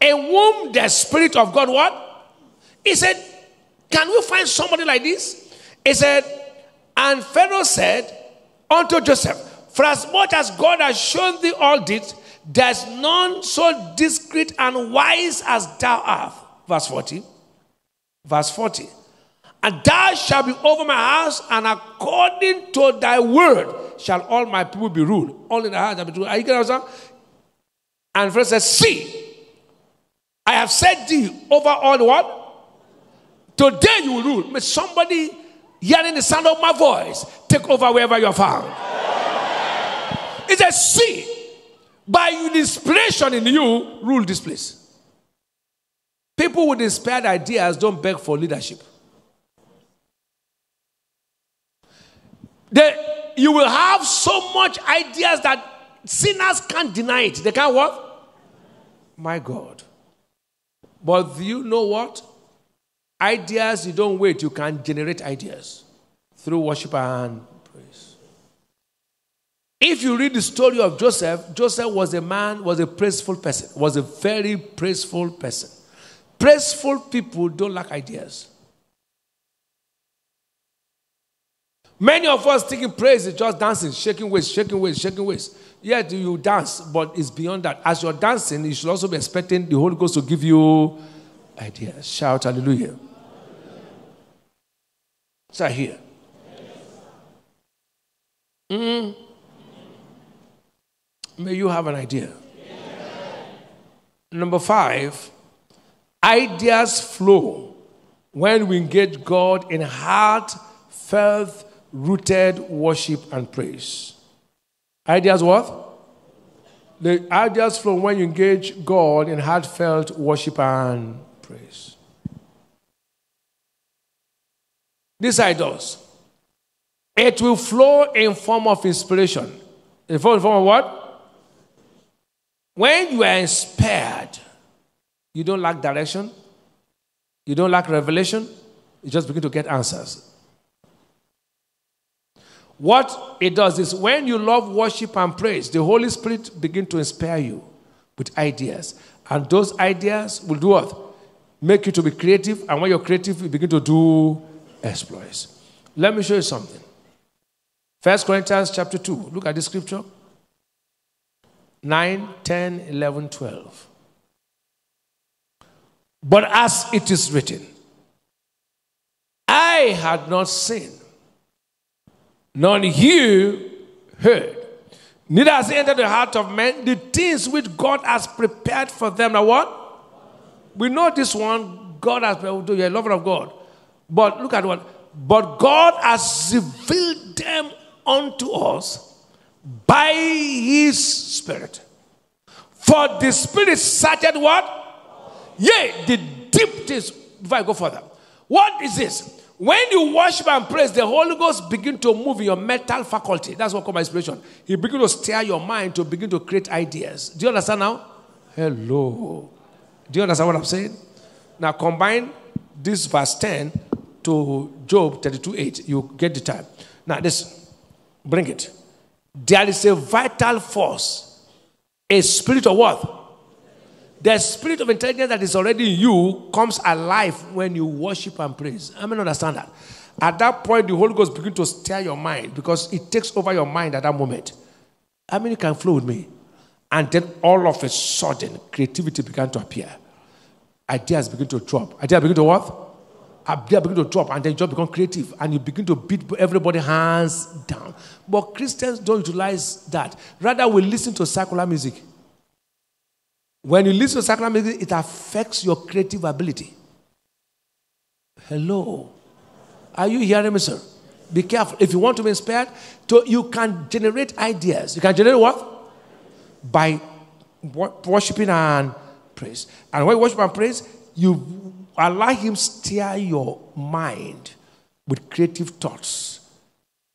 In whom the Spirit of God, what? He said, Can we find somebody like this? He said, And Pharaoh said unto Joseph, For as much as God has shown thee all this, there's none so discreet and wise as thou art. Verse 40. Verse 40. And thou shalt be over my house, and according to thy word shall all my people be ruled. All in the house shall be ruled. Are you getting what And first says, See, I have set thee over all the what? Today you will rule. May somebody hearing the sound of my voice take over wherever you are found. It says, See, by inspiration in you, rule this place. People with inspired ideas don't beg for leadership. You will have so much ideas that sinners can't deny it. They can't what? My God. But you know what? Ideas, you don't wait, you can generate ideas through worship and praise. If you read the story of Joseph, Joseph was a man, was a praiseful person, was a very praiseful person. Praiseful people don't lack ideas. Many of us thinking praise is just dancing, shaking waist, shaking waist, shaking waist. Yet you dance, but it's beyond that. As you're dancing, you should also be expecting the Holy Ghost to give you ideas. Shout hallelujah. So here. Mm. May you have an idea. Number five, ideas flow when we engage God in heartfelt rooted worship and praise. Ideas what? The ideas flow when you engage God in heartfelt worship and praise. These ideas, it will flow in form of inspiration. In form, in form of what? When you are inspired, you don't lack direction, you don't lack revelation, you just begin to get answers. What it does is when you love worship and praise, the Holy Spirit begin to inspire you with ideas. And those ideas will do what? Make you to be creative. And when you're creative, you begin to do exploits. Let me show you something. First Corinthians chapter 2. Look at the scripture. 9, 10, 11, 12. But as it is written, I had not seen none you heard. Neither has entered the heart of men the things which God has prepared for them. Now, what? We know this one, God has oh, prepared. You're a lover of God. But look at what? But God has revealed them unto us by his Spirit. For the Spirit searched what? Yea, the deep things. Before I go further, what is this? When you worship and praise, the Holy Ghost begin to move your mental faculty. That's what called inspiration. He begin to stir your mind to begin to create ideas. Do you understand now? Hello. Do you understand what I'm saying? Now combine this verse 10 to Job 32 8. You get the time. Now, this, bring it. There is a vital force, a spirit of what? The spirit of intelligence that is already in you comes alive when you worship and praise. I mean, understand that. At that point, the Holy Ghost begins to stir your mind because it takes over your mind at that moment. I mean, you can flow with me. And then all of a sudden, creativity began to appear. Ideas begin to drop. Ideas begin to what? Ideas begin to drop, and then you just become creative, and you begin to beat everybody hands down. But Christians don't utilize that. Rather, we listen to secular music. When you listen to music, it affects your creative ability. Hello. Are you hearing me, sir? Be careful. If you want to be inspired, to, you can generate ideas. You can generate what? By worshiping and praise. And when you worship and praise, you allow Him steer your mind with creative thoughts.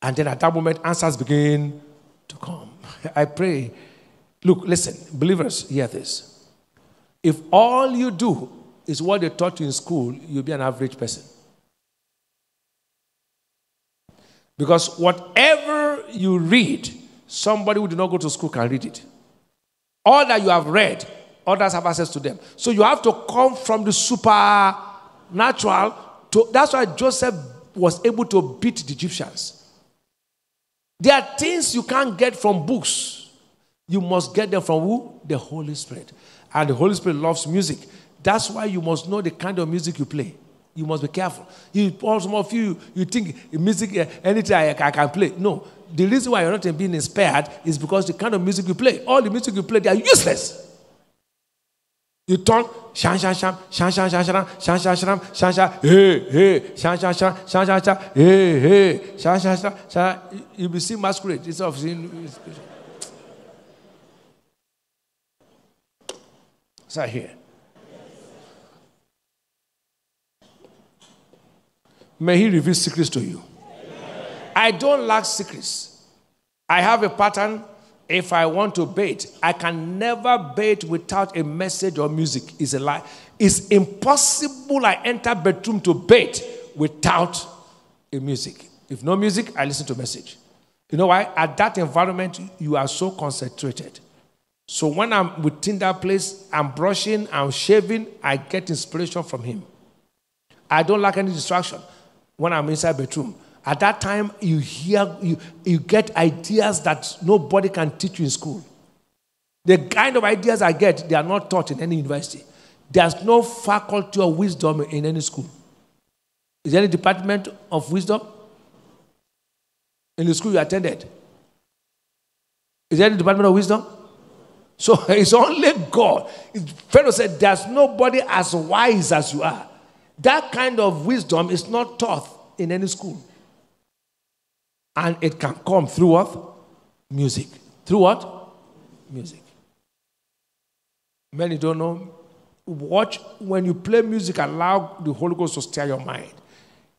And then at that moment, answers begin to come. I pray. Look, listen, believers, hear this. If all you do is what they taught you in school, you'll be an average person. Because whatever you read, somebody who did not go to school can read it. All that you have read, others have access to them. So you have to come from the supernatural. To, that's why Joseph was able to beat the Egyptians. There are things you can't get from books. You must get them from who? The Holy Spirit. And the Holy Spirit loves music. That's why you must know the kind of music you play. You must be careful. You, some of you, you think music, anything I, I, can play. No. The reason why you're not being inspired is because the kind of music you play, all the music you play, they are useless. You turn, sham sham sham sham sham sham sham sham sham sham sham sham hey, hey, sham sham sham sham sham sham hey, hey, sham sham sham sham You'll be seeing masquerade instead of seeing. Is here? May He reveal secrets to you. I don't lack secrets. I have a pattern. If I want to bait, I can never bait without a message or music. It's a lie. It's impossible I enter bedroom to bait without a music. If no music, I listen to message. You know why? At that environment, you are so concentrated. So when I'm within that place, I'm brushing, I'm shaving, I get inspiration from him. I don't like any distraction when I'm inside bedroom. At that time, you hear, you, you get ideas that nobody can teach you in school. The kind of ideas I get, they are not taught in any university. There's no faculty of wisdom in any school. Is there any department of wisdom? In the school you attended? Is there any department of wisdom? So it's only God. Pharaoh said, There's nobody as wise as you are. That kind of wisdom is not taught in any school. And it can come through what? Music. Through what? Music. Many don't know. Watch when you play music, allow the Holy Ghost to stir your mind.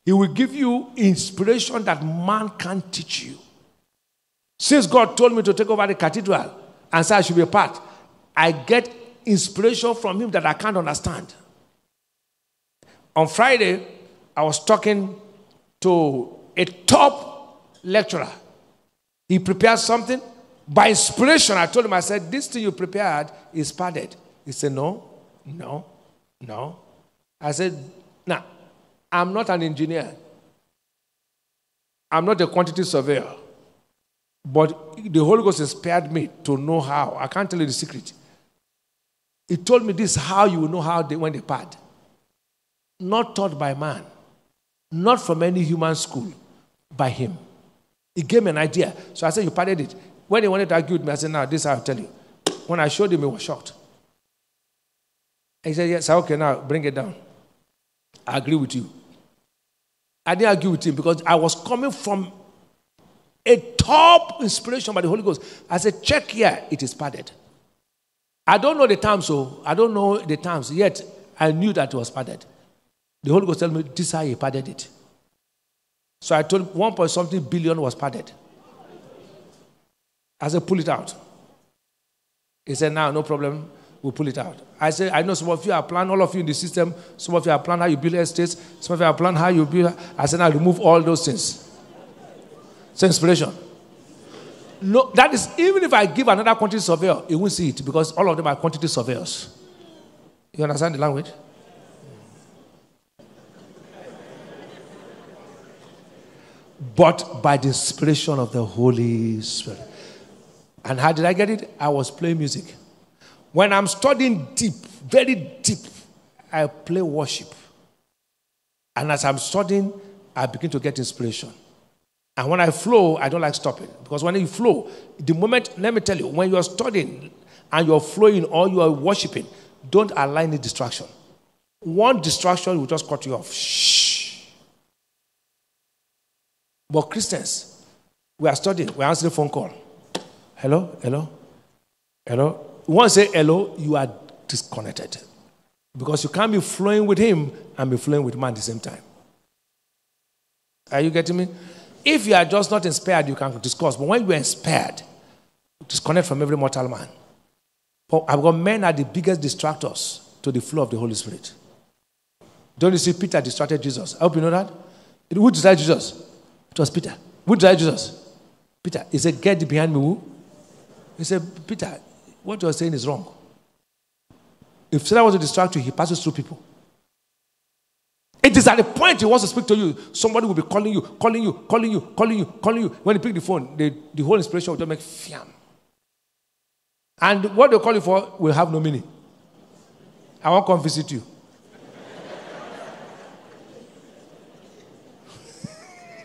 He will give you inspiration that man can't teach you. Since God told me to take over the cathedral, and say I should be a part. I get inspiration from him that I can't understand. On Friday, I was talking to a top lecturer. He prepared something. By inspiration, I told him, I said, This thing you prepared is padded. He said, No, no, no. I said, Nah, I'm not an engineer. I'm not a quantity surveyor. But the Holy Ghost inspired me to know how. I can't tell you the secret. He told me this how you will know how they when they pad. Not taught by man, not from any human school, by him. He gave me an idea. So I said, You parted it. When he wanted to argue with me, I said, Now, this I'll tell you. When I showed him, he was shocked. He said, Yes, okay, now bring it down. I agree with you. I didn't argue with him because I was coming from a top inspiration by the Holy Ghost. I said, check here, it is padded. I don't know the terms, so I don't know the terms, yet I knew that it was padded. The Holy Ghost told me this is how he padded it. So I told him one point something billion was padded. I said, pull it out. He said, now, no problem. we'll pull it out. I said, I know some of you are planning, all of you in the system, some of you are planning how you build estates, some of you are planning how you build. I said, now remove all those things. So inspiration. No, that is even if I give another quantity surveyor, you won't see it because all of them are quantity surveyors. You understand the language? But by the inspiration of the Holy Spirit. And how did I get it? I was playing music. When I'm studying deep, very deep, I play worship. And as I'm studying, I begin to get inspiration. And when I flow, I don't like stopping. Because when you flow, the moment, let me tell you, when you're studying and you're flowing or you are worshiping, don't allow any distraction. One distraction will just cut you off. Shh. But Christians, we are studying, we are answering phone call. Hello, hello, hello. Once say hello, you are disconnected. Because you can't be flowing with him and be flowing with man at the same time. Are you getting me? If you are just not inspired, you can discuss. But when you are inspired, disconnect from every mortal man. But I've got men are the biggest distractors to the flow of the Holy Spirit. Don't you see Peter distracted Jesus? I hope you know that. Who distracted Jesus? It was Peter. Who distracted Jesus? Peter. He said, Get behind me. Who? He said, Peter, what you're saying is wrong. If Satan wants to distract you, he passes through people. It is at the point he wants to speak to you, somebody will be calling you, calling you, calling you, calling you, calling you. When you pick the phone, the, the whole inspiration will just make fiam. And what they call you for will have no meaning. I won't come visit you.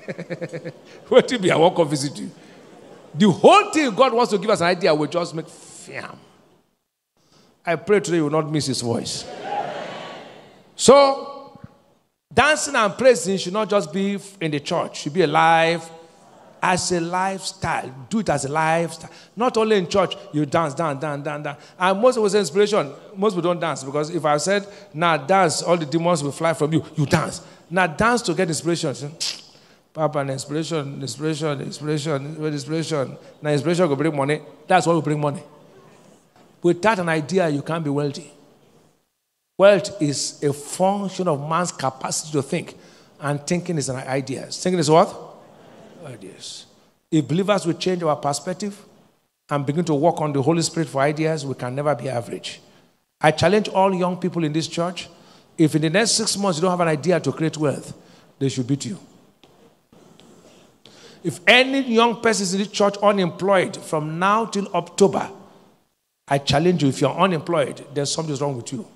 what do be? I won't come visit you? The whole thing God wants to give us an idea will just make fiam. I pray today you will not miss his voice. So, dancing and praising should not just be in the church, should be alive as a lifestyle. Do it as a lifestyle. Not only in church, you dance, dance, dance, dance, dance. And most of us inspiration, most people don't dance because if I said, now dance, all the demons will fly from you, you dance. Now dance to get inspiration. Papa, inspiration, inspiration, inspiration, inspiration. Now inspiration will bring money. That's what will bring money. Without an idea, you can't be wealthy. Wealth is a function of man's capacity to think, and thinking is an idea. Thinking is what? Ideas. If believers will change our perspective and begin to work on the Holy Spirit for ideas, we can never be average. I challenge all young people in this church if in the next six months you don't have an idea to create wealth, they should beat you. If any young person is in this church unemployed from now till October, I challenge you, if you're unemployed, there's something wrong with you.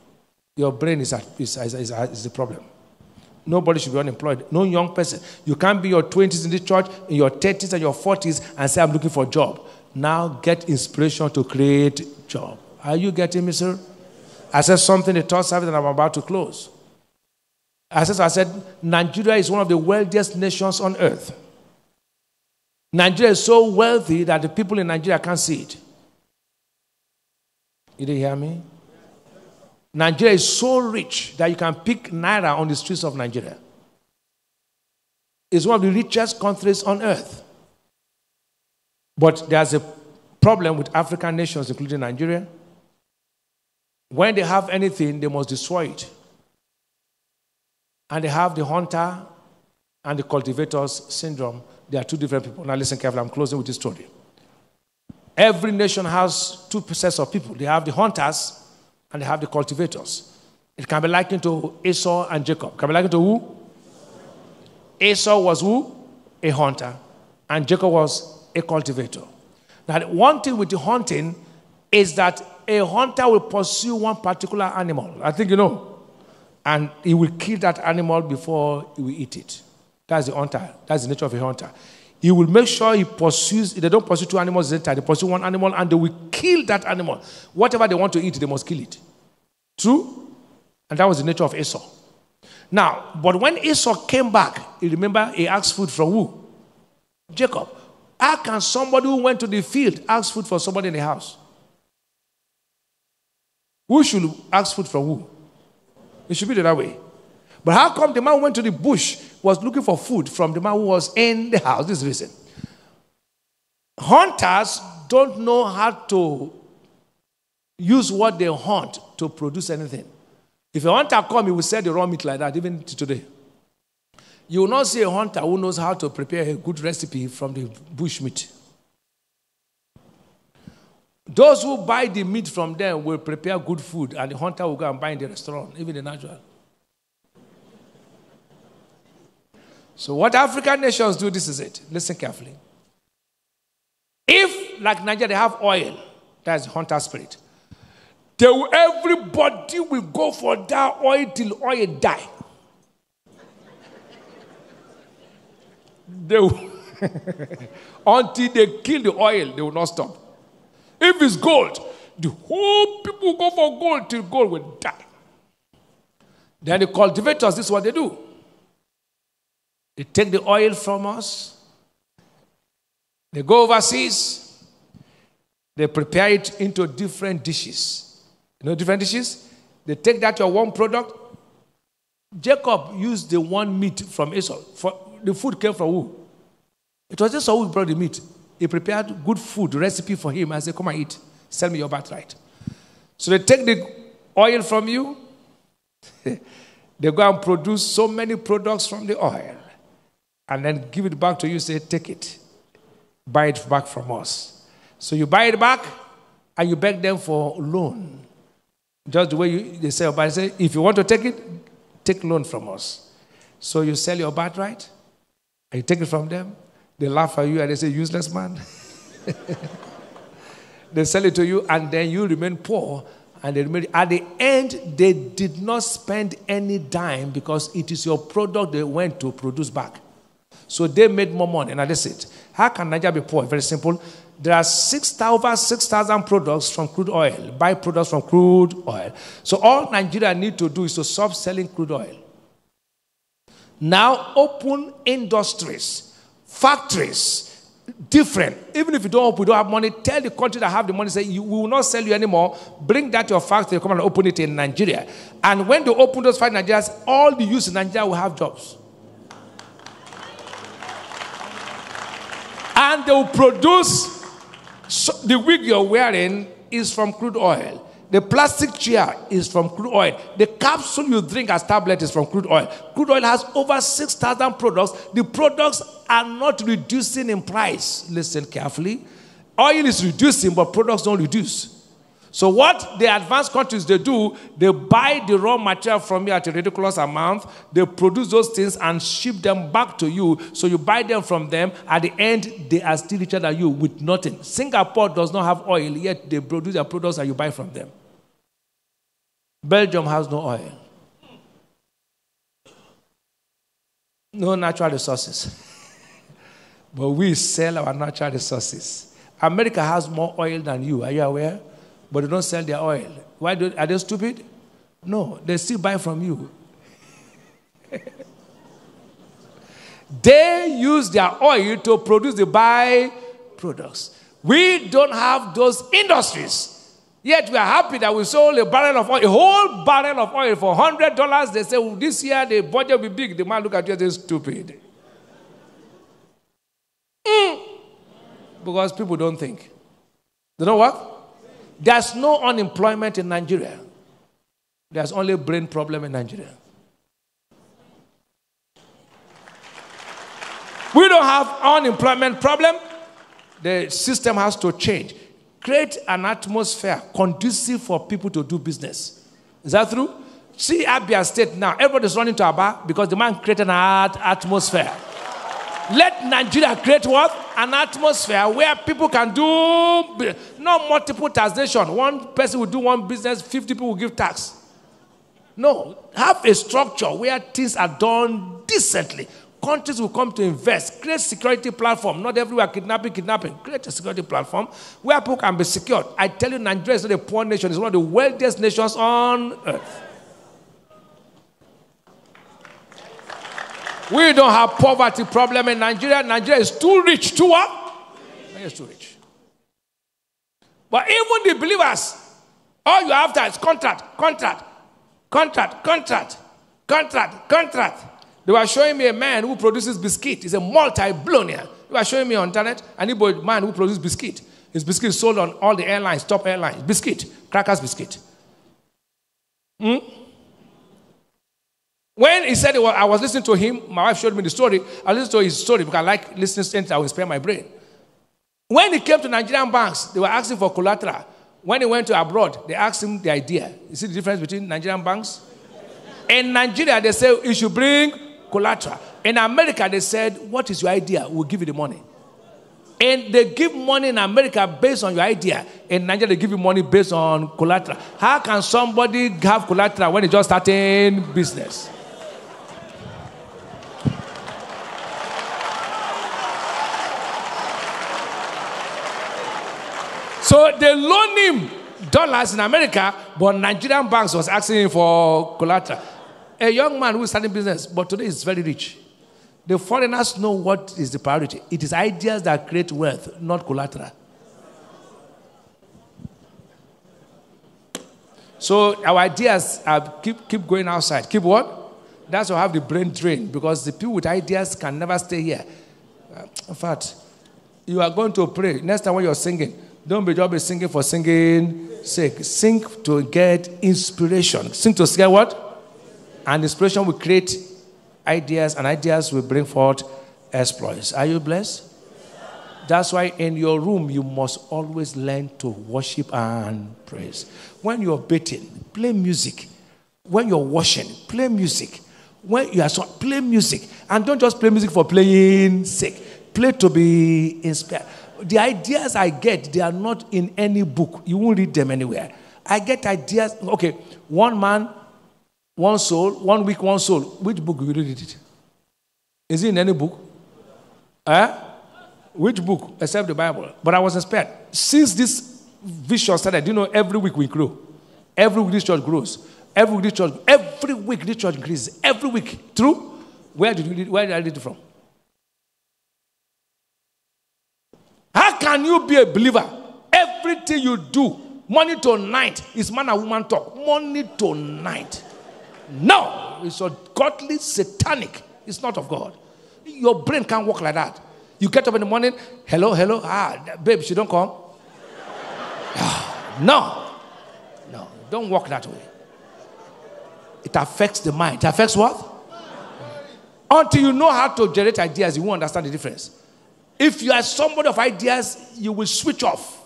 Your brain is, is, is, is, is the problem. Nobody should be unemployed. No young person. You can't be your 20s in this church, in your 30s and your 40s, and say, I'm looking for a job. Now get inspiration to create job. Are you getting me, sir? I said something in the third service and I'm about to close. I said, I said, Nigeria is one of the wealthiest nations on earth. Nigeria is so wealthy that the people in Nigeria can't see it. You didn't hear me? Nigeria is so rich that you can pick naira on the streets of Nigeria. It's one of the richest countries on earth. But there's a problem with African nations, including Nigeria. When they have anything, they must destroy it. And they have the hunter and the cultivators syndrome. They are two different people. Now, listen carefully. I'm closing with this story. Every nation has two sets of people they have the hunters and they have the cultivators. It can be likened to Esau and Jacob. Can be likened to who? Esau was who? A hunter. And Jacob was a cultivator. Now, one thing with the hunting is that a hunter will pursue one particular animal. I think you know. And he will kill that animal before he will eat it. That's the hunter. That's the nature of a hunter. He will make sure he pursues, they don't pursue two animals at a time, they pursue one animal and they will kill that animal. Whatever they want to eat, they must kill it. True? And that was the nature of Esau. Now, but when Esau came back, you remember he asked food from who? Jacob. How can somebody who went to the field ask food for somebody in the house? Who should ask food from who? It should be the other way. But how come the man went to the bush was looking for food from the man who was in the house? This reason. Hunters don't know how to use what they hunt to produce anything. If a hunter come, he will sell the raw meat like that, even today. You will not see a hunter who knows how to prepare a good recipe from the bush meat. Those who buy the meat from them will prepare good food, and the hunter will go and buy in the restaurant, even the natural. So, what African nations do, this is it. Listen carefully. If, like Nigeria, they have oil, that's hunter spirit, they will, everybody will go for that oil till oil die. They will, until they kill the oil, they will not stop. If it's gold, the whole people go for gold till gold will die. Then the cultivators, this is what they do. They take the oil from us, they go overseas, they prepare it into different dishes. You know, different dishes? They take that your one product. Jacob used the one meat from Esau. For, the food came from who? It was Esau who brought the meat. He prepared good food recipe for him and said, Come and eat. Sell me your birthright. So they take the oil from you. they go and produce so many products from the oil. And then give it back to you, say, Take it. Buy it back from us. So you buy it back and you beg them for loan. Just the way you, they say, but say, if you want to take it, take loan from us. So you sell your birthright and you take it from them. They laugh at you and they say, useless man. they sell it to you and then you remain poor. And they remain, at the end, they did not spend any dime because it is your product they went to produce back. So they made more money. And that's it. How can Nigeria be poor? Very simple. There are 6,000 6,000 products from crude oil, byproducts from crude oil. So all Nigeria need to do is to stop selling crude oil. Now open industries, factories, different. Even if you don't you don't have money, tell the country that have the money, say, you, we will not sell you anymore. Bring that to your factory, come and open it in Nigeria. And when they open those in all the youth in Nigeria will have jobs. And they will produce so the wig you're wearing is from crude oil. The plastic chair is from crude oil. The capsule you drink as tablet is from crude oil. Crude oil has over 6,000 products. The products are not reducing in price. Listen carefully. Oil is reducing, but products don't reduce. So what the advanced countries they do, they buy the raw material from you at a ridiculous amount. They produce those things and ship them back to you. So you buy them from them. At the end, they are still richer than you with nothing. Singapore does not have oil, yet they produce their products and you buy from them. Belgium has no oil. No natural resources. but we sell our natural resources. America has more oil than you. Are you aware? But they don't sell their oil. Why do, are they stupid? No, they still buy from you. they use their oil to produce the byproducts. We don't have those industries. Yet we are happy that we sold a barrel of oil, a whole barrel of oil for hundred dollars. They say well, this year the budget will be big. The man look at you and stupid. Mm. Because people don't think. They don't what? There's no unemployment in Nigeria. There's only brain problem in Nigeria. We don't have unemployment problem. The system has to change. Create an atmosphere conducive for people to do business. Is that true? See Abia State now. Everybody's running to Aba because the man created an atmosphere. Let Nigeria create what? An atmosphere where people can do not multiple taxation. One person will do one business, 50 people will give tax. No, have a structure where things are done decently. Countries will come to invest. Create security platform. Not everywhere kidnapping, kidnapping. Create a security platform where people can be secured. I tell you, Nigeria is not a poor nation. It's one of the wealthiest nations on earth. We don't have poverty problem in Nigeria. Nigeria is too rich to what? Nigeria is too rich. But even the believers, all you have to is contract, contract, contract, contract, contract, contract. They were showing me a man who produces biscuit. He's a multi-billionaire. They were showing me on internet an Igbo man who produces biscuit. His biscuit is sold on all the airlines, top airlines. Biscuit, crackers biscuit. Hmm? When he said, well, I was listening to him, my wife showed me the story. I listened to his story because I like listening to things that will inspire my brain. When he came to Nigerian banks, they were asking for collateral. When he went to abroad, they asked him the idea. You see the difference between Nigerian banks? In Nigeria, they say you should bring collateral. In America, they said, What is your idea? We'll give you the money. And they give money in America based on your idea. In Nigeria, they give you money based on collateral. How can somebody have collateral when they just starting business? So they loan him dollars in America, but Nigerian banks was asking him for collateral. A young man who is starting business, but today is very rich. The foreigners know what is the priority. It is ideas that create wealth, not collateral. So our ideas are keep, keep going outside. Keep what? That's why I have the brain drain because the people with ideas can never stay here. Uh, In fact, you are going to pray. Next time when you're singing, don't be just be singing for singing sake. Sing to get inspiration. Sing to get what? And inspiration will create ideas, and ideas will bring forth exploits. Are you blessed? That's why in your room you must always learn to worship and praise. When you're bathing, play music. When you're washing, play music. When you are so, play music. And don't just play music for playing sake. Play to be inspired. The ideas I get, they are not in any book. You won't read them anywhere. I get ideas. Okay, one man, one soul, one week, one soul. Which book you read it? Is it in any book? Eh? Which book except the Bible? But I was inspired. Since this vision started, you know, every week we grow. Every week this church grows. Every week this church, every week this church increases. Every week. True? Where did you read, where did I read it from? How can you be a believer? Everything you do, morning to night, is man and woman talk. Morning to night. No, it's a godly satanic. It's not of God. Your brain can't work like that. You get up in the morning, hello, hello, ah, babe, she don't come. Ah, no, no, don't walk that way. It affects the mind. It affects what? Until you know how to generate ideas, you won't understand the difference. If you are somebody of ideas, you will switch off.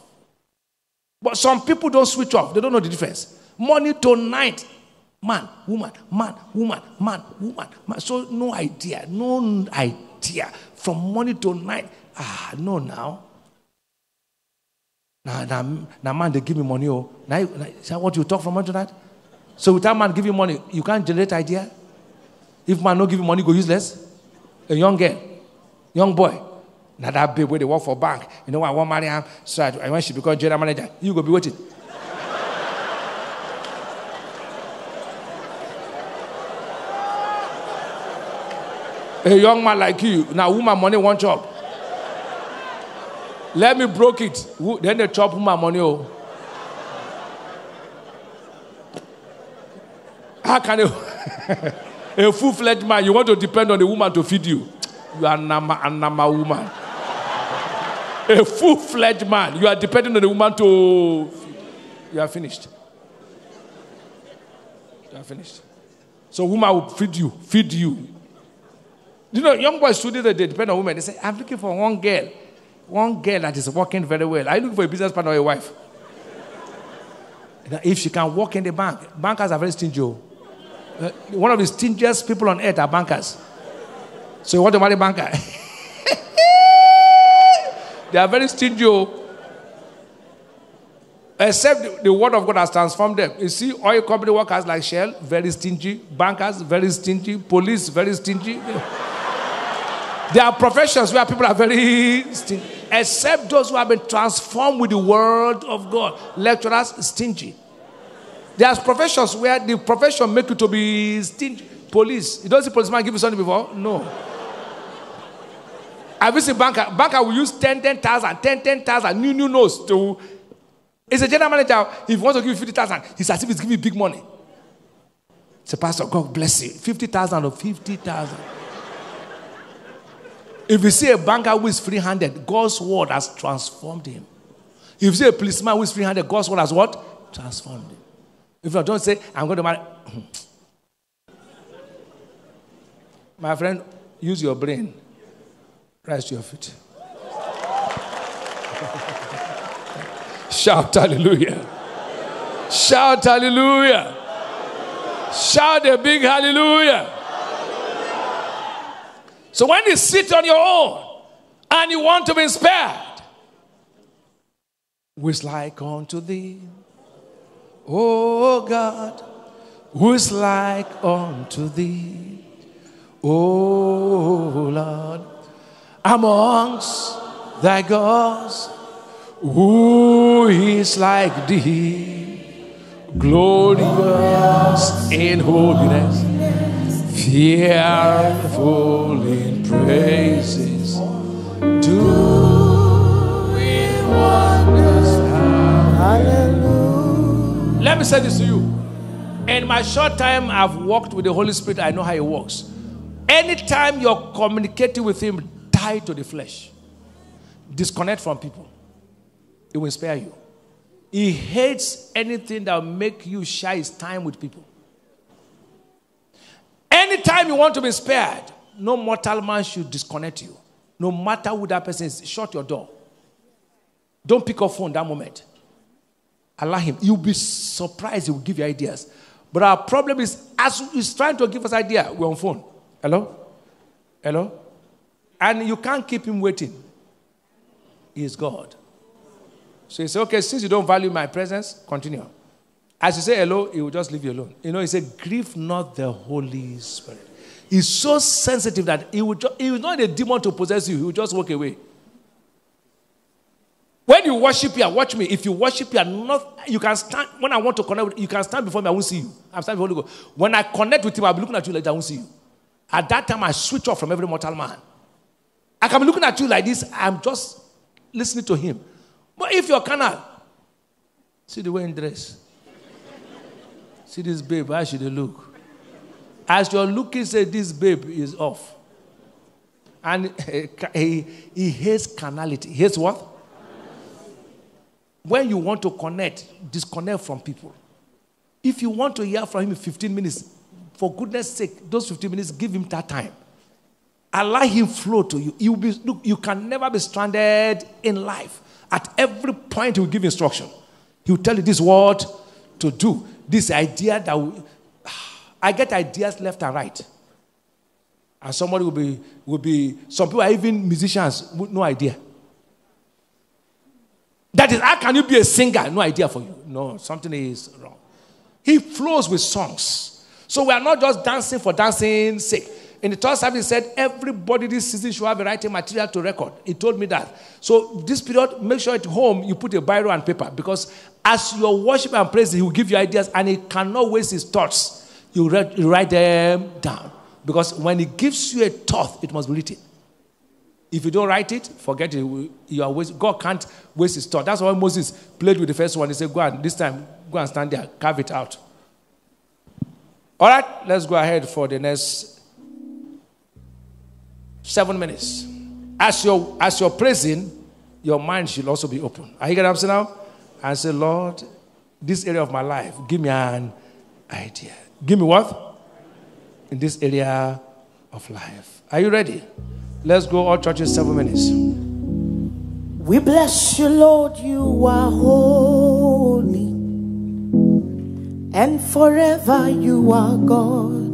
But some people don't switch off, they don't know the difference. Morning to night, man, woman, man, woman, man, woman. Man. So no idea, no idea. From morning to night. Ah, no now. Now, now, now man, they give me money. Oh, now, now is that what you talk from morning to night? So without man give you money, you can't generate idea. If man no give you money, go useless. A young girl, young boy. Now that babe where they work for bank. You know? I want marry her. So I, when she become general manager, you go be waiting. A young man like you, now woman money one chop. Let me broke it. Then they chop woman money. Oh. How can a, a full-fledged man, you want to depend on the woman to feed you? You are nama, a nama woman. A full-fledged man, you are depending on the woman to. You are finished. You are finished. So woman will feed you, feed you. You know, young boys today they depend on women. They say, I'm looking for one girl. One girl that is working very well. Are you looking for a business partner or a wife? If she can work in the bank, bankers are very stingy. oh. Uh, one of the stingiest people on earth are bankers. So you want to marry a banker? they are very stingy. oh. Except the, the word of God has transformed them. You see, oil company workers like Shell, very stingy. Bankers, very stingy. Police, very stingy. There are professions where people are very stingy. Except those who have been transformed with the word of God. Lecturers, stingy. There's professions where the profession make you to be stingy. Police. You don't see policeman give you something before? No. You seen banker? Banker will use 10, 10,000, 10, 10,000, new, new notes to. It's a general manager. If he wants to give you 50,000, it's as if he's giving you big money. Say, Pastor, God bless you. 50,000 or 50,000. If you see a banker who is free handed, God's word has transformed him. If you see a policeman who is free handed, God's word has what? Transformed him. If you don't say, I'm going to marry. My friend, use your brain. Rise to your feet. Shout hallelujah. Shout hallelujah. Shout a big hallelujah. So when you sit on your own and you want to be inspired, who is like unto thee, O God, who is like unto thee, O Lord, amongst thy gods, who is like thee, glorious in holiness, fearful in praises, doing. Hallelujah. Let me say this to you. In my short time, I've walked with the Holy Spirit. I know how it works. Anytime you're communicating with Him, die to the flesh. Disconnect from people. It will spare you. He hates anything that will make you share his time with people. Anytime you want to be spared, no mortal man should disconnect you. No matter who that person is, shut your door. Don't pick up phone that moment. Allow him. You'll be surprised he will give you ideas. But our problem is, as he's trying to give us idea, we're on phone. Hello? Hello? And you can't keep him waiting. He is God. So he said, okay, since you don't value my presence, continue. As you say hello, he will just leave you alone. You know, he said, grieve not the Holy Spirit. He's so sensitive that he will, he will not a demon to possess you, he will just walk away. When you worship here, watch me. If you worship here, not you can stand. When I want to connect, with, you can stand before me. I won't see you. I'm standing before Holy Ghost. When I connect with him, I'll be looking at you like. I won't see you. At that time, I switch off from every mortal man. I can be looking at you like this. I'm just listening to him. But if you're carnal, see the way in dress. see this babe, how should they look? As you're looking, say this babe is off. And he, he hates carnality. He hates what? When you want to connect, disconnect from people. If you want to hear from him in 15 minutes, for goodness sake, those 15 minutes, give him that time. Allow him flow to you. You, be, look, you can never be stranded in life. At every point, he will give instruction. He will tell you this what to do. This idea that we, I get ideas left and right. And somebody will be, will be, some people are even musicians no idea. That is, how can you be a singer? No idea for you. No, something is wrong. He flows with songs. So we are not just dancing for dancing sake. In the third service, he said everybody this season should have a writing material to record. He told me that. So this period, make sure at home you put a biro and paper because as your worship and praise, he will give you ideas and he cannot waste his thoughts. You write them down because when he gives you a thought, it must be written. If you don't write it, forget it. You are waste, God can't waste his thought. That's why Moses played with the first one. He said, Go and this time, go and stand there, carve it out. All right, let's go ahead for the next seven minutes. As you're, as you're praising, your mind should also be open. Are you getting what saying now? And say, Lord, this area of my life, give me an idea. Give me what? In this area of life. Are you ready? Let's go all churches seven minutes. We bless you, Lord, you are holy, and forever you are God.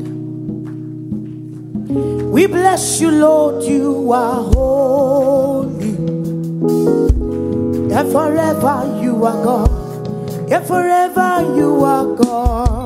We bless you, Lord, you are holy, and forever you are God, and forever you are God.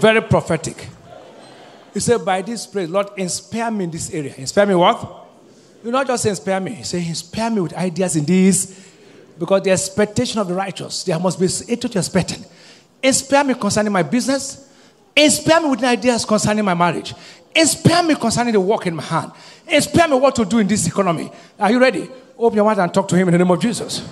Very prophetic. He said, By this praise, Lord, inspire me in this area. Inspire me what? You not just inspire me. He said, Inspire me with ideas in this. Because the expectation of the righteous, there must be it to expecting. Inspire me concerning my business. Inspire me with ideas concerning my marriage. Inspire me concerning the work in my hand. Inspire me what to do in this economy. Are you ready? Open your mouth and talk to him in the name of Jesus.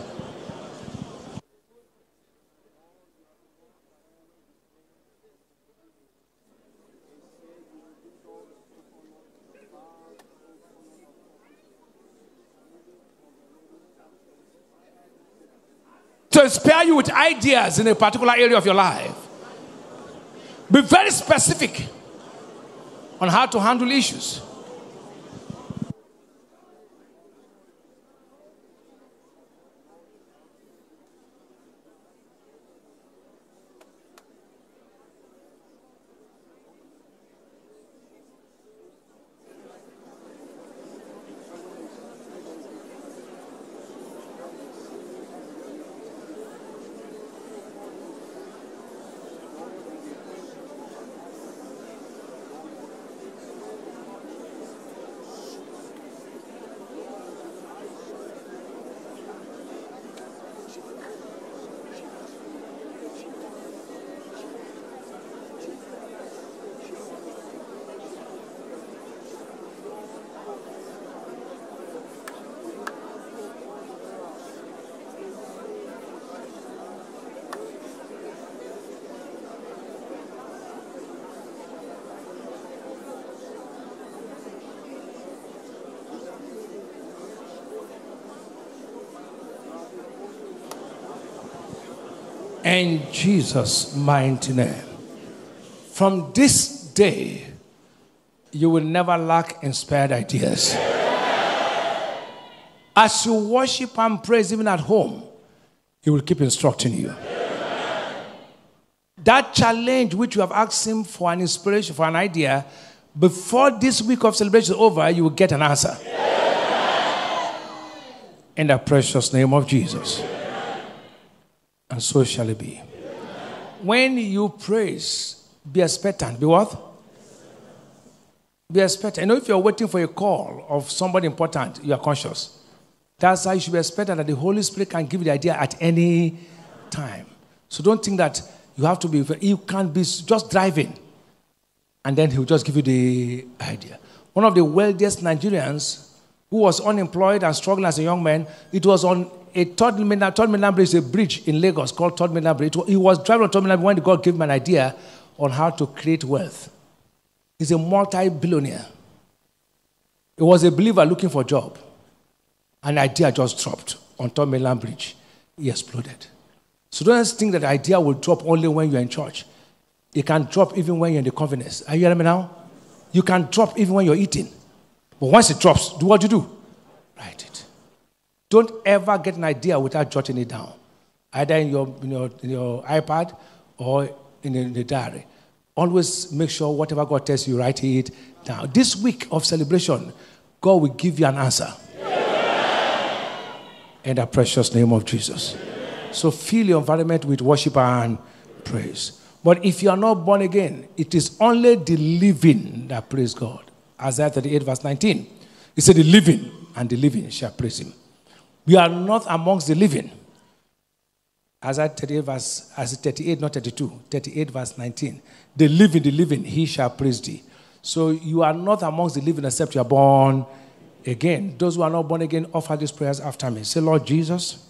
To inspire you with ideas in a particular area of your life. Be very specific on how to handle issues. In Jesus' mighty name. From this day, you will never lack inspired ideas. As you worship and praise, even at home, He will keep instructing you. That challenge which you have asked Him for an inspiration, for an idea, before this week of celebration is over, you will get an answer. In the precious name of Jesus. And so shall it be. When you praise, be expectant. Be what? Be expectant. You know, if you're waiting for a call of somebody important, you are conscious. That's how you should be expectant that the Holy Spirit can give you the idea at any time. So don't think that you have to be, you can't be just driving and then he'll just give you the idea. One of the wealthiest Nigerians who was unemployed and struggling as a young man, it was on a third mainland, third bridge, is a bridge in Lagos called Third Mainland Bridge. He was driving on Third Mainland when God gave him an idea on how to create wealth. He's a multi-billionaire. He was a believer looking for a job. An idea just dropped on Third Mainland Bridge. He exploded. So don't think that idea will drop only when you're in church. It can drop even when you're in the convenience. Are you hearing me now? You can drop even when you're eating. But once it drops, do what you do. It. Don't ever get an idea without jotting it down, either in your, in your, in your iPad or in the, in the diary. Always make sure whatever God tells you, write it down. This week of celebration, God will give you an answer. In the precious name of Jesus. So fill your environment with worship and praise. But if you are not born again, it is only the living that praise God. Isaiah 38, verse 19. He said, The living and the living shall praise him. We are not amongst the living. Isaiah 38, verse, Isaiah 38, not 32, 38, verse 19. The living, the living, he shall praise thee. So you are not amongst the living except you are born again. Those who are not born again, offer these prayers after me. Say, Lord Jesus,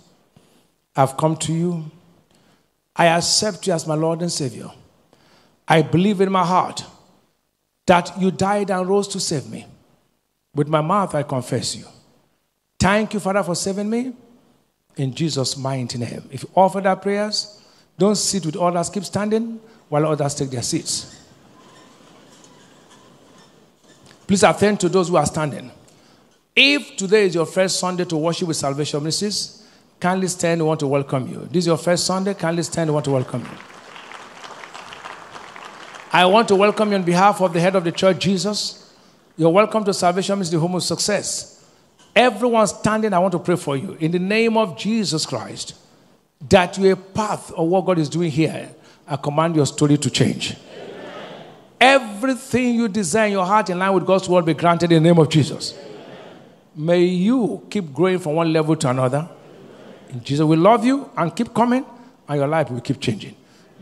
I've come to you. I accept you as my Lord and Savior. I believe in my heart that you died and rose to save me. With my mouth, I confess you. Thank you, Father, for saving me. In Jesus' mighty name. If you offer that prayers, don't sit with others, keep standing while others take their seats. Please attend to those who are standing. If today is your first Sunday to worship with Salvation Ministries, kindly stand. We want to welcome you. This is your first Sunday. Kindly stand. We want to welcome you. I want to welcome you on behalf of the head of the church, Jesus. You're welcome to Salvation Ministries, the home of success. Everyone standing, I want to pray for you. In the name of Jesus Christ, that you're path of what God is doing here I command your story to change. Everything you desire in your heart in line with God's word be granted in the name of Jesus. May you keep growing from one level to another. In Jesus will love you and keep coming, and your life will keep changing.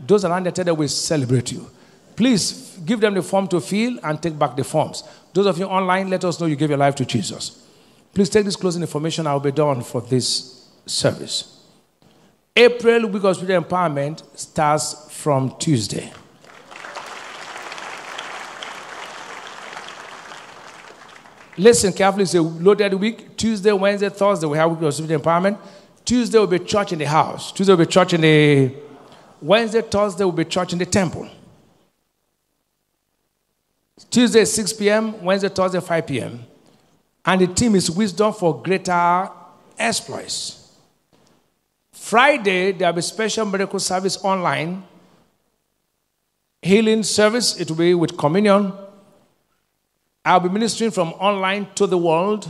Those around the table will celebrate you. Please give them the form to fill and take back the forms. Those of you online, let us know you gave your life to Jesus. Please take this closing information. I will be done for this service. April Week of Spiritual Empowerment starts from Tuesday. Listen carefully. It's a loaded week. Tuesday, Wednesday, Thursday, we have Week of Spiritual Empowerment. Tuesday will be church in the house. Tuesday will be church in the. Wednesday, Thursday will be church in the temple. Tuesday, 6 p.m., Wednesday, Thursday, 5 p.m. And the team is Wisdom for Greater Exploits. Friday, there will be special miracle service online. Healing service, it will be with communion. I'll be ministering from online to the world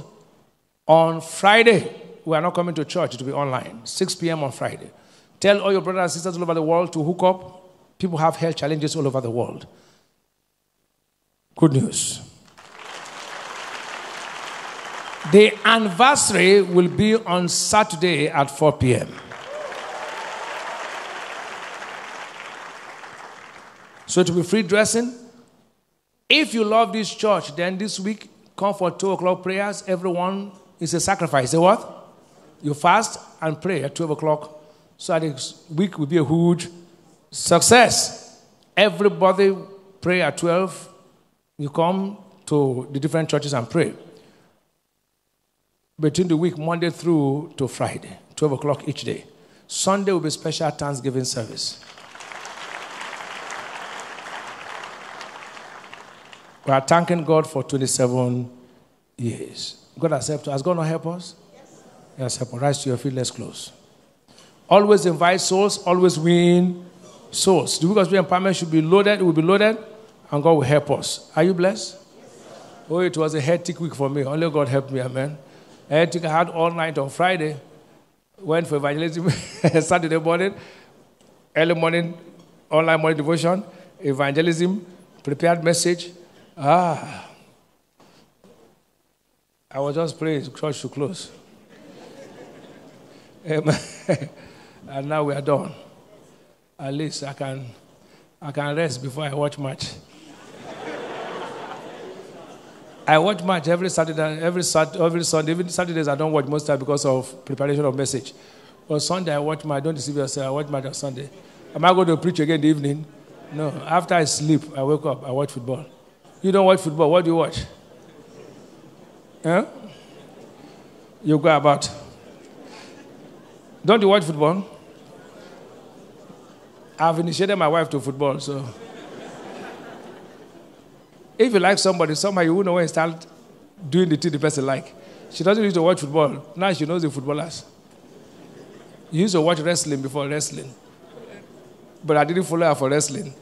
on Friday. We are not coming to church, it will be online, 6 p.m. on Friday. Tell all your brothers and sisters all over the world to hook up. People have health challenges all over the world. Good news. The anniversary will be on Saturday at 4 p.m. So it will be free dressing. If you love this church, then this week come for 2 o'clock prayers. Everyone is a sacrifice. Say what? You fast and pray at 12 o'clock. So this week will be a huge success. Everybody pray at 12. You come to the different churches and pray. Between the week, Monday through to Friday, 12 o'clock each day. Sunday will be special Thanksgiving service. We are thanking God for 27 years. God has helped us. Has God not helped us? Yes. Yes, help us. Rise to your feet. Let's close. Always invite souls. Always win souls. The because empowerment should be loaded. It will be loaded, and God will help us. Are you blessed? Yes. Oh, it was a hectic week for me. Only God helped me. Amen. I took had all night on Friday. Went for evangelism Saturday morning, early morning, online morning devotion, evangelism, prepared message, Ah. I was just praying, church to close. and now we are done. At least I can, I can rest before I watch match. I watch match every Saturday, every, Saturday, every Sunday. Even Saturdays I don't watch most time because of preparation of message. But Sunday I watch match. Don't deceive yourself. I watch match on Sunday. Am I going to preach again in the evening? No. After I sleep, I wake up. I watch football. You don't watch football. What do you watch? Huh? You go about. Don't you watch football? I've initiated my wife to football, so. If you like somebody, somehow you know when you start doing the thing the person like. She doesn't used to watch football. Now she knows the footballers. You used to watch wrestling before wrestling. But I didn't follow her for wrestling.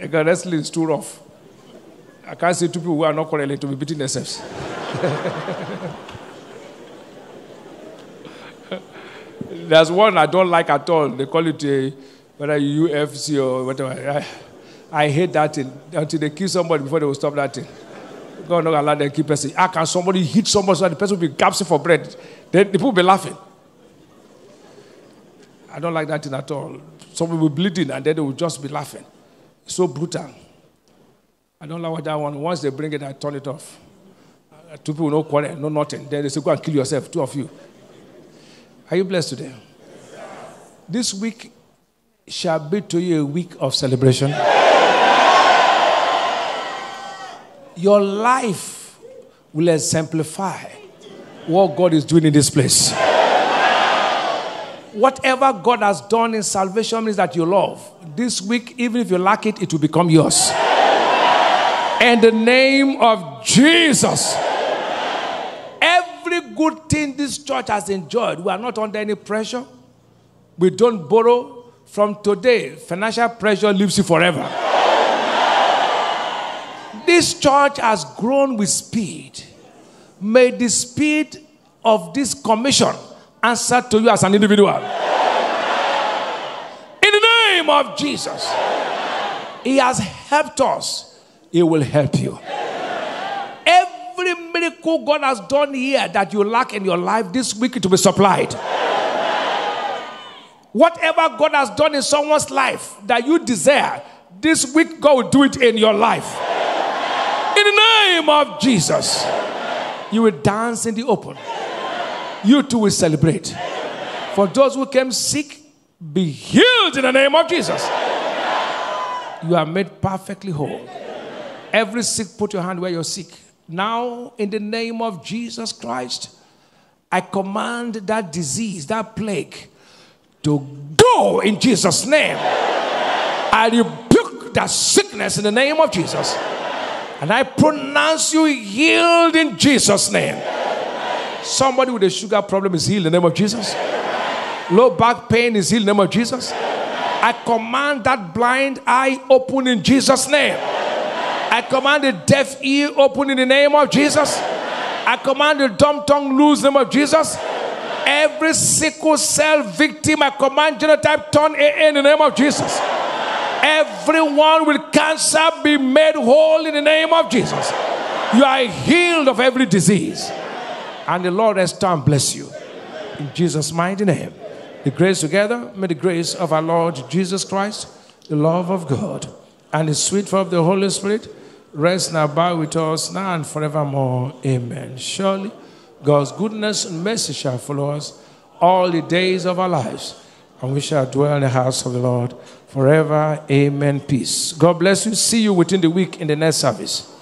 Because wrestling is too rough. I can't see two people who are not correlated to be beating themselves. There's one I don't like at all. They call it a, whether UFC or whatever. I, hate that thing until they kill somebody before they will stop that thing. God not allow them to kill person. How can somebody hit somebody so that the person will be gasping for bread? Then the people will be laughing. I don't like that thing at all. Somebody will be bleeding and then they will just be laughing. It's so brutal. I don't like that one. Once they bring it, I turn it off. Uh, two people no quarrel, no nothing. Then they say, go and kill yourself, two of you. Are you blessed today? This week shall be to you a week of celebration. Your life will exemplify what God is doing in this place. Whatever God has done in salvation means that you love. This week, even if you lack it, it will become yours. In the name of Jesus. Every good thing this church has enjoyed, we are not under any pressure. We don't borrow. From today, financial pressure leaves you forever. This church has grown with speed. May the speed of this commission answer to you as an individual. In the name of Jesus. He has helped us. He will help you. Every miracle God has done here that you lack in your life this week, it will be supplied. Whatever God has done in someone's life that you desire, this week God will do it in your life. In the name of Jesus, you will dance in the open. You too will celebrate. For those who came sick, be healed in the name of Jesus. You are made perfectly whole. Every sick, put your hand where you're sick. Now, in the name of Jesus Christ, I command that disease, that plague, to go in Jesus' name. I rebuke that sickness in the name of Jesus. And I pronounce you healed in Jesus' name. Somebody with a sugar problem is healed in the name of Jesus. Low back pain is healed in the name of Jesus. I command that blind eye open in Jesus' name. I command the deaf ear open in the name of Jesus. I command the dumb tongue loose in the name of Jesus. Every sickle cell victim, I command genotype turn in the name of Jesus. Everyone with cancer be made whole in the name of Jesus. You are healed of every disease. And the Lord has and bless you. In Jesus' mighty name. The grace together, may the grace of our Lord Jesus Christ, the love of God, and the sweet fellowship of the Holy Spirit rest and abide with us now and forevermore. Amen. Surely God's goodness and mercy shall follow us all the days of our lives, and we shall dwell in the house of the Lord forever. Amen. Peace. God bless you. See you within the week in the next service.